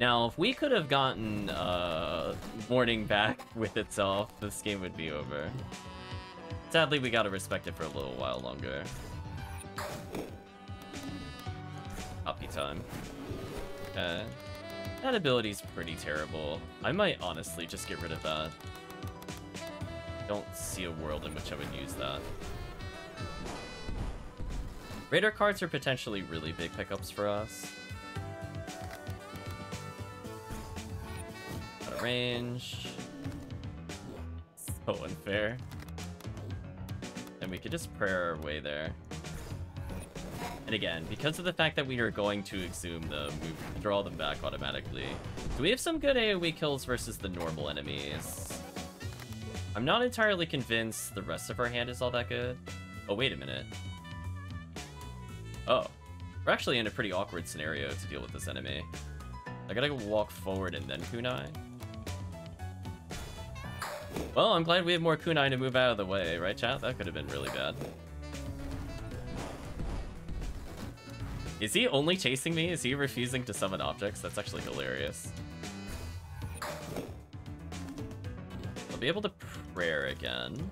Now, if we could have gotten uh, Mourning back with itself, this game would be over. Sadly, we gotta respect it for a little while longer. Copy time. Okay. That ability's pretty terrible. I might honestly just get rid of that. Don't see a world in which I would use that. Raider cards are potentially really big pickups for us. Range. So unfair. And we could just prayer our way there. And again, because of the fact that we are going to exhume them, we draw them back automatically. Do we have some good AoE kills versus the normal enemies? I'm not entirely convinced the rest of our hand is all that good. Oh, wait a minute. Oh. We're actually in a pretty awkward scenario to deal with this enemy. I gotta go walk forward and then kunai. Well, I'm glad we have more kunai to move out of the way, right chat? That could have been really bad. Is he only chasing me? Is he refusing to summon objects? That's actually hilarious. I'll be able to prayer again.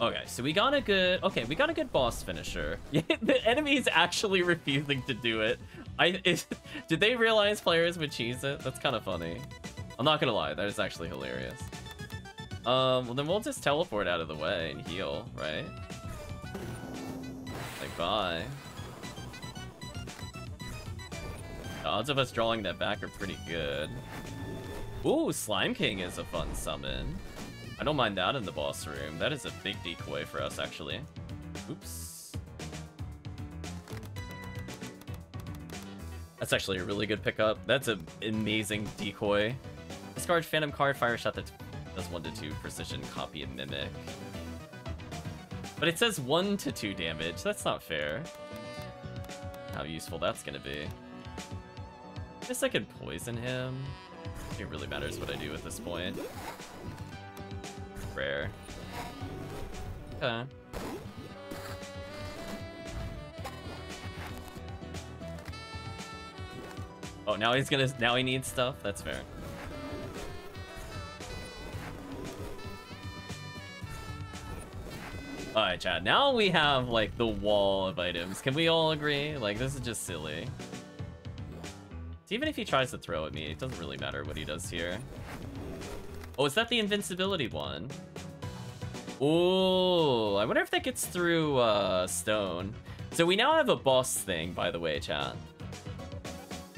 Okay, so we got a good... Okay, we got a good boss finisher. The enemy is actually refusing to do it. I it, Did they realize players would cheese it? That's kind of funny. I'm not gonna lie, that is actually hilarious. Um, well then we'll just teleport out of the way and heal, right? Like, bye. The odds of us drawing that back are pretty good. Ooh, Slime King is a fun summon. I don't mind that in the boss room. That is a big decoy for us, actually. Oops. That's actually a really good pickup. That's an amazing decoy. Discard Phantom card, fire shot that does 1 to 2 precision, copy, and mimic. But it says 1 to 2 damage. That's not fair. How useful that's gonna be. I guess I could poison him. It really matters what I do at this point. Rare. Okay. Oh, now he's gonna. Now he needs stuff. That's fair. Alright, chat. Now we have, like, the wall of items. Can we all agree? Like, this is just silly. Even if he tries to throw at me, it doesn't really matter what he does here. Oh, is that the invincibility one? Oh, I wonder if that gets through uh, stone. So we now have a boss thing, by the way, chat.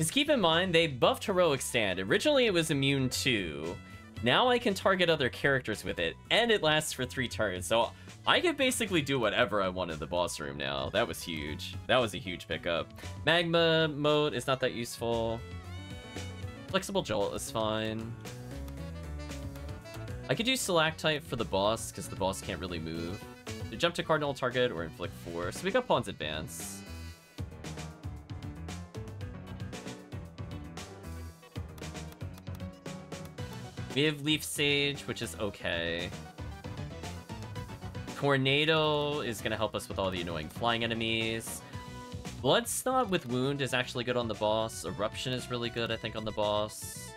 Because keep in mind, they buffed Heroic Stand. Originally, it was immune to. Now I can target other characters with it, and it lasts for three turns. So I can basically do whatever I want in the boss room now. That was huge. That was a huge pickup. Magma mode is not that useful. Flexible Jolt is fine. I could use Stalactite for the boss, because the boss can't really move. Jump to cardinal target or inflict 4, So we got Pawn's Advance. We have Leaf Sage, which is okay. Tornado is going to help us with all the annoying flying enemies. Blood Snot with Wound is actually good on the boss. Eruption is really good, I think, on the boss.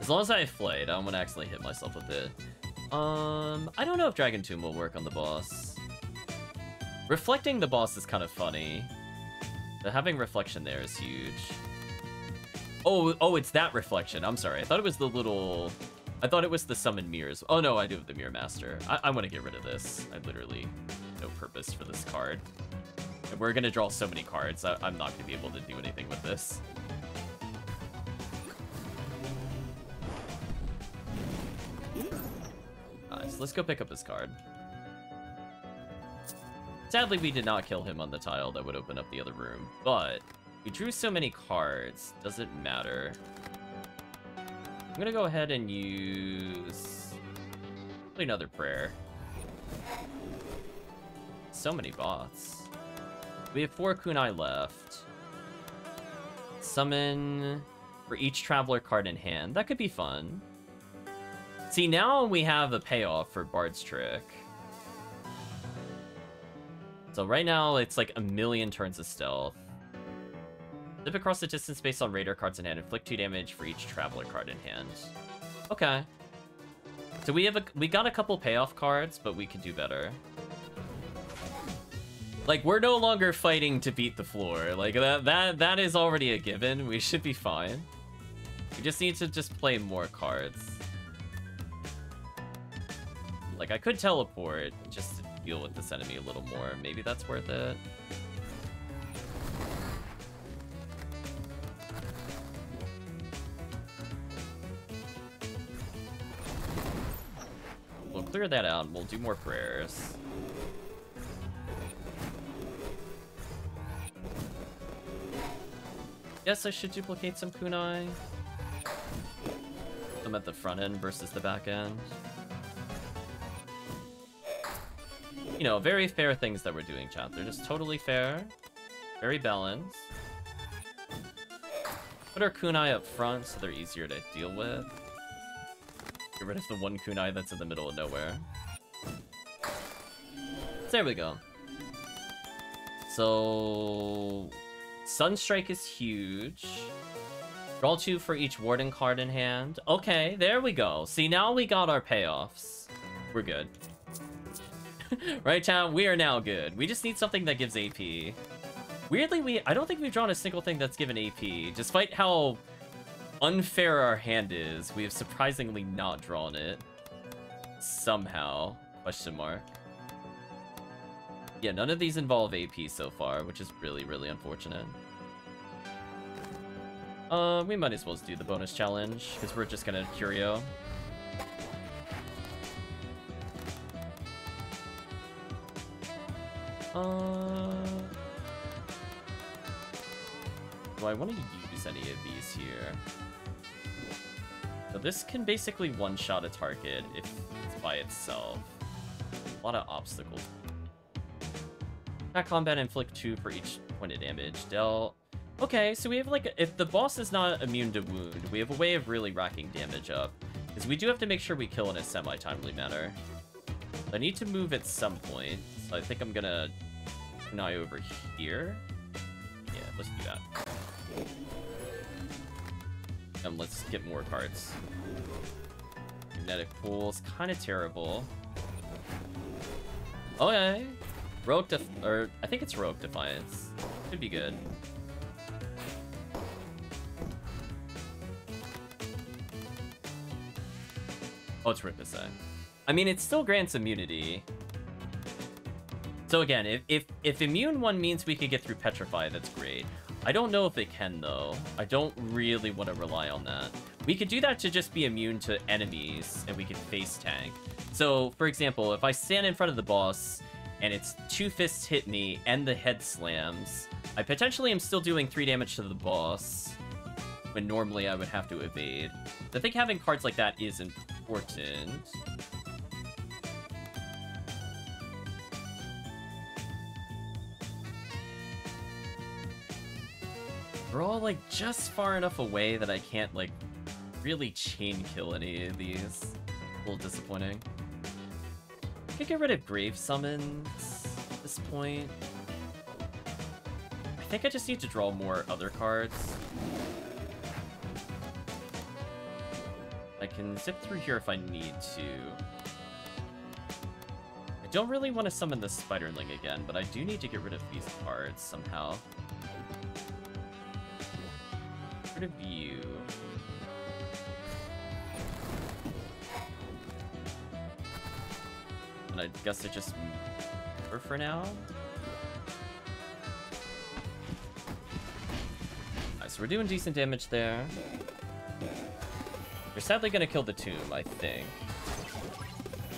As long as I have Flayed, I don't want to actually hit myself with it. Um, I don't know if Dragon Tomb will work on the boss. Reflecting the boss is kind of funny. But having Reflection there is huge. Oh, oh, it's that Reflection. I'm sorry. I thought it was the little... I thought it was the Summon Mirrors. Oh, no, I do have the Mirror Master. I, I want to get rid of this. I literally no purpose for this card. And we're going to draw so many cards. I, I'm not going to be able to do anything with this. Nice. Let's go pick up his card. Sadly, we did not kill him on the tile that would open up the other room, but we drew so many cards. Doesn't matter. I'm gonna go ahead and use another prayer. So many bots. We have four kunai left. Summon for each traveler card in hand. That could be fun. See, now we have a payoff for Bard's Trick. So right now, it's like a million turns of stealth. Live across the distance based on Raider cards in hand. Inflict 2 damage for each traveler card in hand. Okay. So we have a we got a couple payoff cards, but we could do better. Like we're no longer fighting to beat the floor. Like that that that is already a given. We should be fine. We just need to just play more cards. Like, I could teleport just to deal with this enemy a little more. Maybe that's worth it. Clear that out and we'll do more prayers. Yes, I should duplicate some kunai. I'm at the front end versus the back end. you know, very fair things that we're doing, chat. They're just totally fair, very balanced. Put our kunai up front so they're easier to deal with. Get rid of the one kunai that's in the middle of nowhere. There we go. So Sunstrike is huge. Draw two for each Warden card in hand. Okay, there we go. See, now we got our payoffs. We're good. right, town? We are now good. We just need something that gives AP. Weirdly, we I don't think we've drawn a single thing that's given AP. Despite how unfair our hand is, we have surprisingly not drawn it. Somehow. Question mark. Yeah, none of these involve AP so far, which is really, really unfortunate. Uh, we might as well do the bonus challenge, because we're just gonna Curio. Uh... Do I want to use any of these here? So this can basically one-shot a target if it's by itself. A lot of obstacles. Attack combat inflict 2 for each point of damage dealt. Okay, so we have like, if the boss is not immune to wound, we have a way of really racking damage up. Because we do have to make sure we kill in a semi-timely manner. I need to move at some point, so I think I'm gonna an eye over here. Yeah, let's do that. And let's get more cards. Magnetic Pool's kind of terrible. Oh, okay. Rogue Def- or I think it's Rogue Defiance. Could be good. Oh, it's Ricochet. Eh? I mean, it still grants immunity. So again, if, if, if Immune 1 means we could get through Petrify, that's great. I don't know if it can, though. I don't really want to rely on that. We could do that to just be immune to enemies, and we could face tank. So, for example, if I stand in front of the boss, and it's two fists hit me, and the head slams, I potentially am still doing three damage to the boss, when normally I would have to evade. I think having cards like that is important. We're all, like, just far enough away that I can't, like, really chain kill any of these. A little disappointing. I could get rid of Grave Summons at this point. I think I just need to draw more other cards. I can zip through here if I need to. I don't really want to summon the Spiderling again, but I do need to get rid of these cards somehow. Rid of you. And I guess I just her for now. Alright, so we're doing decent damage there. We're sadly gonna kill the tomb, I think.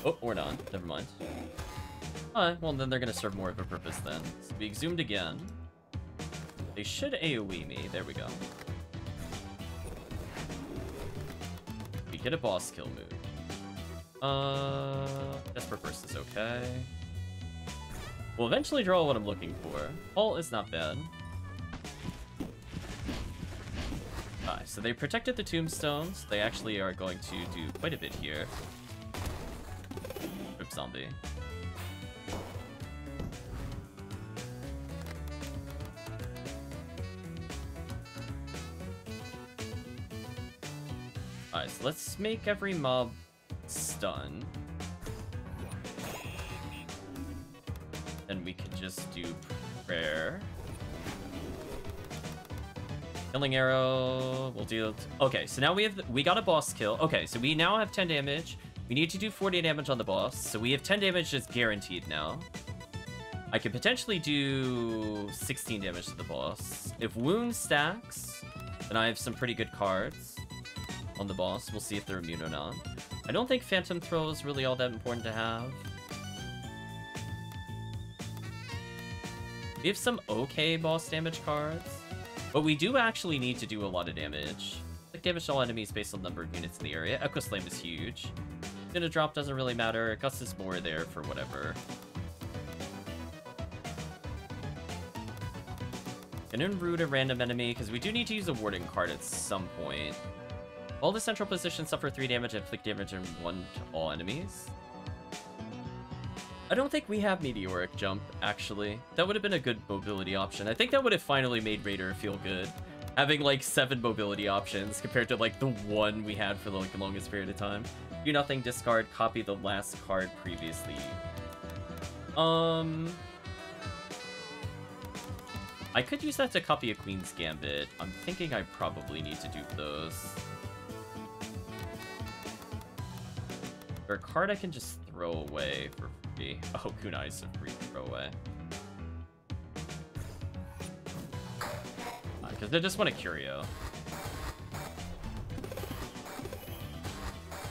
Oh, we're not. Never mind. Alright, well then they're gonna serve more of a purpose then. So we exhumed again. They should AoE me. There we go. Get a boss kill move. Uh, Desperate Burst is okay. We'll eventually draw what I'm looking for. Halt is not bad. Alright, so they protected the tombstones. They actually are going to do quite a bit here. Rip zombie. Alright, so let's make every mob stun. Then we can just do prayer. Killing arrow we'll deal. Okay, so now we have we got a boss kill. Okay, so we now have 10 damage. We need to do 40 damage on the boss, so we have 10 damage just guaranteed now. I could potentially do 16 damage to the boss. If wound stacks, then I have some pretty good cards on the boss. We'll see if they're immune or not. I don't think Phantom Throw is really all that important to have. We have some okay boss damage cards, but we do actually need to do a lot of damage. Like damage to all enemies based on number of units in the area. Echo Slam is huge. Gonna drop doesn't really matter. Gust is more there for whatever. Gonna root a random enemy, because we do need to use a Warden card at some point. All the central positions suffer 3 damage and inflict damage in 1 to all enemies. I don't think we have Meteoric Jump, actually. That would have been a good mobility option. I think that would have finally made Raider feel good. Having, like, seven mobility options compared to, like, the one we had for, like, the longest period of time. Do nothing, discard, copy the last card previously. Um... I could use that to copy a Queen's Gambit. I'm thinking I probably need to dupe those. Or a card I can just throw away for free. Oh, Kunai's a free throwaway. Because uh, I just want a Curio.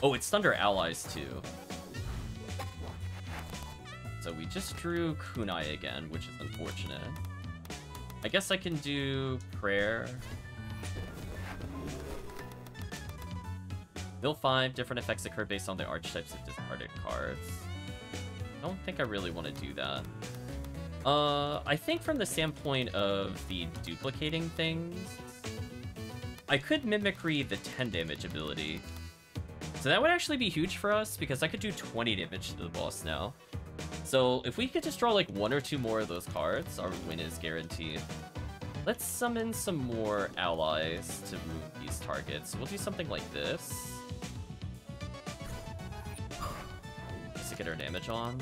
Oh, it's Thunder Allies too. So we just drew Kunai again, which is unfortunate. I guess I can do Prayer. Mill 5, different effects occur based on the archetypes of discarded cards. I don't think I really want to do that. Uh, I think from the standpoint of the duplicating things, I could Mimicry the 10 damage ability. So that would actually be huge for us, because I could do 20 damage to the boss now. So if we could just draw like one or two more of those cards, our win is guaranteed. Let's summon some more allies to move these targets. We'll do something like this. Just to get our damage on.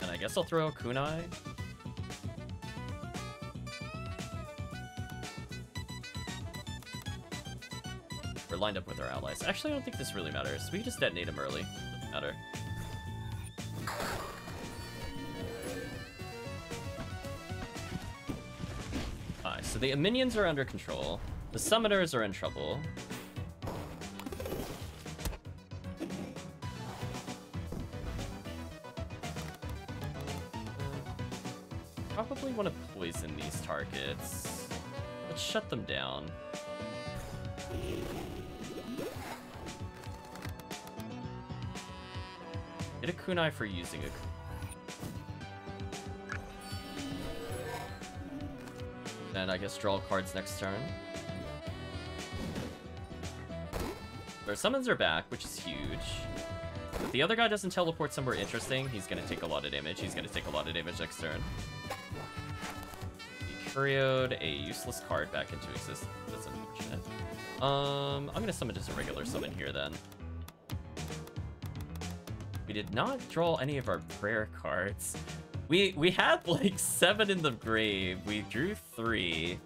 And I guess I'll throw Kunai. We're lined up with our allies. Actually, I don't think this really matters. We can just detonate them early. Doesn't matter. So the minions are under control. The summoners are in trouble. Probably want to poison these targets. Let's shut them down. Get a kunai for using a And I guess draw cards next turn. Their summons are back, which is huge. If the other guy doesn't teleport somewhere interesting, he's gonna take a lot of damage. He's gonna take a lot of damage next turn. He curioed a useless card back into existence. That's unfortunate. Um, I'm gonna summon just a regular summon here then. We did not draw any of our prayer cards. We we had like seven in the grave. We drew three.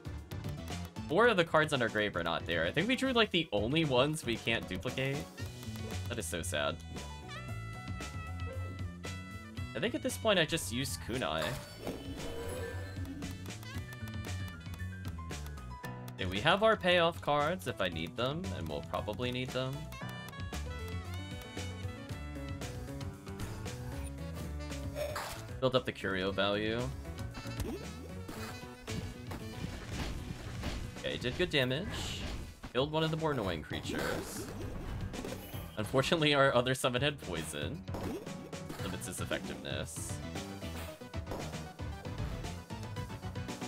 Four of the cards on our grave are not there. I think we drew like the only ones we can't duplicate. That is so sad. I think at this point I just use Kunai. Yeah, we have our payoff cards if I need them, and we'll probably need them. Build up the curio value. Okay, did good damage. Killed one of the more annoying creatures. Unfortunately, our other summon had poison. Limits his effectiveness.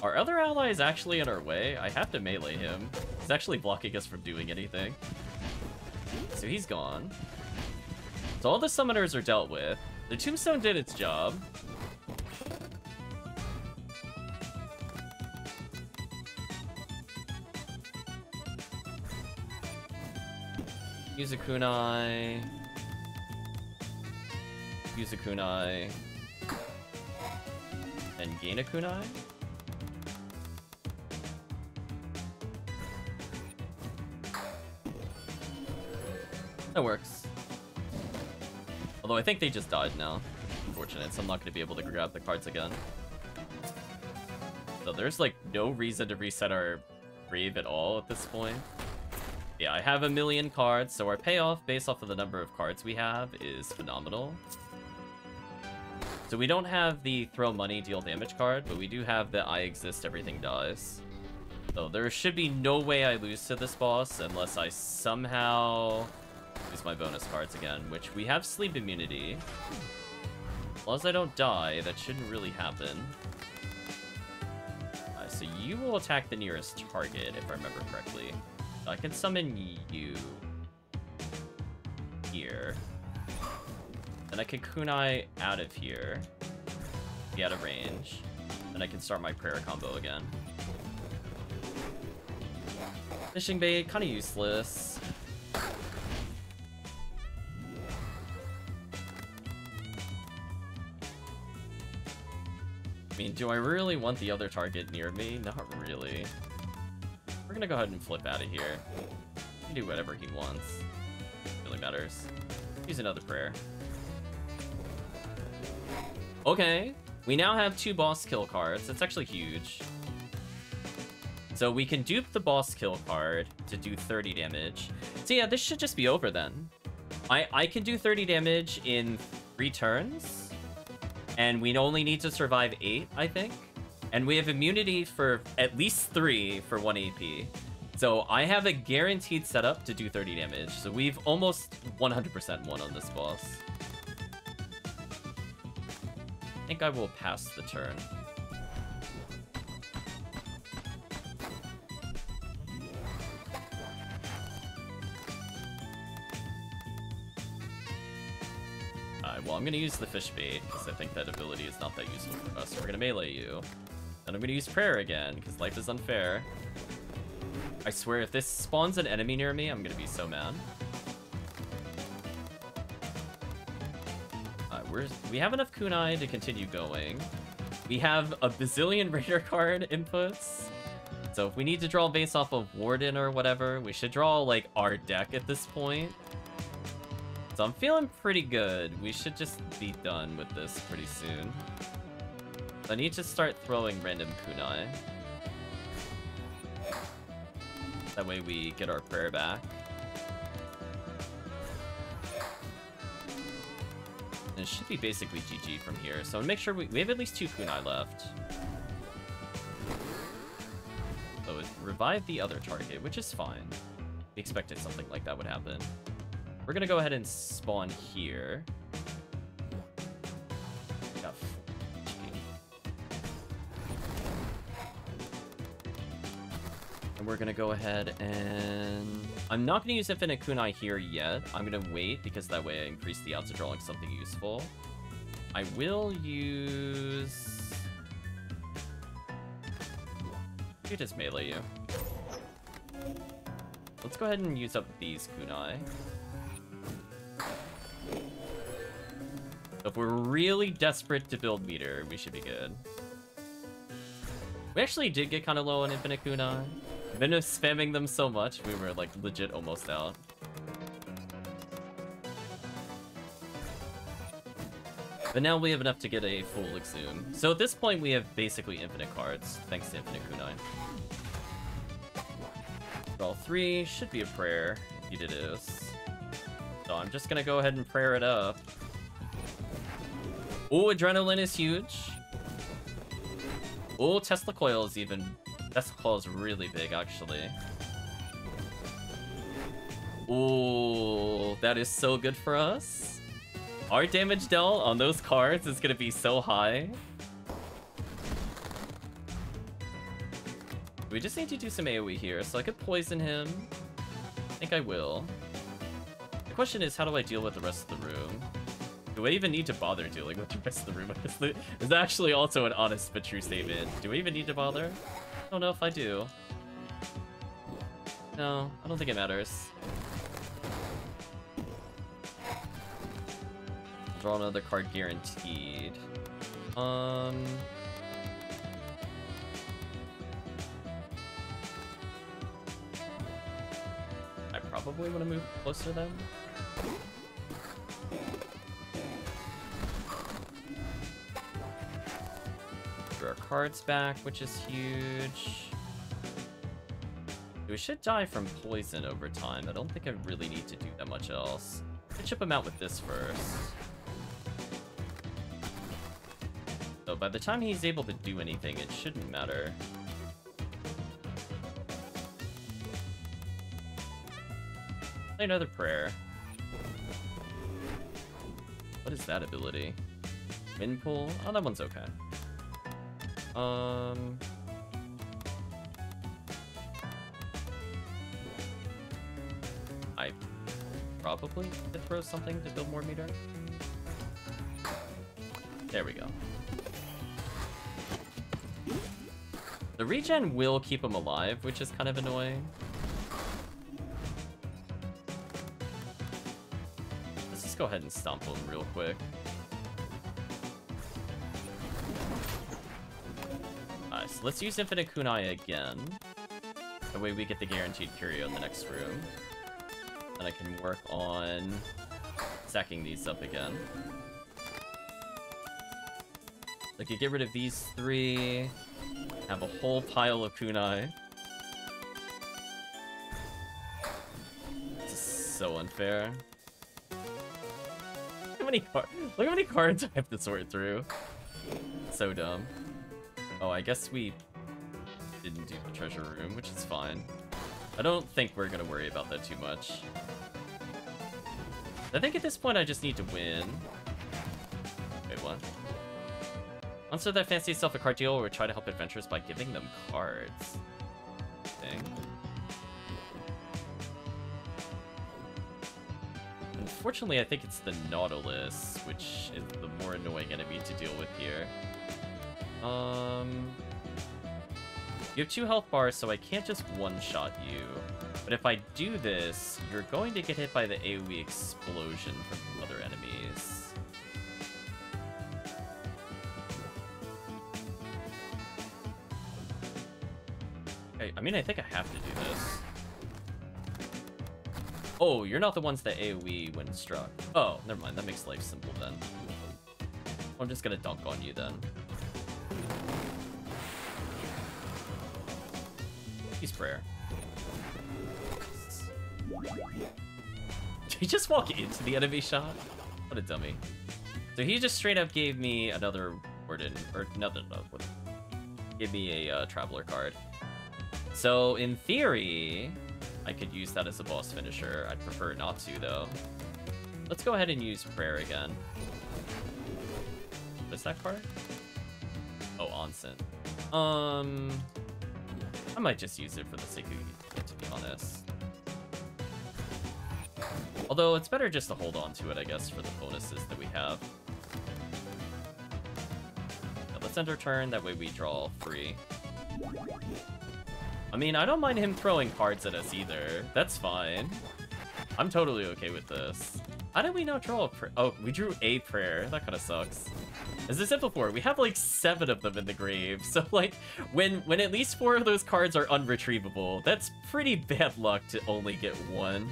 Our other ally is actually in our way. I have to melee him. He's actually blocking us from doing anything. So he's gone. So all the summoners are dealt with. The tombstone did its job. Use a kunai. Use a kunai. And gain a kunai? That works. Although I think they just died now. Unfortunate, so I'm not going to be able to grab the cards again. So there's like no reason to reset our grave at all at this point. Yeah, I have a million cards, so our payoff based off of the number of cards we have is phenomenal. So we don't have the throw money, deal damage card, but we do have the I exist, everything dies. So there should be no way I lose to this boss unless I somehow use my bonus cards again, which we have sleep immunity. As long as I don't die, that shouldn't really happen. Uh, so you will attack the nearest target, if I remember correctly. I can summon you here. Then I can kunai out of here. Be out of range. Then I can start my prayer combo again. Fishing bait, kind of useless. I mean, do I really want the other target near me? Not really. We're gonna go ahead and flip out of here. Do whatever he wants. Really matters. Use another prayer. Okay, we now have two boss kill cards. That's actually huge. So we can dupe the boss kill card to do 30 damage. So yeah, this should just be over then. I, I can do 30 damage in three turns. And we only need to survive eight, I think. And we have immunity for at least three for one AP. So I have a guaranteed setup to do 30 damage. So we've almost 100% won on this boss. I think I will pass the turn. Uh, well, I'm gonna use the fish bait, because I think that ability is not that useful for us. We're gonna melee you. Then I'm gonna use prayer again, because life is unfair. I swear, if this spawns an enemy near me, I'm gonna be so mad. Uh, we're, we have enough kunai to continue going. We have a bazillion raider card inputs. So if we need to draw base off of Warden or whatever, we should draw, like, our deck at this point. So I'm feeling pretty good. We should just be done with this pretty soon. I need to start throwing random kunai. That way we get our prayer back. And it should be basically GG from here. So make sure we, we have at least two kunai left. So it revived the other target, which is fine. We expected something like that would happen. We're gonna go ahead and spawn here. We're gonna go ahead and... I'm not gonna use Infinite Kunai here yet. I'm gonna wait because that way I increase the odds of drawing something useful. I will use... You just melee you. Let's go ahead and use up these kunai. if we're really desperate to build meter, we should be good. We actually did get kind of low on Infinite Kunai. Been spamming them so much, we were like legit almost out. But now we have enough to get a full Exhume. So at this point we have basically infinite cards, thanks to Infinite Kunai. Draw three, should be a prayer. It is. So I'm just gonna go ahead and prayer it up. Oh, Adrenaline is huge. Oh, Tesla Coil is even... Coil is really big, actually. Oh, that is so good for us. Our damage dealt on those cards is to be so high. We just need to do some AoE here, so I could poison him. I think I will. The question is, how do I deal with the rest of the room? Do I even need to bother dealing with the rest of the room? It's actually also an honest but true statement. Do I even need to bother? I don't know if I do. No, I don't think it matters. Draw another card guaranteed. Um... I probably want to move closer to cards back, which is huge. We should die from poison over time. I don't think I really need to do that much else. I chip him out with this first. So by the time he's able to do anything, it shouldn't matter. Play another prayer. What is that ability? Wind pool? Oh, that one's okay. Um... I probably could throw something to build more meter. There we go. The regen will keep him alive, which is kind of annoying. Let's just go ahead and stomp him real quick. Let's use Infinite Kunai again. That way we get the guaranteed curio in the next room. And I can work on stacking these up again. I could get rid of these three. Have a whole pile of kunai. This is so unfair. Look how many cards. Look how many cards I have to sort through. So dumb. Oh, I guess we didn't do the treasure room, which is fine. I don't think we're gonna worry about that too much. I think at this point I just need to win. Wait, what? Answer that fancy yourself a card deal or try to help adventurers by giving them cards. Dang. Unfortunately, I think it's the Nautilus, which is the more annoying enemy to deal with here. Um... You have two health bars, so I can't just one-shot you. But if I do this, you're going to get hit by the AoE explosion from other enemies. Okay, I mean, I think I have to do this. Oh, you're not the ones that AoE when struck. Oh, never mind. That makes life simple then. I'm just gonna dunk on you then. Use prayer. Did he just walk into the enemy shot? What a dummy. So he just straight up gave me another warden, or another, no, give me a uh, traveler card. So in theory, I could use that as a boss finisher. I'd prefer not to though. Let's go ahead and use prayer again. What's that card? Oh, onsen. Um, I might just use it for the sake of it, to be honest. Although it's better just to hold on to it, I guess, for the bonuses that we have. Yeah, let's end our turn, that way we draw free. I mean, I don't mind him throwing cards at us either. That's fine. I'm totally okay with this. How did we not draw a prayer? Oh, we drew a prayer. That kind of sucks. As I said before, we have like seven of them in the grave. So like, when when at least four of those cards are unretrievable, that's pretty bad luck to only get one.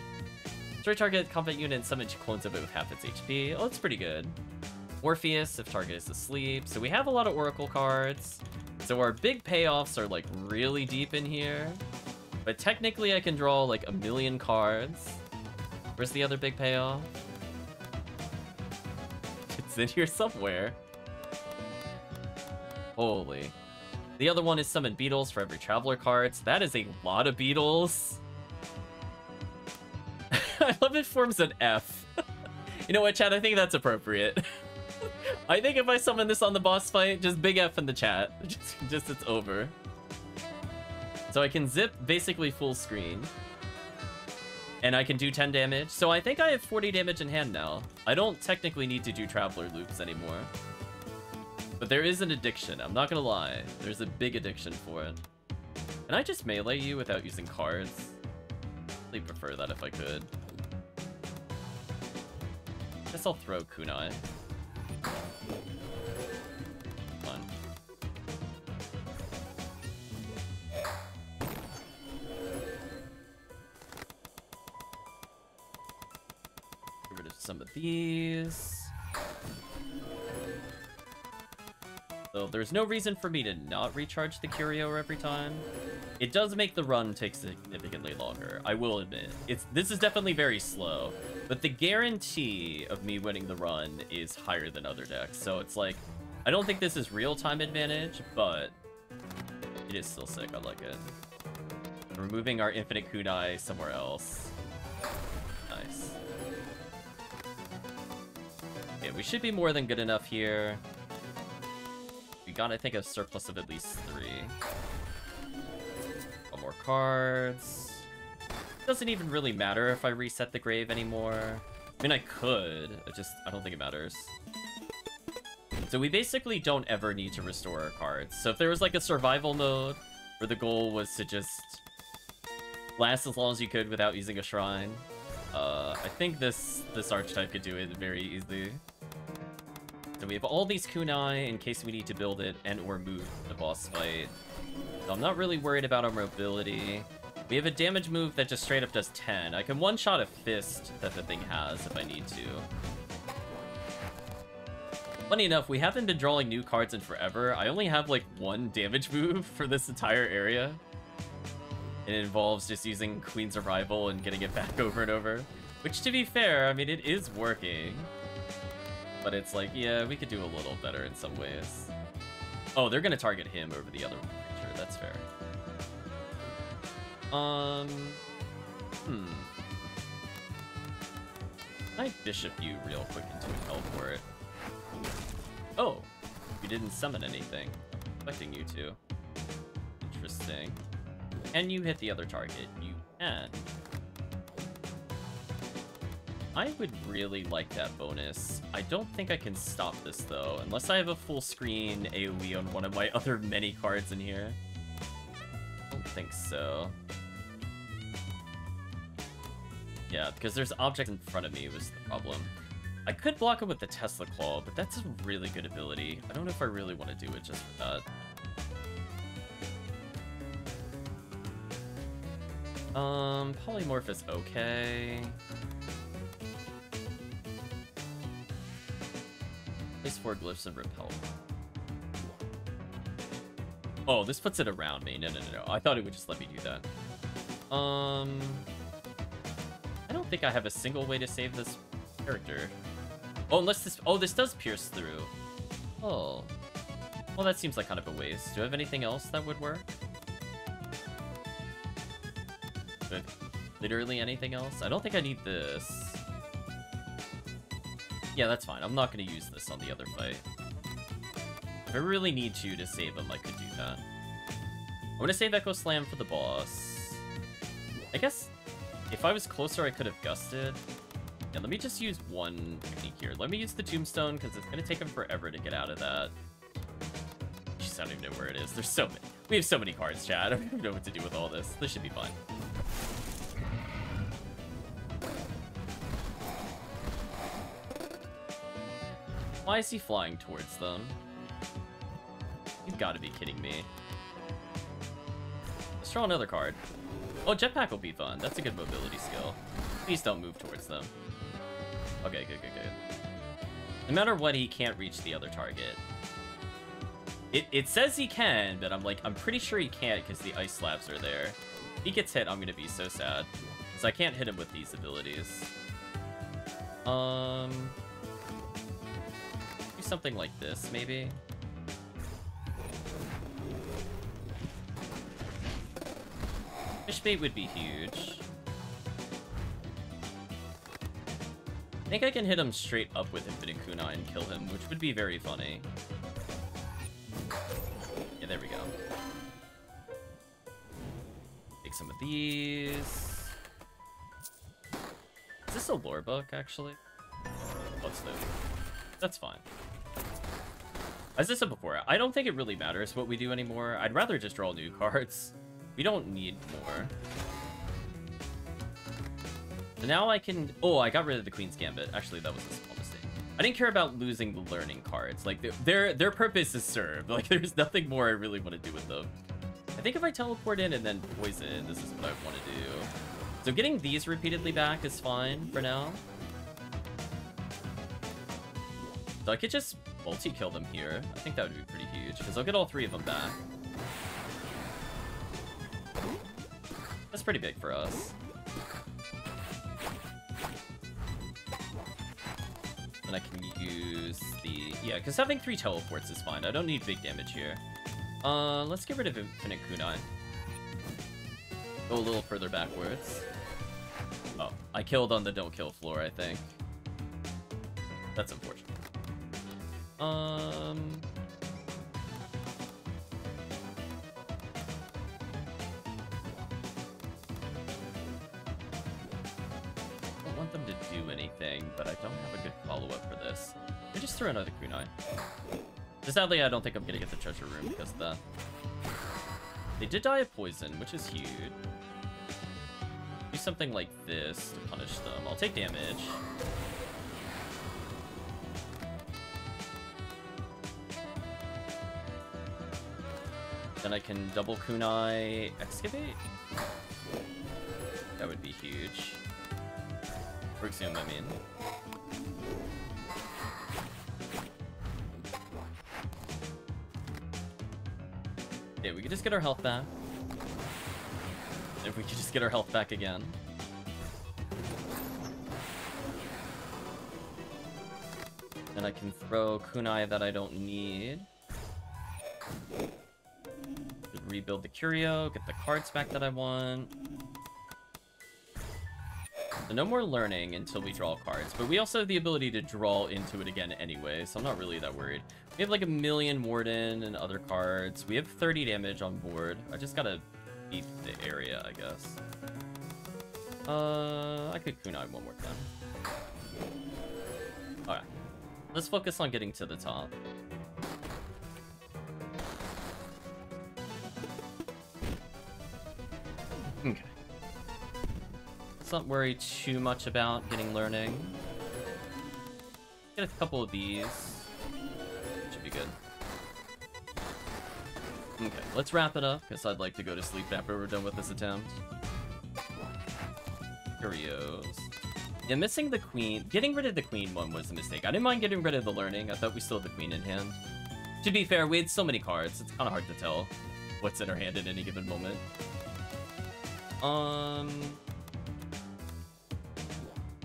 Destroy target combat unit and summon clones of it with half its HP. Oh, that's pretty good. Orpheus if target is asleep. So we have a lot of Oracle cards. So our big payoffs are like really deep in here. But technically I can draw like a million cards. Where's the other big payoff? It's in here somewhere. Holy. The other one is summon beetles for every traveler cards. That is a lot of beetles. I love it forms an F. you know what, chat? I think that's appropriate. I think if I summon this on the boss fight, just big F in the chat. Just, just it's over. So I can zip basically full screen. And I can do 10 damage. So I think I have 40 damage in hand now. I don't technically need to do Traveler loops anymore. But there is an addiction, I'm not gonna lie. There's a big addiction for it. Can I just melee you without using cards? I'd prefer that if I could. Guess I'll throw kunai. Fun. Get some of these. So there's no reason for me to not recharge the Curio every time. It does make the run take significantly longer, I will admit. It's This is definitely very slow, but the guarantee of me winning the run is higher than other decks. So it's like, I don't think this is real-time advantage, but it is still sick, I like it. Removing our Infinite Kunai somewhere else. Nice. Okay, we should be more than good enough here. We got, I think, a surplus of at least three. One more cards. Doesn't even really matter if I reset the grave anymore. I mean, I could. I just, I don't think it matters. So we basically don't ever need to restore our cards. So if there was like a survival mode where the goal was to just last as long as you could without using a shrine, uh, I think this this archetype could do it very easily. We have all these kunai in case we need to build it and or move the boss fight. So I'm not really worried about our mobility. We have a damage move that just straight up does 10. I can one-shot a fist that the thing has if I need to. Funny enough, we haven't been drawing new cards in forever. I only have like one damage move for this entire area. It involves just using Queen's Arrival and getting it back over and over. Which, to be fair, I mean, it is working. But it's like, yeah, we could do a little better in some ways. Oh, they're gonna target him over the other creature. That's fair. Um... Hmm. I bishop you real quick into a teleport? Oh, you didn't summon anything. Expecting you to. Interesting. Can you hit the other target? You can. I would really like that bonus. I don't think I can stop this though, unless I have a full screen AoE on one of my other many cards in here. I don't think so. Yeah, because there's objects in front of me was the problem. I could block him with the Tesla Coil, but that's a really good ability. I don't know if I really want to do it just for that. Um, Polymorph is okay. Place four glyphs and repel. Oh, this puts it around me. No, no, no, no. I thought it would just let me do that. Um, I don't think I have a single way to save this character. Oh, unless this... Oh, this does pierce through. Oh. Well, that seems like kind of a waste. Do I have anything else that would work? Literally anything else? I don't think I need this. Yeah, that's fine. I'm not to use this on the other fight. If I really need to to save him, I could do that. I'm to save Echo Slam for the boss. I guess if I was closer, I could have gusted. Yeah, let me just use one technique here. Let me use the Tombstone, because it's to take him forever to get out of that. Just I don't even know where it is. There's so many. We have so many cards, chat. I don't even know what to do with all this. This should be fun. Why is he flying towards them? You've got to be kidding me. Let's draw another card. Oh, jetpack will be fun. That's a good mobility skill. Please don't move towards them. Okay, good, good, good. No matter what, he can't reach the other target. It, it says he can, but I'm like, I'm pretty sure he can't because the ice slabs are there. If he gets hit, I'm going to be so sad. Because I can't hit him with these abilities. Um... Do something like this, maybe? Fish bait would be huge. I think I can hit him straight up with Infinite and kill him, which would be very funny. Yeah, there we go. Take some of these. Is this a lore book, actually? What's this? That's fine. As I said before, I don't think it really matters what we do anymore. I'd rather just draw new cards. We don't need more. So now I can... Oh, I got rid of the Queen's Gambit. Actually, that was a small mistake. I didn't care about losing the learning cards. Like, their their purpose is served. Like, there's nothing more I really want to do with them. I think if I teleport in and then poison, this is what I want to do. So getting these repeatedly back is fine for now. So I could just multi-kill them here. I think that would be pretty huge, because I'll get all three of them back. That's pretty big for us. And I can use the... Yeah, because having three teleports is fine. I don't need big damage here. Uh, let's get rid of Infinite Kunai. Go a little further backwards. Oh, I killed on the don't kill floor, I think. That's unfortunate. Um... I don't want them to do anything, but I don't have a good follow-up for this. I just throw another kunai. So sadly, I don't think I'm gonna get the treasure room because of that. They did die of poison, which is huge. Do something like this to punish them. I'll take damage. Then I can double kunai excavate. That would be huge. For example, I mean. Yeah, we could just get our health back. If we could just get our health back again. Then I can throw kunai that I don't need. Rebuild the curio, get the cards back that I want. So no more learning until we draw cards, but we also have the ability to draw into it again anyway, so I'm not really that worried. We have like a million Warden and other cards. We have 30 damage on board. I just gotta beat the area, I guess. Uh, I could kunai one more time. Alright. Let's focus on getting to the top. Let's not worry too much about getting learning. Get a couple of these. Should be good. Okay, let's wrap it up, because I'd like to go to sleep after we're done with this attempt. Curios. Yeah, missing the queen. Getting rid of the queen one was a mistake. I didn't mind getting rid of the learning. I thought we still had the queen in hand. To be fair, we had so many cards, it's kind of hard to tell what's in her hand at any given moment. Um...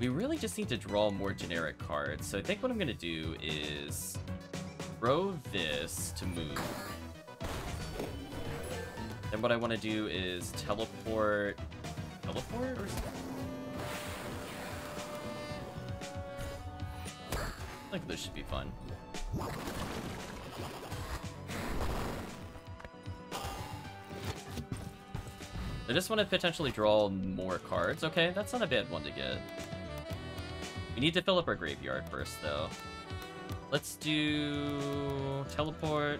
We really just need to draw more generic cards. So I think what I'm going to do is throw this to move. Then what I want to do is teleport... Teleport? Or I think this should be fun. I just want to potentially draw more cards. Okay, that's not a bad one to get. We need to fill up our graveyard first, though. Let's do... teleport.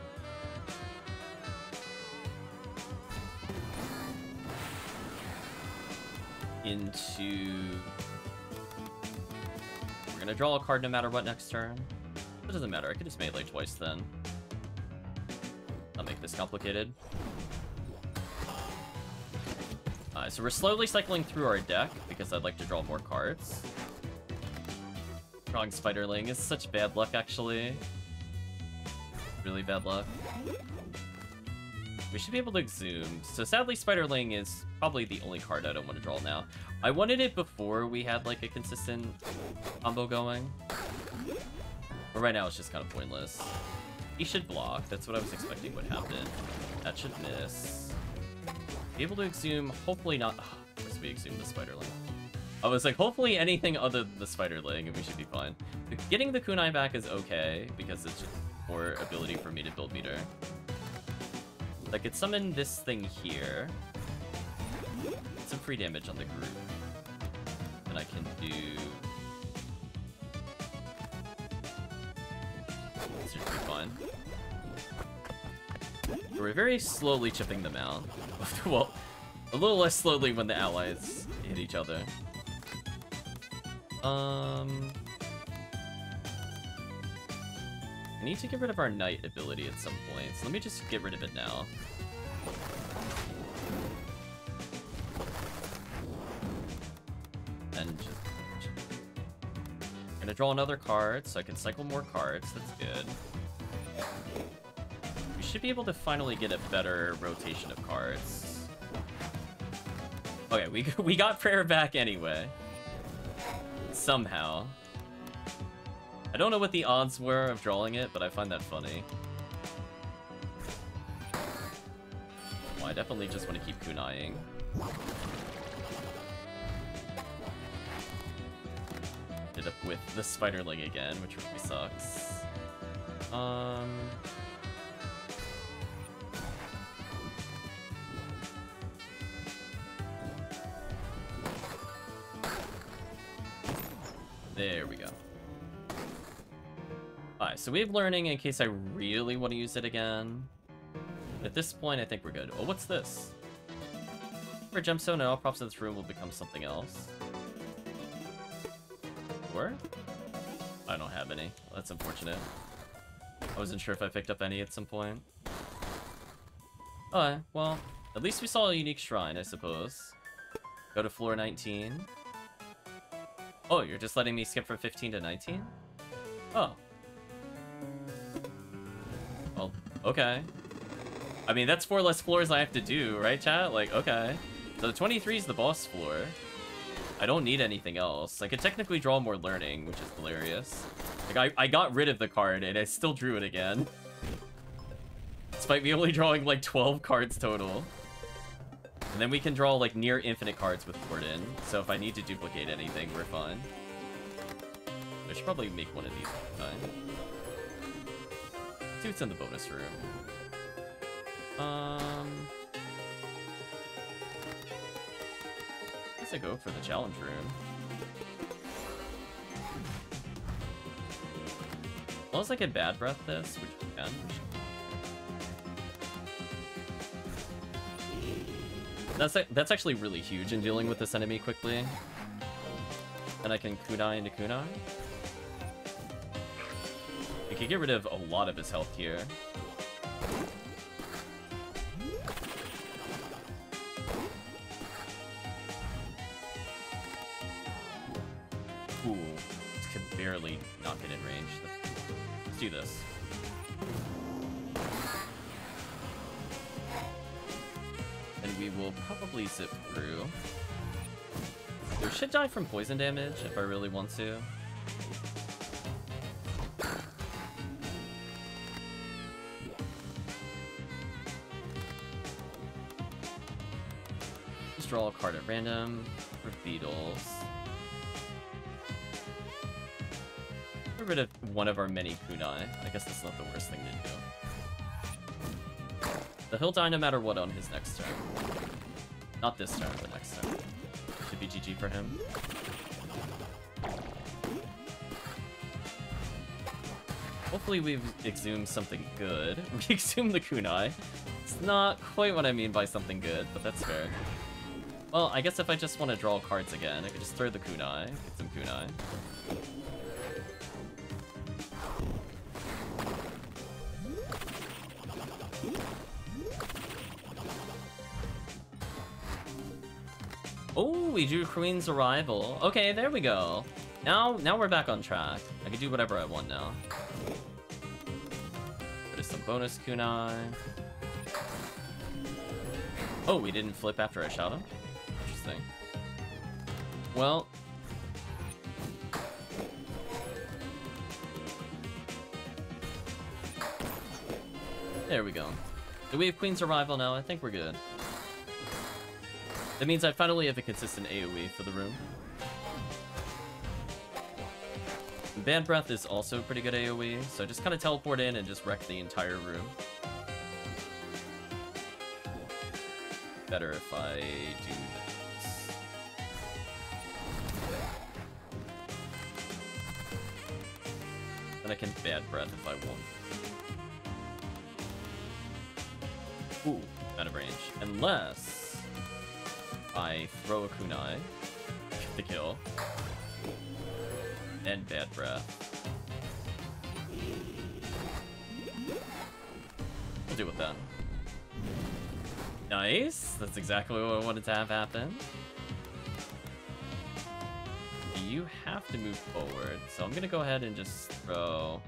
Into... We're gonna draw a card no matter what next turn. It doesn't matter, I could just melee twice then. I'll make this complicated. Uh, so we're slowly cycling through our deck because I'd like to draw more cards. Drawing Spiderling is such bad luck, actually. Really bad luck. We should be able to exhume. So sadly, Spiderling is probably the only card I don't want to draw now. I wanted it before we had like a consistent combo going. But right now it's just kind of pointless. He should block. That's what I was expecting would happen. That should miss. Be able to exhume, hopefully not... Oh, we exhume the Spiderling. I was like, hopefully anything other than the Spiderling, and we should be fine. Getting the Kunai back is okay, because it's just more ability for me to build meter. I could summon this thing here. Some free damage on the group. And I can do... This fine. We're very slowly chipping them out. well, a little less slowly when the allies hit each other. Um... I need to get rid of our Knight ability at some point, so let me just get rid of it now. And just... I'm gonna draw another card, so I can cycle more cards, that's good. We should be able to finally get a better rotation of cards. Okay, we, we got prayer back anyway. Somehow. I don't know what the odds were of drawing it, but I find that funny. Well, I definitely just want to keep kunaiing. Ended up with the Spiderling again, which really sucks. Um... There we go. Alright, so we have learning in case I really want to use it again. At this point, I think we're good. Oh, what's this? For gemstone and all props in this room will become something else. Where? I don't have any. That's unfortunate. I wasn't sure if I picked up any at some point. Alright, well, at least we saw a unique shrine, I suppose. Go to floor 19. Oh, you're just letting me skip from 15 to 19? Oh. Well, okay. I mean, that's four less floors I have to do, right, chat? Like, okay. So the 23 is the boss floor. I don't need anything else. I could technically draw more learning, which is hilarious. Like, I, I got rid of the card, and I still drew it again. Despite me only drawing, like, 12 cards total. And then we can draw, like, near infinite cards with Warden. So if I need to duplicate anything, we're fine. I should probably make one of these time. See what's in the bonus room. Um... I guess I go for the challenge room. Unless I can bad breath this, which we can. That's that's actually really huge in dealing with this enemy quickly. And I can kunai into kunai. I could get rid of a lot of his health here. Ooh, could barely not get in range. Let's do this. We will probably zip through. We should die from poison damage if I really want to. Just draw a card at random for beetles. Get rid of one of our many kunai. I guess that's not the worst thing to do. But he'll die no matter what on his next turn. Not this turn, but next turn. Should be GG for him. Hopefully we've exhumed something good. We exhumed the kunai. It's not quite what I mean by something good, but that's fair. Well, I guess if I just want to draw cards again, I could just throw the kunai, get some kunai. Oh, we drew Queen's Arrival. Okay, there we go. Now, now we're back on track. I can do whatever I want now. There's some bonus kunai. Oh, we didn't flip after I shot him? Interesting. Well... There we go. Do we have Queen's Arrival now? I think we're good. That means I finally have a consistent AoE for the room. Bad Breath is also pretty good AoE, so just kind of teleport in and just wreck the entire room. Better if I do this. Then I can Bad Breath if I want. Ooh, out of range. Unless... I throw a kunai, the kill, and bad breath. We'll deal with that. Nice! That's exactly what I wanted to have happen. You have to move forward, so I'm gonna go ahead and just throw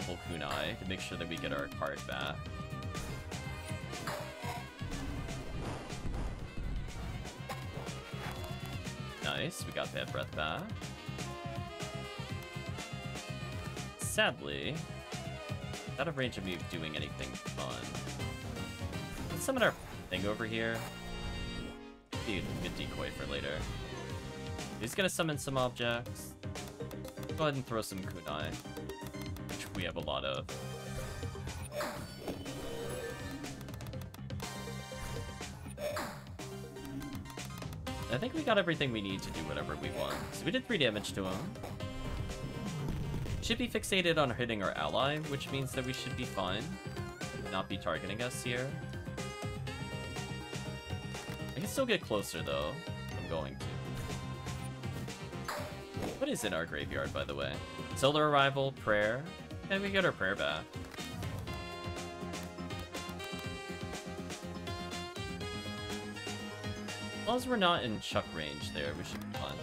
full kunai to make sure that we get our card back. Nice, we got Bad Breath back. Sadly, out of range of me doing anything fun. Let's summon our thing over here. Be a good decoy for later. He's gonna summon some objects. Go ahead and throw some kunai, which we have a lot of. I think we got everything we need to do whatever we want. So we did 3 damage to him. Should be fixated on hitting our ally, which means that we should be fine. Not be targeting us here. I can still get closer though. I'm going to. What is in our graveyard, by the way? Solar Arrival, Prayer, and we get our prayer back. As long as we're not in chuck range there, we should be fine.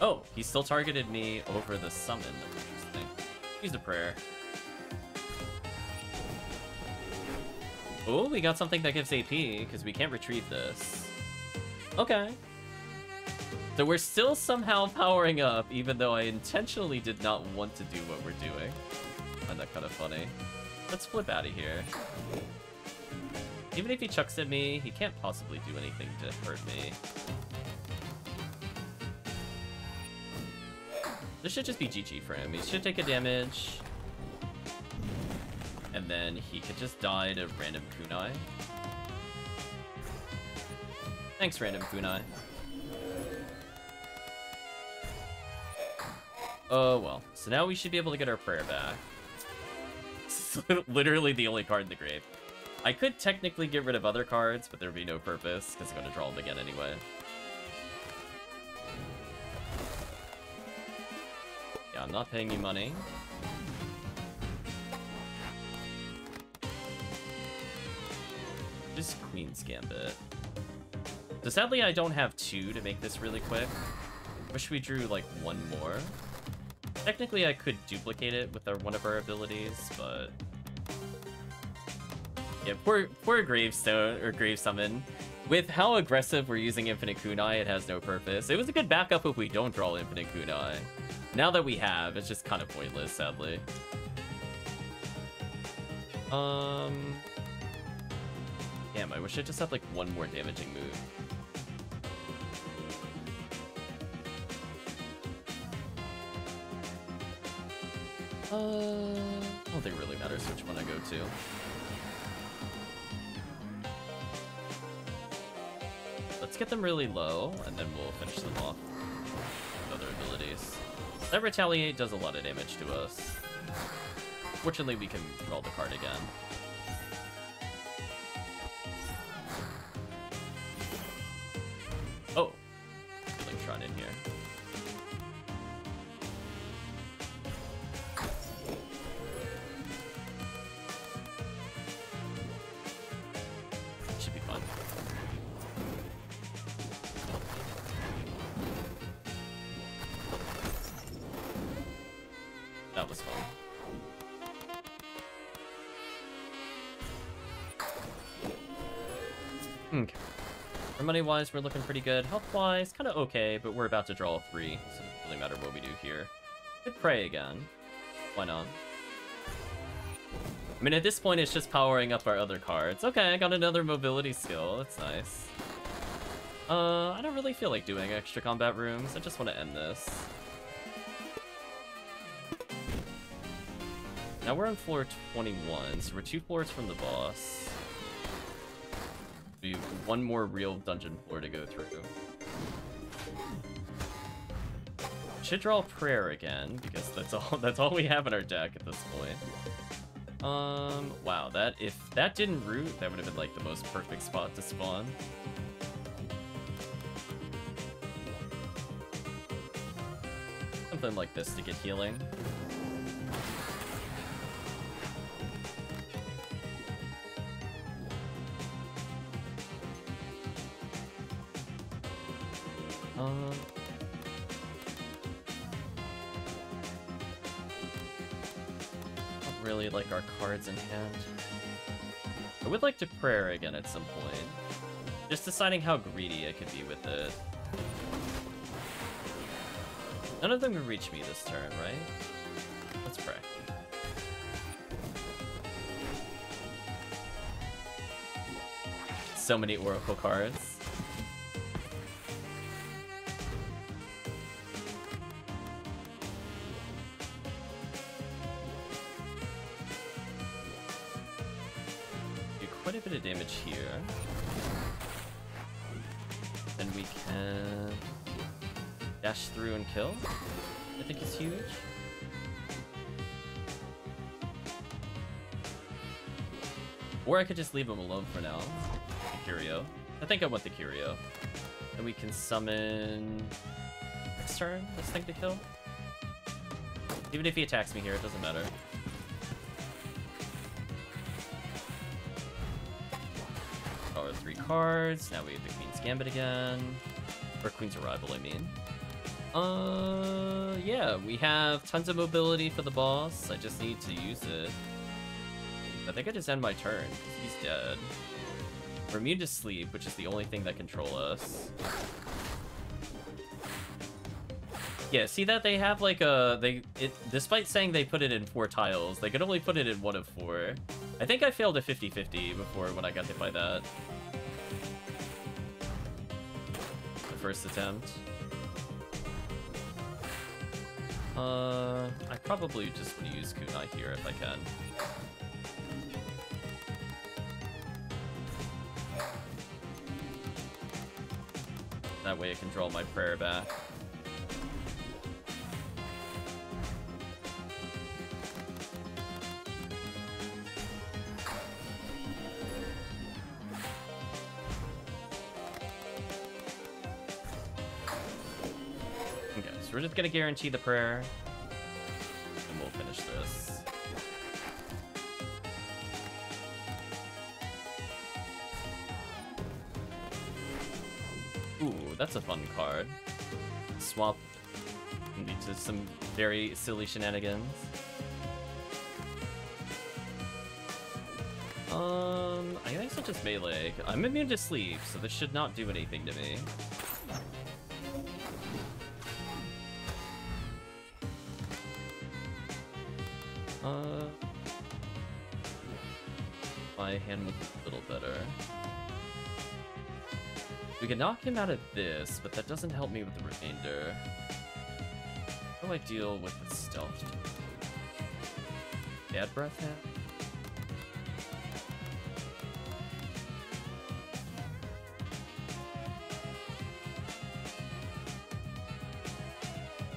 Oh, he still targeted me over the summon. Interesting. Use a prayer. Oh, we got something that gives AP, because we can't retrieve this. Okay. So we're still somehow powering up, even though I intentionally did not want to do what we're doing. Find that kind of funny. Let's flip out of here. Even if he chucks at me, he can't possibly do anything to hurt me. This should just be GG for him. He should take a damage. And then he could just die to random kunai. Thanks, random kunai. Oh, well. So now we should be able to get our prayer back. Literally the only card in the grave. I could technically get rid of other cards, but there would be no purpose, because I'm going to draw them again anyway. Yeah, I'm not paying you money. Just Queen's Gambit. So sadly, I don't have two to make this really quick. Wish we drew, like, one more. Technically, I could duplicate it with our, one of our abilities, but... Yeah, poor, poor Gravestone, or Grave Summon. With how aggressive we're using Infinite Kunai, it has no purpose. It was a good backup if we don't draw Infinite Kunai. Now that we have, it's just kind of pointless, sadly. Um... Damn, I wish I just had, like, one more damaging move. Uh, I don't think it really matters which one I go to. Let's get them really low, and then we'll finish them off with other abilities. That Retaliate does a lot of damage to us. Fortunately, we can roll the card again. Oh, Shrine in here. Money-wise, we're looking pretty good. Health-wise, kind of okay, but we're about to draw a three, so it doesn't really matter what we do here. Could pray again. Why not? I mean, at this point, it's just powering up our other cards. Okay, I got another mobility skill. That's nice. Uh, I don't really feel like doing extra combat rooms. I just want to end this. Now we're on floor 21, so we're two floors from the boss. Have one more real dungeon floor to go through. Should draw prayer again, because that's all that's all we have in our deck at this point. Um, wow, that if that didn't root, that would have been like the most perfect spot to spawn. Something like this to get healing. Uh, Don't really like our cards in hand. I would like to prayer again at some point. Just deciding how greedy I could be with it. None of them can reach me this turn, right? Let's pray. So many Oracle cards. Or I could just leave him alone for now. The Curio. I think I want the Curio. And we can summon... Next turn, this thing to kill. Even if he attacks me here, it doesn't matter. Draw three cards. Now we have the Queen's Gambit again. Or Queen's Arrival, I mean. Uh, yeah, we have tons of mobility for the boss. I just need to use it. I think I just end my turn, he's dead. We're immune to sleep, which is the only thing that control us. Yeah, see that they have like a they it despite saying they put it in four tiles, they could only put it in one of four. I think I failed a 50-50 before when I got hit by that. The first attempt. Uh, I probably just want to use Kunai here if I can. Way can draw my prayer back. Okay, so we're just gonna guarantee the prayer, Swap into some very silly shenanigans. Um, I guess I'll just melee. I'm immune to sleep, so this should not do anything to me. We can knock him out of this, but that doesn't help me with the remainder. How do I deal with the stealth? Bad breath?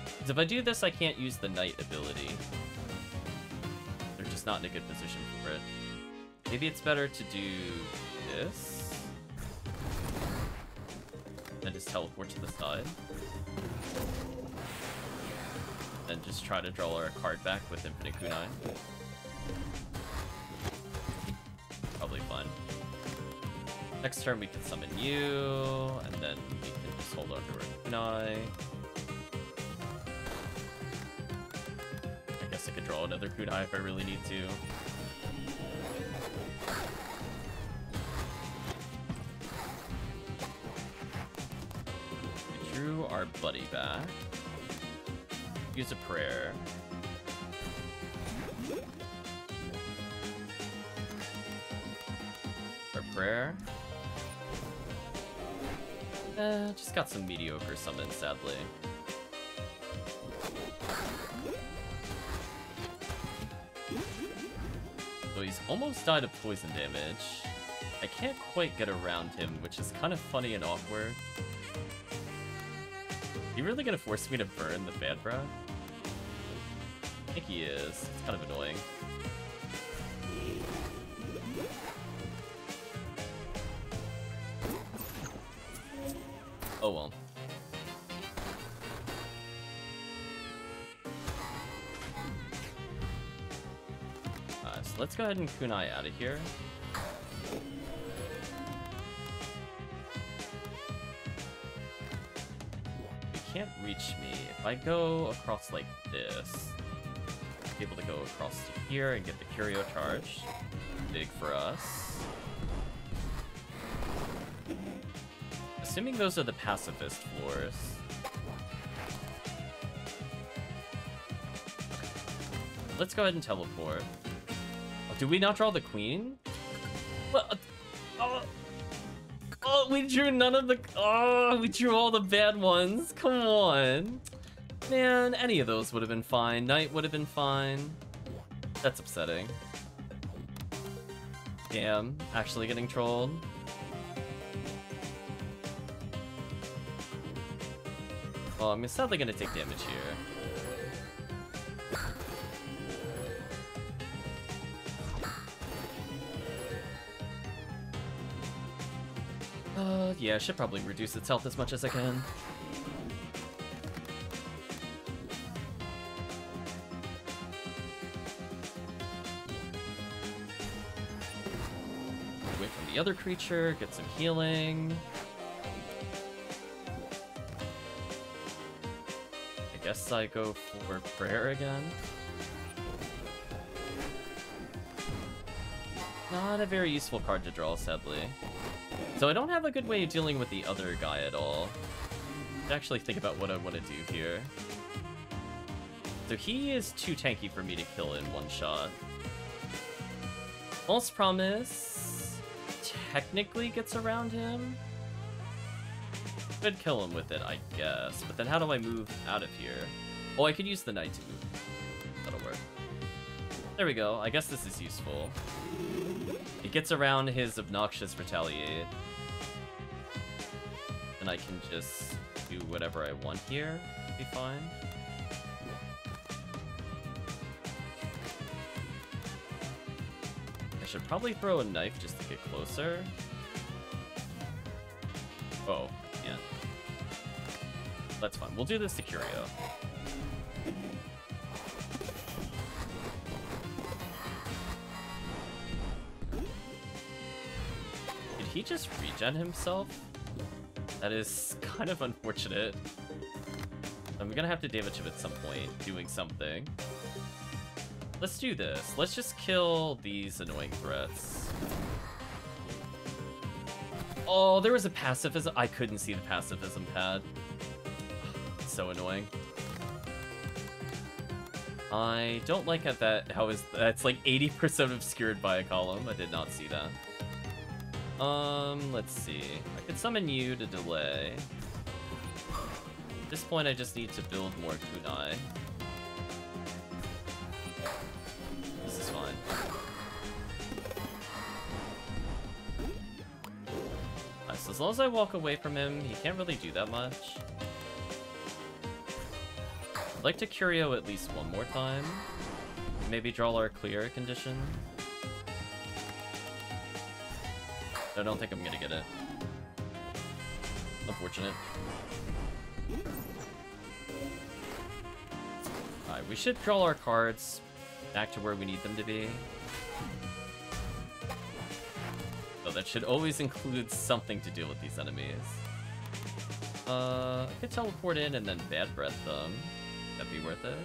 Because if I do this, I can't use the knight ability. They're just not in a good position for it. Maybe it's better to do this. Just teleport to the side. And just try to draw our card back with Infinite Kunai. Probably fun. Next turn we can summon you, and then we can just hold on to Kunai. I guess I could draw another Kunai if I really need to. Buddy back. Use a prayer. Our prayer. Uh, just got some mediocre summons, sadly. So he's almost died of poison damage. I can't quite get around him, which is kind of funny and awkward. Really gonna force me to burn the bad breath? I think he is. It's kind of annoying. Oh well. Alright, so let's go ahead and kunai out of here. I go across like this, be able to go across to here and get the curio charged. Big for us. Assuming those are the pacifist floors. Let's go ahead and teleport. Oh, did we not draw the queen? What? Uh, oh, oh, we drew none of the... Oh, we drew all the bad ones. Come on. Man, any of those would have been fine. Knight would have been fine. That's upsetting. Damn, actually getting trolled. Well, I'm sadly gonna take damage here. Uh, yeah, I should probably reduce its health as much as I can. The other creature, get some healing. I guess I go for prayer again. Not a very useful card to draw, sadly. So I don't have a good way of dealing with the other guy at all. Actually think about what I want to do here. So he is too tanky for me to kill in one shot. False Promise technically gets around him. Could kill him with it, I guess. But then how do I move out of here? Oh, I could use the knight to move. That'll work. There we go. I guess this is useful. It gets around his obnoxious retaliate. And I can just do whatever I want here. Be fine. Should probably throw a knife just to get closer. Oh, yeah. That's fine. We'll do this to Curio. Did he just regen himself? That is kind of unfortunate. I'm gonna have to damage him at some point, doing something. Let's do this. Let's just kill these annoying threats. Oh, there was a pacifism. I couldn't see the pacifism pad. so annoying. I don't like that how is that's like 80% obscured by a column. I did not see that. Um, let's see. I could summon you to delay. At this point, I just need to build more kunai. As long as I walk away from him, he can't really do that much. I'd like to Curio at least one more time. Maybe draw our clear condition. I don't think I'm gonna get it. Unfortunate. Alright, we should draw our cards back to where we need them to be. So that should always include something to deal with these enemies. Uh, I could teleport in and then bad breath them. That'd be worth it.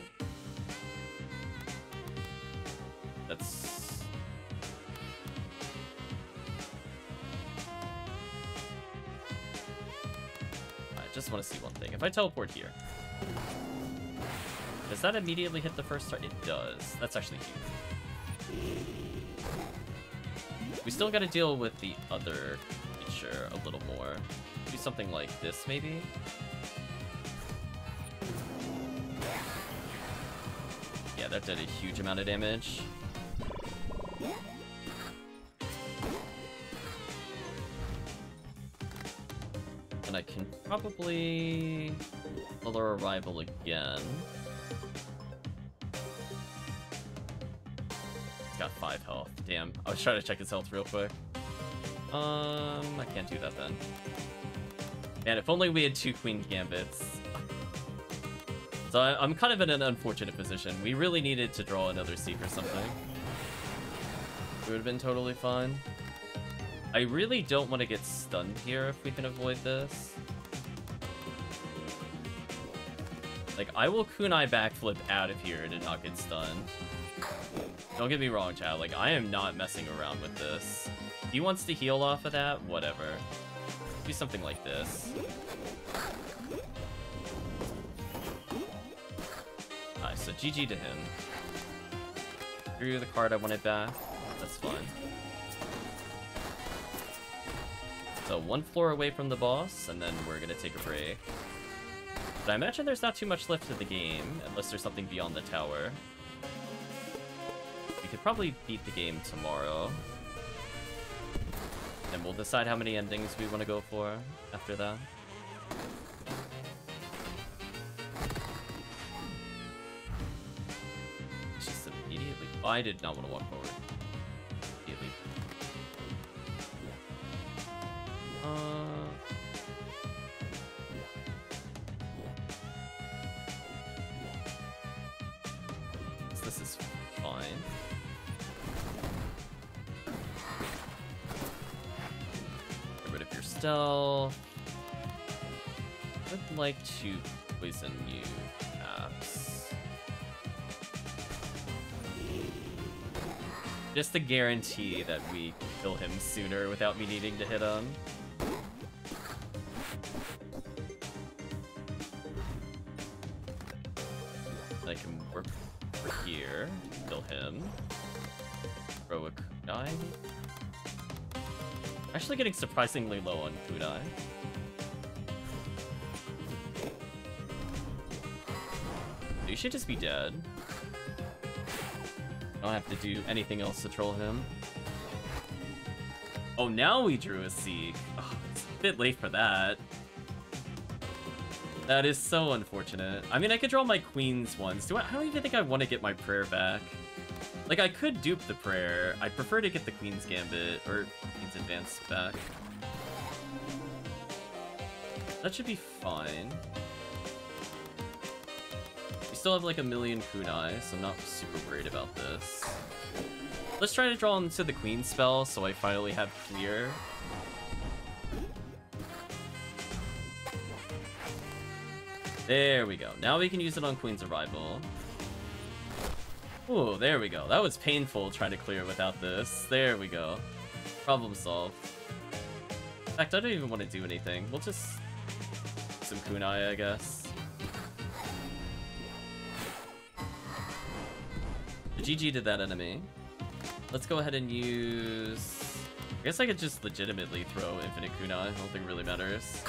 That's... I just want to see one thing. If I teleport here, does that immediately hit the first target? It does. That's actually huge. We still gotta deal with the other creature a little more. Do something like this, maybe? Yeah, that did a huge amount of damage. And I can probably... Other arrival again. Got 5 health. Damn. I was trying to check his health real quick. Um, I can't do that then. Man, if only we had two Queen Gambits. So I, I'm kind of in an unfortunate position. We really needed to draw another Seek or something. It would have been totally fine. I really don't want to get stunned here if we can avoid this. Like, I will kunai backflip out of here to not get stunned. Don't get me wrong, chat. Like, I am not messing around with this. He wants to heal off of that, whatever. Do something like this. Alright, so GG to him. Drew the card I wanted back. That's fine. So one floor away from the boss, and then we're gonna take a break. But I imagine there's not too much left of the game, unless there's something beyond the tower could probably beat the game tomorrow. And we'll decide how many endings we want to go for after that. Just immediately... Oh, I did not want to walk forward. Immediately. Uh... this is fine. Stealth. I'd like to poison you, perhaps. Just to guarantee that we kill him sooner without me needing to hit him. I can work here, kill him. Throw a. Actually getting surprisingly low on kunai. You should just be dead. I don't have to do anything else to troll him. Oh, now we drew a Seek. Oh, it's a bit late for that. That is so unfortunate. I mean, I could draw my Queen's ones. Do I, I don't even think I want to get my prayer back. Like, I could dupe the prayer. I'd prefer to get the Queen's Gambit, or Queen's Advance back. That should be fine. We still have like a million kunai, so I'm not super worried about this. Let's try to draw into the Queen spell, so I finally have clear. There we go. Now we can use it on Queen's Arrival. Ooh, there we go. That was painful trying to clear without this. There we go. Problem solved. In fact, I don't even want to do anything. We'll just... Some kunai, I guess. The GG did that enemy. Let's go ahead and use... I guess I could just legitimately throw infinite kunai. I don't think it really matters.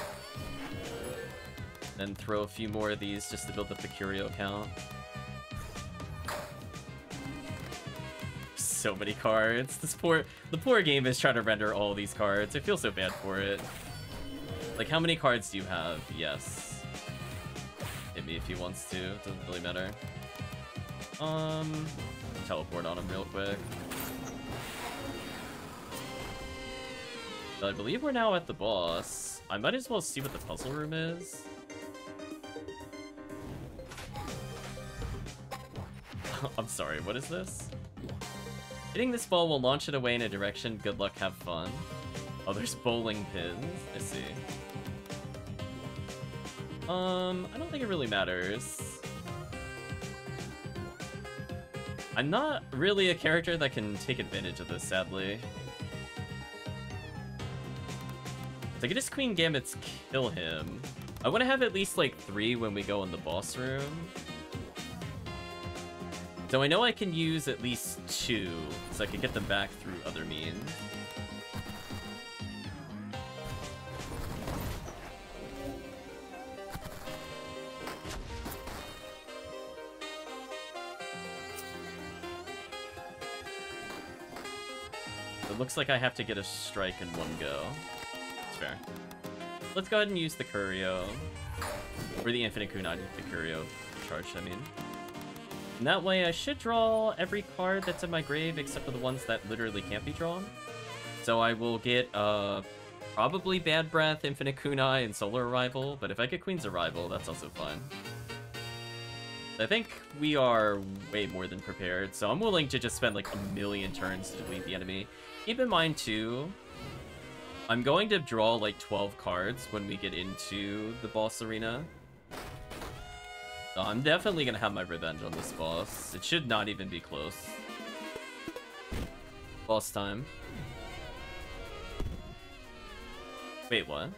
Then throw a few more of these just to build up the curio count. So many cards. This poor, the poor game is trying to render all these cards. I feel so bad for it. Like, how many cards do you have? Yes. Hit me if he wants to. Doesn't really matter. Um, teleport on him real quick. I believe we're now at the boss. I might as well see what the puzzle room is. I'm sorry, what is this? Hitting this ball will launch it away in a direction. Good luck, have fun. Oh, there's bowling pins. I see. Um, I don't think it really matters. I'm not really a character that can take advantage of this, sadly. So I can just Queen Gambits kill him. I want to have at least like three when we go in the boss room. So I know I can use at least two, so I can get them back through other means. It looks like I have to get a strike in one go. That's fair. Let's go ahead and use the Curio. Or the Infinite Kunai, the Curio charged, I mean. And that way I should draw every card that's in my grave except for the ones that literally can't be drawn. So I will get, uh, probably Bad Breath, Infinite Kunai, and Solar Arrival, but if I get Queen's Arrival, that's also fine. I think we are way more than prepared, so I'm willing to just spend like a million turns to delete the enemy. Keep in mind, too, I'm going to draw like 12 cards when we get into the boss arena. So I'm definitely to have my revenge on this boss. It should not even be close. Boss time. Wait, what?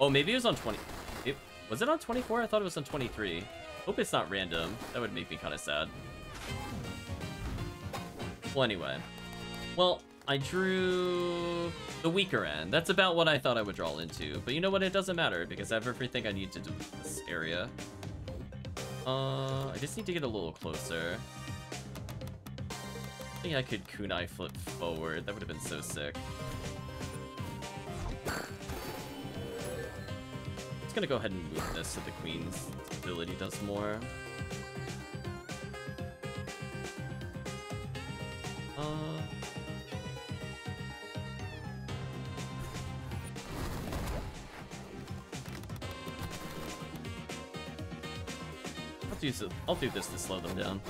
Oh, maybe it was on 20... It, was it on 24? I thought it was on 23. Hope it's not random. That would make me kind of sad. Well, anyway. Well, I drew the weaker end. That's about what I thought I would draw into. But you know what? It doesn't matter because I have everything I need to do this area. Uh, I just need to get a little closer. I think I could kunai flip forward. That would have been so sick. Just gonna go ahead and move this so the queen's ability does more. Uh... do, I'll do this to slow them down.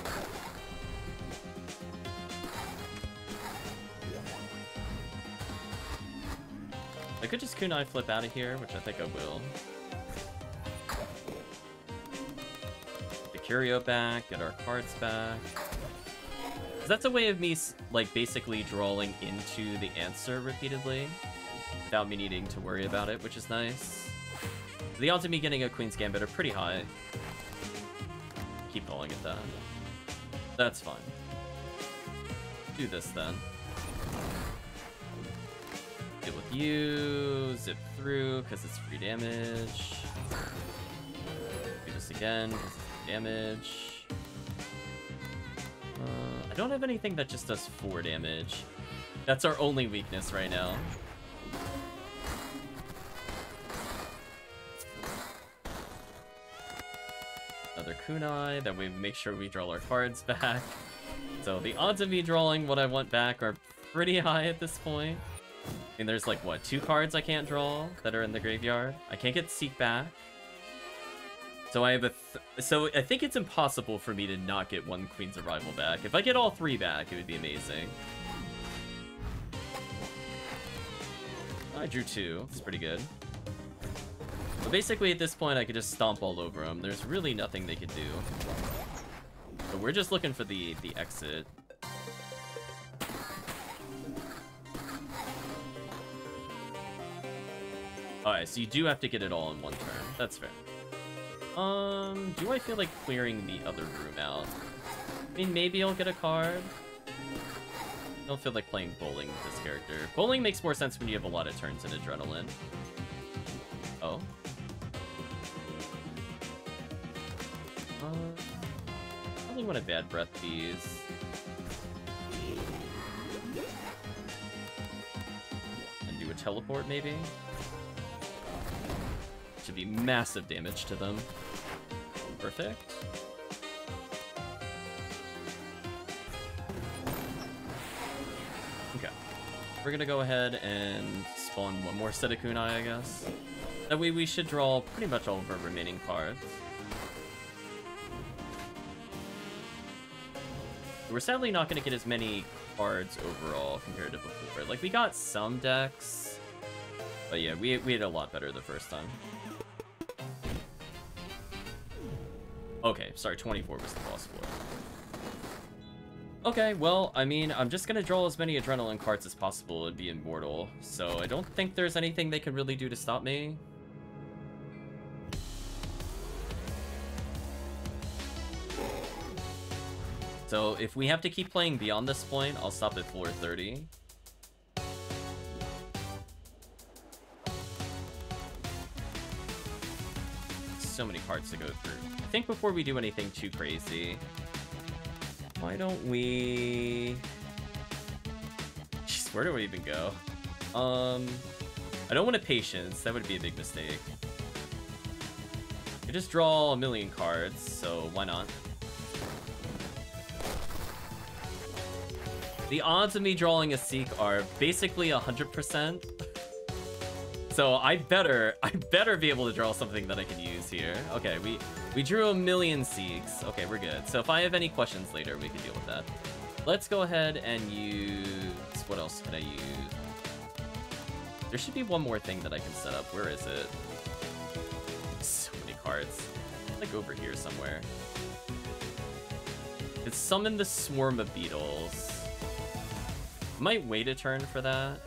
I could just kunai flip out of here, which I think I will. The curio back, get our cards back. That's a way of me, like, basically drawing into the answer repeatedly without me needing to worry about it, which is nice. The odds of me getting a Queen's Gambit are pretty high. Keep calling it that. That's fine. Do this then. Deal with you, zip through, because it's free damage. Do this again, because it's free damage. Uh, I don't have anything that just does 4 damage. That's our only weakness right now. Another kunai, that we make sure we draw our cards back. So the odds of me drawing what I want back are pretty high at this point. I mean, there's like, what, two cards I can't draw that are in the graveyard? I can't get Seek back. So I have a... so I think it's impossible for me to not get one Queen's Arrival back. If I get all three back, it would be amazing. I drew two. It's pretty good. But basically, at this point, I could just stomp all over them. There's really nothing they could do. So we're just looking for the, the exit. Alright, so you do have to get it all in one turn. That's fair. Um, do I feel like clearing the other room out? I mean, maybe I'll get a card. I don't feel like playing bowling with this character. Bowling makes more sense when you have a lot of turns in Adrenaline. Oh. Uh, probably want to bad breath these. And do a teleport, maybe? Should be massive damage to them. Perfect. Okay. We're gonna go ahead and spawn one more set of kunai, I guess. That way we should draw pretty much all of our remaining cards. We're sadly not gonna get as many cards overall compared to before. Like, we got some decks, but yeah, we, we had a lot better the first time. Okay, sorry, 24 was the boss floor. Okay, well, I mean, I'm just gonna draw as many Adrenaline cards as possible and be immortal, so I don't think there's anything they can really do to stop me. So if we have to keep playing beyond this point, I'll stop at 4.30. So many cards to go through I think before we do anything too crazy, why don't we... Jeez, where do we even go? Um, I don't want to patience. That would be a big mistake. I just draw a million cards, so why not? The odds of me drawing a Seek are basically 100%. So I better, I better be able to draw something that I can use here. Okay, we, we drew a million Seeks. Okay, we're good. So if I have any questions later, we can deal with that. Let's go ahead and use, what else can I use? There should be one more thing that I can set up. Where is it? So many cards. Like over here somewhere. It's summon the swarm of beetles. Might wait a turn for that.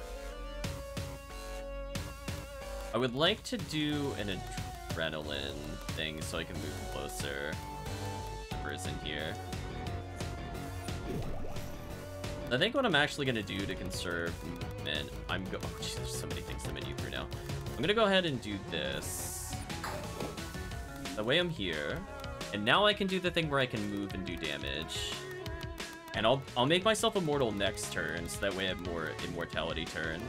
I would like to do an adrenaline thing so I can move closer. Whoever's in here. I think what I'm actually going to do to conserve movement, I'm go- oh, geez, there's so many things to menu through now. I'm going to go ahead and do this. That way I'm here. And now I can do the thing where I can move and do damage. And I'll, I'll make myself immortal next turn, so that way I have more immortality turns.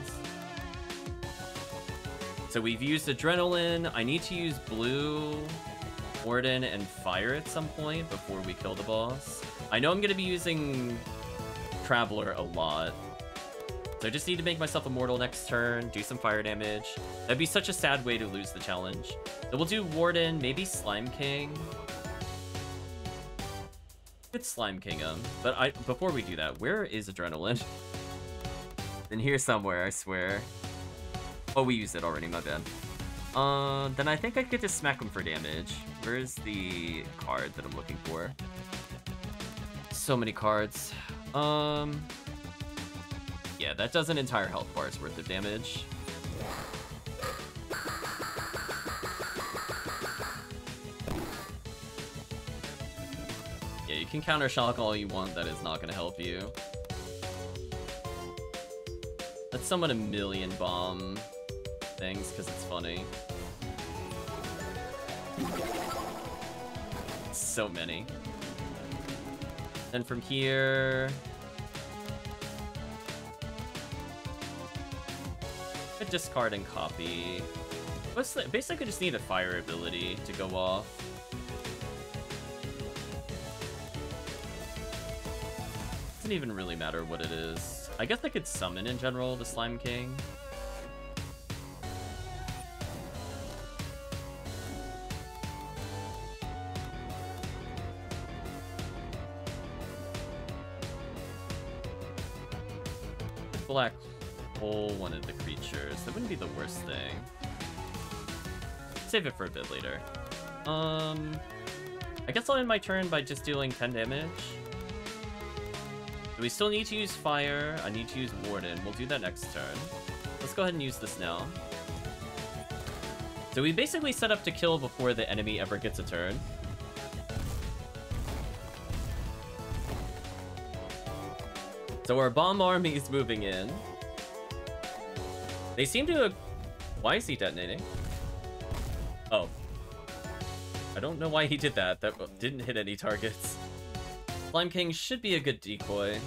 So we've used Adrenaline. I need to use Blue, Warden, and Fire at some point before we kill the boss. I know I'm going to be using Traveler a lot. So I just need to make myself immortal next turn, do some fire damage. That'd be such a sad way to lose the challenge. So we'll do Warden, maybe Slime King. Could Slime Kingdom. But I before we do that, where is Adrenaline? In here somewhere, I swear. Oh, we used it already, my bad. Uh, then I think I could just smack him for damage. Where's the card that I'm looking for? So many cards. Um... Yeah, that does an entire health bar's worth of damage. You can counter shock all you want, that is not gonna help you. Let's summon a million bomb things, because it's funny. So many. And from here... Could discard and copy. Basically, we just need a fire ability to go off. Doesn't even really matter what it is. I guess I could summon in general the Slime King. Black hole one of the creatures. That wouldn't be the worst thing. Save it for a bit later. Um, I guess I'll end my turn by just dealing 10 damage. We still need to use fire? I need to use Warden. We'll do that next turn. Let's go ahead and use this now. So we basically set up to kill before the enemy ever gets a turn. So our bomb army is moving in. They seem to... Why is he detonating? Oh. I don't know why he did that. That didn't hit any targets. Slime King should be a good decoy.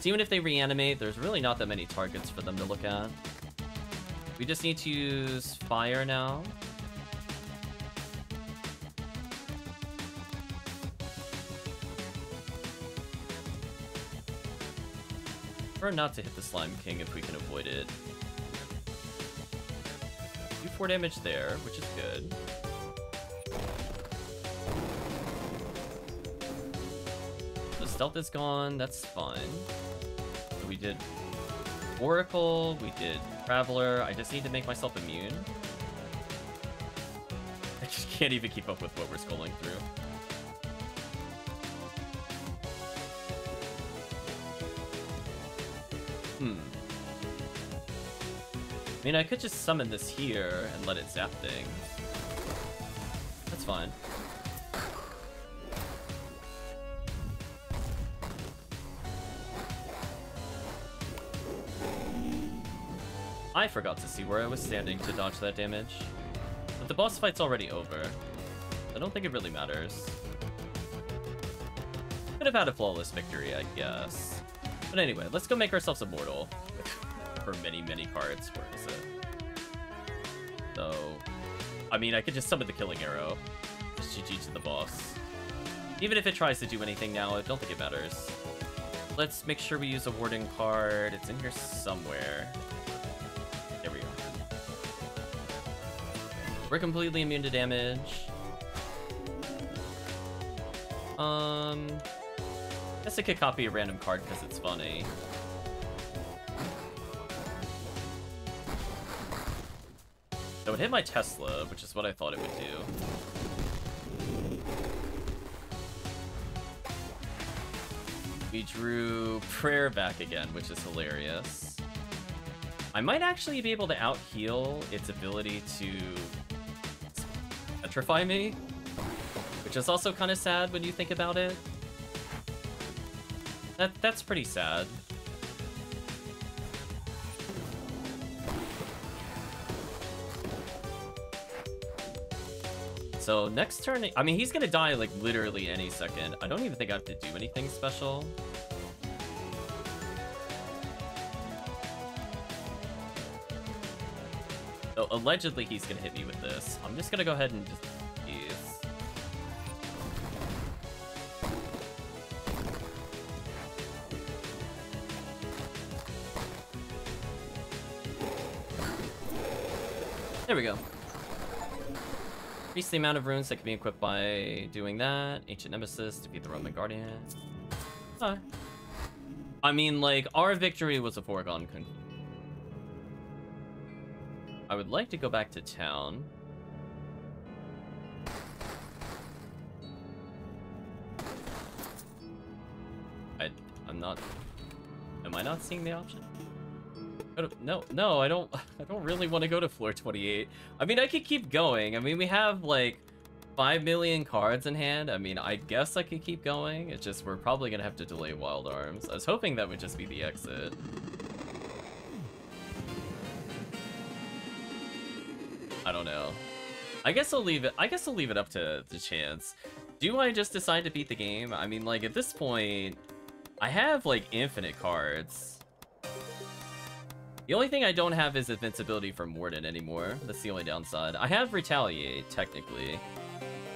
So even if they reanimate, there's really not that many targets for them to look at. We just need to use fire now. Prefer not to hit the Slime King if we can avoid it. Do 4 damage there, which is good. The stealth is gone, that's fine. We did Oracle, we did Traveler, I just need to make myself immune. I just can't even keep up with what we're scrolling through. Hmm. I mean, I could just summon this here and let it zap things. I forgot to see where I was standing to dodge that damage. But the boss fight's already over. I don't think it really matters. Could have had a flawless victory, I guess. But anyway, let's go make ourselves immortal. For many, many cards. Where is it? So... I mean, I could just summon the Killing Arrow. Just GG to the boss. Even if it tries to do anything now, I don't think it matters. Let's make sure we use a Warden card. It's in here somewhere. There we go. We're completely immune to damage. Um... I Guess I could copy a random card because it's funny. That would hit my Tesla, which is what I thought it would do. We drew Prayer back again, which is hilarious. I might actually be able to out-heal its ability to petrify me, which is also kind of sad when you think about it. That that's pretty sad. So next turn, I mean, he's gonna die like literally any second. I don't even think I have to do anything special. So allegedly he's gonna hit me with this. I'm just gonna go ahead and just There we go. Increase the amount of runes that can be equipped by doing that. Ancient Nemesis, defeat the Roman Guardian. Alright. I mean, like, our victory was a foregone conclusion. I would like to go back to town. I, I'm not... Am I not seeing the option? No, no, I don't. I don't really want to go to floor 28. I mean, I could keep going. I mean, we have like five million cards in hand. I mean, I guess I could keep going. It's just we're probably gonna have to delay Wild Arms. I was hoping that would just be the exit. I don't know. I guess I'll leave it. I guess I'll leave it up to the chance. Do I just decide to beat the game? I mean, like at this point, I have like infinite cards. The only thing I don't have is invincibility from Warden anymore. That's the only downside. I have Retaliate, technically.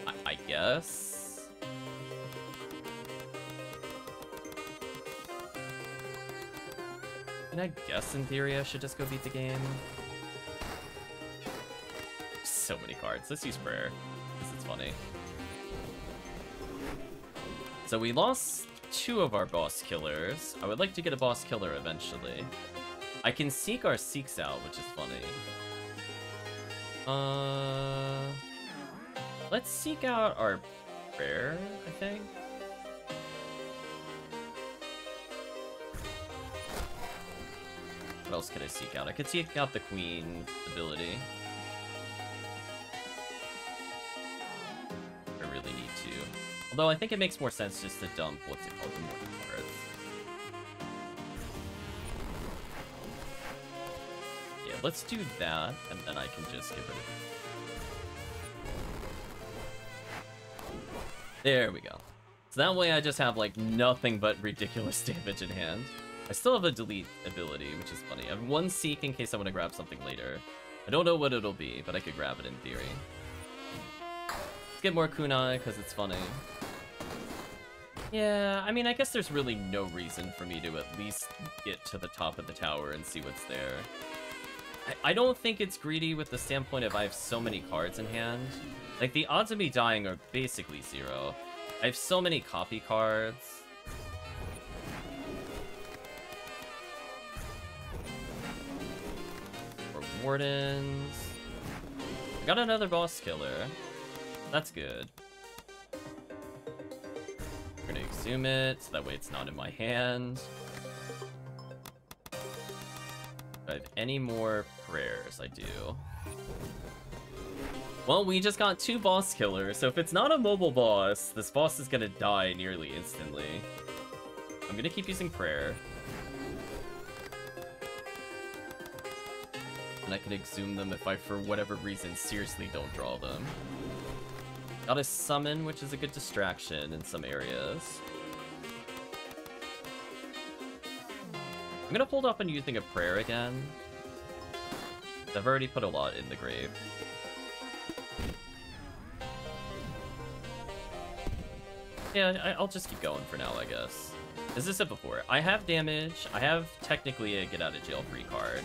I, I guess? And I guess, in theory, I should just go beat the game. So many cards. Let's use Prayer. This is funny. So we lost two of our boss killers. I would like to get a boss killer eventually. I can seek our seeks out, which is funny. Uh, let's seek out our prayer, I think. What else could I seek out? I could seek out the queen ability. I really need to. Although I think it makes more sense just to dump, what's it called, the let's do that, and then I can just of it. There we go. So that way I just have, like, nothing but ridiculous damage in hand. I still have a delete ability, which is funny. I have one seek in case I want to grab something later. I don't know what it'll be, but I could grab it in theory. Let's get more kunai, because it's funny. Yeah, I mean, I guess there's really no reason for me to at least get to the top of the tower and see what's there. I, don't think it's greedy with the standpoint of I have so many cards in hand. Like, the odds of me dying are basically zero. I have so many copy cards. Wardens. Got another boss killer. That's good. We're gonna exhume it, so that way it's not in my hand. I have any more prayers, I do. Well, we just got two boss killers, so if it's not a mobile boss, this boss is gonna die nearly instantly. I'm gonna keep using prayer. And I can exhume them if I, for whatever reason, seriously don't draw them. Got a summon, which is a good distraction in some areas. I'm gonna hold up on using a prayer again. I've already put a lot in the grave. Yeah, I'll just keep going for now, I guess. As I said before, I have damage. I have technically a get out of jail free card.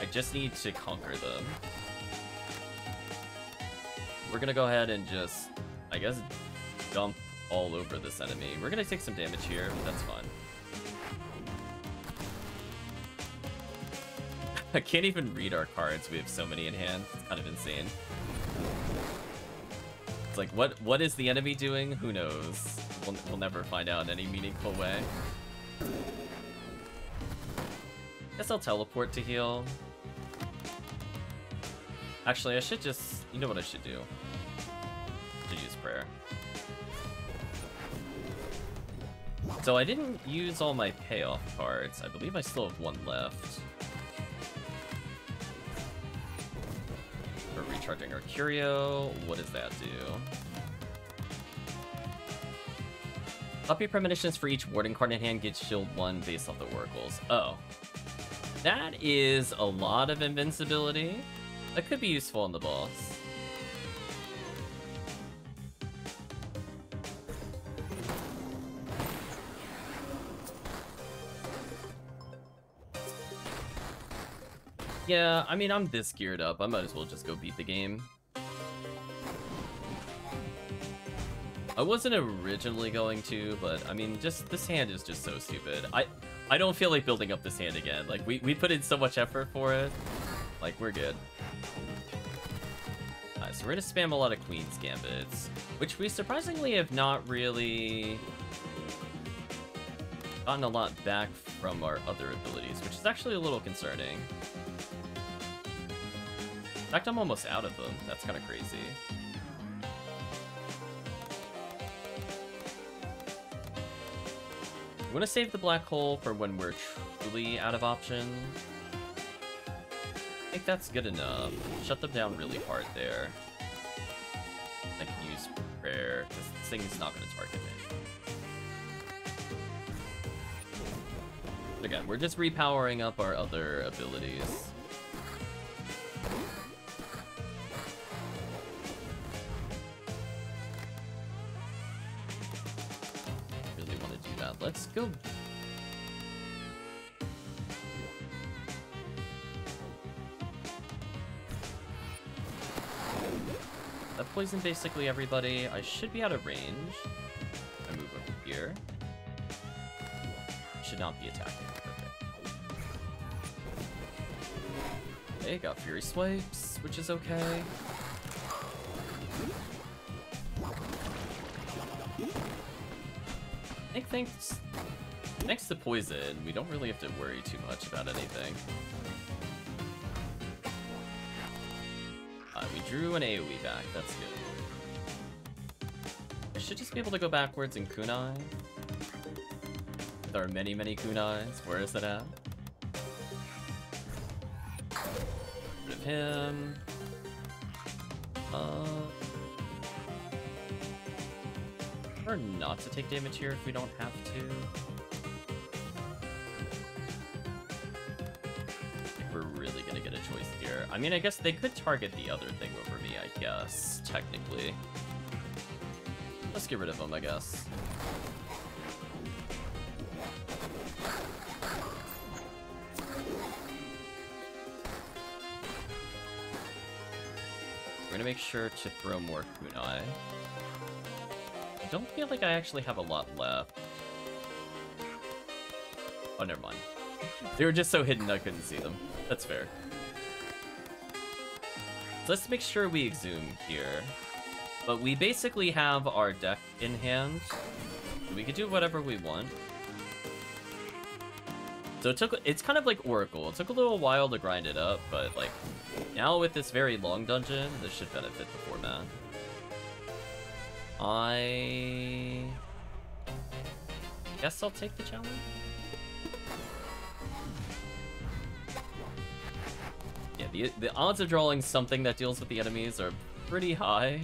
I just need to conquer them. We're gonna go ahead and just, I guess, dump all over this enemy. We're gonna take some damage here, but that's fine. I can't even read our cards. We have so many in hand. It's kind of insane. It's like, what what is the enemy doing? Who knows? We'll, we'll never find out in any meaningful way. Guess I'll teleport to heal. Actually, I should just... You know what I should do? Use prayer. So I didn't use all my payoff cards. I believe I still have one left. Recharging our Curio. What does that do? Copy premonitions for each Warden card in hand gets shield 1 based off the oracles. Oh. That is a lot of invincibility. That could be useful on the boss. Yeah, I mean, I'm this geared up. I might as well just go beat the game. I wasn't originally going to, but I mean, just this hand is just so stupid. I I don't feel like building up this hand again. Like, we, we put in so much effort for it. Like, we're good. Alright, so we're gonna spam a lot of Queen's Gambits, which we surprisingly have not really gotten a lot back from our other abilities, which is actually a little concerning. In fact, I'm almost out of them. That's kind of crazy. I'm gonna save the black hole for when we're truly out of options. I think that's good enough. Shut them down really hard there. I can use prayer, because this is not gonna target me. Again, we're just repowering up our other abilities. Let's go That poisoned basically everybody. I should be out of range. I move over here. Should not be attacking. Okay, got Fury Swipes, which is okay. Think thanks, thanks to Poison, we don't really have to worry too much about anything. Uh, we drew an AoE back, that's good. I should just be able to go backwards in Kunai. There are many, many kunais. Where is it at? Rid of him. Uh, or not to take damage here if we don't have to. we're really gonna get a choice here. I mean, I guess they could target the other thing over me, I guess, technically. Let's get rid of them, I guess. We're gonna make sure to throw more kunai. Don't feel like I actually have a lot left. Oh, never mind. They were just so hidden I couldn't see them. That's fair. So let's make sure we exhume here. But we basically have our deck in hand. We could do whatever we want. So it took, it's kind of like Oracle. It took a little while to grind it up, but like, now with this very long dungeon, this should benefit the format. I guess I'll take the challenge. Yeah, the, the odds of drawing something that deals with the enemies are pretty high.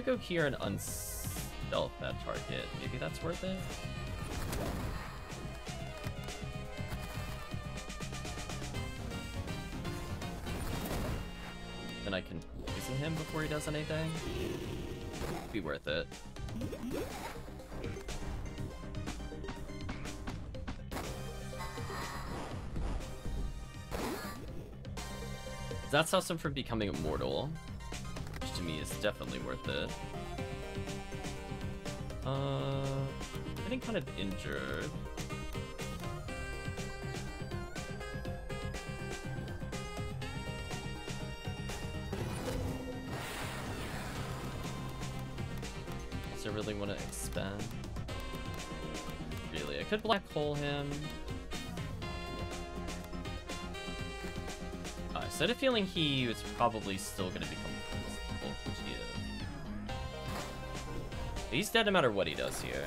Could go here and unstealth that target. Maybe that's worth it? Then I can poison him before he does anything. Be worth it. That stops him from becoming immortal, to me is definitely worth it. Uh, getting kind of injured. Does I really want to expand? Really, I could black hole him. I had a feeling he was probably still going to become He's dead no matter what he does here.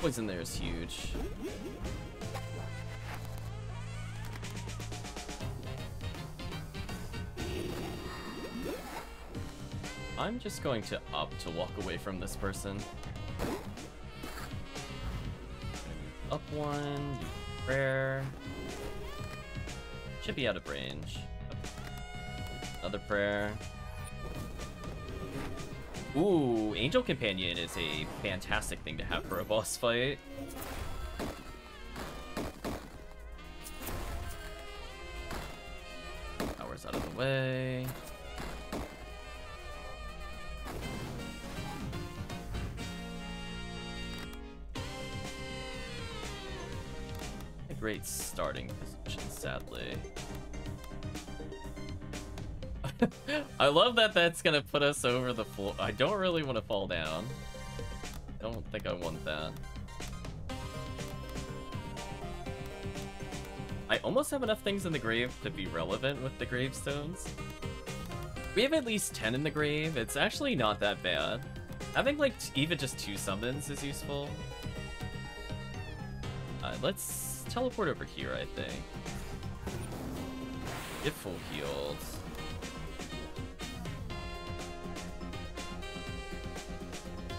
Poison there is huge. I'm just going to up to walk away from this person. Up one, prayer. Should be out of range. Another prayer. Ooh, Angel Companion is a fantastic thing to have for a boss fight. Power's out of the way. Great starting position, sadly. I love that that's gonna put us over the floor. I don't really want to fall down. Don't think I want that. I almost have enough things in the grave to be relevant with the gravestones. We have at least 10 in the grave. It's actually not that bad. Having like even just two summons is useful. Uh, let's teleport over here, I think. Get full healed.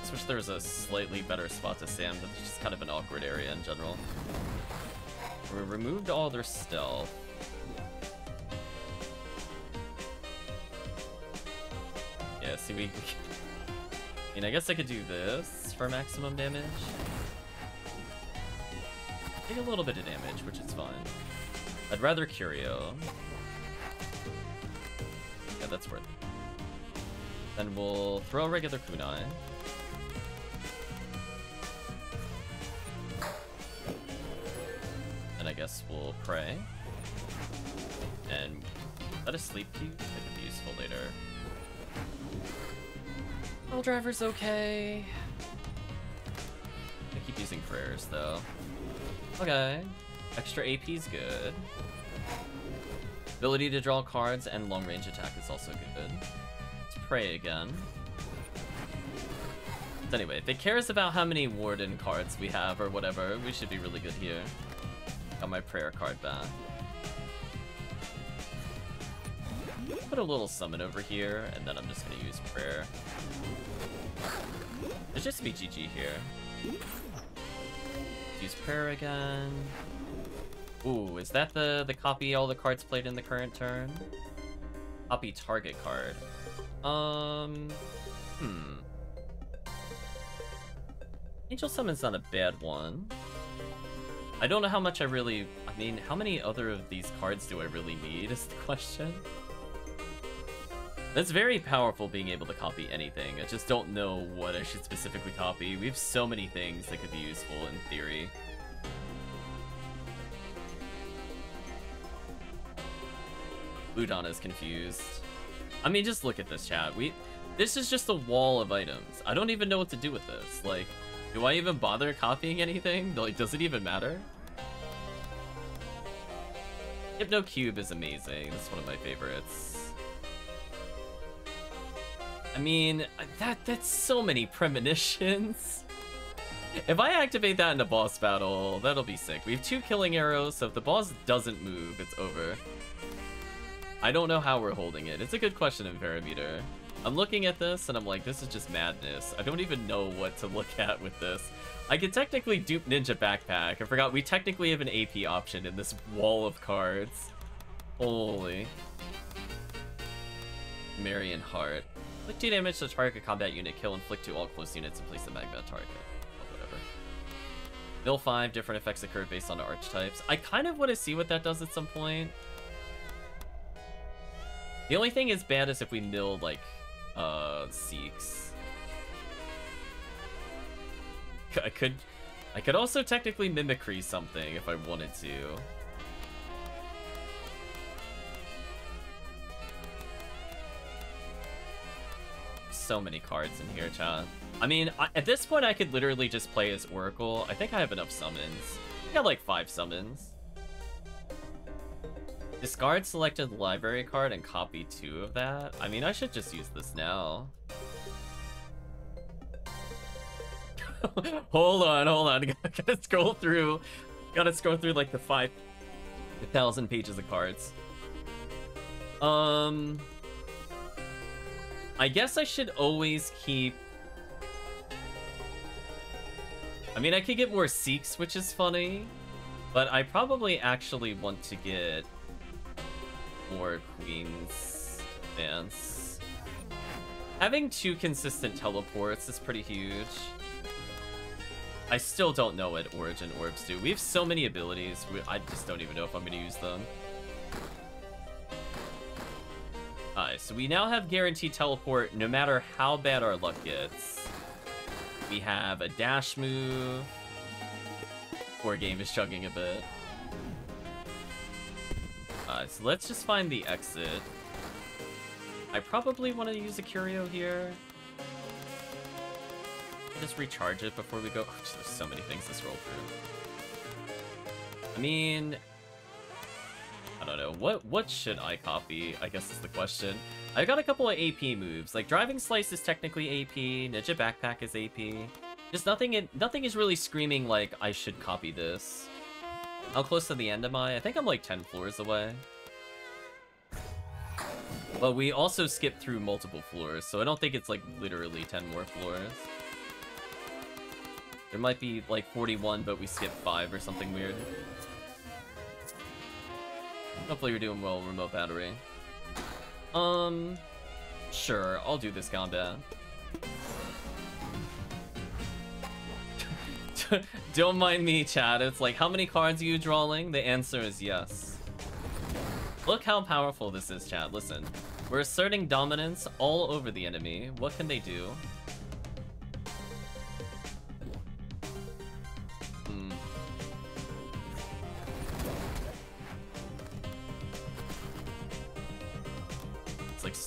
Just wish there was a slightly better spot to stand, but it's just kind of an awkward area in general. We removed all their stealth. Yeah, see, we... I mean, I guess I could do this for maximum damage. Take a little bit of damage, which is fine. I'd rather Curio. Yeah, that's worth it. Then we'll throw a regular kunai. And I guess we'll pray. And let us sleep cube. It could be useful later. All driver's okay. I keep using prayers though. Okay. Extra AP is good. Ability to draw cards and long range attack is also good. Let's pray again. But anyway, if it cares about how many Warden cards we have or whatever, we should be really good here. Got my prayer card back. Put a little summon over here, and then I'm just gonna use prayer. There's just be GG here. Use prayer again. Ooh, is that the the copy all the cards played in the current turn? Copy target card. Um, hmm. Angel Summon's not a bad one. I don't know how much I really... I mean, how many other of these cards do I really need is the question. That's very powerful being able to copy anything. I just don't know what I should specifically copy. We have so many things that could be useful in theory. Ludon is confused. I mean, just look at this chat. We, This is just a wall of items. I don't even know what to do with this. Like, do I even bother copying anything? Like, does it even matter? Hypno Cube is amazing. That's one of my favorites. I mean, that that's so many premonitions. If I activate that in a boss battle, that'll be sick. We have two killing arrows, so if the boss doesn't move, it's over. I don't know how we're holding it. It's a good question in Parameter. I'm looking at this and I'm like, this is just madness. I don't even know what to look at with this. I could technically dupe Ninja Backpack. I forgot we technically have an AP option in this wall of cards. Holy. Marion Heart. Inflict 2 damage to target combat unit, kill, inflict to all close units, and place the magma target. Whatever. Mill 5, different effects occur based on archetypes. I kind of want to see what that does at some point. The only thing is bad is if we mill, like, uh, Seeks. I could... I could also technically mimicry something if I wanted to. So many cards in here, chat. I mean, I, at this point, I could literally just play as Oracle. I think I have enough summons. I got like five summons. Discard selected library card and copy two of that. I mean, I should just use this now. hold on, hold on. Gotta scroll through. Gotta scroll through like the five thousand pages of cards. Um, I guess I should always keep. I mean, I could get more Seeks, which is funny, but I probably actually want to get more Queen's Dance. Having two consistent teleports is pretty huge. I still don't know what Origin Orbs do. We have so many abilities, I just don't even know if I'm going to use them. Alright, so we now have guaranteed teleport no matter how bad our luck gets. We have a dash move. Poor game is chugging a bit. Alright, so let's just find the exit. I probably want to use a Curio here just recharge it before we go? Oh, there's so many things to scroll through. I mean, don't know. What what should I copy? I guess is the question. I got a couple of AP moves. Like Driving Slice is technically AP. Ninja Backpack is AP. Just nothing. In, nothing is really screaming like I should copy this. How close to the end am I? I think I'm like 10 floors away. But we also skipped through multiple floors, so I don't think it's like literally 10 more floors. There might be like 41, but we skipped 5 or something weird. Hopefully you're doing well, remote battery. Um, sure, I'll do this combat. Don't mind me, chat. It's like, how many cards are you drawing? The answer is yes. Look how powerful this is, chat. Listen. We're asserting dominance all over the enemy. What can they do?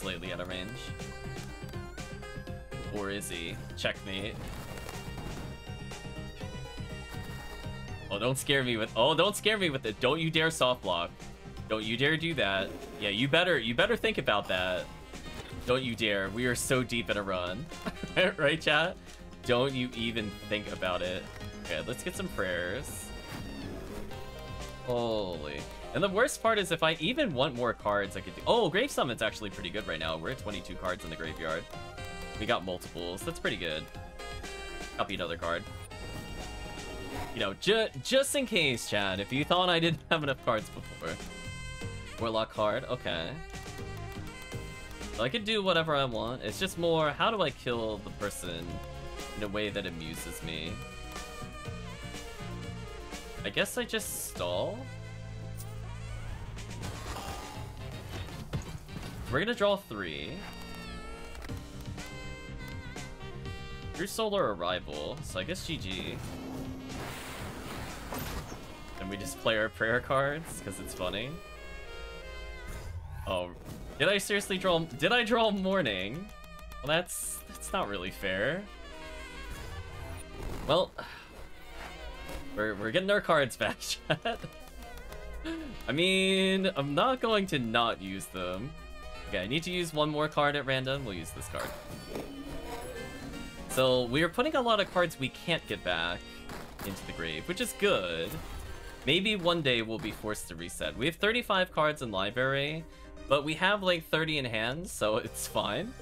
Slightly out of range. Or is he? Checkmate. Oh, don't scare me with- Oh, don't scare me with it. Don't you dare soft block. Don't you dare do that. Yeah, you better- you better think about that. Don't you dare. We are so deep in a run. right, chat? Don't you even think about it. Okay, let's get some prayers. Holy. And the worst part is if I even want more cards, I could do... Oh, Grave Summon's actually pretty good right now. We're at 22 cards in the graveyard. We got multiples. That's pretty good. Copy another card. You know, ju just in case, chat, if you thought I didn't have enough cards before. Warlock card, okay. So I could do whatever I want. It's just more, how do I kill the person in a way that amuses me? I guess I just stall? We're gonna draw three. Your Solar Arrival, so I guess GG. And we just play our prayer cards, because it's funny. Oh, did I seriously draw- did I draw Mourning? Well, that's- that's not really fair. Well, we're, we're getting our cards back, chat. I mean, I'm not going to not use them. Okay, I need to use one more card at random. We'll use this card. So we are putting a lot of cards we can't get back into the grave, which is good. Maybe one day we'll be forced to reset. We have 35 cards in library, but we have like 30 in hand, so it's fine.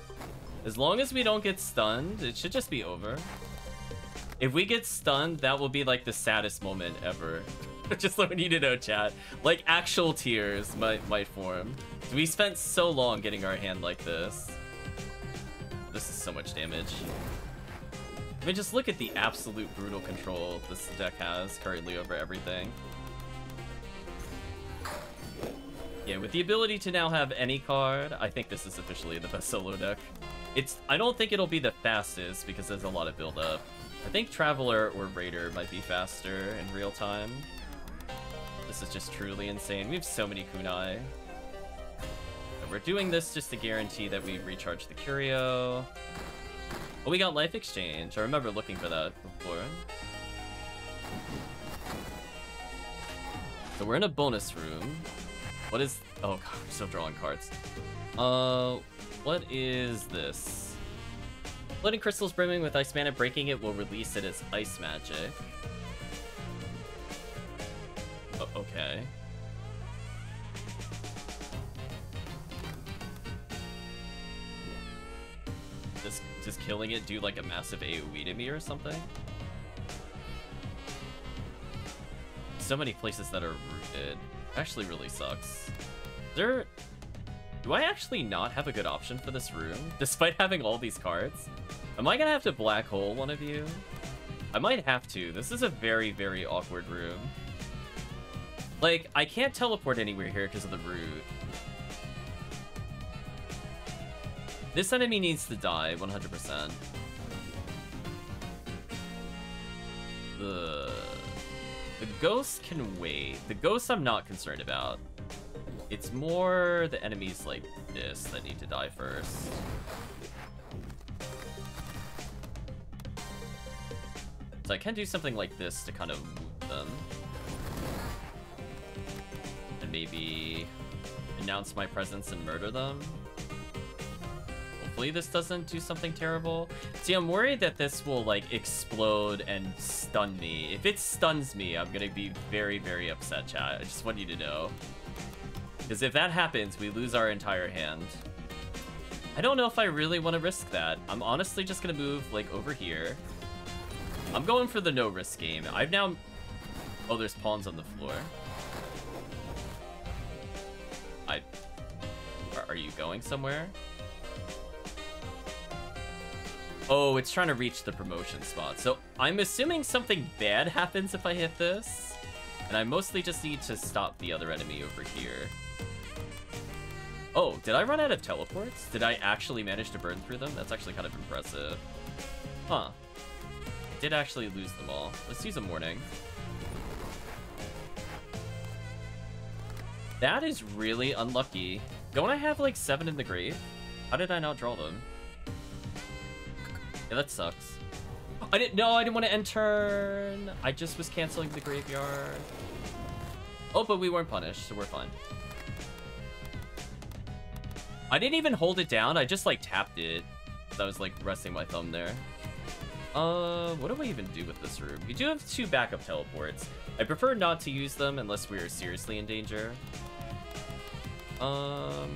As long as we don't get stunned, it should just be over. If we get stunned, that will be like the saddest moment ever. Just let me need to know, chat. Like actual tears might might form. We spent so long getting our hand like this. This is so much damage. I mean, just look at the absolute brutal control this deck has currently over everything. Yeah, with the ability to now have any card, I think this is officially the best solo deck. It's I don't think it'll be the fastest because there's a lot of build up. I think Traveler or Raider might be faster in real time. This is just truly insane. We have so many kunai. And we're doing this just to guarantee that we recharge the Curio. Oh, we got Life Exchange. I remember looking for that before. So we're in a bonus room. What is... Oh god, I'm still drawing cards. Uh, what is this? Floating crystals brimming with ice mana, breaking it will release it as ice magic. O okay. Just, just killing it do like a massive AoE to me or something? So many places that are rooted. Actually really sucks. There... Do I actually not have a good option for this room? Despite having all these cards? Am I gonna have to black hole one of you? I might have to. This is a very, very awkward room. Like, I can't teleport anywhere here because of the root. This enemy needs to die, 100%. The... The ghost can wait. The ghost I'm not concerned about. It's more the enemies like this that need to die first. So I can do something like this to kind of move them. And maybe announce my presence and murder them. Hopefully this doesn't do something terrible. See, I'm worried that this will, like, explode and stun me. If it stuns me, I'm gonna be very, very upset, chat. I just want you to know. Because if that happens, we lose our entire hand. I don't know if I really want to risk that. I'm honestly just gonna move, like, over here. I'm going for the no-risk game. I've now... Oh, there's pawns on the floor. I... Are, you going somewhere? Oh, it's trying to reach the promotion spot. So I'm assuming something bad happens if I hit this. And I mostly just need to stop the other enemy over here. Oh, did I run out of teleports? Did I actually manage to burn through them? That's actually kind of impressive. Huh did actually lose them all. Let's use a Mourning. That is really unlucky. Don't I have like seven in the grave? How did I not draw them? Yeah, that sucks. I didn't know I didn't want to enter. I just was canceling the graveyard. Oh, but we weren't punished, so we're fine. I didn't even hold it down. I just like tapped it. I was like resting my thumb there. Uh, what do I even do with this room? We do have two backup teleports. I prefer not to use them unless we are seriously in danger. Um...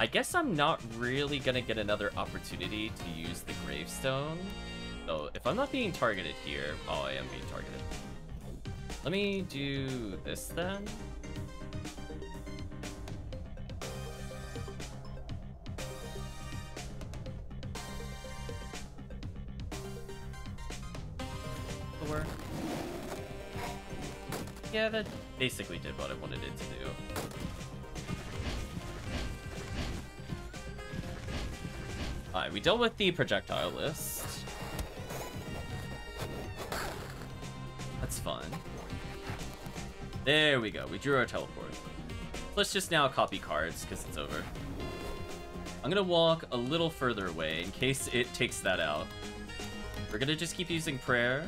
I guess I'm not really gonna get another opportunity to use the gravestone. So if I'm not being targeted here, oh, I am being targeted. Let me do this then. Yeah, that basically did what I wanted it to do. Alright, we dealt with the projectile list. That's fun. There we go, we drew our teleport. Let's just now copy cards, because it's over. I'm gonna walk a little further away in case it takes that out. We're gonna just keep using prayer.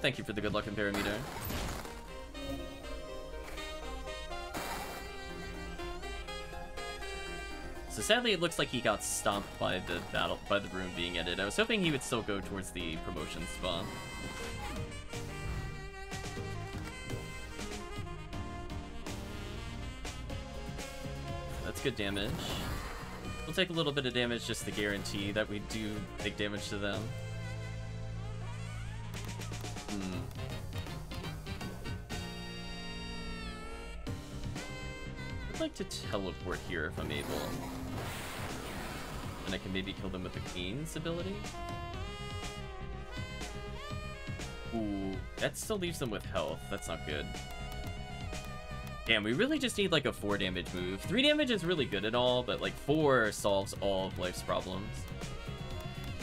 Thank you for the good luck parameter. So sadly, it looks like he got stomped by the battle, by the room being ended. I was hoping he would still go towards the promotion spot. That's good damage. We'll take a little bit of damage just to guarantee that we do take damage to them. Hmm. I'd like to teleport here if I'm able. And I can maybe kill them with the Queen's ability? Ooh, that still leaves them with health. That's not good. Damn, we really just need like a 4 damage move. 3 damage is really good at all, but like 4 solves all of life's problems.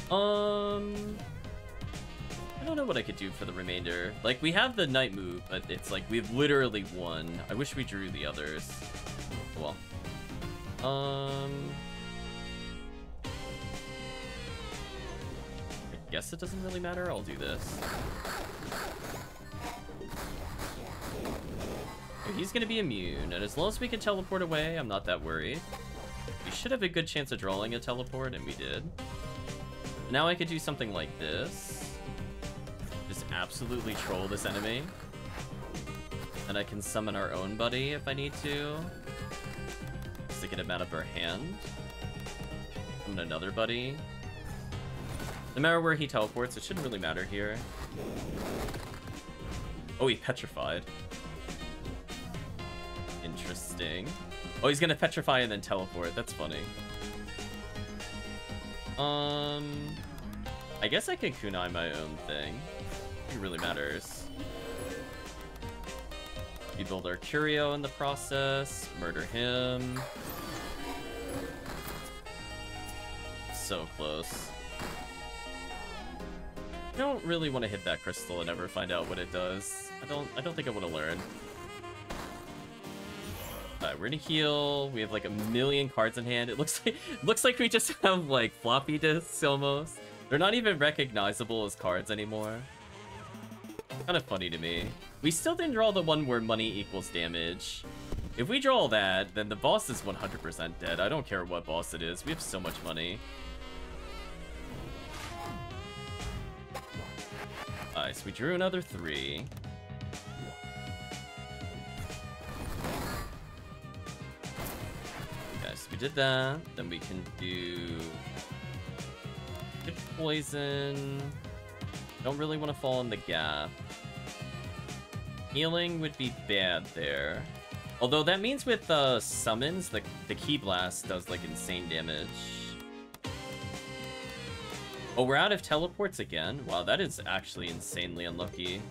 Um, don't know what I could do for the remainder. Like, we have the knight move, but it's like we've literally won. I wish we drew the others. Oh, well. Um... I guess it doesn't really matter. I'll do this. he's gonna be immune, and as long as we can teleport away, I'm not that worried. We should have a good chance of drawing a teleport, and we did. Now I could do something like this. Absolutely troll this enemy. And I can summon our own buddy if I need to. Get him out of our hand. Summon another buddy. No matter where he teleports, it shouldn't really matter here. Oh, he petrified. Interesting. Oh, he's gonna petrify and then teleport. That's funny. Um, I guess I can kunai my own thing. It really matters. We build our Curio in the process, murder him. So close. I don't really want to hit that crystal and ever find out what it does. I don't I don't think I want to learn. Alright, we're gonna heal. We have like a million cards in hand. It looks like looks like we just have like floppy disks almost. They're not even recognizable as cards anymore. Kind of funny to me. We still didn't draw the one where money equals damage. If we draw that, then the boss is 100% dead. I don't care what boss it is. We have so much money. Nice. we drew another three. Okay, so we did that. Then we can do... Poison. Don't really want to fall in the gap. Healing would be bad there. Although that means with uh, summons, the, the Ki Blast does like insane damage. Oh, we're out of teleports again? Wow, that is actually insanely unlucky.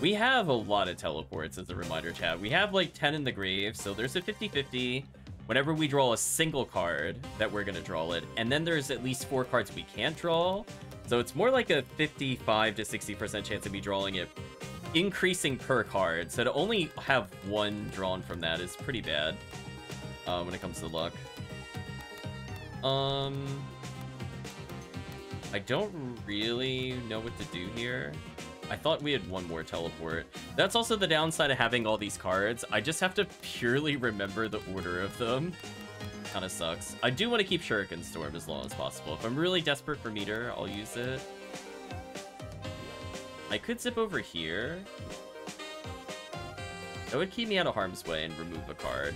We have a lot of teleports as a reminder, chat. We have like 10 in the grave, so there's a 50-50. Whenever we draw a single card, that we're gonna draw it. And then there's at least four cards we can't draw. So it's more like a 55 to 60% chance of me drawing it, increasing per card. So to only have one drawn from that is pretty bad uh, when it comes to luck. Um, I don't really know what to do here. I thought we had one more teleport. That's also the downside of having all these cards. I just have to purely remember the order of them. Kind of sucks. I do want to keep Shuriken Storm as long as possible. If I'm really desperate for meter, I'll use it. I could zip over here. That would keep me out of harm's way and remove a card.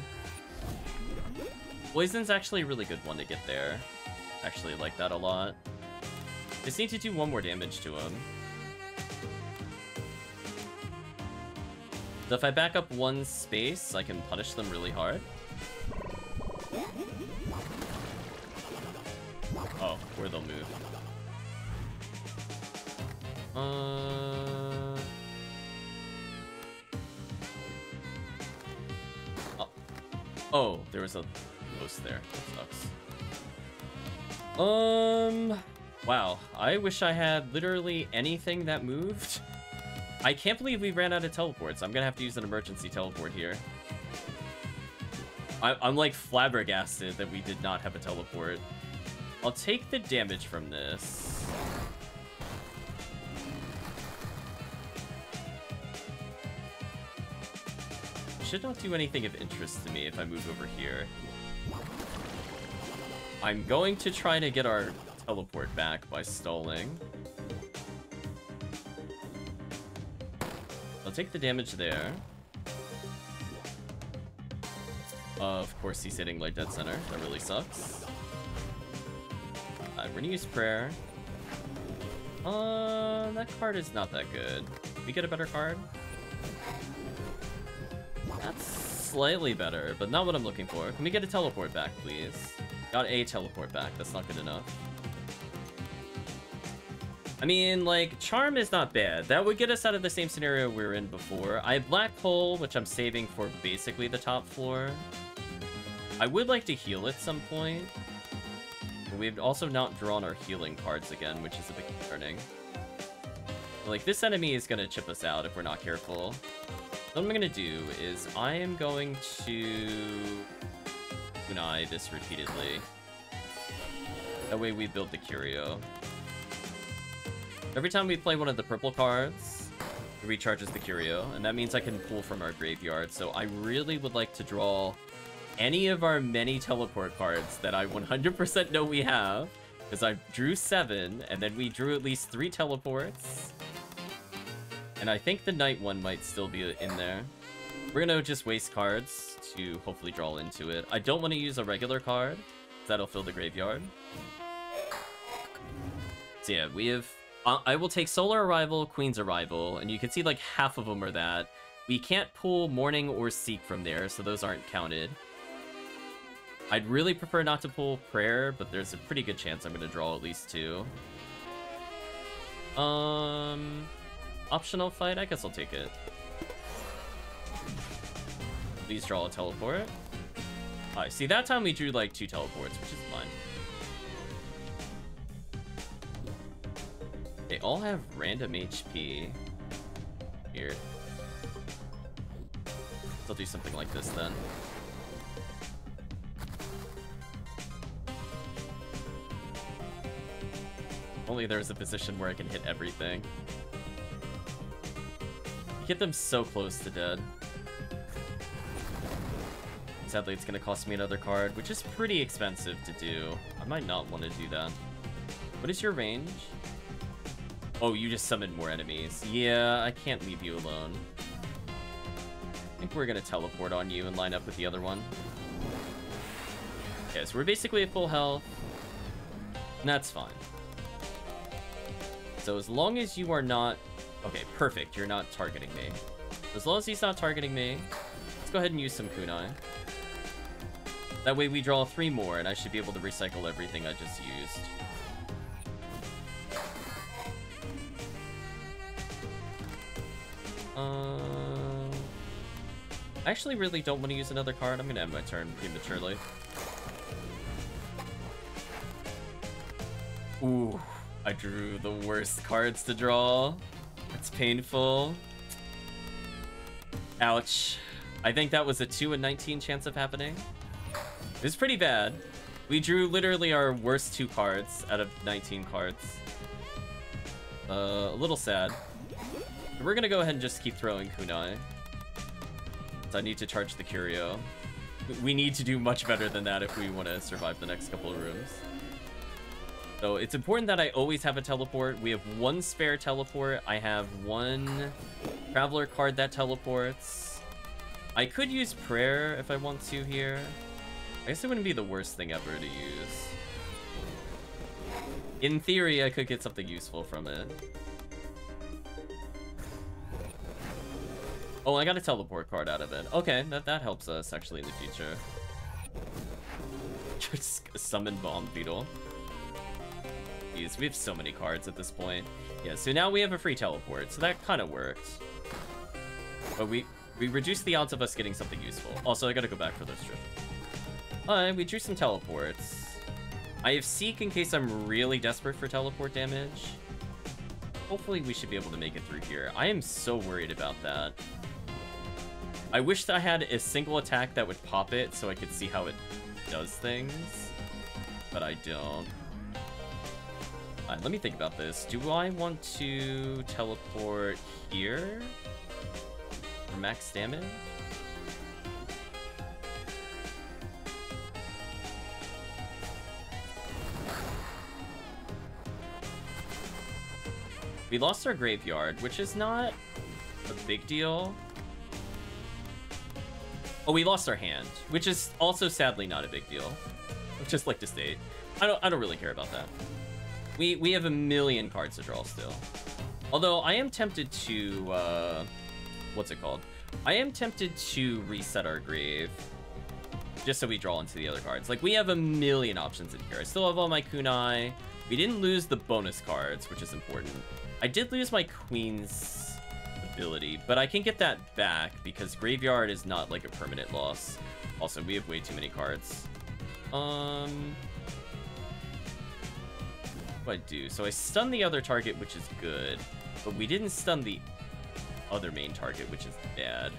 Poison's actually a really good one to get there. Actually like that a lot. Just need to do one more damage to him. So if I back up one space, I can punish them really hard. Oh, where they'll move. Uh... Oh. oh, there was a ghost there. That sucks. Um... Wow, I wish I had literally anything that moved. I can't believe we ran out of teleports. I'm gonna have to use an emergency teleport here. I I'm like flabbergasted that we did not have a teleport. I'll take the damage from this. Should not do anything of interest to me if I move over here. I'm going to try to get our teleport back by stalling. I'll take the damage there. Uh, of course, he's hitting like dead center. That really sucks. I'm gonna use prayer. Uh, that card is not that good. we get a better card? That's slightly better, but not what I'm looking for. Can we get a teleport back, please? Got a teleport back. That's not good enough. I mean, like, Charm is not bad. That would get us out of the same scenario we were in before. I have Black Hole, which I'm saving for basically the top floor. I would like to heal at some point. But we've also not drawn our healing cards again, which is a bit concerning. Like, this enemy is going to chip us out if we're not careful. What I'm going to do is I am going to kunai this repeatedly. That way we build the Curio. Every time we play one of the purple cards, it recharges the Curio, and that means I can pull from our graveyard. So I really would like to draw any of our many teleport cards that I 100% know we have, because I drew seven, and then we drew at least three teleports. And I think the knight one might still be in there. We're gonna just waste cards to hopefully draw into it. I don't want to use a regular card, that'll fill the graveyard. So yeah, we have... Uh, I will take Solar Arrival, Queen's Arrival, and you can see like half of them are that. We can't pull Mourning or Seek from there, so those aren't counted. I'd really prefer not to pull Prayer, but there's a pretty good chance I'm going to draw at least two. Um, Optional fight? I guess I'll take it. Please draw a teleport. Alright, see, that time we drew like two teleports, which is fine. They all have random HP. Here. They'll do something like this then. Only there's a position where I can hit everything. Get them so close to dead. Sadly, it's gonna cost me another card, which is pretty expensive to do. I might not want to do that. What is your range? Oh, you just summoned more enemies. Yeah, I can't leave you alone. I think we're gonna teleport on you and line up with the other one. Okay, so we're basically at full health. And that's fine. So as long as you are not... Okay, perfect. You're not targeting me. As long as he's not targeting me, let's go ahead and use some kunai. That way we draw three more, and I should be able to recycle everything I just used. Uh, I actually really don't want to use another card. I'm going to end my turn prematurely. Ooh. I drew the worst cards to draw. That's painful. Ouch. I think that was a 2 in 19 chance of happening. It's pretty bad. We drew literally our worst two cards out of 19 cards. Uh, a little sad. We're gonna go ahead and just keep throwing kunai. So I need to charge the curio. We need to do much better than that if we want to survive the next couple of rooms. So it's important that I always have a teleport. We have one spare teleport. I have one traveler card that teleports. I could use prayer if I want to here. I guess it wouldn't be the worst thing ever to use. In theory, I could get something useful from it. Oh, I got a teleport card out of it. Okay, that, that helps us actually in the future. Just summon Bomb Beetle. Jeez, we have so many cards at this point. Yeah, so now we have a free teleport, so that kind of works. But we we reduced the odds of us getting something useful. Also, I gotta go back for this trip. We drew some teleports. I have Seek in case I'm really desperate for teleport damage. Hopefully we should be able to make it through here. I am so worried about that. I wish that I had a single attack that would pop it so I could see how it does things. But I don't. Right, let me think about this. Do I want to teleport here? For max damage? We lost our graveyard, which is not a big deal. Oh, we lost our hand, which is also sadly not a big deal. Just like to state. I don't I don't really care about that. We we have a million cards to draw still. Although I am tempted to uh what's it called? I am tempted to reset our grave. Just so we draw into the other cards. Like we have a million options in here. I still have all my kunai. We didn't lose the bonus cards, which is important. I did lose my queen's ability, but I can get that back because graveyard is not like a permanent loss. Also, we have way too many cards. Um, I do? So I stun the other target, which is good, but we didn't stun the other main target, which is bad.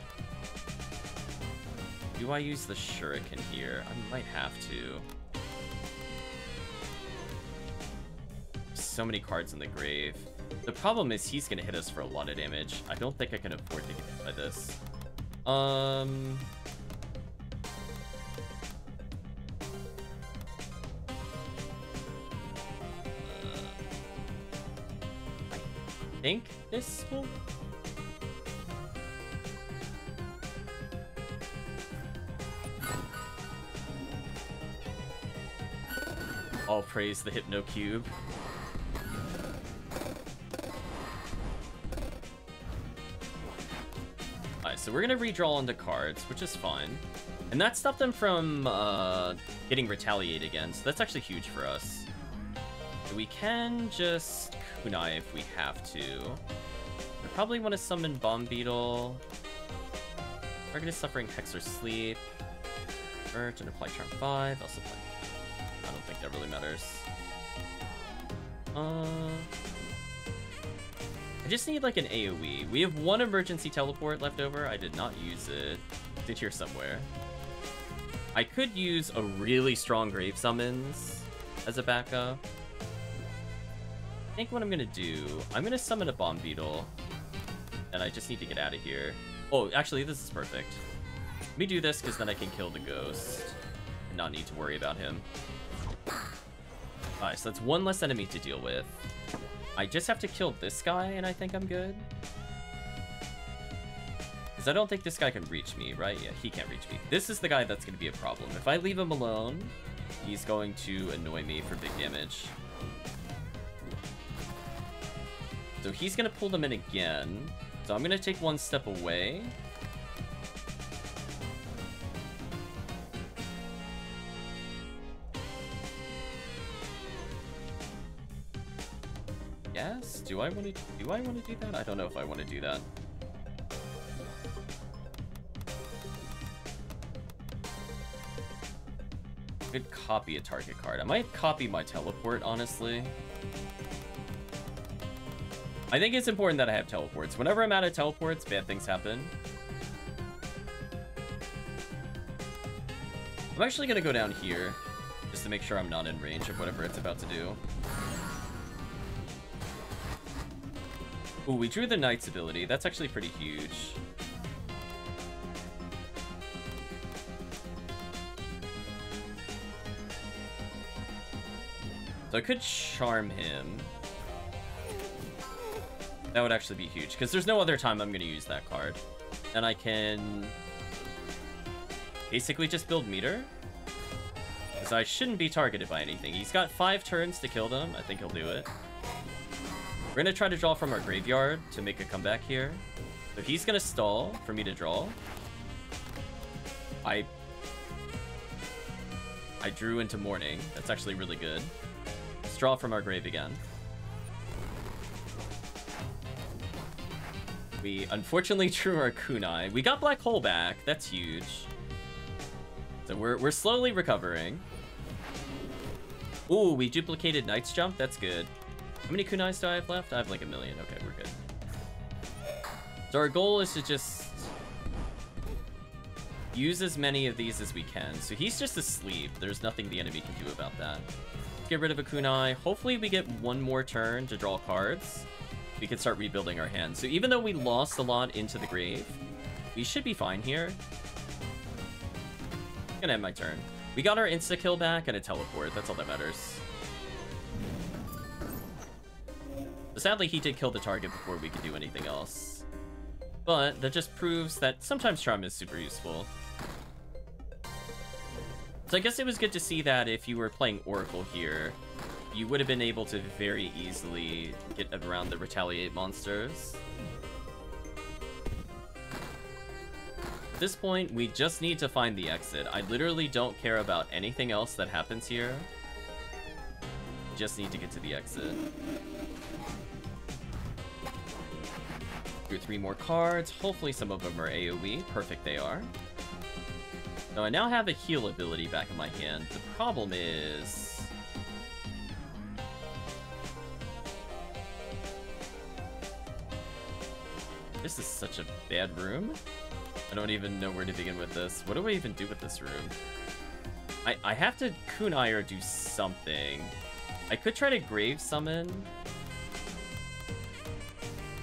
Do I use the shuriken here? I might have to. So many cards in the grave. The problem is he's gonna hit us for a lot of damage. I don't think I can afford to get hit by this. Um... I think this will... All praise the Hypno Cube. So we're gonna redraw into cards, which is fine. And that stopped them from uh, getting retaliate again, so that's actually huge for us. We can just kunai if we have to. I probably want to summon Bomb Beetle. Target is suffering Hex or Sleep. Urge and apply Charm 5. Also apply. I don't think that really matters. Uh, I just need like an AoE. We have one emergency teleport left over. I did not use it. It's here somewhere. I could use a really strong Grave Summons as a backup. I think what I'm gonna do, I'm gonna summon a Bomb Beetle. And I just need to get out of here. Oh, actually, this is perfect. Let me do this, because then I can kill the ghost. And not need to worry about him. Alright, so that's one less enemy to deal with. I just have to kill this guy, and I think I'm good. Because I don't think this guy can reach me, right? Yeah, he can't reach me. This is the guy that's going to be a problem. If I leave him alone, he's going to annoy me for big damage. So he's going to pull them in again. So I'm going to take one step away. Yes? Do I want to do I want to do that? I don't know if I want to do that. I Could copy a target card. I might copy my teleport, honestly. I think it's important that I have teleports. Whenever I'm out of teleports, bad things happen. I'm actually gonna go down here, just to make sure I'm not in range of whatever it's about to do. Ooh, we drew the Knight's ability. That's actually pretty huge. So I could charm him. That would actually be huge, because there's no other time I'm going to use that card. And I can basically just build meter. Because I shouldn't be targeted by anything. He's got five turns to kill them. I think he'll do it. We're to try to draw from our graveyard to make a comeback here. So he's to stall for me to draw. I... I drew into Mourning. That's actually really good. Let's draw from our grave again. We unfortunately drew our kunai. We got Black Hole back. That's huge. So we're, we're slowly recovering. Ooh, we duplicated Knight's Jump. That's good. How many kunais do I have left? I have like a million. Okay, we're good. So our goal is to just use as many of these as we can. So he's just asleep. There's nothing the enemy can do about that. Get rid of a kunai. Hopefully we get one more turn to draw cards. We can start rebuilding our hand. So even though we lost a lot into the grave, we should be fine here. I'm gonna end my turn. We got our insta-kill back and a teleport. That's all that matters. Sadly, he did kill the target before we could do anything else. But that just proves that sometimes Charm is super useful. So I guess it was good to see that if you were playing Oracle here, you would have been able to very easily get around the Retaliate monsters. At this point, we just need to find the exit. I literally don't care about anything else that happens here. Just need to get to the exit. Drew three more cards. Hopefully some of them are AoE. Perfect they are. So I now have a heal ability back in my hand. The problem is... This is such a bad room. I don't even know where to begin with this. What do I even do with this room? I, I have to kunai or do something. I could try to grave summon.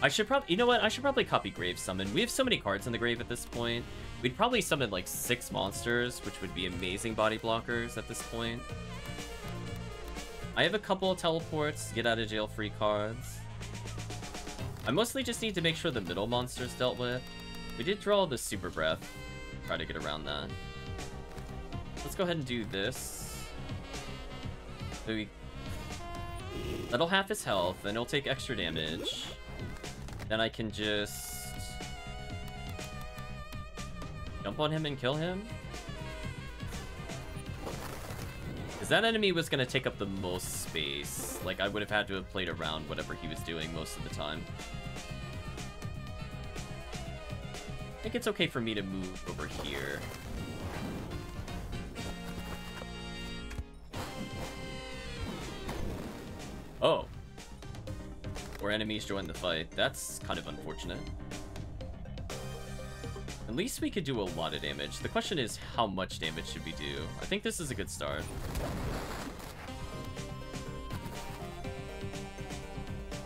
I should probably, you know what? I should probably copy Grave Summon. We have so many cards in the grave at this point. We'd probably summon like six monsters, which would be amazing body blockers at this point. I have a couple of teleports, get out of jail free cards. I mostly just need to make sure the middle monster's dealt with. We did draw the Super Breath. Try to get around that. Let's go ahead and do this. That'll half his health, and he'll take extra damage. Then I can just... Jump on him and kill him? Because that enemy was going to take up the most space. Like, I would have had to have played around whatever he was doing most of the time. I think it's okay for me to move over here. Oh. More enemies join the fight. That's kind of unfortunate. At least we could do a lot of damage. The question is, how much damage should we do? I think this is a good start.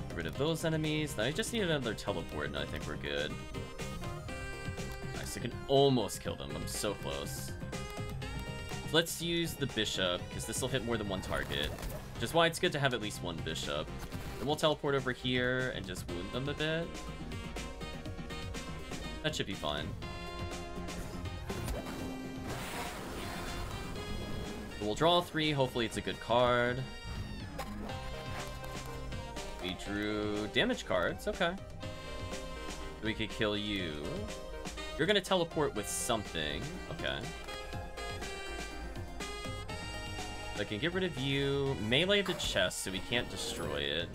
Get rid of those enemies. Now I just need another teleport, and I think we're good. Nice, I can almost kill them. I'm so close. Let's use the bishop, because this will hit more than one target. Which is why it's good to have at least one bishop. Then we'll teleport over here and just wound them a bit. That should be fine. We'll draw three. Hopefully it's a good card. We drew damage cards. Okay. We could kill you. You're gonna teleport with something. Okay. I can get rid of you. Melee the chest so we can't destroy it.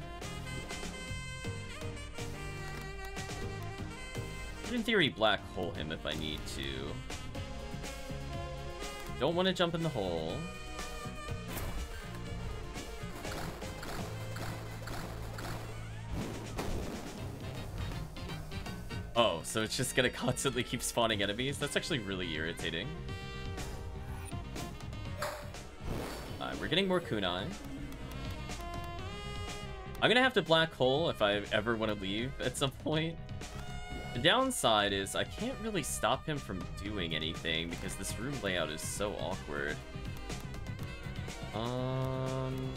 In theory black hole him if I need to. Don't want to jump in the hole. Oh, so it's just gonna constantly keep spawning enemies? That's actually really irritating. Alright, we're getting more kunai. I'm gonna have to black hole if I ever want to leave at some point. The downside is I can't really stop him from doing anything because this room layout is so awkward. Um...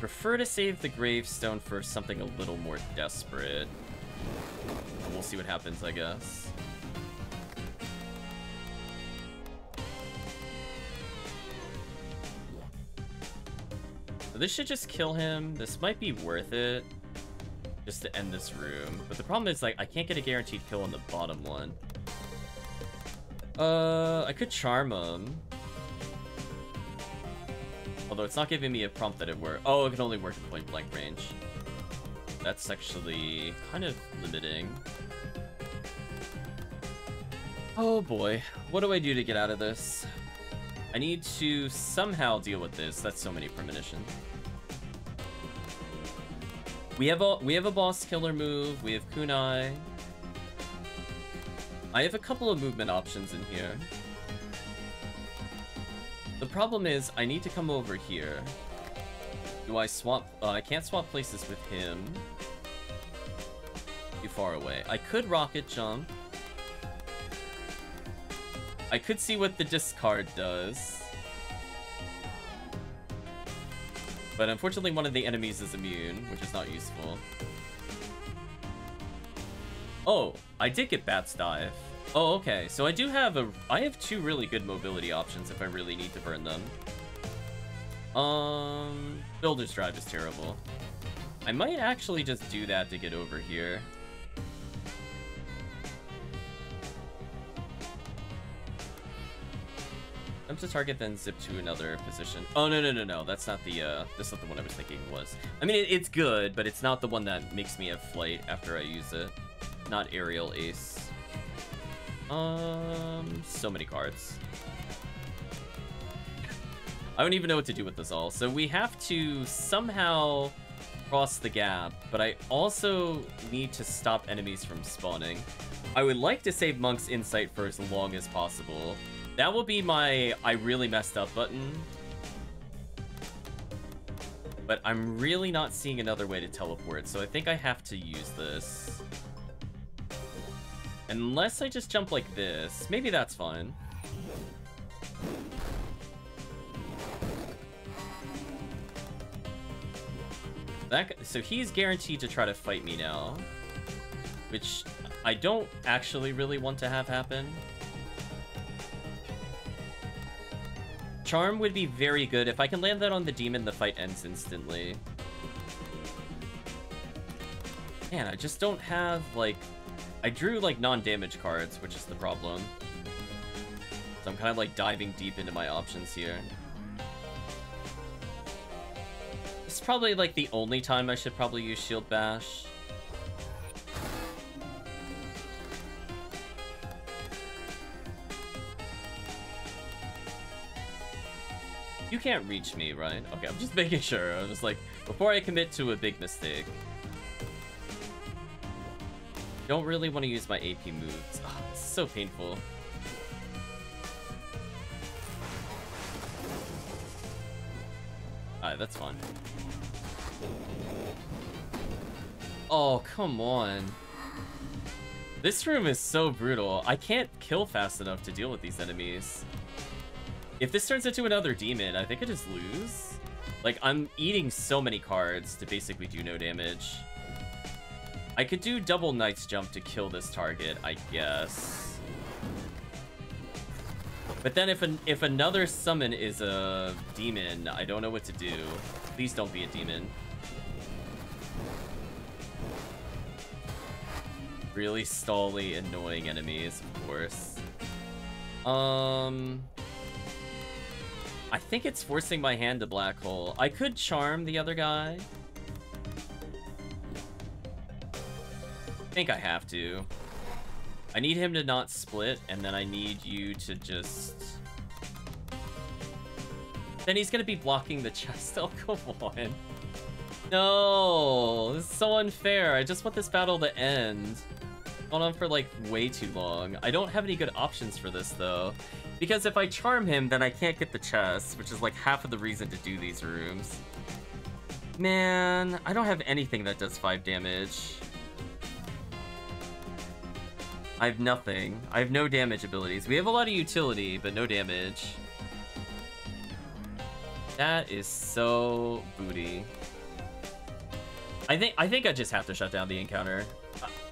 Prefer to save the gravestone for something a little more desperate. We'll see what happens, I guess. this should just kill him. This might be worth it just to end this room. But the problem is, like, I can't get a guaranteed kill on the bottom one. Uh, I could charm him. Although it's not giving me a prompt that it work. Oh, it can only work at point blank range. That's actually kind of limiting. Oh boy, what do I do to get out of this? I need to somehow deal with this. That's so many premonitions. We have a we have a boss killer move. We have kunai. I have a couple of movement options in here. The problem is I need to come over here. Do I swap? Uh, I can't swap places with him. Too far away. I could rocket jump. I could see what the discard does. But unfortunately one of the enemies is immune, which is not useful. Oh, I did get Bat's Dive. Oh, okay. So I do have a... I have two really good mobility options if I really need to burn them. Um... Builder's Drive is terrible. I might actually just do that to get over here. Jump to target, then zip to another position. Oh, no, no, no, no. That's not the, uh, that's not the one I was thinking was. I mean, it, it's good, but it's not the one that makes me have flight after I use it. Not aerial ace. Um, so many cards. I don't even know what to do with this all. So we have to somehow cross the gap, but I also need to stop enemies from spawning. I would like to save Monk's Insight for as long as possible, that will be my I really messed up button. But I'm really not seeing another way to teleport, so I think I have to use this. Unless I just jump like this. Maybe that's fine. That, so he's guaranteed to try to fight me now. Which I don't actually really want to have happen. Charm would be very good. If I can land that on the demon, the fight ends instantly. Man, I just don't have, like... I drew, like, non-damage cards, which is the problem. So I'm kind of, like, diving deep into my options here. This is probably, like, the only time I should probably use Shield Bash. You can't reach me, right? Okay, I'm just making sure. I was like, before I commit to a big mistake. Don't really want to use my AP moves. Oh, it's so painful. Alright, that's fine. Oh, come on. This room is so brutal. I can't kill fast enough to deal with these enemies. If this turns into another demon, I think I just lose. Like, I'm eating so many cards to basically do no damage. I could do double Knight's Jump to kill this target, I guess. But then if an if another summon is a demon, I don't know what to do. Please don't be a demon. Really stally, annoying enemies, of course. Um... I think it's forcing my hand to black hole. I could charm the other guy. I think I have to. I need him to not split, and then I need you to just... Then he's gonna be blocking the chest. Oh, come on. No, this is so unfair. I just want this battle to end. Gone on for like way too long. I don't have any good options for this though. Because if I charm him, then I can't get the chest, which is like half of the reason to do these rooms. Man, I don't have anything that does 5 damage. I have nothing. I have no damage abilities. We have a lot of utility, but no damage. That is so booty. I think I think I just have to shut down the encounter.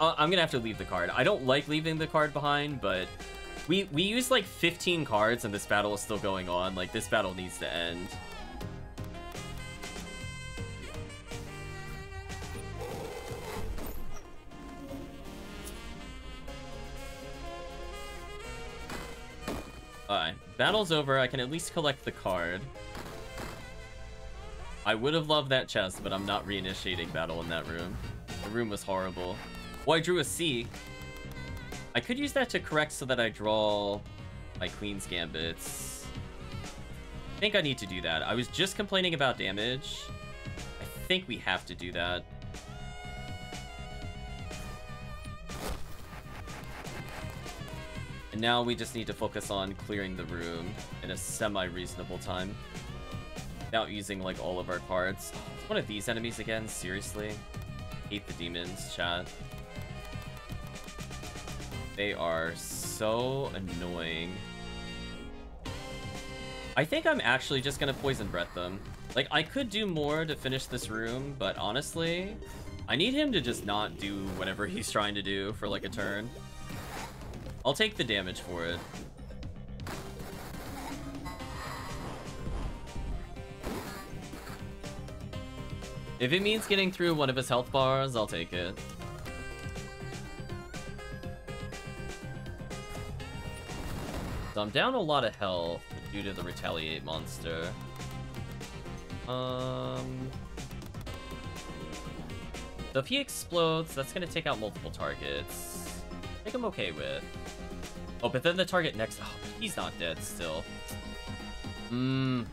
I, I'm gonna have to leave the card. I don't like leaving the card behind, but we, we used like 15 cards and this battle is still going on. Like, this battle needs to end. Alright, battle's over. I can at least collect the card. I would have loved that chest, but I'm not reinitiating battle in that room. The room was horrible. Oh, I drew a C. I could use that to correct so that I draw my Queen's Gambits. I think I need to do that. I was just complaining about damage. I think we have to do that. And now we just need to focus on clearing the room in a semi-reasonable time. Without using, like, all of our cards. one of these enemies again, seriously? Hate the demons, chat. They are so annoying. I think I'm actually just gonna Poison Breath them. Like, I could do more to finish this room, but honestly, I need him to just not do whatever he's trying to do for like a turn. I'll take the damage for it. If it means getting through one of his health bars, I'll take it. So I'm down a lot of health due to the Retaliate monster. Um... So if he explodes, that's gonna take out multiple targets. I think I'm okay with. Oh, but then the target next... Oh, he's not dead still. Mmm.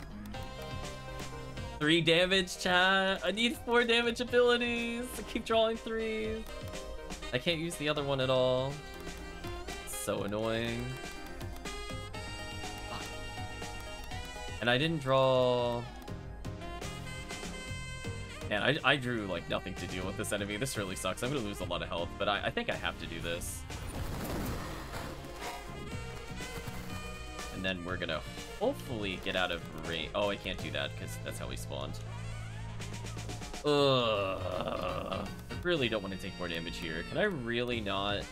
Three damage, chat. I need four damage abilities. I keep drawing threes. I can't use the other one at all. So annoying. And I didn't draw... Man, I, I drew, like, nothing to deal with this enemy. This really sucks. I'm gonna lose a lot of health, but I, I think I have to do this. And then we're gonna hopefully get out of range. Oh, I can't do that, because that's how we spawned. Ugh. Really don't want to take more damage here. Can I really not?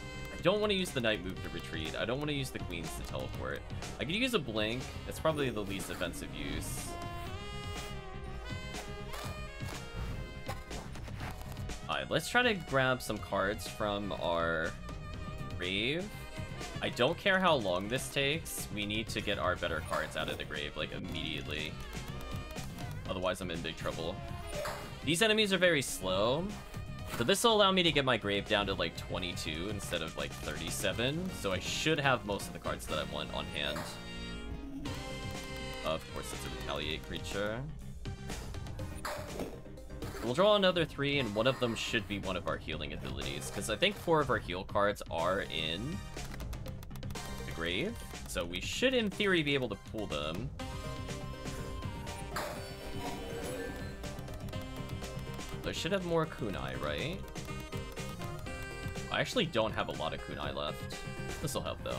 I don't want to use the knight move to retreat. I don't want to use the queens to teleport. I could use a blink. It's probably the least offensive use. Alright, let's try to grab some cards from our grave. I don't care how long this takes. We need to get our better cards out of the grave, like, immediately. Otherwise, I'm in big trouble. These enemies are very slow. So this will allow me to get my grave down to, like, 22 instead of, like, 37. So I should have most of the cards that I want on hand. Of course, it's a retaliate creature. We'll draw another three, and one of them should be one of our healing abilities, because I think four of our heal cards are in the grave, so we should, in theory, be able to pull them. I should have more kunai, right? I actually don't have a lot of kunai left. This will help, though.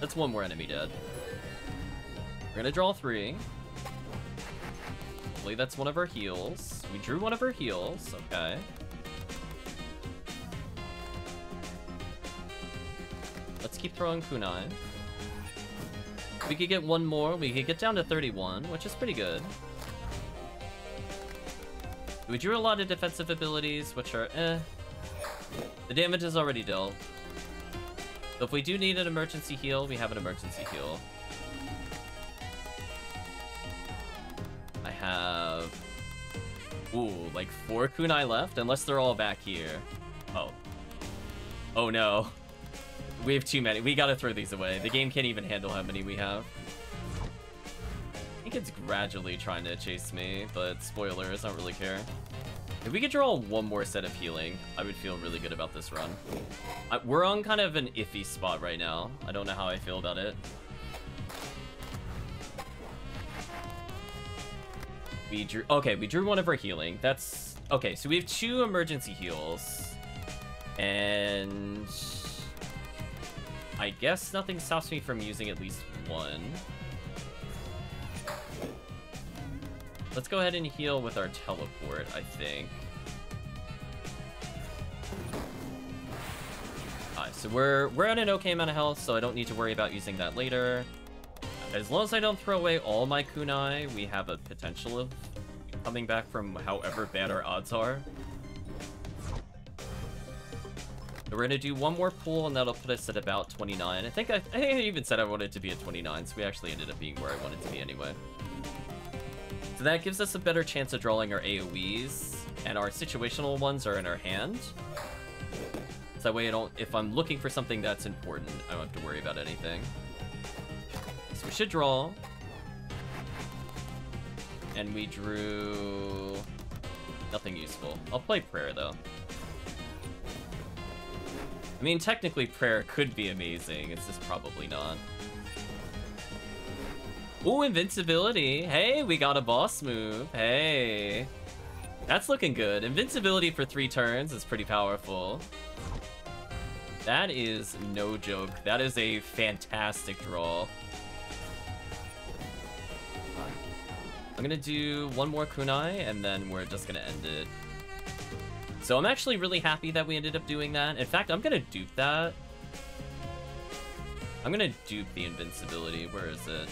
That's one more enemy dead. We're gonna draw three. Hopefully that's one of our heals. We drew one of our heals, okay. Let's keep throwing kunai. We could get one more, we could get down to 31, which is pretty good. We drew a lot of defensive abilities, which are eh. The damage is already dull. So if we do need an emergency heal, we have an emergency heal. I have... Ooh, like four kunai left, unless they're all back here. Oh. Oh no. We have too many. We gotta throw these away. The game can't even handle how many we have. Think it's gradually trying to chase me, but spoilers, I don't really care. If we could draw one more set of healing, I would feel really good about this run. I, we're on kind of an iffy spot right now. I don't know how I feel about it. We drew... Okay, we drew one of our healing. That's... Okay, so we have two emergency heals. And... I guess nothing stops me from using at least one. Let's go ahead and heal with our teleport, I think. Alright, so we're we're at an okay amount of health, so I don't need to worry about using that later. As long as I don't throw away all my kunai, we have a potential of coming back from however bad our odds are. We're gonna do one more pull, and that'll put us at about 29. I think I, I think I even said I wanted to be at 29, so we actually ended up being where I wanted to be anyway. So that gives us a better chance of drawing our AoEs, and our situational ones are in our hand. So that way I don't, if I'm looking for something that's important, I don't have to worry about anything. So we should draw. And we drew nothing useful. I'll play prayer though. I mean, technically prayer could be amazing, it's just probably not. Ooh, invincibility. Hey, we got a boss move. Hey. That's looking good. Invincibility for three turns is pretty powerful. That is no joke. That is a fantastic draw. I'm gonna do one more kunai, and then we're just gonna end it. So I'm actually really happy that we ended up doing that. In fact, I'm gonna dupe that. I'm gonna dupe the invincibility. Where is it?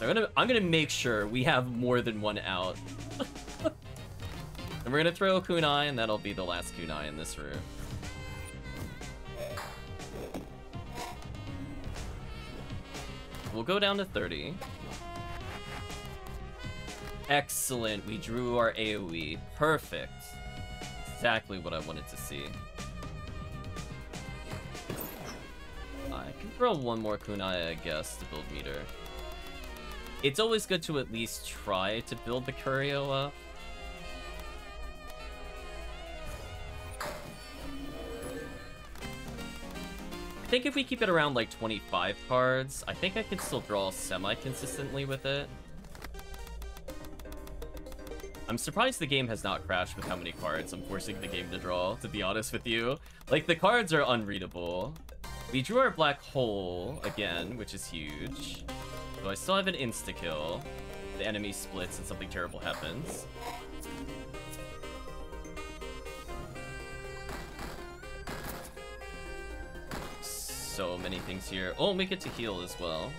I'm gonna I'm gonna make sure we have more than one out. and we're gonna throw a kunai, and that'll be the last kunai in this room. We'll go down to 30. Excellent, we drew our AoE. Perfect. Exactly what I wanted to see. I can throw one more kunai, I guess, to build meter. It's always good to at least try to build the Curio up. I think if we keep it around like 25 cards, I think I can still draw semi-consistently with it. I'm surprised the game has not crashed with how many cards I'm forcing the game to draw, to be honest with you. Like, the cards are unreadable. We drew our black hole again, which is huge. So I still have an insta-kill. The enemy splits and something terrible happens. So many things here. Oh, we get to heal as well.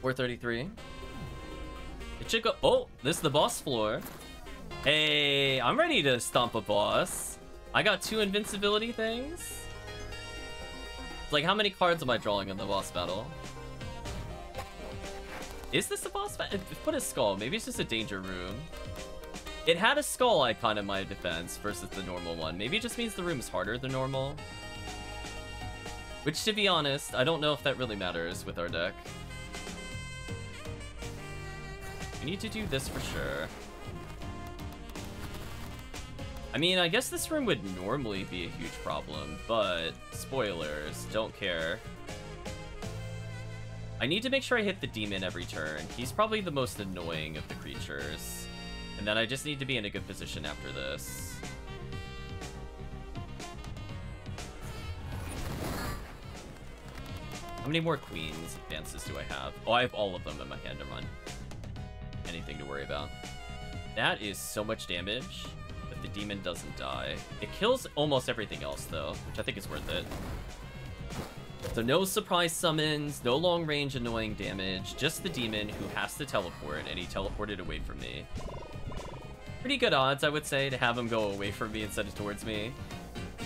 433. It should go- Oh, this is the boss floor. Hey, I'm ready to stomp a boss. I got two invincibility things. Like, how many cards am I drawing in the boss battle? Is this a boss battle? Eh, put a skull. Maybe it's just a danger room. It had a skull icon in my defense versus the normal one. Maybe it just means the room is harder than normal. Which, to be honest, I don't know if that really matters with our deck. We need to do this for sure. I mean, I guess this room would normally be a huge problem, but spoilers, don't care. I need to make sure I hit the demon every turn. He's probably the most annoying of the creatures. And then I just need to be in a good position after this. How many more queens advances do I have? Oh, I have all of them in my hand to run. Anything to worry about. That is so much damage, the demon doesn't die. It kills almost everything else, though, which I think is worth it. So no surprise summons, no long range annoying damage, just the demon who has to teleport, and he teleported away from me. Pretty good odds, I would say, to have him go away from me instead of towards me.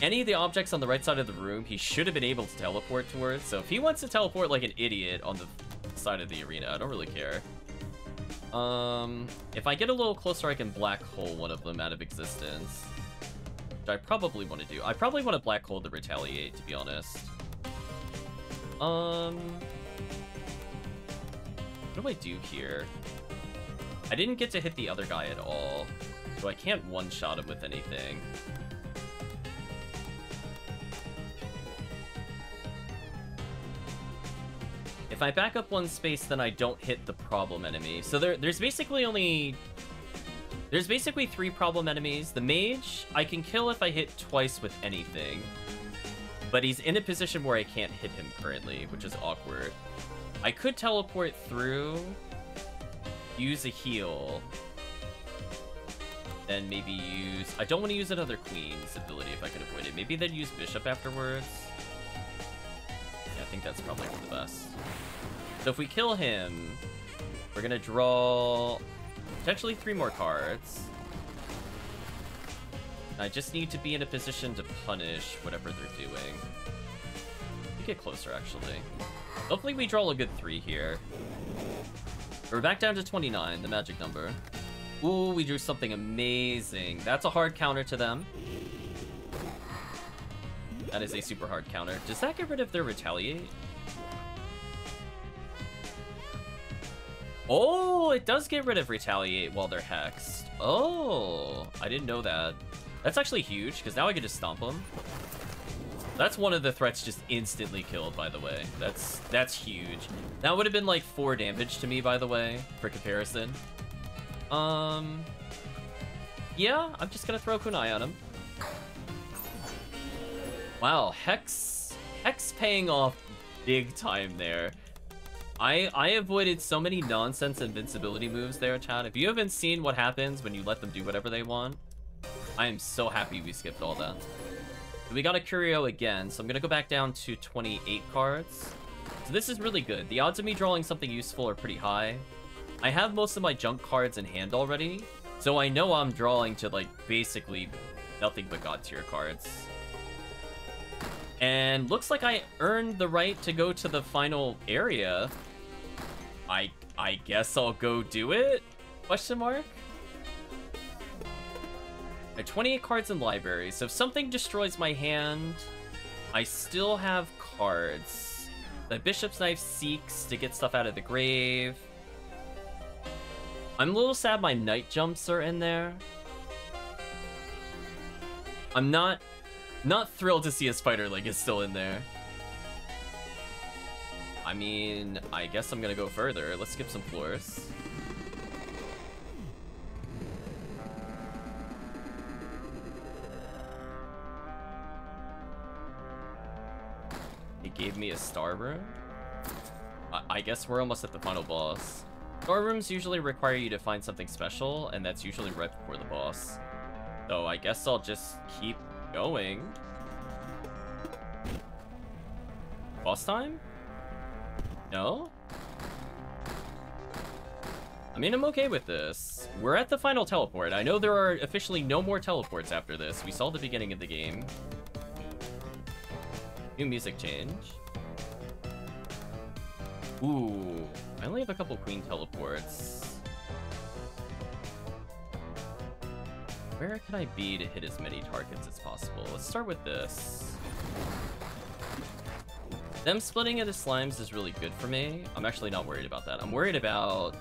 Any of the objects on the right side of the room, he should have been able to teleport towards, so if he wants to teleport like an idiot on the side of the arena, I don't really care. Um, if I get a little closer, I can black hole one of them out of existence. Which I probably want to do. I probably want to black hole to retaliate, to be honest. Um, what do I do here? I didn't get to hit the other guy at all, so I can't one-shot him with anything. If I back up one space, then I don't hit the problem enemy. So there, there's basically only... There's basically three problem enemies. The mage, I can kill if I hit twice with anything. But he's in a position where I can't hit him currently, which is awkward. I could teleport through, use a heal, then maybe use... I don't want to use another queen's ability if I can avoid it. Maybe then use bishop afterwards. I think that's probably for the best. So if we kill him, we're gonna draw potentially three more cards. I just need to be in a position to punish whatever they're doing. We get closer, actually. Hopefully we draw a good three here. We're back down to 29, the magic number. Ooh, we drew something amazing. That's a hard counter to them. That is a super hard counter. Does that get rid of their retaliate? Oh, it does get rid of retaliate while they're hexed. Oh, I didn't know that. That's actually huge, because now I can just stomp them. That's one of the threats just instantly killed, by the way. That's that's huge. That would have been like 4 damage to me, by the way, for comparison. Um... Yeah, I'm just gonna throw Kunai on him. Wow, Hex... Hex paying off big time there. I I avoided so many nonsense invincibility moves there, chat. If you haven't seen what happens when you let them do whatever they want, I am so happy we skipped all that. We got a Curio again, so I'm gonna go back down to 28 cards. So this is really good. The odds of me drawing something useful are pretty high. I have most of my junk cards in hand already, so I know I'm drawing to, like, basically nothing but God tier cards. And looks like I earned the right to go to the final area. I I guess I'll go do it? Question mark? I have 28 cards in library, so if something destroys my hand, I still have cards. The Bishop's Knife seeks to get stuff out of the grave. I'm a little sad my knight jumps are in there. I'm not not thrilled to see a spider leg is still in there. I mean, I guess I'm gonna go further. Let's skip some floors. It gave me a star room? I, I guess we're almost at the final boss. Star rooms usually require you to find something special, and that's usually right before the boss. So I guess I'll just keep going. Boss time? No? I mean, I'm okay with this. We're at the final teleport. I know there are officially no more teleports after this. We saw the beginning of the game. New music change. Ooh, I only have a couple queen teleports. Where can I be to hit as many targets as possible? Let's start with this. Them splitting into slimes is really good for me. I'm actually not worried about that. I'm worried about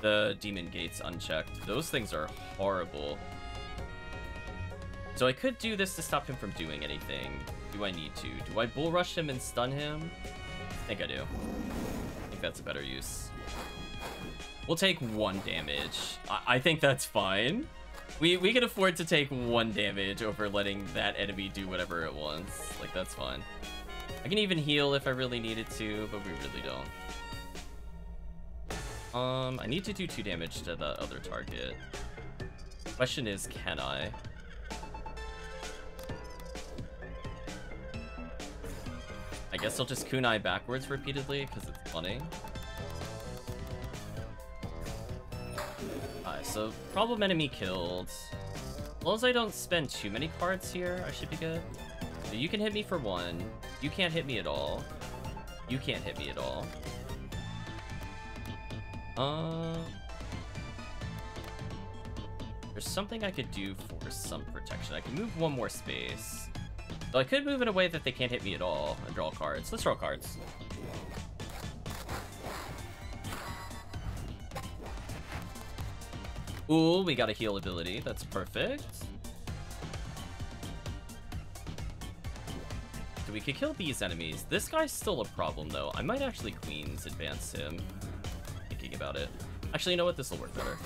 the demon gates unchecked. Those things are horrible. So I could do this to stop him from doing anything. Do I need to? Do I bull rush him and stun him? I think I do. I think that's a better use. We'll take one damage. I, I think that's fine. We, we can afford to take one damage over letting that enemy do whatever it wants. Like, that's fine. I can even heal if I really needed to, but we really don't. Um, I need to do two damage to the other target. Question is, can I? I guess I'll just kunai backwards repeatedly, because it's funny. So problem enemy killed. As long as I don't spend too many cards here, I should be good. So you can hit me for one. You can't hit me at all. You can't hit me at all. Uh, there's something I could do for some protection. I can move one more space. So I could move in a way that they can't hit me at all and draw cards. Let's draw cards. Ooh, we got a heal ability. That's perfect. So we could kill these enemies. This guy's still a problem, though. I might actually Queen's advance him. Thinking about it. Actually, you know what? This will work better.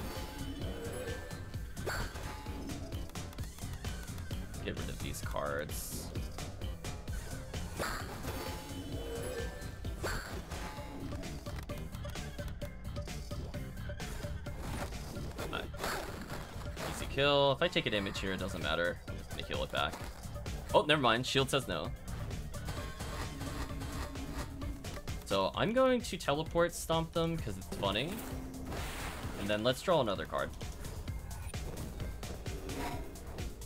Get rid of these cards. Kill. If I take a damage here, it doesn't matter. I'm just gonna heal it back. Oh, never mind. Shield says no. So I'm going to teleport stomp them because it's funny. And then let's draw another card.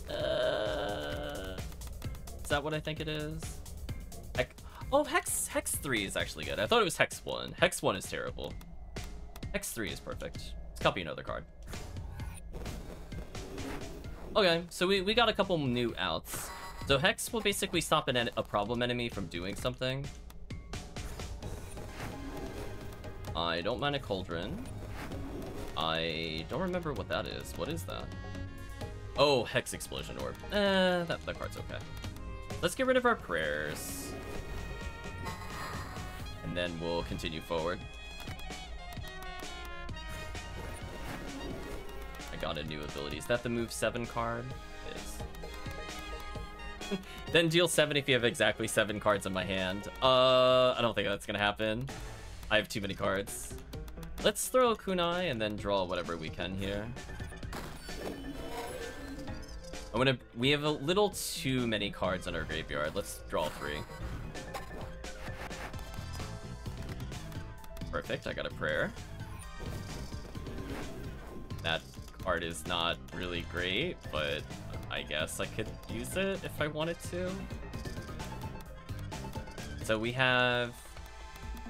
Uh, is that what I think it is? Heck oh, Hex Hex 3 is actually good. I thought it was Hex 1. Hex 1 is terrible. Hex 3 is perfect. Let's copy another card. Okay, so we, we got a couple new outs. So Hex will basically stop an a problem enemy from doing something. I don't mind a Cauldron. I don't remember what that is. What is that? Oh, Hex Explosion Orb. Eh, that, that card's okay. Let's get rid of our prayers. And then we'll continue forward. I got a new ability. Is that the move 7 card? It is. then deal 7 if you have exactly 7 cards in my hand. Uh, I don't think that's gonna happen. I have too many cards. Let's throw kunai and then draw whatever we can here. I'm gonna. We have a little too many cards in our graveyard. Let's draw three. Perfect. I got a prayer. That card is not really great, but I guess I could use it if I wanted to. So we have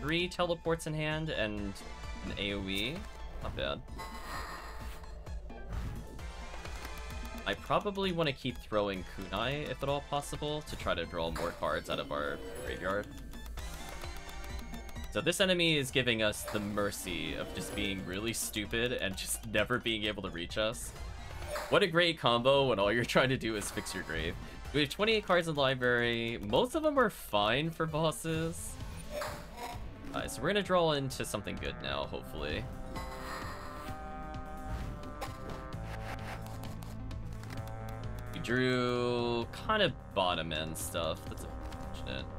three teleports in hand and an AoE. Not bad. I probably want to keep throwing kunai, if at all possible, to try to draw more cards out of our graveyard. So this enemy is giving us the mercy of just being really stupid and just never being able to reach us. What a great combo when all you're trying to do is fix your grave. We have 28 cards in the library. Most of them are fine for bosses. Alright, so we're gonna draw into something good now, hopefully. We drew kind of bottom end stuff. That's unfortunate.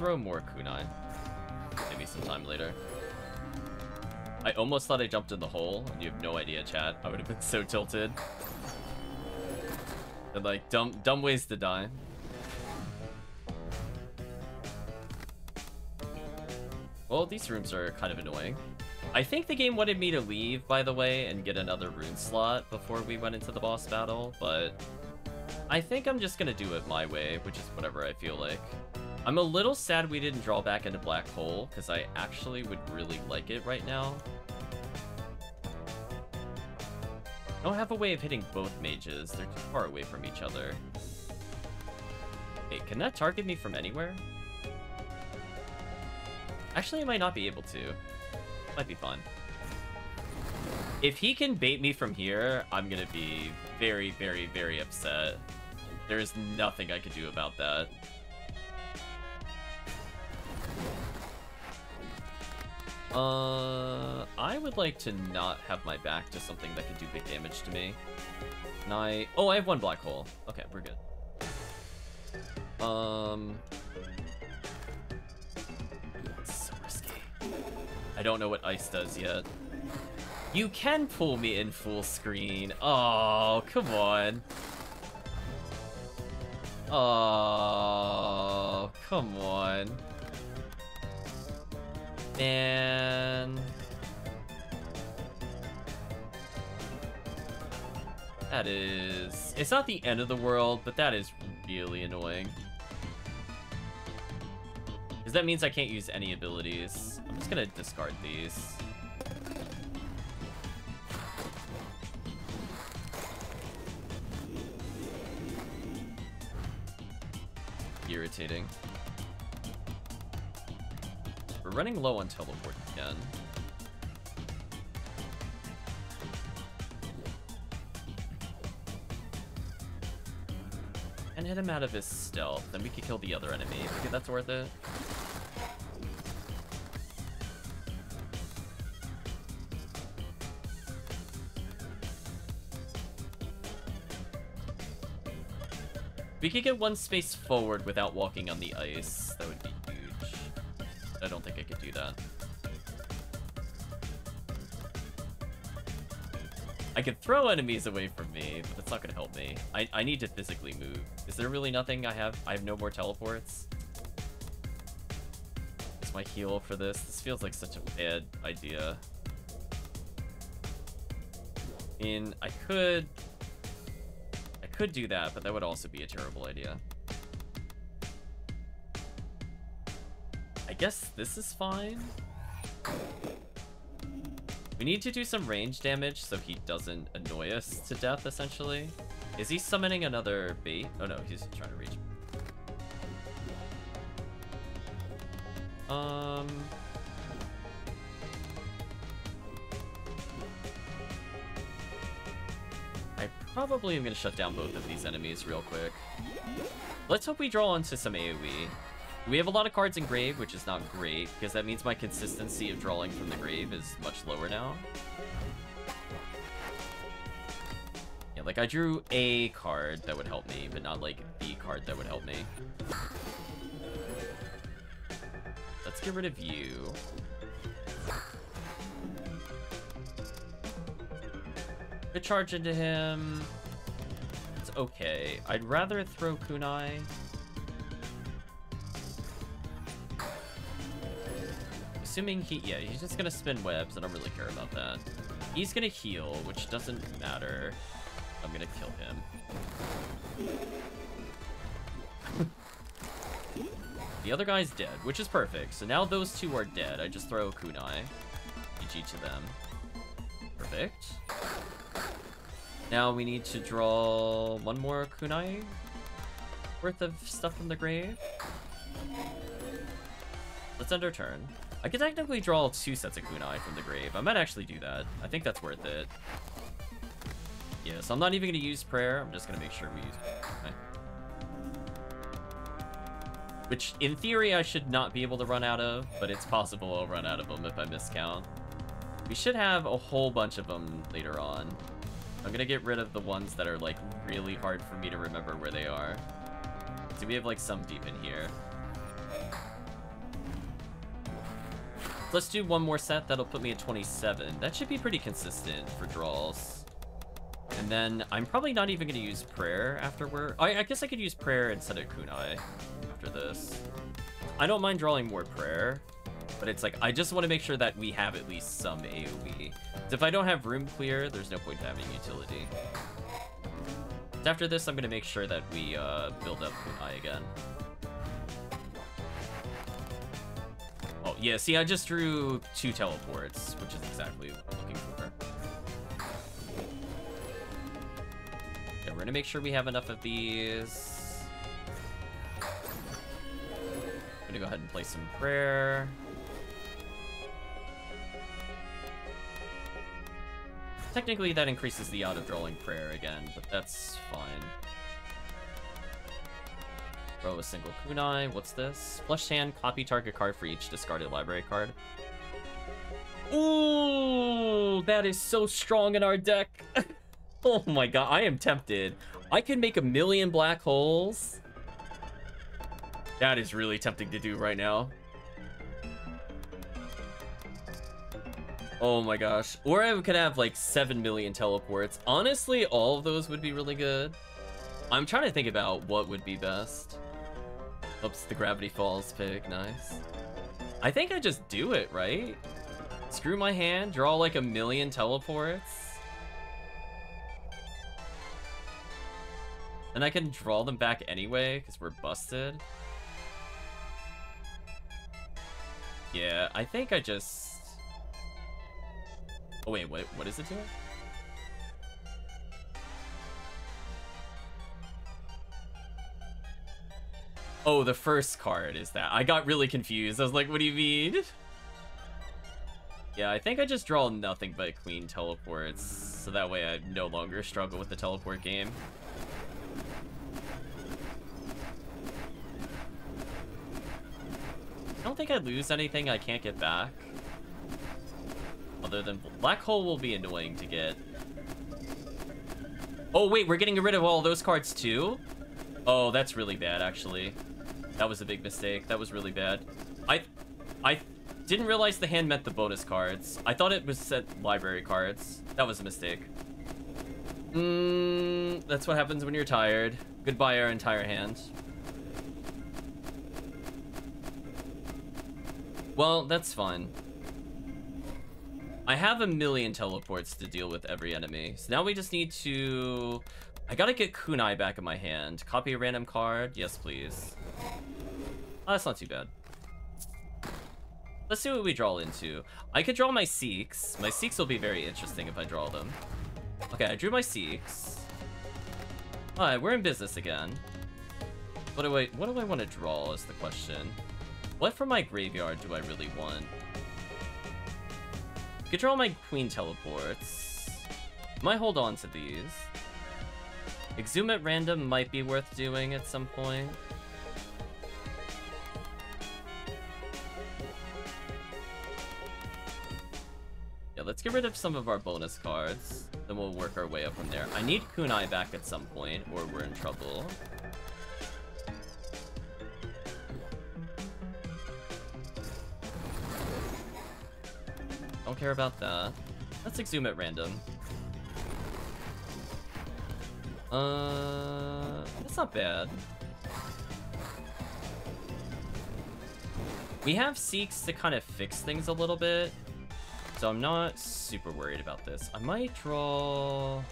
Throw more kunai. Maybe sometime later. I almost thought I jumped in the hole, and you have no idea, chat. I would have been so tilted. And like, dumb, dumb ways to die. Well, these rooms are kind of annoying. I think the game wanted me to leave, by the way, and get another rune slot before we went into the boss battle, but I think I'm just gonna do it my way, which is whatever I feel like. I'm a little sad we didn't draw back into Black Hole, because I actually would really like it right now. I don't have a way of hitting both mages. They're too far away from each other. Hey, can that target me from anywhere? Actually, I might not be able to. Might be fun. If he can bait me from here, I'm gonna be very, very, very upset. There's nothing I could do about that. Uh, I would like to not have my back to something that could do big damage to me. And I... Oh, I have one black hole. Okay, we're good. Um... So risky. I don't know what ice does yet. You can pull me in full screen. Oh, come on. Oh, come on. Man. That is... It's not the end of the world, but that is really annoying. Because that means I can't use any abilities. I'm just gonna discard these. Irritating. We're running low on teleport again. And hit him out of his stealth, then we could kill the other enemy. Okay, that's worth it. We could get one space forward without walking on the ice. That would be. I don't think I could do that. I could throw enemies away from me, but that's not gonna help me. I, I need to physically move. Is there really nothing I have? I have no more teleports? Is my heal for this? This feels like such a bad idea. I mean, I could... I could do that, but that would also be a terrible idea. Guess this is fine. We need to do some range damage so he doesn't annoy us to death, essentially. Is he summoning another bait? Oh no, he's trying to reach. Um... I probably am going to shut down both of these enemies real quick. Let's hope we draw onto some AoE. We have a lot of cards in grave, which is not great, because that means my consistency of drawing from the grave is much lower now. Yeah, like I drew a card that would help me, but not like the card that would help me. Let's get rid of you. Could charge into him. It's okay. I'd rather throw kunai. Assuming he, yeah, he's just gonna spin webs. I don't really care about that. He's gonna heal, which doesn't matter. I'm gonna kill him. the other guy's dead, which is perfect. So now those two are dead. I just throw kunai. GG to them. Perfect. Now we need to draw one more kunai worth of stuff from the grave. Let's end our turn. I could technically draw two sets of kunai from the grave. I might actually do that. I think that's worth it. Yeah, so I'm not even gonna use prayer. I'm just gonna make sure we use prayer. Which, in theory, I should not be able to run out of, but it's possible I'll run out of them if I miscount. We should have a whole bunch of them later on. I'm gonna get rid of the ones that are, like, really hard for me to remember where they are. So we have, like, some deep in here. Let's do one more set. That'll put me at 27. That should be pretty consistent for draws. And then I'm probably not even going to use prayer afterward. I, I guess I could use prayer instead of kunai after this. I don't mind drawing more prayer, but it's like, I just want to make sure that we have at least some AoE. If I don't have room clear, there's no point to having utility. After this, I'm going to make sure that we uh, build up kunai again. Oh, yeah, see, I just drew two teleports, which is exactly what I'm looking for. Yeah, we're gonna make sure we have enough of these. I'm gonna go ahead and play some prayer. Technically, that increases the auto-drawing prayer again, but that's fine. Throw a single kunai. What's this? Flush hand, copy target card for each discarded library card. Ooh, that is so strong in our deck. oh my god, I am tempted. I can make a million black holes. That is really tempting to do right now. Oh my gosh. Or I could have like 7 million teleports. Honestly, all of those would be really good. I'm trying to think about what would be best. Oops, the Gravity Falls pick, nice. I think I just do it, right? Screw my hand, draw like a million teleports. And I can draw them back anyway, because we're busted. Yeah, I think I just... Oh wait, what, what is it doing? Oh, the first card is that. I got really confused. I was like, what do you mean? Yeah, I think I just draw nothing but queen teleports, so that way I no longer struggle with the teleport game. I don't think I lose anything I can't get back. Other than Black Hole will be annoying to get. Oh wait, we're getting rid of all those cards too? Oh, that's really bad, actually. That was a big mistake. That was really bad. I, I didn't realize the hand meant the bonus cards. I thought it was set library cards. That was a mistake. Mmm, that's what happens when you're tired. Goodbye our entire hand. Well, that's fine. I have a million teleports to deal with every enemy. So now we just need to... I gotta get Kunai back in my hand. Copy a random card. Yes, please. Oh, that's not too bad. Let's see what we draw into. I could draw my Seeks. My Seeks will be very interesting if I draw them. Okay, I drew my Seeks. Alright, we're in business again. What do I what do I want to draw is the question. What from my graveyard do I really want? I could draw my Queen Teleports. Might hold on to these. Exhume at random might be worth doing at some point. Yeah, let's get rid of some of our bonus cards. Then we'll work our way up from there. I need Kunai back at some point, or we're in trouble. Don't care about that. Let's exhume at random. Uh, that's not bad. We have Seeks to kind of fix things a little bit. So I'm not super worried about this. I might draw...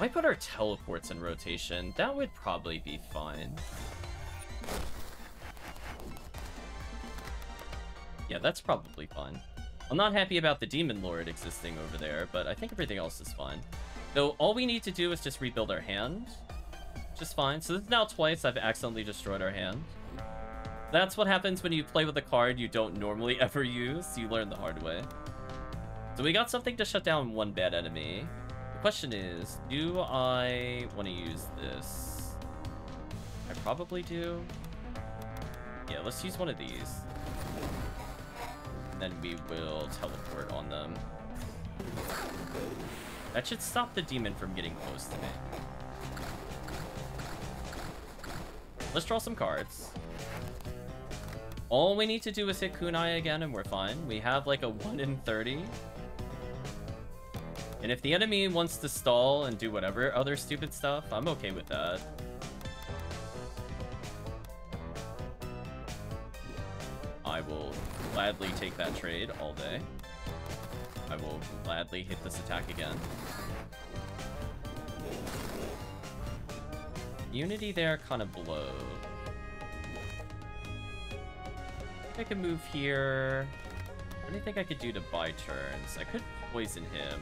Might put our teleports in rotation. That would probably be fine. Yeah, that's probably fine. I'm not happy about the Demon Lord existing over there, but I think everything else is fine. Though all we need to do is just rebuild our hand just fine. So this is now twice I've accidentally destroyed our hand. That's what happens when you play with a card you don't normally ever use. You learn the hard way. So we got something to shut down one bad enemy. The question is, do I want to use this? I probably do. Yeah, let's use one of these. And then we will teleport on them. That should stop the demon from getting close to me. Let's draw some cards. All we need to do is hit Kunai again and we're fine. We have like a 1 in 30. And if the enemy wants to stall and do whatever other stupid stuff, I'm okay with that. I will gladly take that trade all day. I will gladly hit this attack again. Unity there kind of blowed. I can move here. What do you think I could do to buy turns? I could poison him.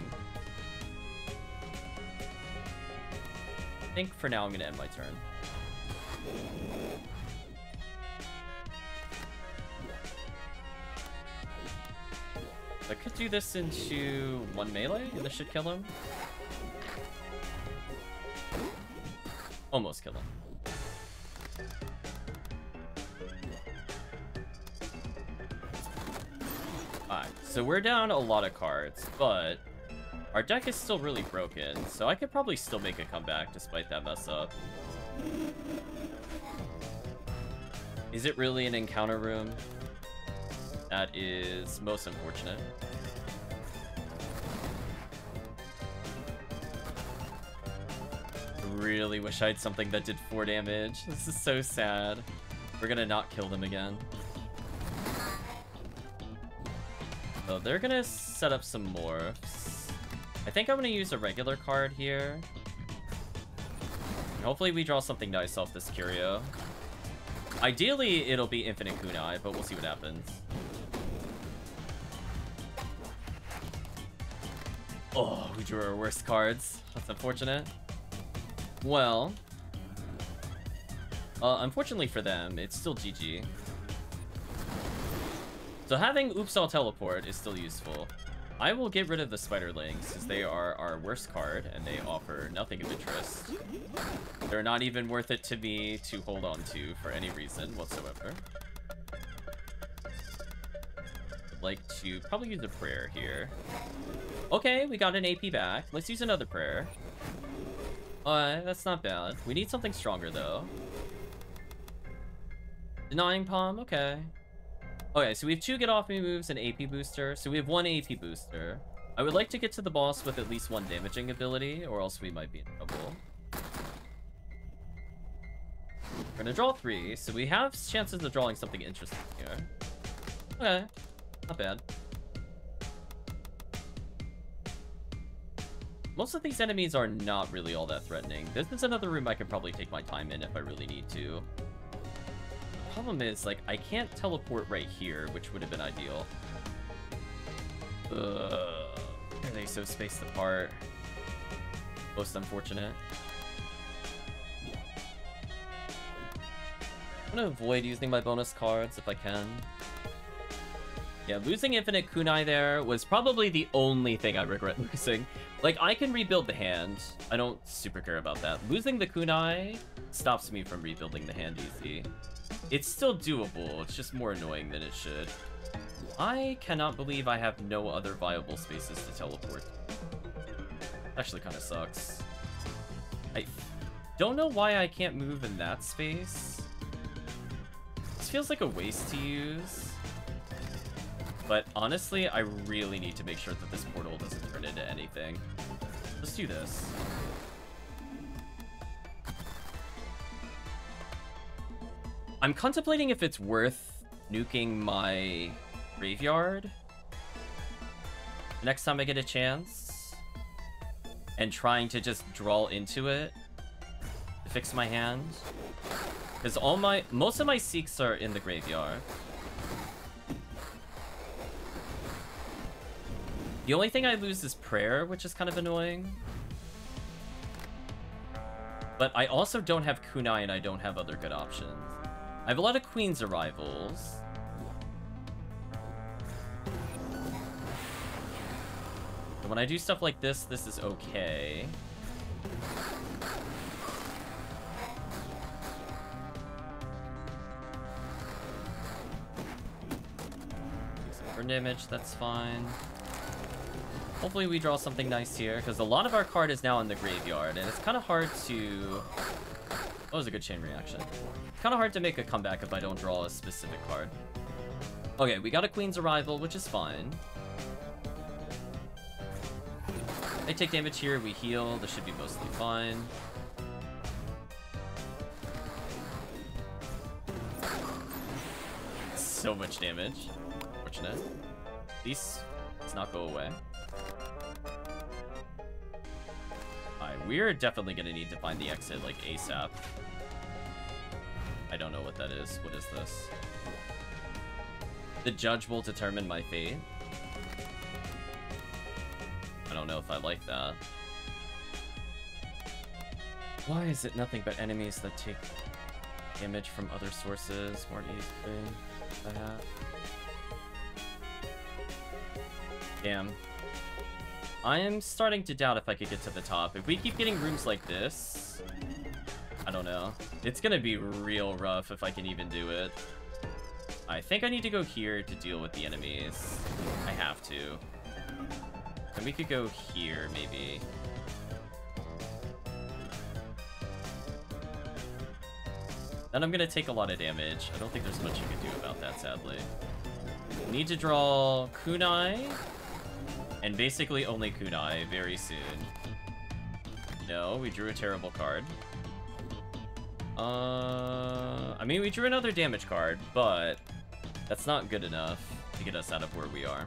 I think for now I'm going to end my turn. I could do this into one melee, and this should kill him. Almost kill him. Alright, so we're down a lot of cards, but our deck is still really broken, so I could probably still make a comeback despite that mess up. Is it really an encounter room? That is most unfortunate. Really wish I had something that did 4 damage. This is so sad. We're gonna not kill them again. So they're gonna set up some morphs. I think I'm gonna use a regular card here. hopefully we draw something nice off this Curio. Ideally, it'll be Infinite Kunai, but we'll see what happens. Oh, we drew our worst cards. That's unfortunate. Well, uh, unfortunately for them, it's still GG. So having Oops All Teleport is still useful. I will get rid of the Spiderlings, as they are our worst card, and they offer nothing of interest. They're not even worth it to me to hold on to for any reason whatsoever. I'd like to probably use a prayer here. Okay, we got an AP back. Let's use another prayer. Alright, that's not bad. We need something stronger, though. Denying Palm, okay. Okay, so we have two get off me moves and AP booster. So we have one AP booster. I would like to get to the boss with at least one damaging ability, or else we might be in trouble. We're gonna draw three, so we have chances of drawing something interesting here. Okay, not bad. Most of these enemies are not really all that threatening. This is another room I can probably take my time in if I really need to. The problem is, like, I can't teleport right here, which would have been ideal. Ugh. Are they so spaced apart? Most unfortunate. I'm gonna avoid using my bonus cards if I can. Yeah, losing Infinite Kunai there was probably the only thing I regret losing. Like, I can rebuild the hand. I don't super care about that. Losing the kunai stops me from rebuilding the hand easy. It's still doable, it's just more annoying than it should. I cannot believe I have no other viable spaces to teleport. Actually kind of sucks. I don't know why I can't move in that space. This feels like a waste to use. But honestly, I really need to make sure that this portal doesn't into anything. Let's do this. I'm contemplating if it's worth nuking my graveyard next time I get a chance and trying to just draw into it to fix my hand. Because all my, most of my Seeks are in the graveyard. The only thing I lose is prayer, which is kind of annoying. But I also don't have kunai and I don't have other good options. I have a lot of Queen's arrivals. When I do stuff like this, this is okay. For damage, that's fine. Hopefully we draw something nice here, because a lot of our card is now in the graveyard, and it's kind of hard to... That was a good chain reaction. Kind of hard to make a comeback if I don't draw a specific card. Okay, we got a Queen's Arrival, which is fine. They take damage here, we heal, this should be mostly fine. So much damage. Fortunate. These does not go away. Alright, we're definitely gonna need to find the exit, like, ASAP. I don't know what that is. What is this? The judge will determine my fate. I don't know if I like that. Why is it nothing but enemies that take damage from other sources more easily? Damn. I am starting to doubt if I could get to the top. If we keep getting rooms like this, I don't know. It's gonna be real rough if I can even do it. I think I need to go here to deal with the enemies. I have to. And we could go here, maybe. Then I'm gonna take a lot of damage. I don't think there's much you can do about that, sadly. Need to draw Kunai, and basically only Kunai very soon. No, we drew a terrible card. Uh, I mean, we drew another damage card, but that's not good enough to get us out of where we are.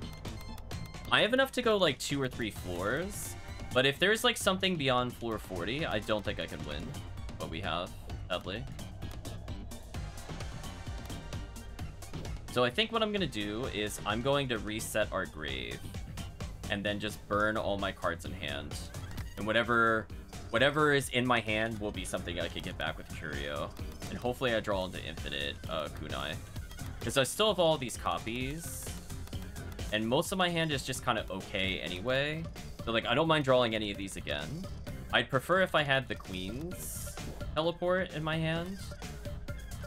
I have enough to go like two or three floors, but if there's like something beyond floor 40, I don't think I can win what we have, sadly. So I think what I'm gonna do is I'm going to reset our grave and then just burn all my cards in hand. And whatever whatever is in my hand will be something I could get back with Curio. And hopefully I draw into infinite uh, Kunai. Because I still have all these copies. And most of my hand is just kind of okay anyway. So like I don't mind drawing any of these again. I'd prefer if I had the Queen's teleport in my hand.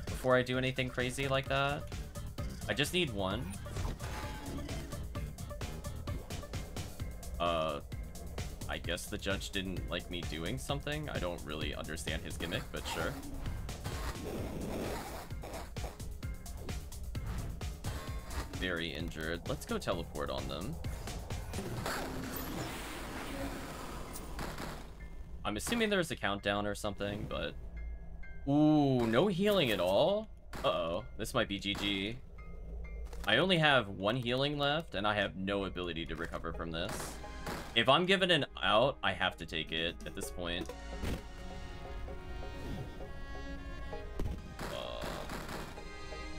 Before I do anything crazy like that. I just need one. Uh, I guess the judge didn't like me doing something. I don't really understand his gimmick, but sure. Very injured. Let's go teleport on them. I'm assuming there's a countdown or something, but... Ooh, no healing at all? Uh-oh, this might be GG. I only have one healing left, and I have no ability to recover from this. If I'm given an out, I have to take it at this point. Uh,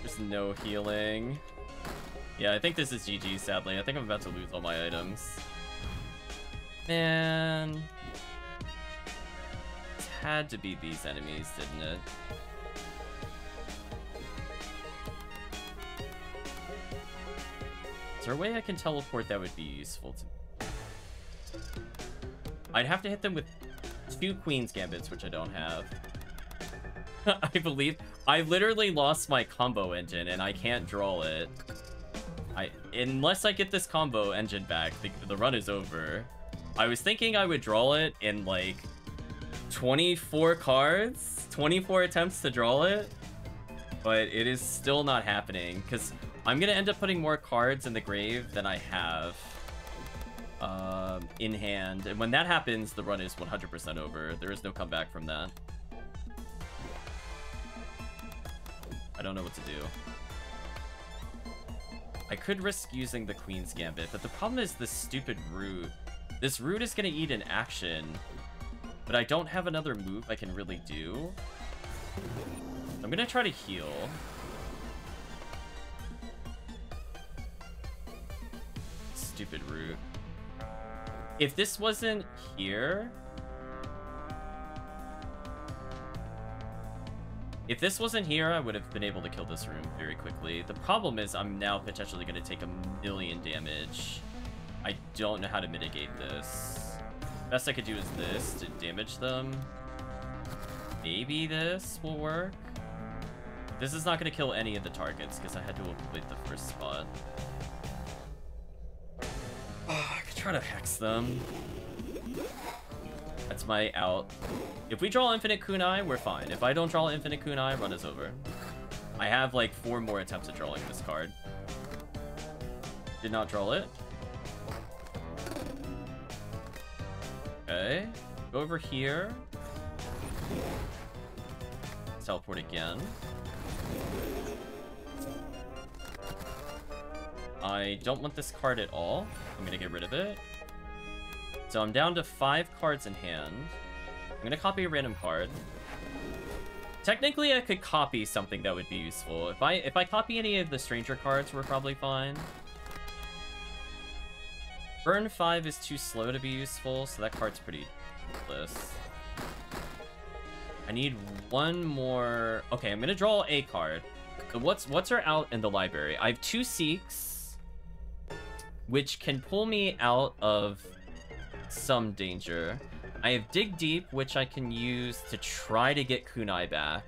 there's no healing. Yeah, I think this is GG, sadly. I think I'm about to lose all my items. Man. It had to be these enemies, didn't it? Is there a way I can teleport that would be useful to I'd have to hit them with two Queen's Gambits, which I don't have. I believe. I literally lost my combo engine, and I can't draw it. I Unless I get this combo engine back, the, the run is over. I was thinking I would draw it in, like, 24 cards? 24 attempts to draw it? But it is still not happening, because I'm gonna end up putting more cards in the grave than I have um, in hand. And when that happens, the run is 100% over. There is no comeback from that. I don't know what to do. I could risk using the Queen's Gambit, but the problem is this stupid root. This root is going to eat an action, but I don't have another move I can really do. I'm going to try to heal. stupid root. If this wasn't here... If this wasn't here, I would have been able to kill this room very quickly. The problem is I'm now potentially going to take a million damage. I don't know how to mitigate this. Best I could do is this to damage them. Maybe this will work. This is not going to kill any of the targets because I had to avoid the first spot. Oh, I could try to hex them. That's my out. If we draw infinite kunai, we're fine. If I don't draw infinite kunai, run is over. I have like four more attempts at drawing this card. Did not draw it. Okay. Go over here. Teleport again. I don't want this card at all. I'm gonna get rid of it. So I'm down to five cards in hand. I'm gonna copy a random card. Technically, I could copy something that would be useful. If I if I copy any of the stranger cards, we're probably fine. Burn 5 is too slow to be useful, so that card's pretty useless. I need one more... Okay, I'm gonna draw a card. What's what's our out in the library? I have two Seeks, which can pull me out of some danger. I have Dig Deep, which I can use to try to get Kunai back.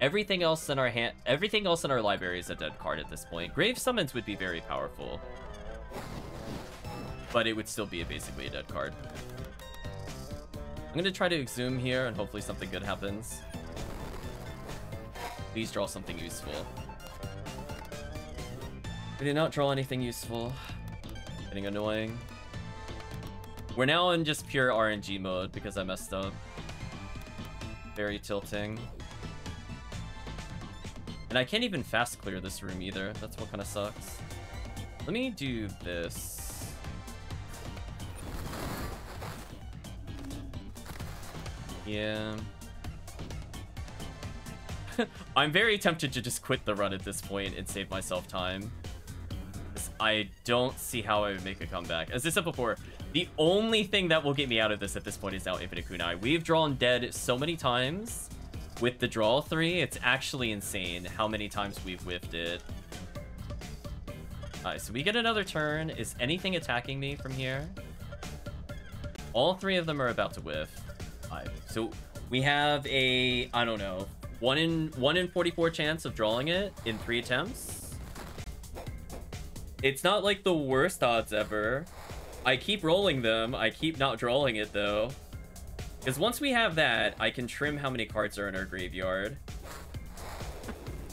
Everything else in our hand, everything else in our library is a dead card at this point. Grave Summons would be very powerful, but it would still be a, basically a dead card. I'm gonna try to zoom here and hopefully something good happens. Please draw something useful. We did not draw anything useful. Getting annoying. We're now in just pure RNG mode because I messed up. Very tilting. And I can't even fast clear this room either. That's what kind of sucks. Let me do this. Yeah. I'm very tempted to just quit the run at this point and save myself time. I don't see how I would make a comeback. As I said before, the only thing that will get me out of this at this point is now Infinite Kunai. We've drawn dead so many times with the draw three. It's actually insane how many times we've whiffed it. Alright, so we get another turn. Is anything attacking me from here? All three of them are about to whiff. Alright, so we have a, I don't know, 1 in 1 in 44 chance of drawing it in three attempts. It's not like the worst odds ever. I keep rolling them. I keep not drawing it, though. Because once we have that, I can trim how many cards are in our graveyard.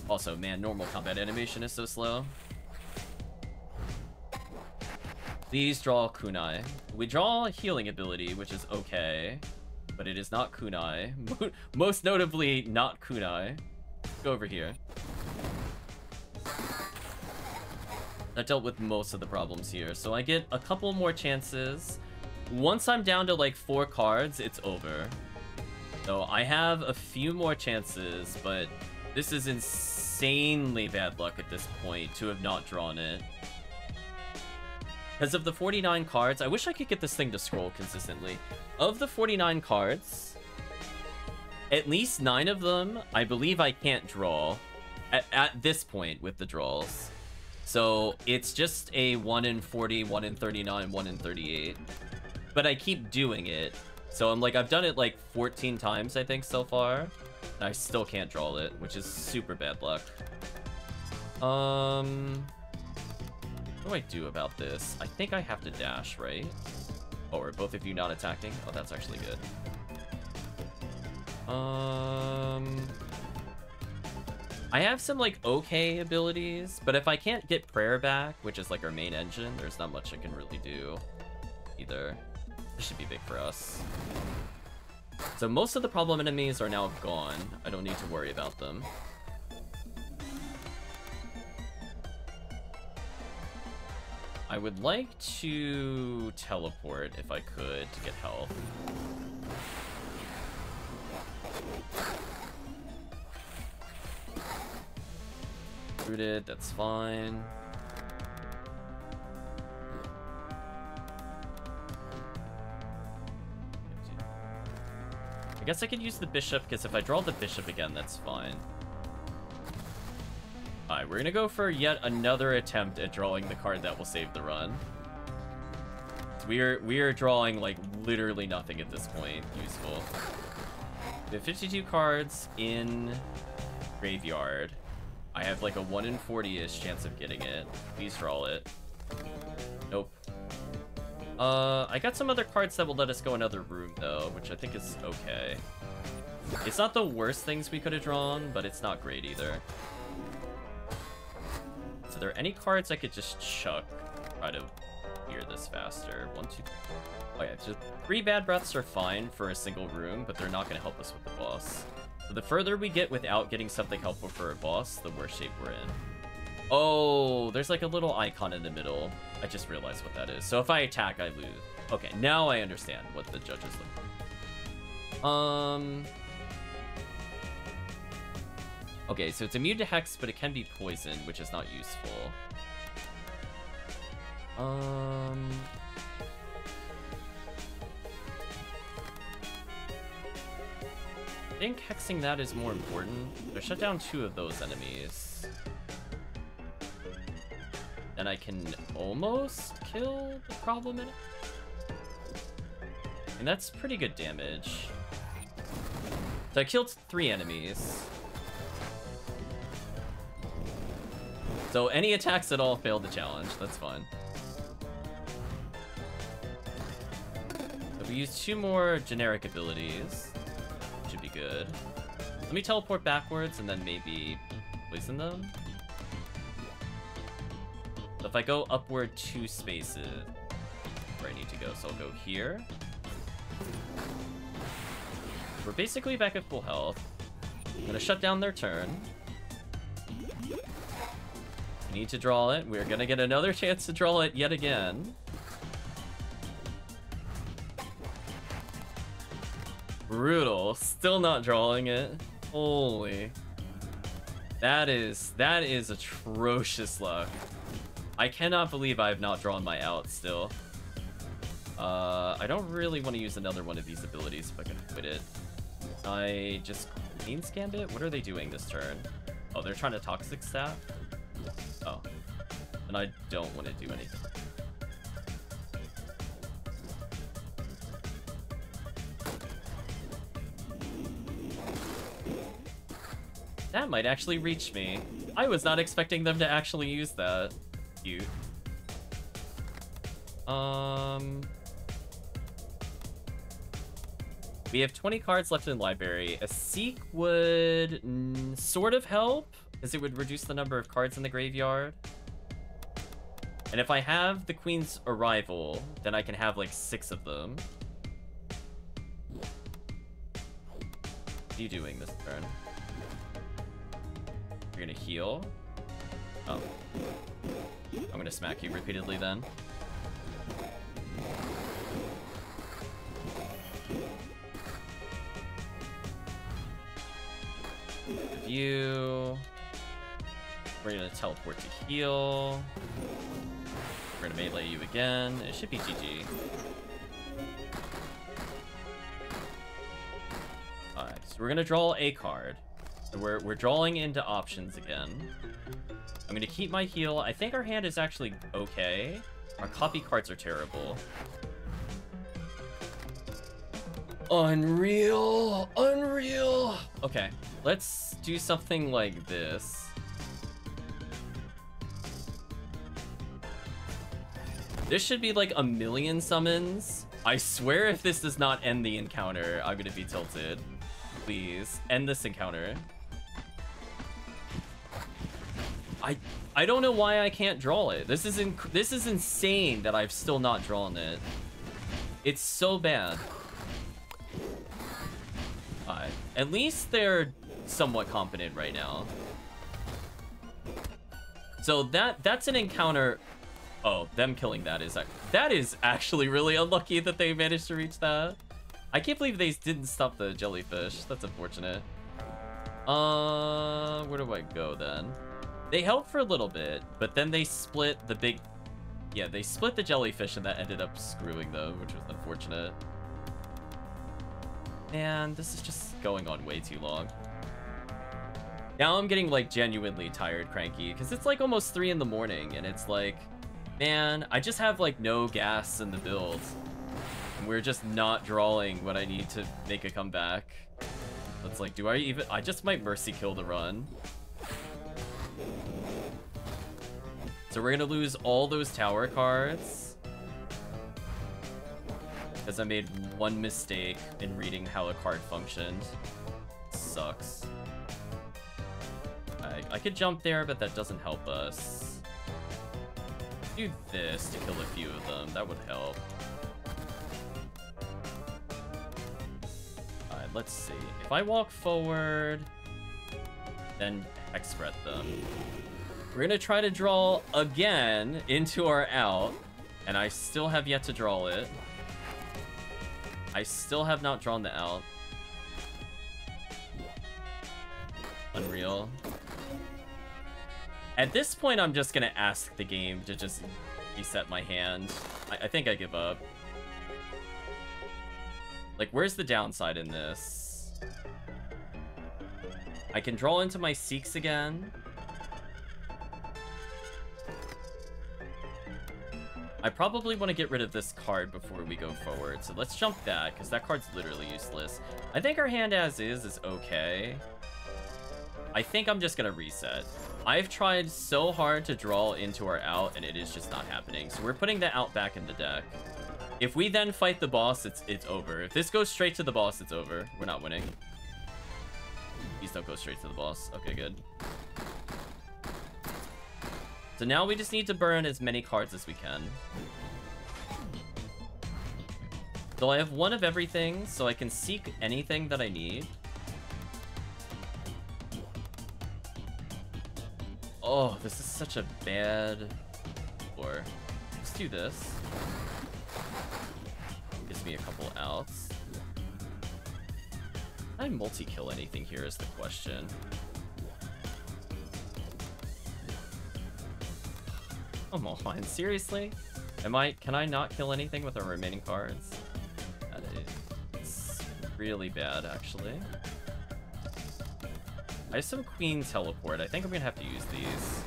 Also, man, normal combat animation is so slow. Please draw Kunai. We draw healing ability, which is okay. But it is not Kunai. Most notably, not Kunai. Go over here. That dealt with most of the problems here. So I get a couple more chances. Once I'm down to like four cards, it's over. So I have a few more chances, but this is insanely bad luck at this point to have not drawn it. Because of the 49 cards, I wish I could get this thing to scroll consistently. Of the 49 cards, at least 9 of them, I believe I can't draw at, at this point with the draws. So it's just a 1 in 40, 1 in 39, 1 in 38. But I keep doing it. So I'm like, I've done it like 14 times, I think, so far. I still can't draw it, which is super bad luck. Um, what do I do about this? I think I have to dash, right? Oh, are both of you not attacking? Oh, that's actually good. Um, I have some, like, okay abilities, but if I can't get prayer back, which is, like, our main engine, there's not much I can really do either. This should be big for us. So most of the problem enemies are now gone. I don't need to worry about them. I would like to teleport if I could to get health. That's fine. I guess I can use the bishop, because if I draw the bishop again, that's fine. Alright, we're gonna go for yet another attempt at drawing the card that will save the run. We're we're drawing like literally nothing at this point useful. We have 52 cards in graveyard. I have like a 1 in 40-ish chance of getting it. Please draw it. Nope. Uh, I got some other cards that will let us go another room though, which I think is okay. It's not the worst things we could have drawn, but it's not great either. So there are any cards I could just chuck? Try to clear this faster. One, two. Oh yeah, just three bad breaths are fine for a single room, but they're not going to help us with the boss. The further we get without getting something helpful for a boss, the worse shape we're in. Oh, there's like a little icon in the middle. I just realized what that is. So if I attack, I lose. Okay, now I understand what the judges look for. Um... Okay, so it's immune to Hex, but it can be poisoned, which is not useful. Um... I think hexing that is more important. I shut down two of those enemies. Then I can almost kill the problem in it. And that's pretty good damage. So I killed three enemies. So any attacks at all failed the challenge. That's fine. So we use two more generic abilities. Good. Let me teleport backwards and then maybe poison them. If I go upward two spaces, where I need to go, so I'll go here. We're basically back at full health. I'm gonna shut down their turn. Need to draw it. We're gonna get another chance to draw it yet again. Brutal. Still not drawing it. Holy. That is, that is atrocious luck. I cannot believe I have not drawn my out still. Uh, I don't really want to use another one of these abilities if I can quit it. I just Queen's Gambit? What are they doing this turn? Oh, they're trying to Toxic Staff? Oh. And I don't want to do anything. That might actually reach me. I was not expecting them to actually use that. Cute. Um... We have 20 cards left in library. A Seek would sort of help, because it would reduce the number of cards in the graveyard. And if I have the Queen's Arrival, then I can have like six of them. What are you doing this turn? You're gonna heal? Oh. I'm gonna smack you repeatedly then. you. We're gonna teleport to heal. We're gonna melee you again. It should be GG. Alright, so we're gonna draw a card. So we're, we're drawing into options again. I'm gonna keep my heal. I think our hand is actually okay. Our copy cards are terrible. Unreal! Unreal! Okay, let's do something like this. This should be like a million summons. I swear if this does not end the encounter, I'm gonna be tilted. Please, end this encounter. I I don't know why I can't draw it. This is this is insane that I've still not drawn it. It's so bad. Alright. At least they're somewhat competent right now. So that that's an encounter. Oh, them killing that is that is actually really unlucky that they managed to reach that. I can't believe they didn't stop the jellyfish. That's unfortunate. Uh, where do I go then? They held for a little bit, but then they split the big... Yeah, they split the jellyfish and that ended up screwing them, which was unfortunate. Man, this is just going on way too long. Now I'm getting like genuinely tired, Cranky, because it's like almost 3 in the morning and it's like, man, I just have like no gas in the build. And we're just not drawing what I need to make a comeback. It's like, do I even... I just might Mercy kill the run. So we're gonna lose all those tower cards. Because I made one mistake in reading how a card functioned. Sucks. I, I could jump there, but that doesn't help us. Do this to kill a few of them. That would help. Alright, let's see. If I walk forward, then Threat them. We're gonna try to draw again into our out, and I still have yet to draw it. I still have not drawn the out. Unreal. At this point, I'm just gonna ask the game to just reset my hand. I, I think I give up. Like, where's the downside in this? I can draw into my Seeks again. I probably want to get rid of this card before we go forward, so let's jump that, because that card's literally useless. I think our hand as is is okay. I think I'm just going to reset. I've tried so hard to draw into our out, and it is just not happening. So we're putting the out back in the deck. If we then fight the boss, it's it's over. If this goes straight to the boss, it's over. We're not winning. Please don't go straight to the boss. Okay, good. So now we just need to burn as many cards as we can. So I have one of everything, so I can seek anything that I need. Oh, this is such a bad Or Let's do this. Gives me a couple outs. Can I multi-kill anything here is the question. Come on, seriously? Am I, can I not kill anything with our remaining cards? That is really bad, actually. I have some Queen Teleport. I think I'm gonna have to use these.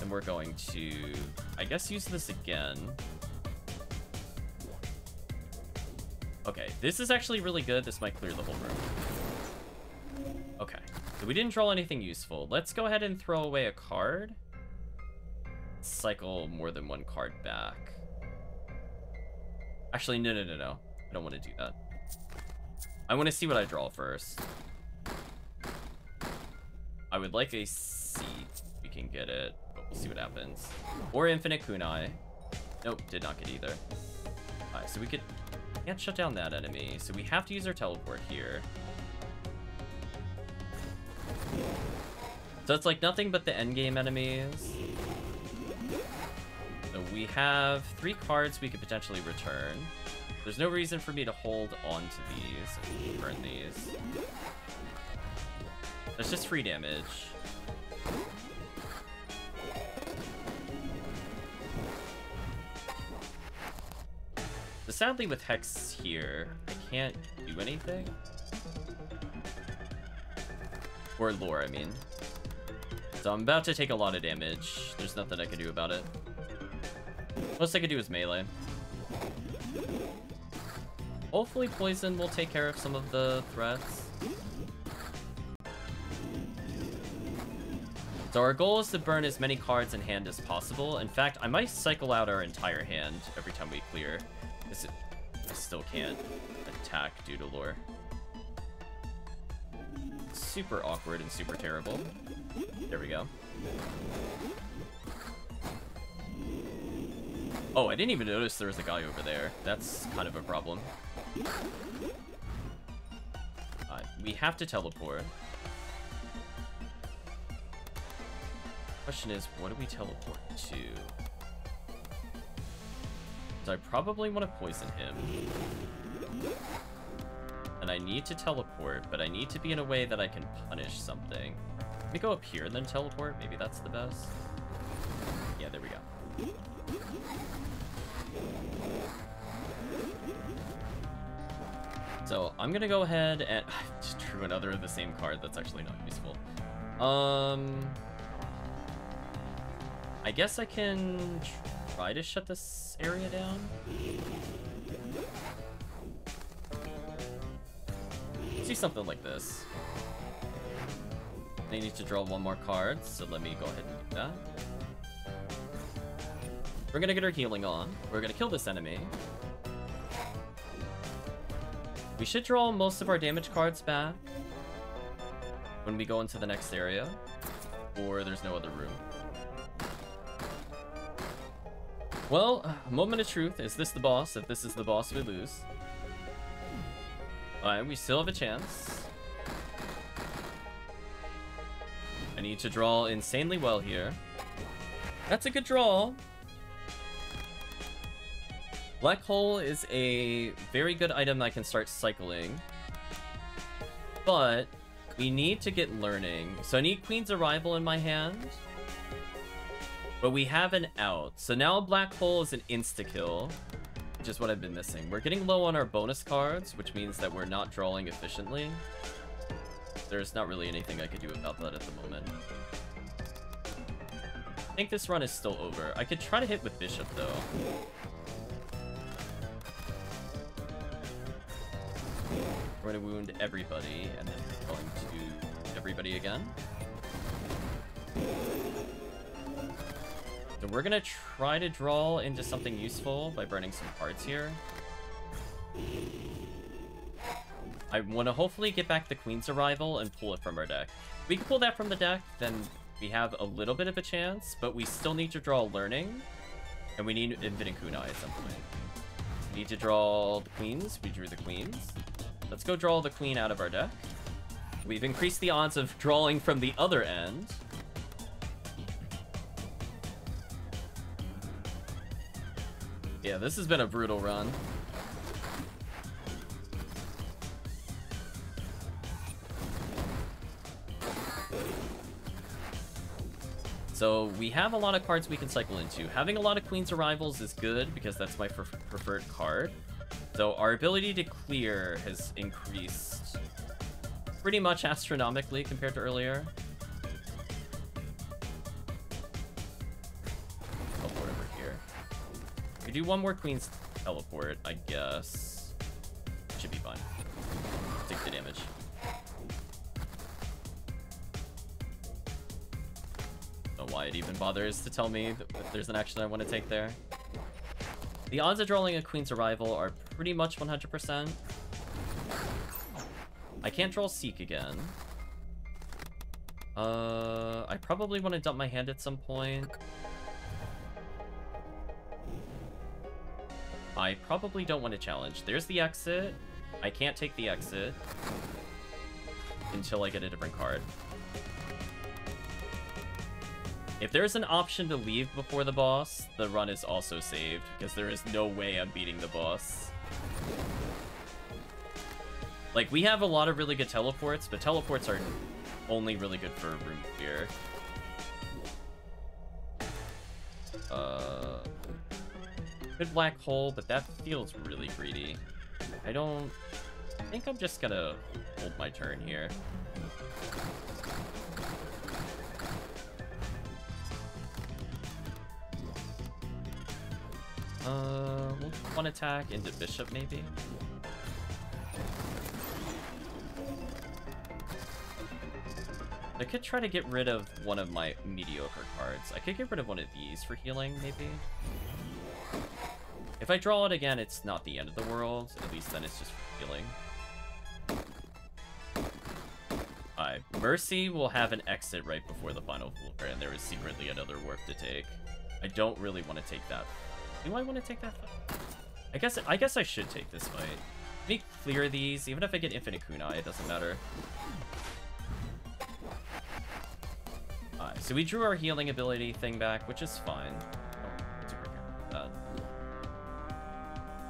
And we're going to, I guess, use this again. Okay, this is actually really good. This might clear the whole room. Okay, so we didn't draw anything useful. Let's go ahead and throw away a card cycle more than one card back. Actually, no, no, no, no. I don't want to do that. I want to see what I draw first. I would like a seat. We can get it, but we'll see what happens. Or infinite kunai. Nope, did not get either. Alright, so we could can't shut down that enemy, so we have to use our teleport here. So it's like nothing but the endgame enemies. So we have three cards we could potentially return. There's no reason for me to hold on to these. Burn these. That's just free damage. So sadly with Hex here, I can't do anything. Or lore, I mean. So I'm about to take a lot of damage. There's nothing I can do about it. Most I could do is melee. Hopefully poison will take care of some of the threats. So our goal is to burn as many cards in hand as possible. In fact, I might cycle out our entire hand every time we clear. Because I still can't attack due to lore. Super awkward and super terrible. There we go. Oh, I didn't even notice there was a guy over there. That's kind of a problem. Uh, we have to teleport. Question is, what do we teleport to? I probably want to poison him. And I need to teleport, but I need to be in a way that I can punish something. Let me go up here and then teleport. Maybe that's the best. Yeah, there we go. So I'm gonna go ahead and I just drew another of the same card. That's actually not useful. Um, I guess I can try to shut this area down. See something like this. They need to draw one more card, so let me go ahead and do that. We're gonna get our healing on. We're gonna kill this enemy. We should draw most of our damage cards back when we go into the next area, or there's no other room. Well, moment of truth. Is this the boss? If this is the boss, we lose. Alright, we still have a chance. I need to draw insanely well here. That's a good draw. Black Hole is a very good item I can start cycling. But we need to get learning. So I need Queen's Arrival in my hand. But we have an out. So now Black Hole is an insta-kill. Which is what I've been missing. We're getting low on our bonus cards, which means that we're not drawing efficiently. There's not really anything I could do about that at the moment. I think this run is still over. I could try to hit with Bishop, though. We're gonna wound everybody, and then we're going to everybody again. So we're gonna try to draw into something useful by burning some cards here. I want to hopefully get back the Queen's Arrival and pull it from our deck. If we can pull that from the deck, then we have a little bit of a chance, but we still need to draw Learning, and we need Infinite Kunai at some point. We need to draw the Queens. We drew the Queens. Let's go draw the Queen out of our deck. We've increased the odds of drawing from the other end. Yeah, this has been a brutal run. So we have a lot of cards we can cycle into. Having a lot of Queen's Arrivals is good because that's my pref preferred card. So our ability to clear has increased pretty much astronomically compared to earlier. We do one more Queen's teleport, I guess. Should be fine. Take the damage. Don't know why it even bothers to tell me if there's an action I want to take there. The odds of drawing a Queen's Arrival are pretty much 100%. I can't draw Seek again. Uh, I probably want to dump my hand at some point. I probably don't want to challenge. There's the exit. I can't take the exit until I get a different card. If there's an option to leave before the boss, the run is also saved, because there is no way I'm beating the boss. Like, we have a lot of really good teleports, but teleports are only really good for room fear. Uh, good black hole, but that feels really greedy. I don't... I think I'm just gonna hold my turn here. Uh, one attack into bishop, maybe? I could try to get rid of one of my mediocre cards. I could get rid of one of these for healing, maybe? If I draw it again, it's not the end of the world. At least then it's just healing. Alright, Mercy will have an exit right before the final floor, and there is secretly another warp to take. I don't really want to take that. Do I want to take that fight? I guess I guess I should take this fight. Let me clear these. Even if I get Infinite Kunai, it doesn't matter. Alright, so we drew our healing ability thing back, which is fine.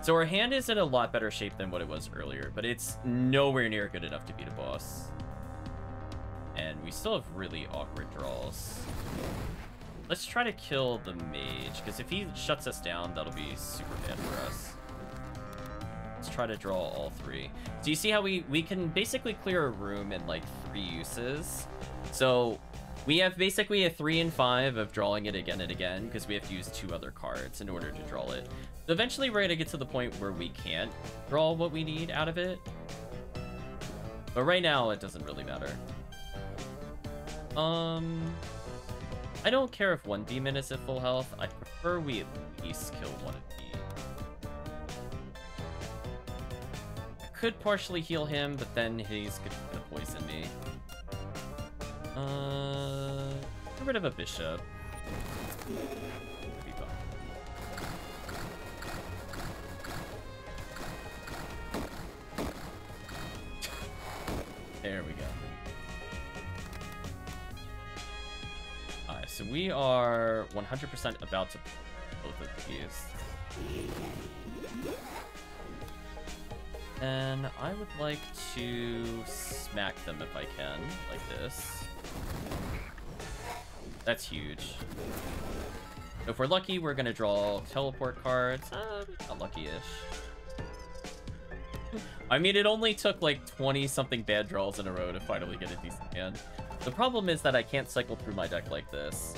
So our hand is in a lot better shape than what it was earlier, but it's nowhere near good enough to beat a boss. And we still have really awkward draws. Let's try to kill the mage, because if he shuts us down, that'll be super bad for us. Let's try to draw all three. So you see how we, we can basically clear a room in like three uses. So we have basically a three and five of drawing it again and again because we have to use two other cards in order to draw it. So eventually we're gonna get to the point where we can't draw what we need out of it. But right now it doesn't really matter. Um, I don't care if one demon is at full health. I prefer we at least kill one of these. I could partially heal him, but then he's gonna poison me. Uh, get rid of a bishop. There we go. Alright, so we are 100% about to both of these. And I would like to smack them if I can, like this. That's huge. If we're lucky, we're gonna draw teleport cards. Uh, lucky-ish. I mean, it only took like 20 something bad draws in a row to finally get a decent hand. The problem is that I can't cycle through my deck like this.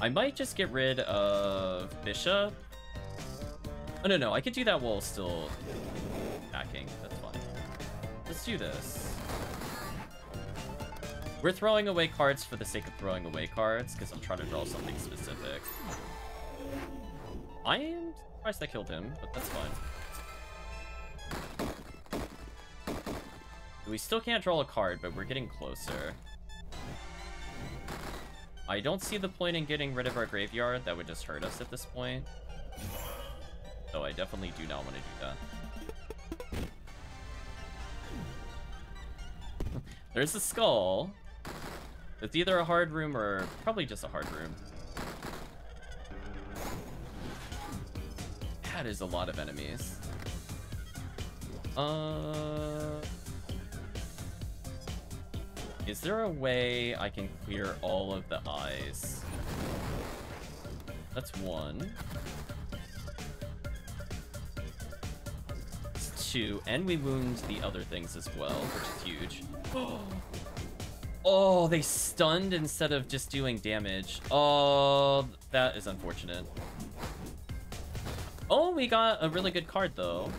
I might just get rid of Bishop. Oh, no, no, I could do that while still attacking. That's fine. Let's do this. We're throwing away cards for the sake of throwing away cards, because I'm trying to draw something specific. I am surprised I killed him, but that's fine. We still can't draw a card, but we're getting closer. I don't see the point in getting rid of our graveyard. That would just hurt us at this point. So I definitely do not want to do that. There's a skull. It's either a hard room or probably just a hard room. That is a lot of enemies. Uh... Is there a way I can clear all of the eyes? That's one. Two, and we wound the other things as well, which is huge. Oh, they stunned instead of just doing damage. Oh, that is unfortunate. Oh, we got a really good card, though.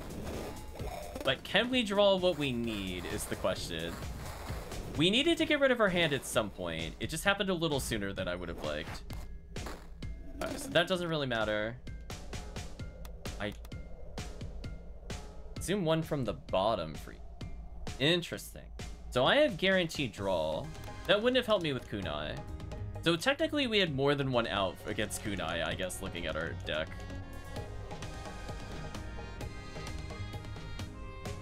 But can we draw what we need is the question. We needed to get rid of our hand at some point. It just happened a little sooner than I would have liked. Right, so that doesn't really matter. I zoom one from the bottom for you. Interesting. So I have guaranteed draw. That wouldn't have helped me with kunai. So technically we had more than one out against kunai, I guess, looking at our deck.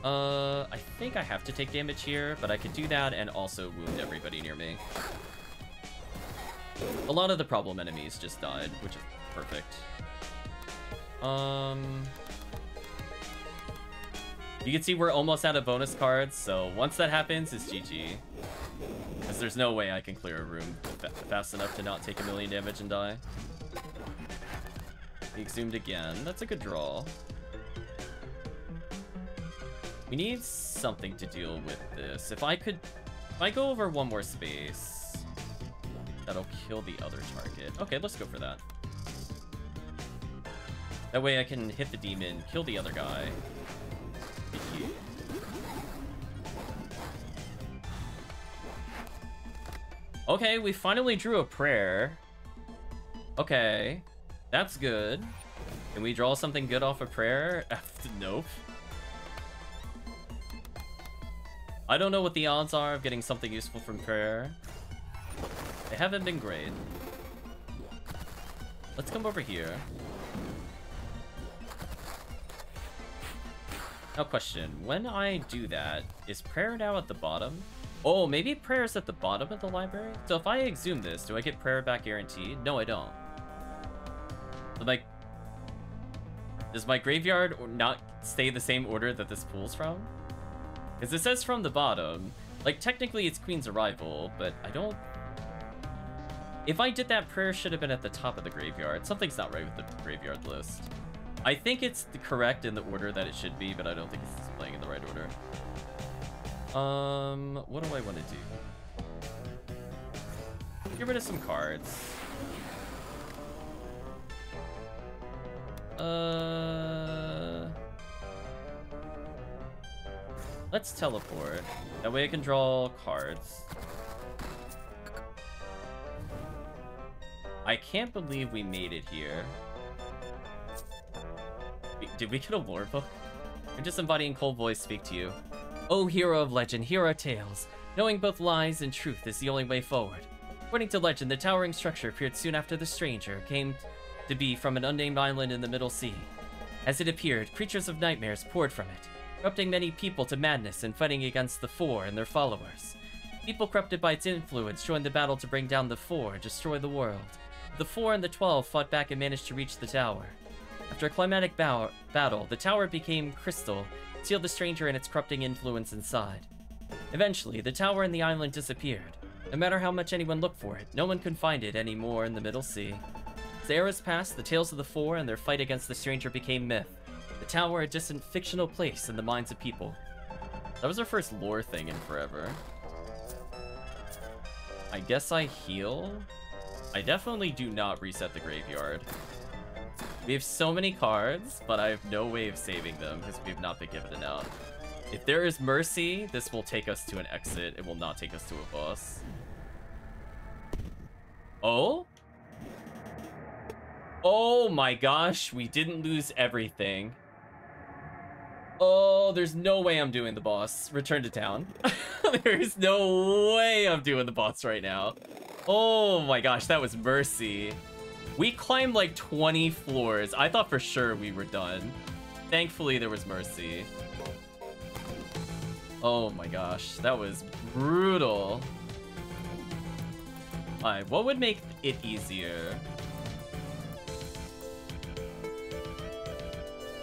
Uh, I think I have to take damage here, but I could do that and also wound everybody near me. A lot of the problem enemies just died, which is perfect. Um... You can see we're almost out of bonus cards, so once that happens, it's GG. Because there's no way I can clear a room fa fast enough to not take a million damage and die. He exhumed again. That's a good draw. We need something to deal with this. If I could... If I go over one more space, that'll kill the other target. Okay, let's go for that. That way I can hit the demon, kill the other guy. Okay, we finally drew a prayer. Okay, that's good. Can we draw something good off a prayer? nope. I don't know what the odds are of getting something useful from prayer. They haven't been great. Let's come over here. Now question, when I do that, is prayer now at the bottom? Oh, maybe prayer is at the bottom of the library? So if I exhume this, do I get prayer back guaranteed? No, I don't. like, does my graveyard not stay the same order that this pulls from? Because it says from the bottom. Like, technically it's Queen's Arrival, but I don't... If I did that, prayer should have been at the top of the graveyard. Something's not right with the graveyard list. I think it's the correct in the order that it should be, but I don't think it's displaying in the right order. Um, what do I want to do? Get rid of some cards. Uh... Let's teleport. That way I can draw cards. I can't believe we made it here. Did we get a lore book? I'm just embodying cold voice speak to you. Oh, hero of legend, hear our tales. Knowing both lies and truth is the only way forward. According to legend, the towering structure appeared soon after the stranger came to be from an unnamed island in the Middle Sea. As it appeared, creatures of nightmares poured from it, corrupting many people to madness and fighting against the Four and their followers. People corrupted by its influence joined the battle to bring down the Four and destroy the world. The Four and the Twelve fought back and managed to reach the tower. After a climatic bow- battle, the tower became crystal, sealed the stranger and its corrupting influence inside. Eventually, the tower and the island disappeared. No matter how much anyone looked for it, no one could find it anymore in the Middle Sea. As the eras passed, the tales of the Four and their fight against the stranger became myth. The tower a distant fictional place in the minds of people. That was our first lore thing in forever. I guess I heal? I definitely do not reset the graveyard. We have so many cards, but I have no way of saving them because we have not been given enough. If there is Mercy, this will take us to an exit. It will not take us to a boss. Oh? Oh my gosh, we didn't lose everything. Oh, there's no way I'm doing the boss. Return to town. there's no way I'm doing the boss right now. Oh my gosh, that was Mercy. We climbed like 20 floors. I thought for sure we were done. Thankfully, there was Mercy. Oh my gosh, that was brutal. Alright, what would make it easier?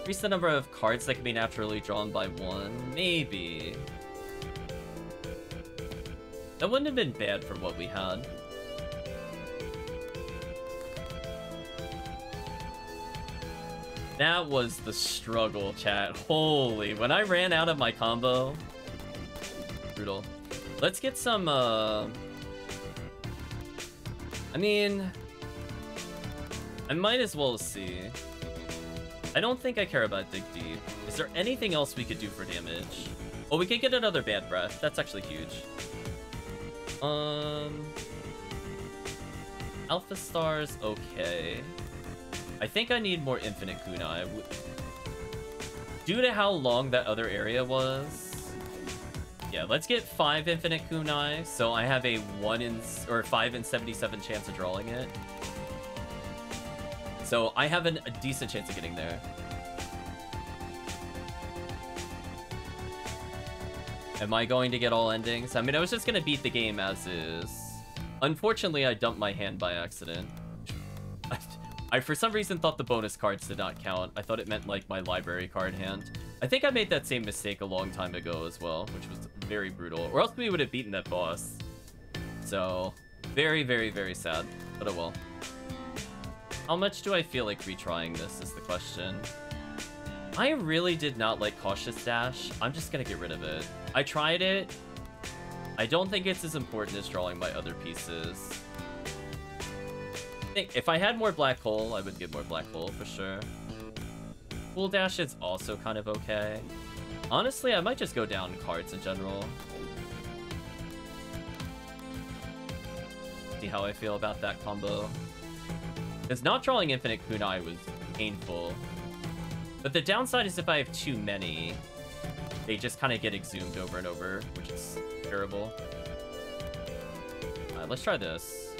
Increase the number of cards that can be naturally drawn by one? Maybe. That wouldn't have been bad for what we had. That was the struggle, chat. Holy, when I ran out of my combo. Brutal. Let's get some, uh... I mean... I might as well see. I don't think I care about Dig Deep. Is there anything else we could do for damage? Oh, we could get another Bad Breath. That's actually huge. Um... Alpha Star's okay. I think I need more Infinite Kunai. Due to how long that other area was... Yeah, let's get 5 Infinite Kunai, so I have a 1 in... or 5 in 77 chance of drawing it. So I have an, a decent chance of getting there. Am I going to get all endings? I mean, I was just going to beat the game as is. Unfortunately, I dumped my hand by accident. I, for some reason, thought the bonus cards did not count. I thought it meant, like, my library card hand. I think I made that same mistake a long time ago as well, which was very brutal. Or else we would have beaten that boss. So, very, very, very sad. But oh well. How much do I feel like retrying this is the question. I really did not like Cautious Dash. I'm just gonna get rid of it. I tried it. I don't think it's as important as drawing my other pieces. I think if I had more Black Hole, I would get more Black Hole for sure. Cool Dash is also kind of okay. Honestly, I might just go down cards in general. See how I feel about that combo. Because not drawing Infinite Kunai was painful. But the downside is if I have too many, they just kind of get exhumed over and over, which is terrible. Let's try this.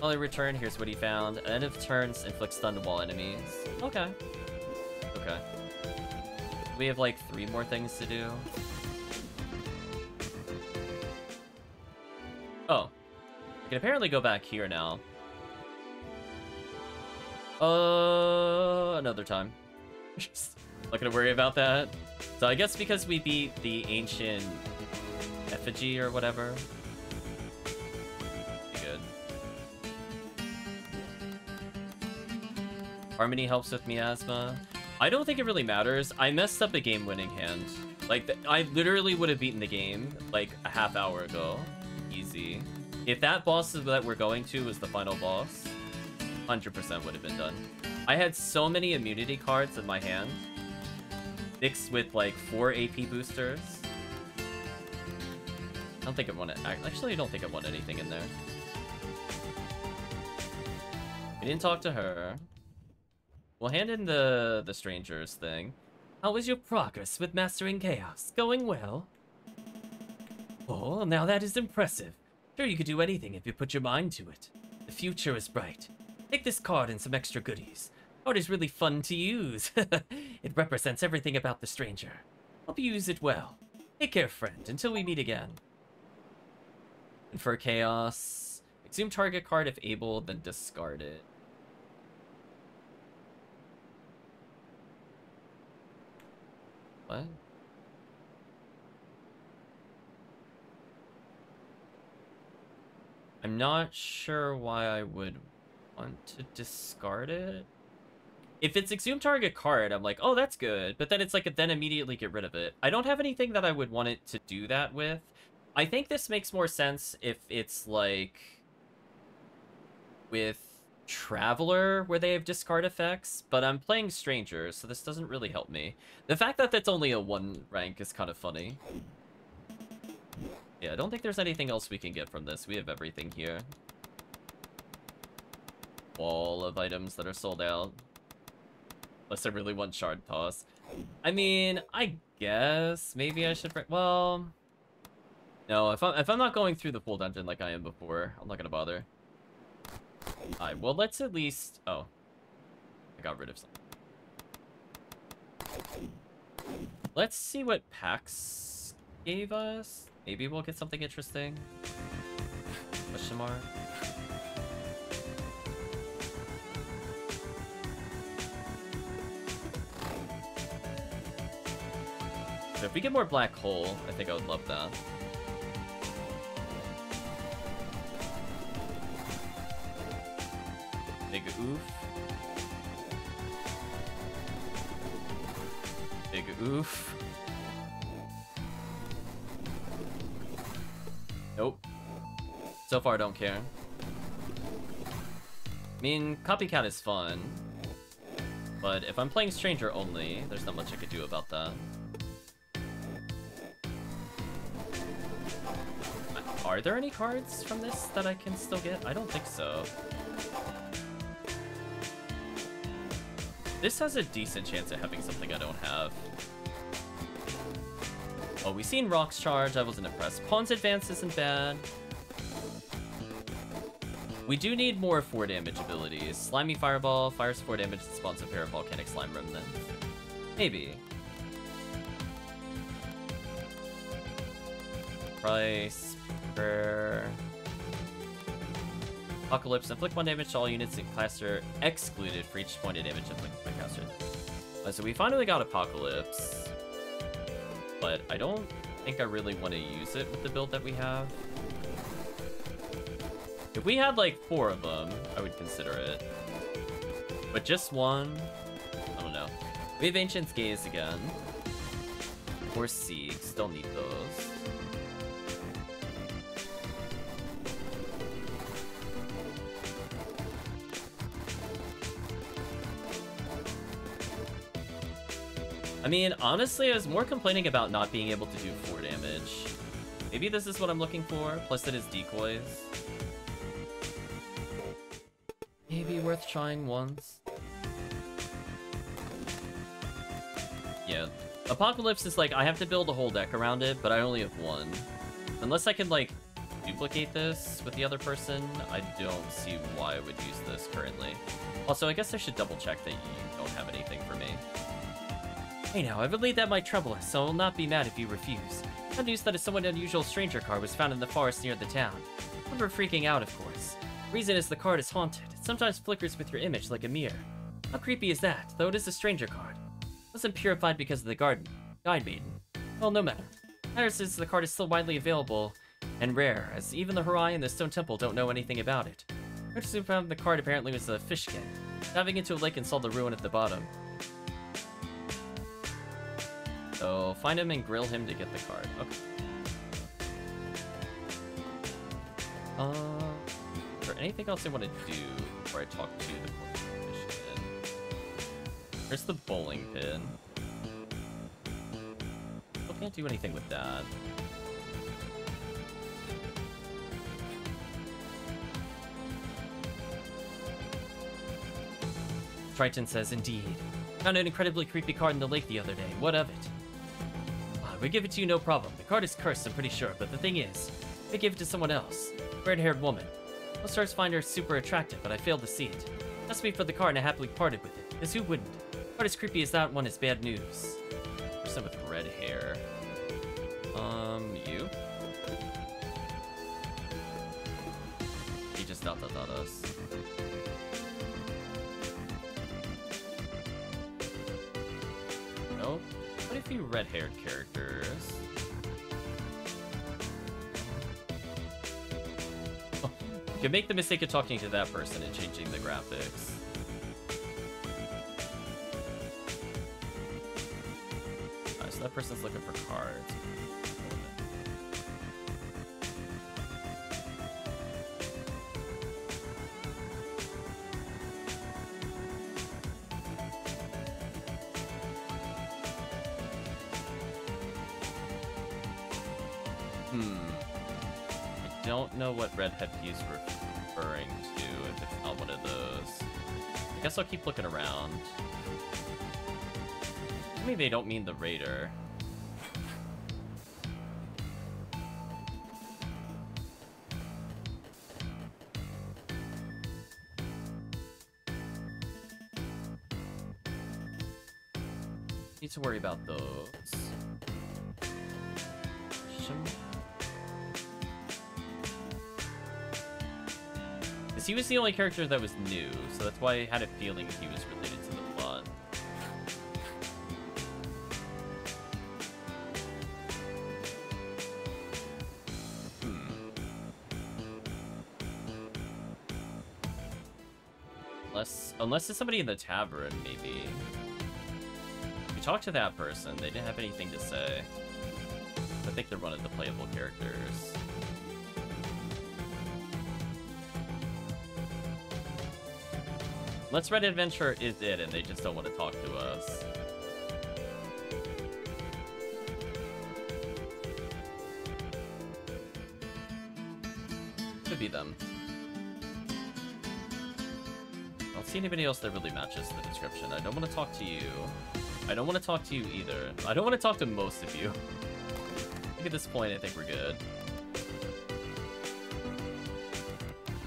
Only return, here's what he found. End of turns, inflicts stun wall enemies. Okay. Okay. We have like three more things to do. Oh, I can apparently go back here now. Uh, another time. Not gonna worry about that. So I guess because we beat the ancient effigy or whatever. Good. Harmony helps with miasma. I don't think it really matters. I messed up a game-winning hand. Like, I literally would have beaten the game, like, a half hour ago. Easy. If that boss that we're going to was the final boss, 100% would have been done. I had so many immunity cards in my hand, mixed with, like, four AP boosters. I don't think I want it. Actually, I don't think I want anything in there. We didn't talk to her. We'll hand in the the strangers thing. How was your progress with mastering chaos? Going well? Oh, now that is impressive. Sure you could do anything if you put your mind to it. The future is bright. Take this card and some extra goodies. Card is really fun to use. it represents everything about the stranger. Hope you use it well. Take care, friend, until we meet again. And for chaos, exhume target card if able, then discard it. What? I'm not sure why I would want to discard it. If it's exhume target card, I'm like, oh, that's good. But then it's like, then immediately get rid of it. I don't have anything that I would want it to do that with. I think this makes more sense if it's like with Traveler, where they have discard effects, but I'm playing Stranger, so this doesn't really help me. The fact that that's only a one rank is kind of funny. Yeah, I don't think there's anything else we can get from this. We have everything here. Wall of items that are sold out. Unless I really want Shard Toss. I mean, I guess maybe I should... Well... No, if I'm, if I'm not going through the full dungeon like I am before, I'm not gonna bother. Alright, well, let's at least... Oh. I got rid of something. Let's see what PAX gave us. Maybe we'll get something interesting. Question mark. So if we get more black hole, I think I would love that. Big oof. Big oof. So far, I don't care. I mean, Copycat is fun. But if I'm playing Stranger only, there's not much I could do about that. Are there any cards from this that I can still get? I don't think so. This has a decent chance of having something I don't have. Oh, we seen Rocks Charge. I wasn't impressed. Pawn's Advance isn't bad. We do need more 4 damage abilities. Slimy Fireball, fires 4 damage and spawns a pair of Volcanic Slime Remnant. Maybe. Price, Prayer... Apocalypse. Inflict one damage to all units in cluster excluded for each point of damage inflicted by caster. Uh, so we finally got Apocalypse. But I don't think I really want to use it with the build that we have. If we had like four of them, I would consider it. But just one? I don't know. We have Ancient's Gaze again. Or Seek, still need those. I mean, honestly, I was more complaining about not being able to do 4 damage. Maybe this is what I'm looking for, plus it is decoys. Worth trying once. Yeah. Apocalypse is like, I have to build a whole deck around it, but I only have one. Unless I can, like, duplicate this with the other person, I don't see why I would use this currently. Also, I guess I should double check that you don't have anything for me. Hey now, I believe that might trouble us, so I will not be mad if you refuse. Bad news that a somewhat unusual stranger card was found in the forest near the town. Never freaking out, of course. Reason is the card is haunted. Sometimes flickers with your image like a mirror. How creepy is that, though it is a stranger card? Wasn't purified because of the garden. Guide Maiden. Well, no matter. Matters is the card is still widely available and rare, as even the Horai and the Stone Temple don't know anything about it. Richardson found the card apparently was a fish skin. Diving into a lake and saw the ruin at the bottom. So find him and grill him to get the card. Okay. Uh, is there anything else I want to do I talk to the Where's the bowling pin? Still can't do anything with that. Triton says, indeed. Found an incredibly creepy card in the lake the other day. What of it? Uh, we give it to you no problem. The card is cursed, I'm pretty sure, but the thing is, they gave it to someone else. Red-haired woman. Most stars find her super attractive, but I failed to see it. Asked me for the car and I happily parted with it, because who wouldn't? But as creepy as that one is bad news. Person with red hair. Um, you? He just dot dot dot us. No? What if you red-haired characters? You can make the mistake of talking to that person and changing the graphics. so that person's looking for cards. What redhead he's referring to if it's not one of those. I guess I'll keep looking around. Maybe they don't mean the raider. Need to worry about those. Because he was the only character that was new, so that's why I had a feeling he was related to the plot. Hmm. Unless, unless it's somebody in the tavern, maybe. We talked to that person, they didn't have anything to say. I think they're one of the playable characters. Let's Red Adventure is it, and they just don't want to talk to us. Could be them. I don't see anybody else that really matches the description. I don't want to talk to you. I don't want to talk to you either. I don't want to talk to most of you. I think at this point, I think we're good.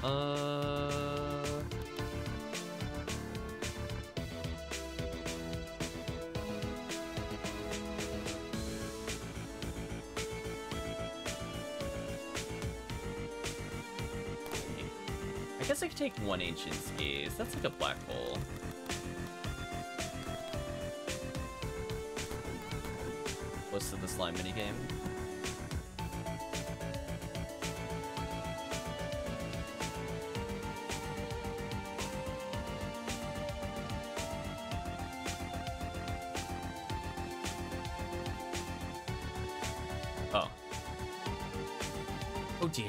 Uh... take one Ancient's Gaze. That's like a black hole. Close to the slime minigame. Oh. Oh dear.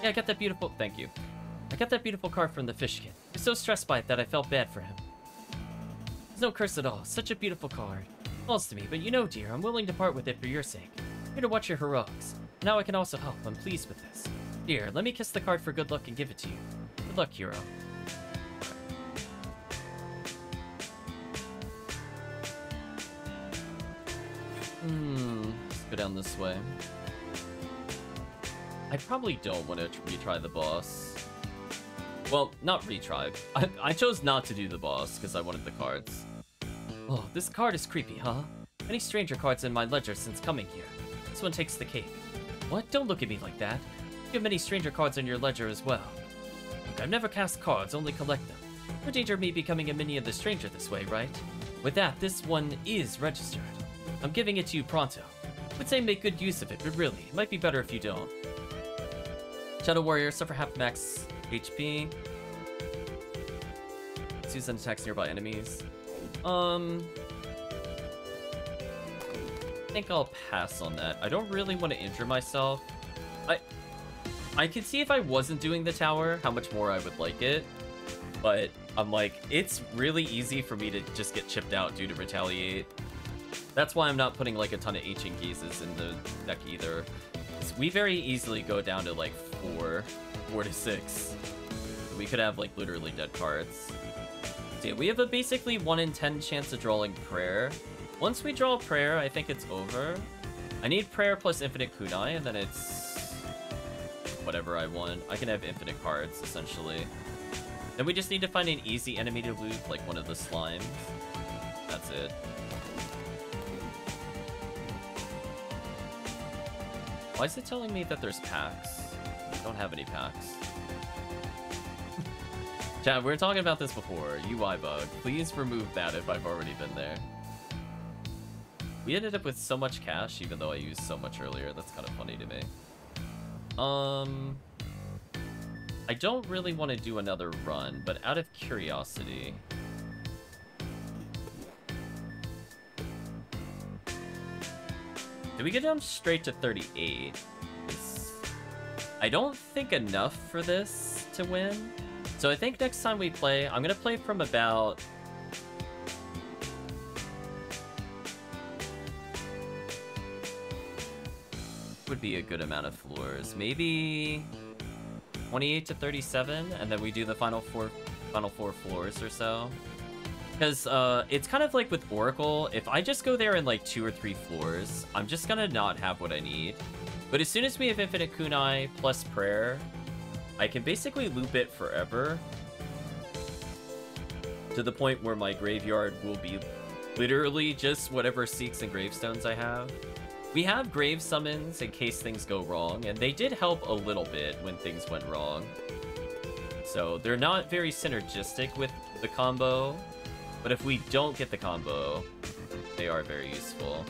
Yeah, I got that beautiful- thank you. Got that beautiful card from the fishkin. I was so stressed by it that I felt bad for him. There's no curse at all. Such a beautiful card. Falls to me, but you know, dear, I'm willing to part with it for your sake. Here to watch your heroics. Now I can also help. I'm pleased with this. Dear, let me kiss the card for good luck and give it to you. Good luck, hero. Hmm, let's go down this way. I probably don't want to retry the boss. Well, not retry. I, I chose not to do the boss because I wanted the cards. Oh, this card is creepy, huh? Many stranger cards in my ledger since coming here. This one takes the cake. What? Don't look at me like that. You have many stranger cards in your ledger as well. Look, I've never cast cards, only collect them. No danger of me becoming a mini of the stranger this way, right? With that, this one is registered. I'm giving it to you pronto. I would say make good use of it, but really, it might be better if you don't. Shadow Warrior, suffer half max HP. jutsus and attacks nearby enemies. Um, I think I'll pass on that. I don't really want to injure myself. I I could see if I wasn't doing the tower, how much more I would like it. But I'm like, it's really easy for me to just get chipped out due to retaliate. That's why I'm not putting like a ton of ancient gazes in the deck either. We very easily go down to like four, four to six. We could have like literally dead cards. Yeah, we have a basically 1 in 10 chance of drawing prayer. Once we draw prayer, I think it's over. I need prayer plus infinite kunai, and then it's whatever I want. I can have infinite cards, essentially. Then we just need to find an easy enemy to loot, like one of the slimes. That's it. Why is it telling me that there's packs? Don't have any packs. Chat, we were talking about this before. UI bug. Please remove that if I've already been there. We ended up with so much cash, even though I used so much earlier. That's kind of funny to me. Um... I don't really want to do another run, but out of curiosity... Did we get down straight to 38? I don't think enough for this to win. So I think next time we play, I'm going to play from about... Would be a good amount of floors. Maybe 28 to 37, and then we do the final four, final four floors or so. Because uh, it's kind of like with Oracle, if I just go there in like two or three floors, I'm just gonna not have what I need. But as soon as we have Infinite Kunai plus Prayer, I can basically loop it forever. To the point where my graveyard will be literally just whatever Seeks and Gravestones I have. We have Grave Summons in case things go wrong, and they did help a little bit when things went wrong. So they're not very synergistic with the combo, but if we don't get the combo, they are very useful.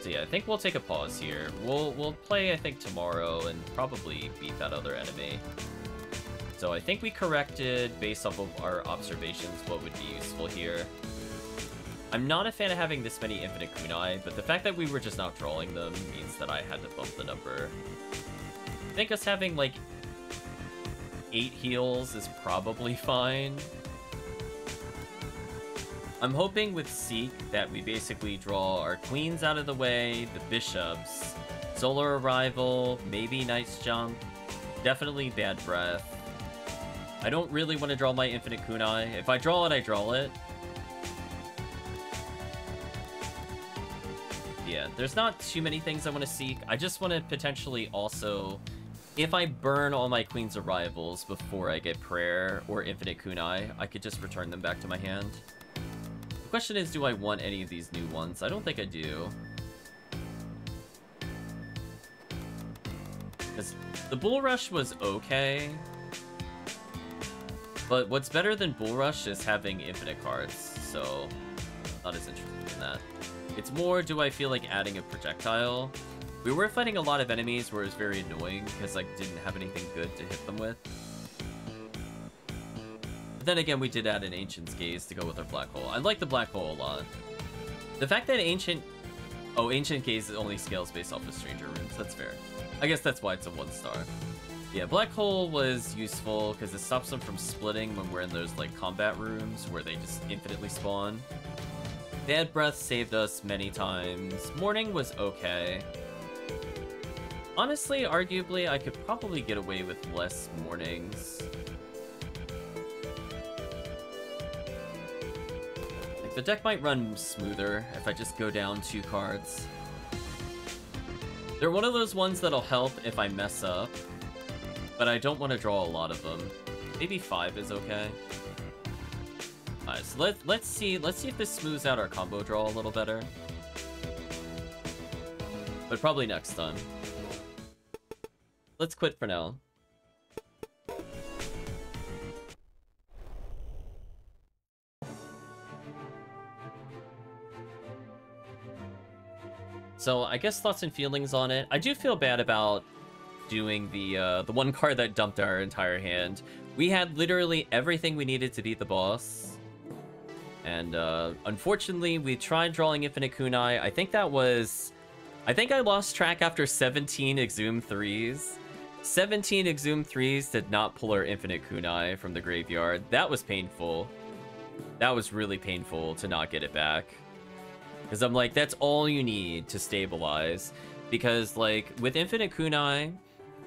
So yeah, I think we'll take a pause here. We'll we'll play, I think, tomorrow and probably beat that other enemy. So I think we corrected, based off of our observations, what would be useful here. I'm not a fan of having this many infinite kunai, but the fact that we were just not drawing them means that I had to bump the number. I think us having, like, eight heals is probably fine. I'm hoping with Seek that we basically draw our queens out of the way, the bishops, Solar Arrival, maybe Knight's Jump, definitely Bad Breath. I don't really want to draw my Infinite Kunai. If I draw it, I draw it. Yeah, there's not too many things I want to seek. I just want to potentially also if I burn all my Queen's Arrivals before I get Prayer or Infinite Kunai, I could just return them back to my hand. Question is, do I want any of these new ones? I don't think I do. Because the Bull Rush was okay. But what's better than Bull Rush is having infinite cards, so not as interested in that. It's more, do I feel like adding a projectile? We were fighting a lot of enemies where it was very annoying because I didn't have anything good to hit them with. But then again, we did add an Ancient's Gaze to go with our Black Hole. I like the Black Hole a lot. The fact that Ancient... Oh, Ancient Gaze only scales based off of Stranger Runes. That's fair. I guess that's why it's a one star. Yeah, Black Hole was useful because it stops them from splitting when we're in those like combat rooms where they just infinitely spawn. Bad Breath saved us many times. Mourning was okay. Honestly, arguably, I could probably get away with less mournings. The deck might run smoother if I just go down two cards. They're one of those ones that'll help if I mess up, but I don't want to draw a lot of them. Maybe five is okay. Alright, so let, let's see, let's see if this smooths out our combo draw a little better. But probably next time. Let's quit for now. So I guess thoughts and feelings on it. I do feel bad about doing the uh, the one card that dumped our entire hand. We had literally everything we needed to beat the boss. And uh, unfortunately, we tried drawing Infinite Kunai. I think that was... I think I lost track after 17 Exhume 3s. 17 Exhume 3s did not pull our Infinite Kunai from the graveyard. That was painful. That was really painful to not get it back. Because I'm like, that's all you need to stabilize. Because, like, with Infinite Kunai,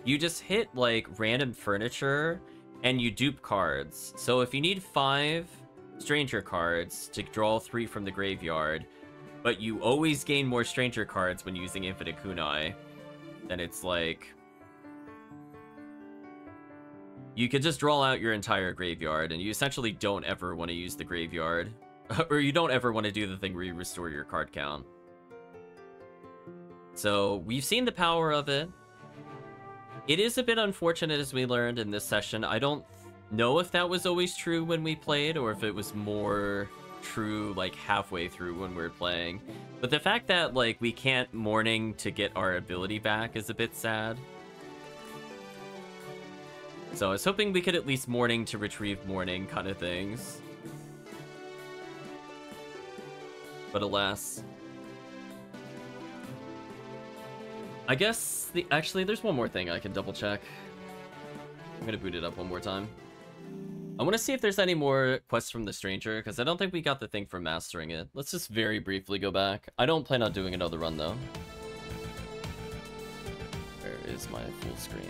you just hit, like, random furniture and you dupe cards. So if you need five Stranger cards to draw three from the graveyard, but you always gain more Stranger cards when using Infinite Kunai, then it's like... You could just draw out your entire graveyard, and you essentially don't ever want to use the graveyard. or you don't ever want to do the thing where you restore your card count. So, we've seen the power of it. It is a bit unfortunate as we learned in this session. I don't know if that was always true when we played or if it was more true like halfway through when we are playing. But the fact that like we can't mourning to get our ability back is a bit sad. So I was hoping we could at least mourning to retrieve mourning kind of things. But alas. I guess the actually there's one more thing I can double check. I'm gonna boot it up one more time. I want to see if there's any more quests from the stranger, because I don't think we got the thing for mastering it. Let's just very briefly go back. I don't plan on doing another run, though. Where is my full screen?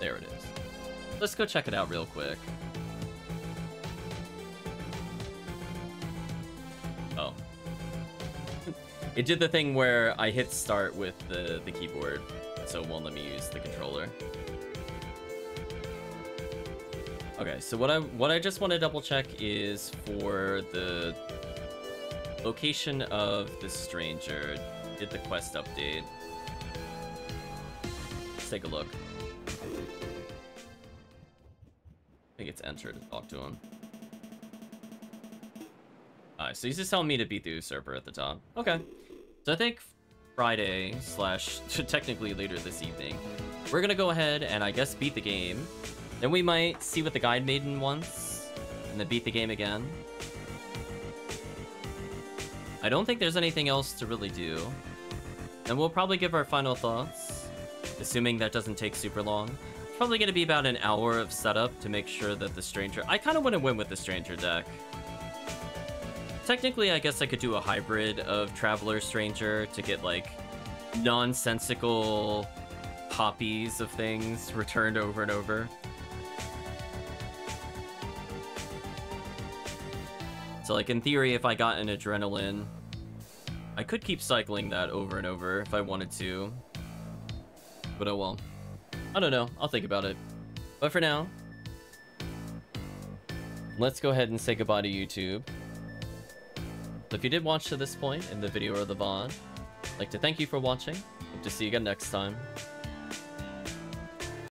There it is. Let's go check it out real quick. It did the thing where I hit start with the, the keyboard, so it won't let me use the controller. Okay, so what I what I just want to double check is for the location of the stranger. Did the quest update? Let's take a look. I think it's entered to talk to him. Alright, so he's just telling me to beat the usurper at the top. Okay. So I think Friday slash technically later this evening, we're gonna go ahead and I guess beat the game. Then we might see what the Guide Maiden wants, and then beat the game again. I don't think there's anything else to really do. And we'll probably give our final thoughts, assuming that doesn't take super long. It's probably to be about an hour of setup to make sure that the Stranger... I kind of want to win with the Stranger deck. Technically, I guess I could do a hybrid of Traveler Stranger to get, like, nonsensical copies of things returned over and over. So like in theory, if I got an adrenaline, I could keep cycling that over and over if I wanted to. But oh well. I don't know. I'll think about it. But for now, let's go ahead and say goodbye to YouTube. If you did watch to this point in the video or the VOD, I'd like to thank you for watching. Hope to see you again next time.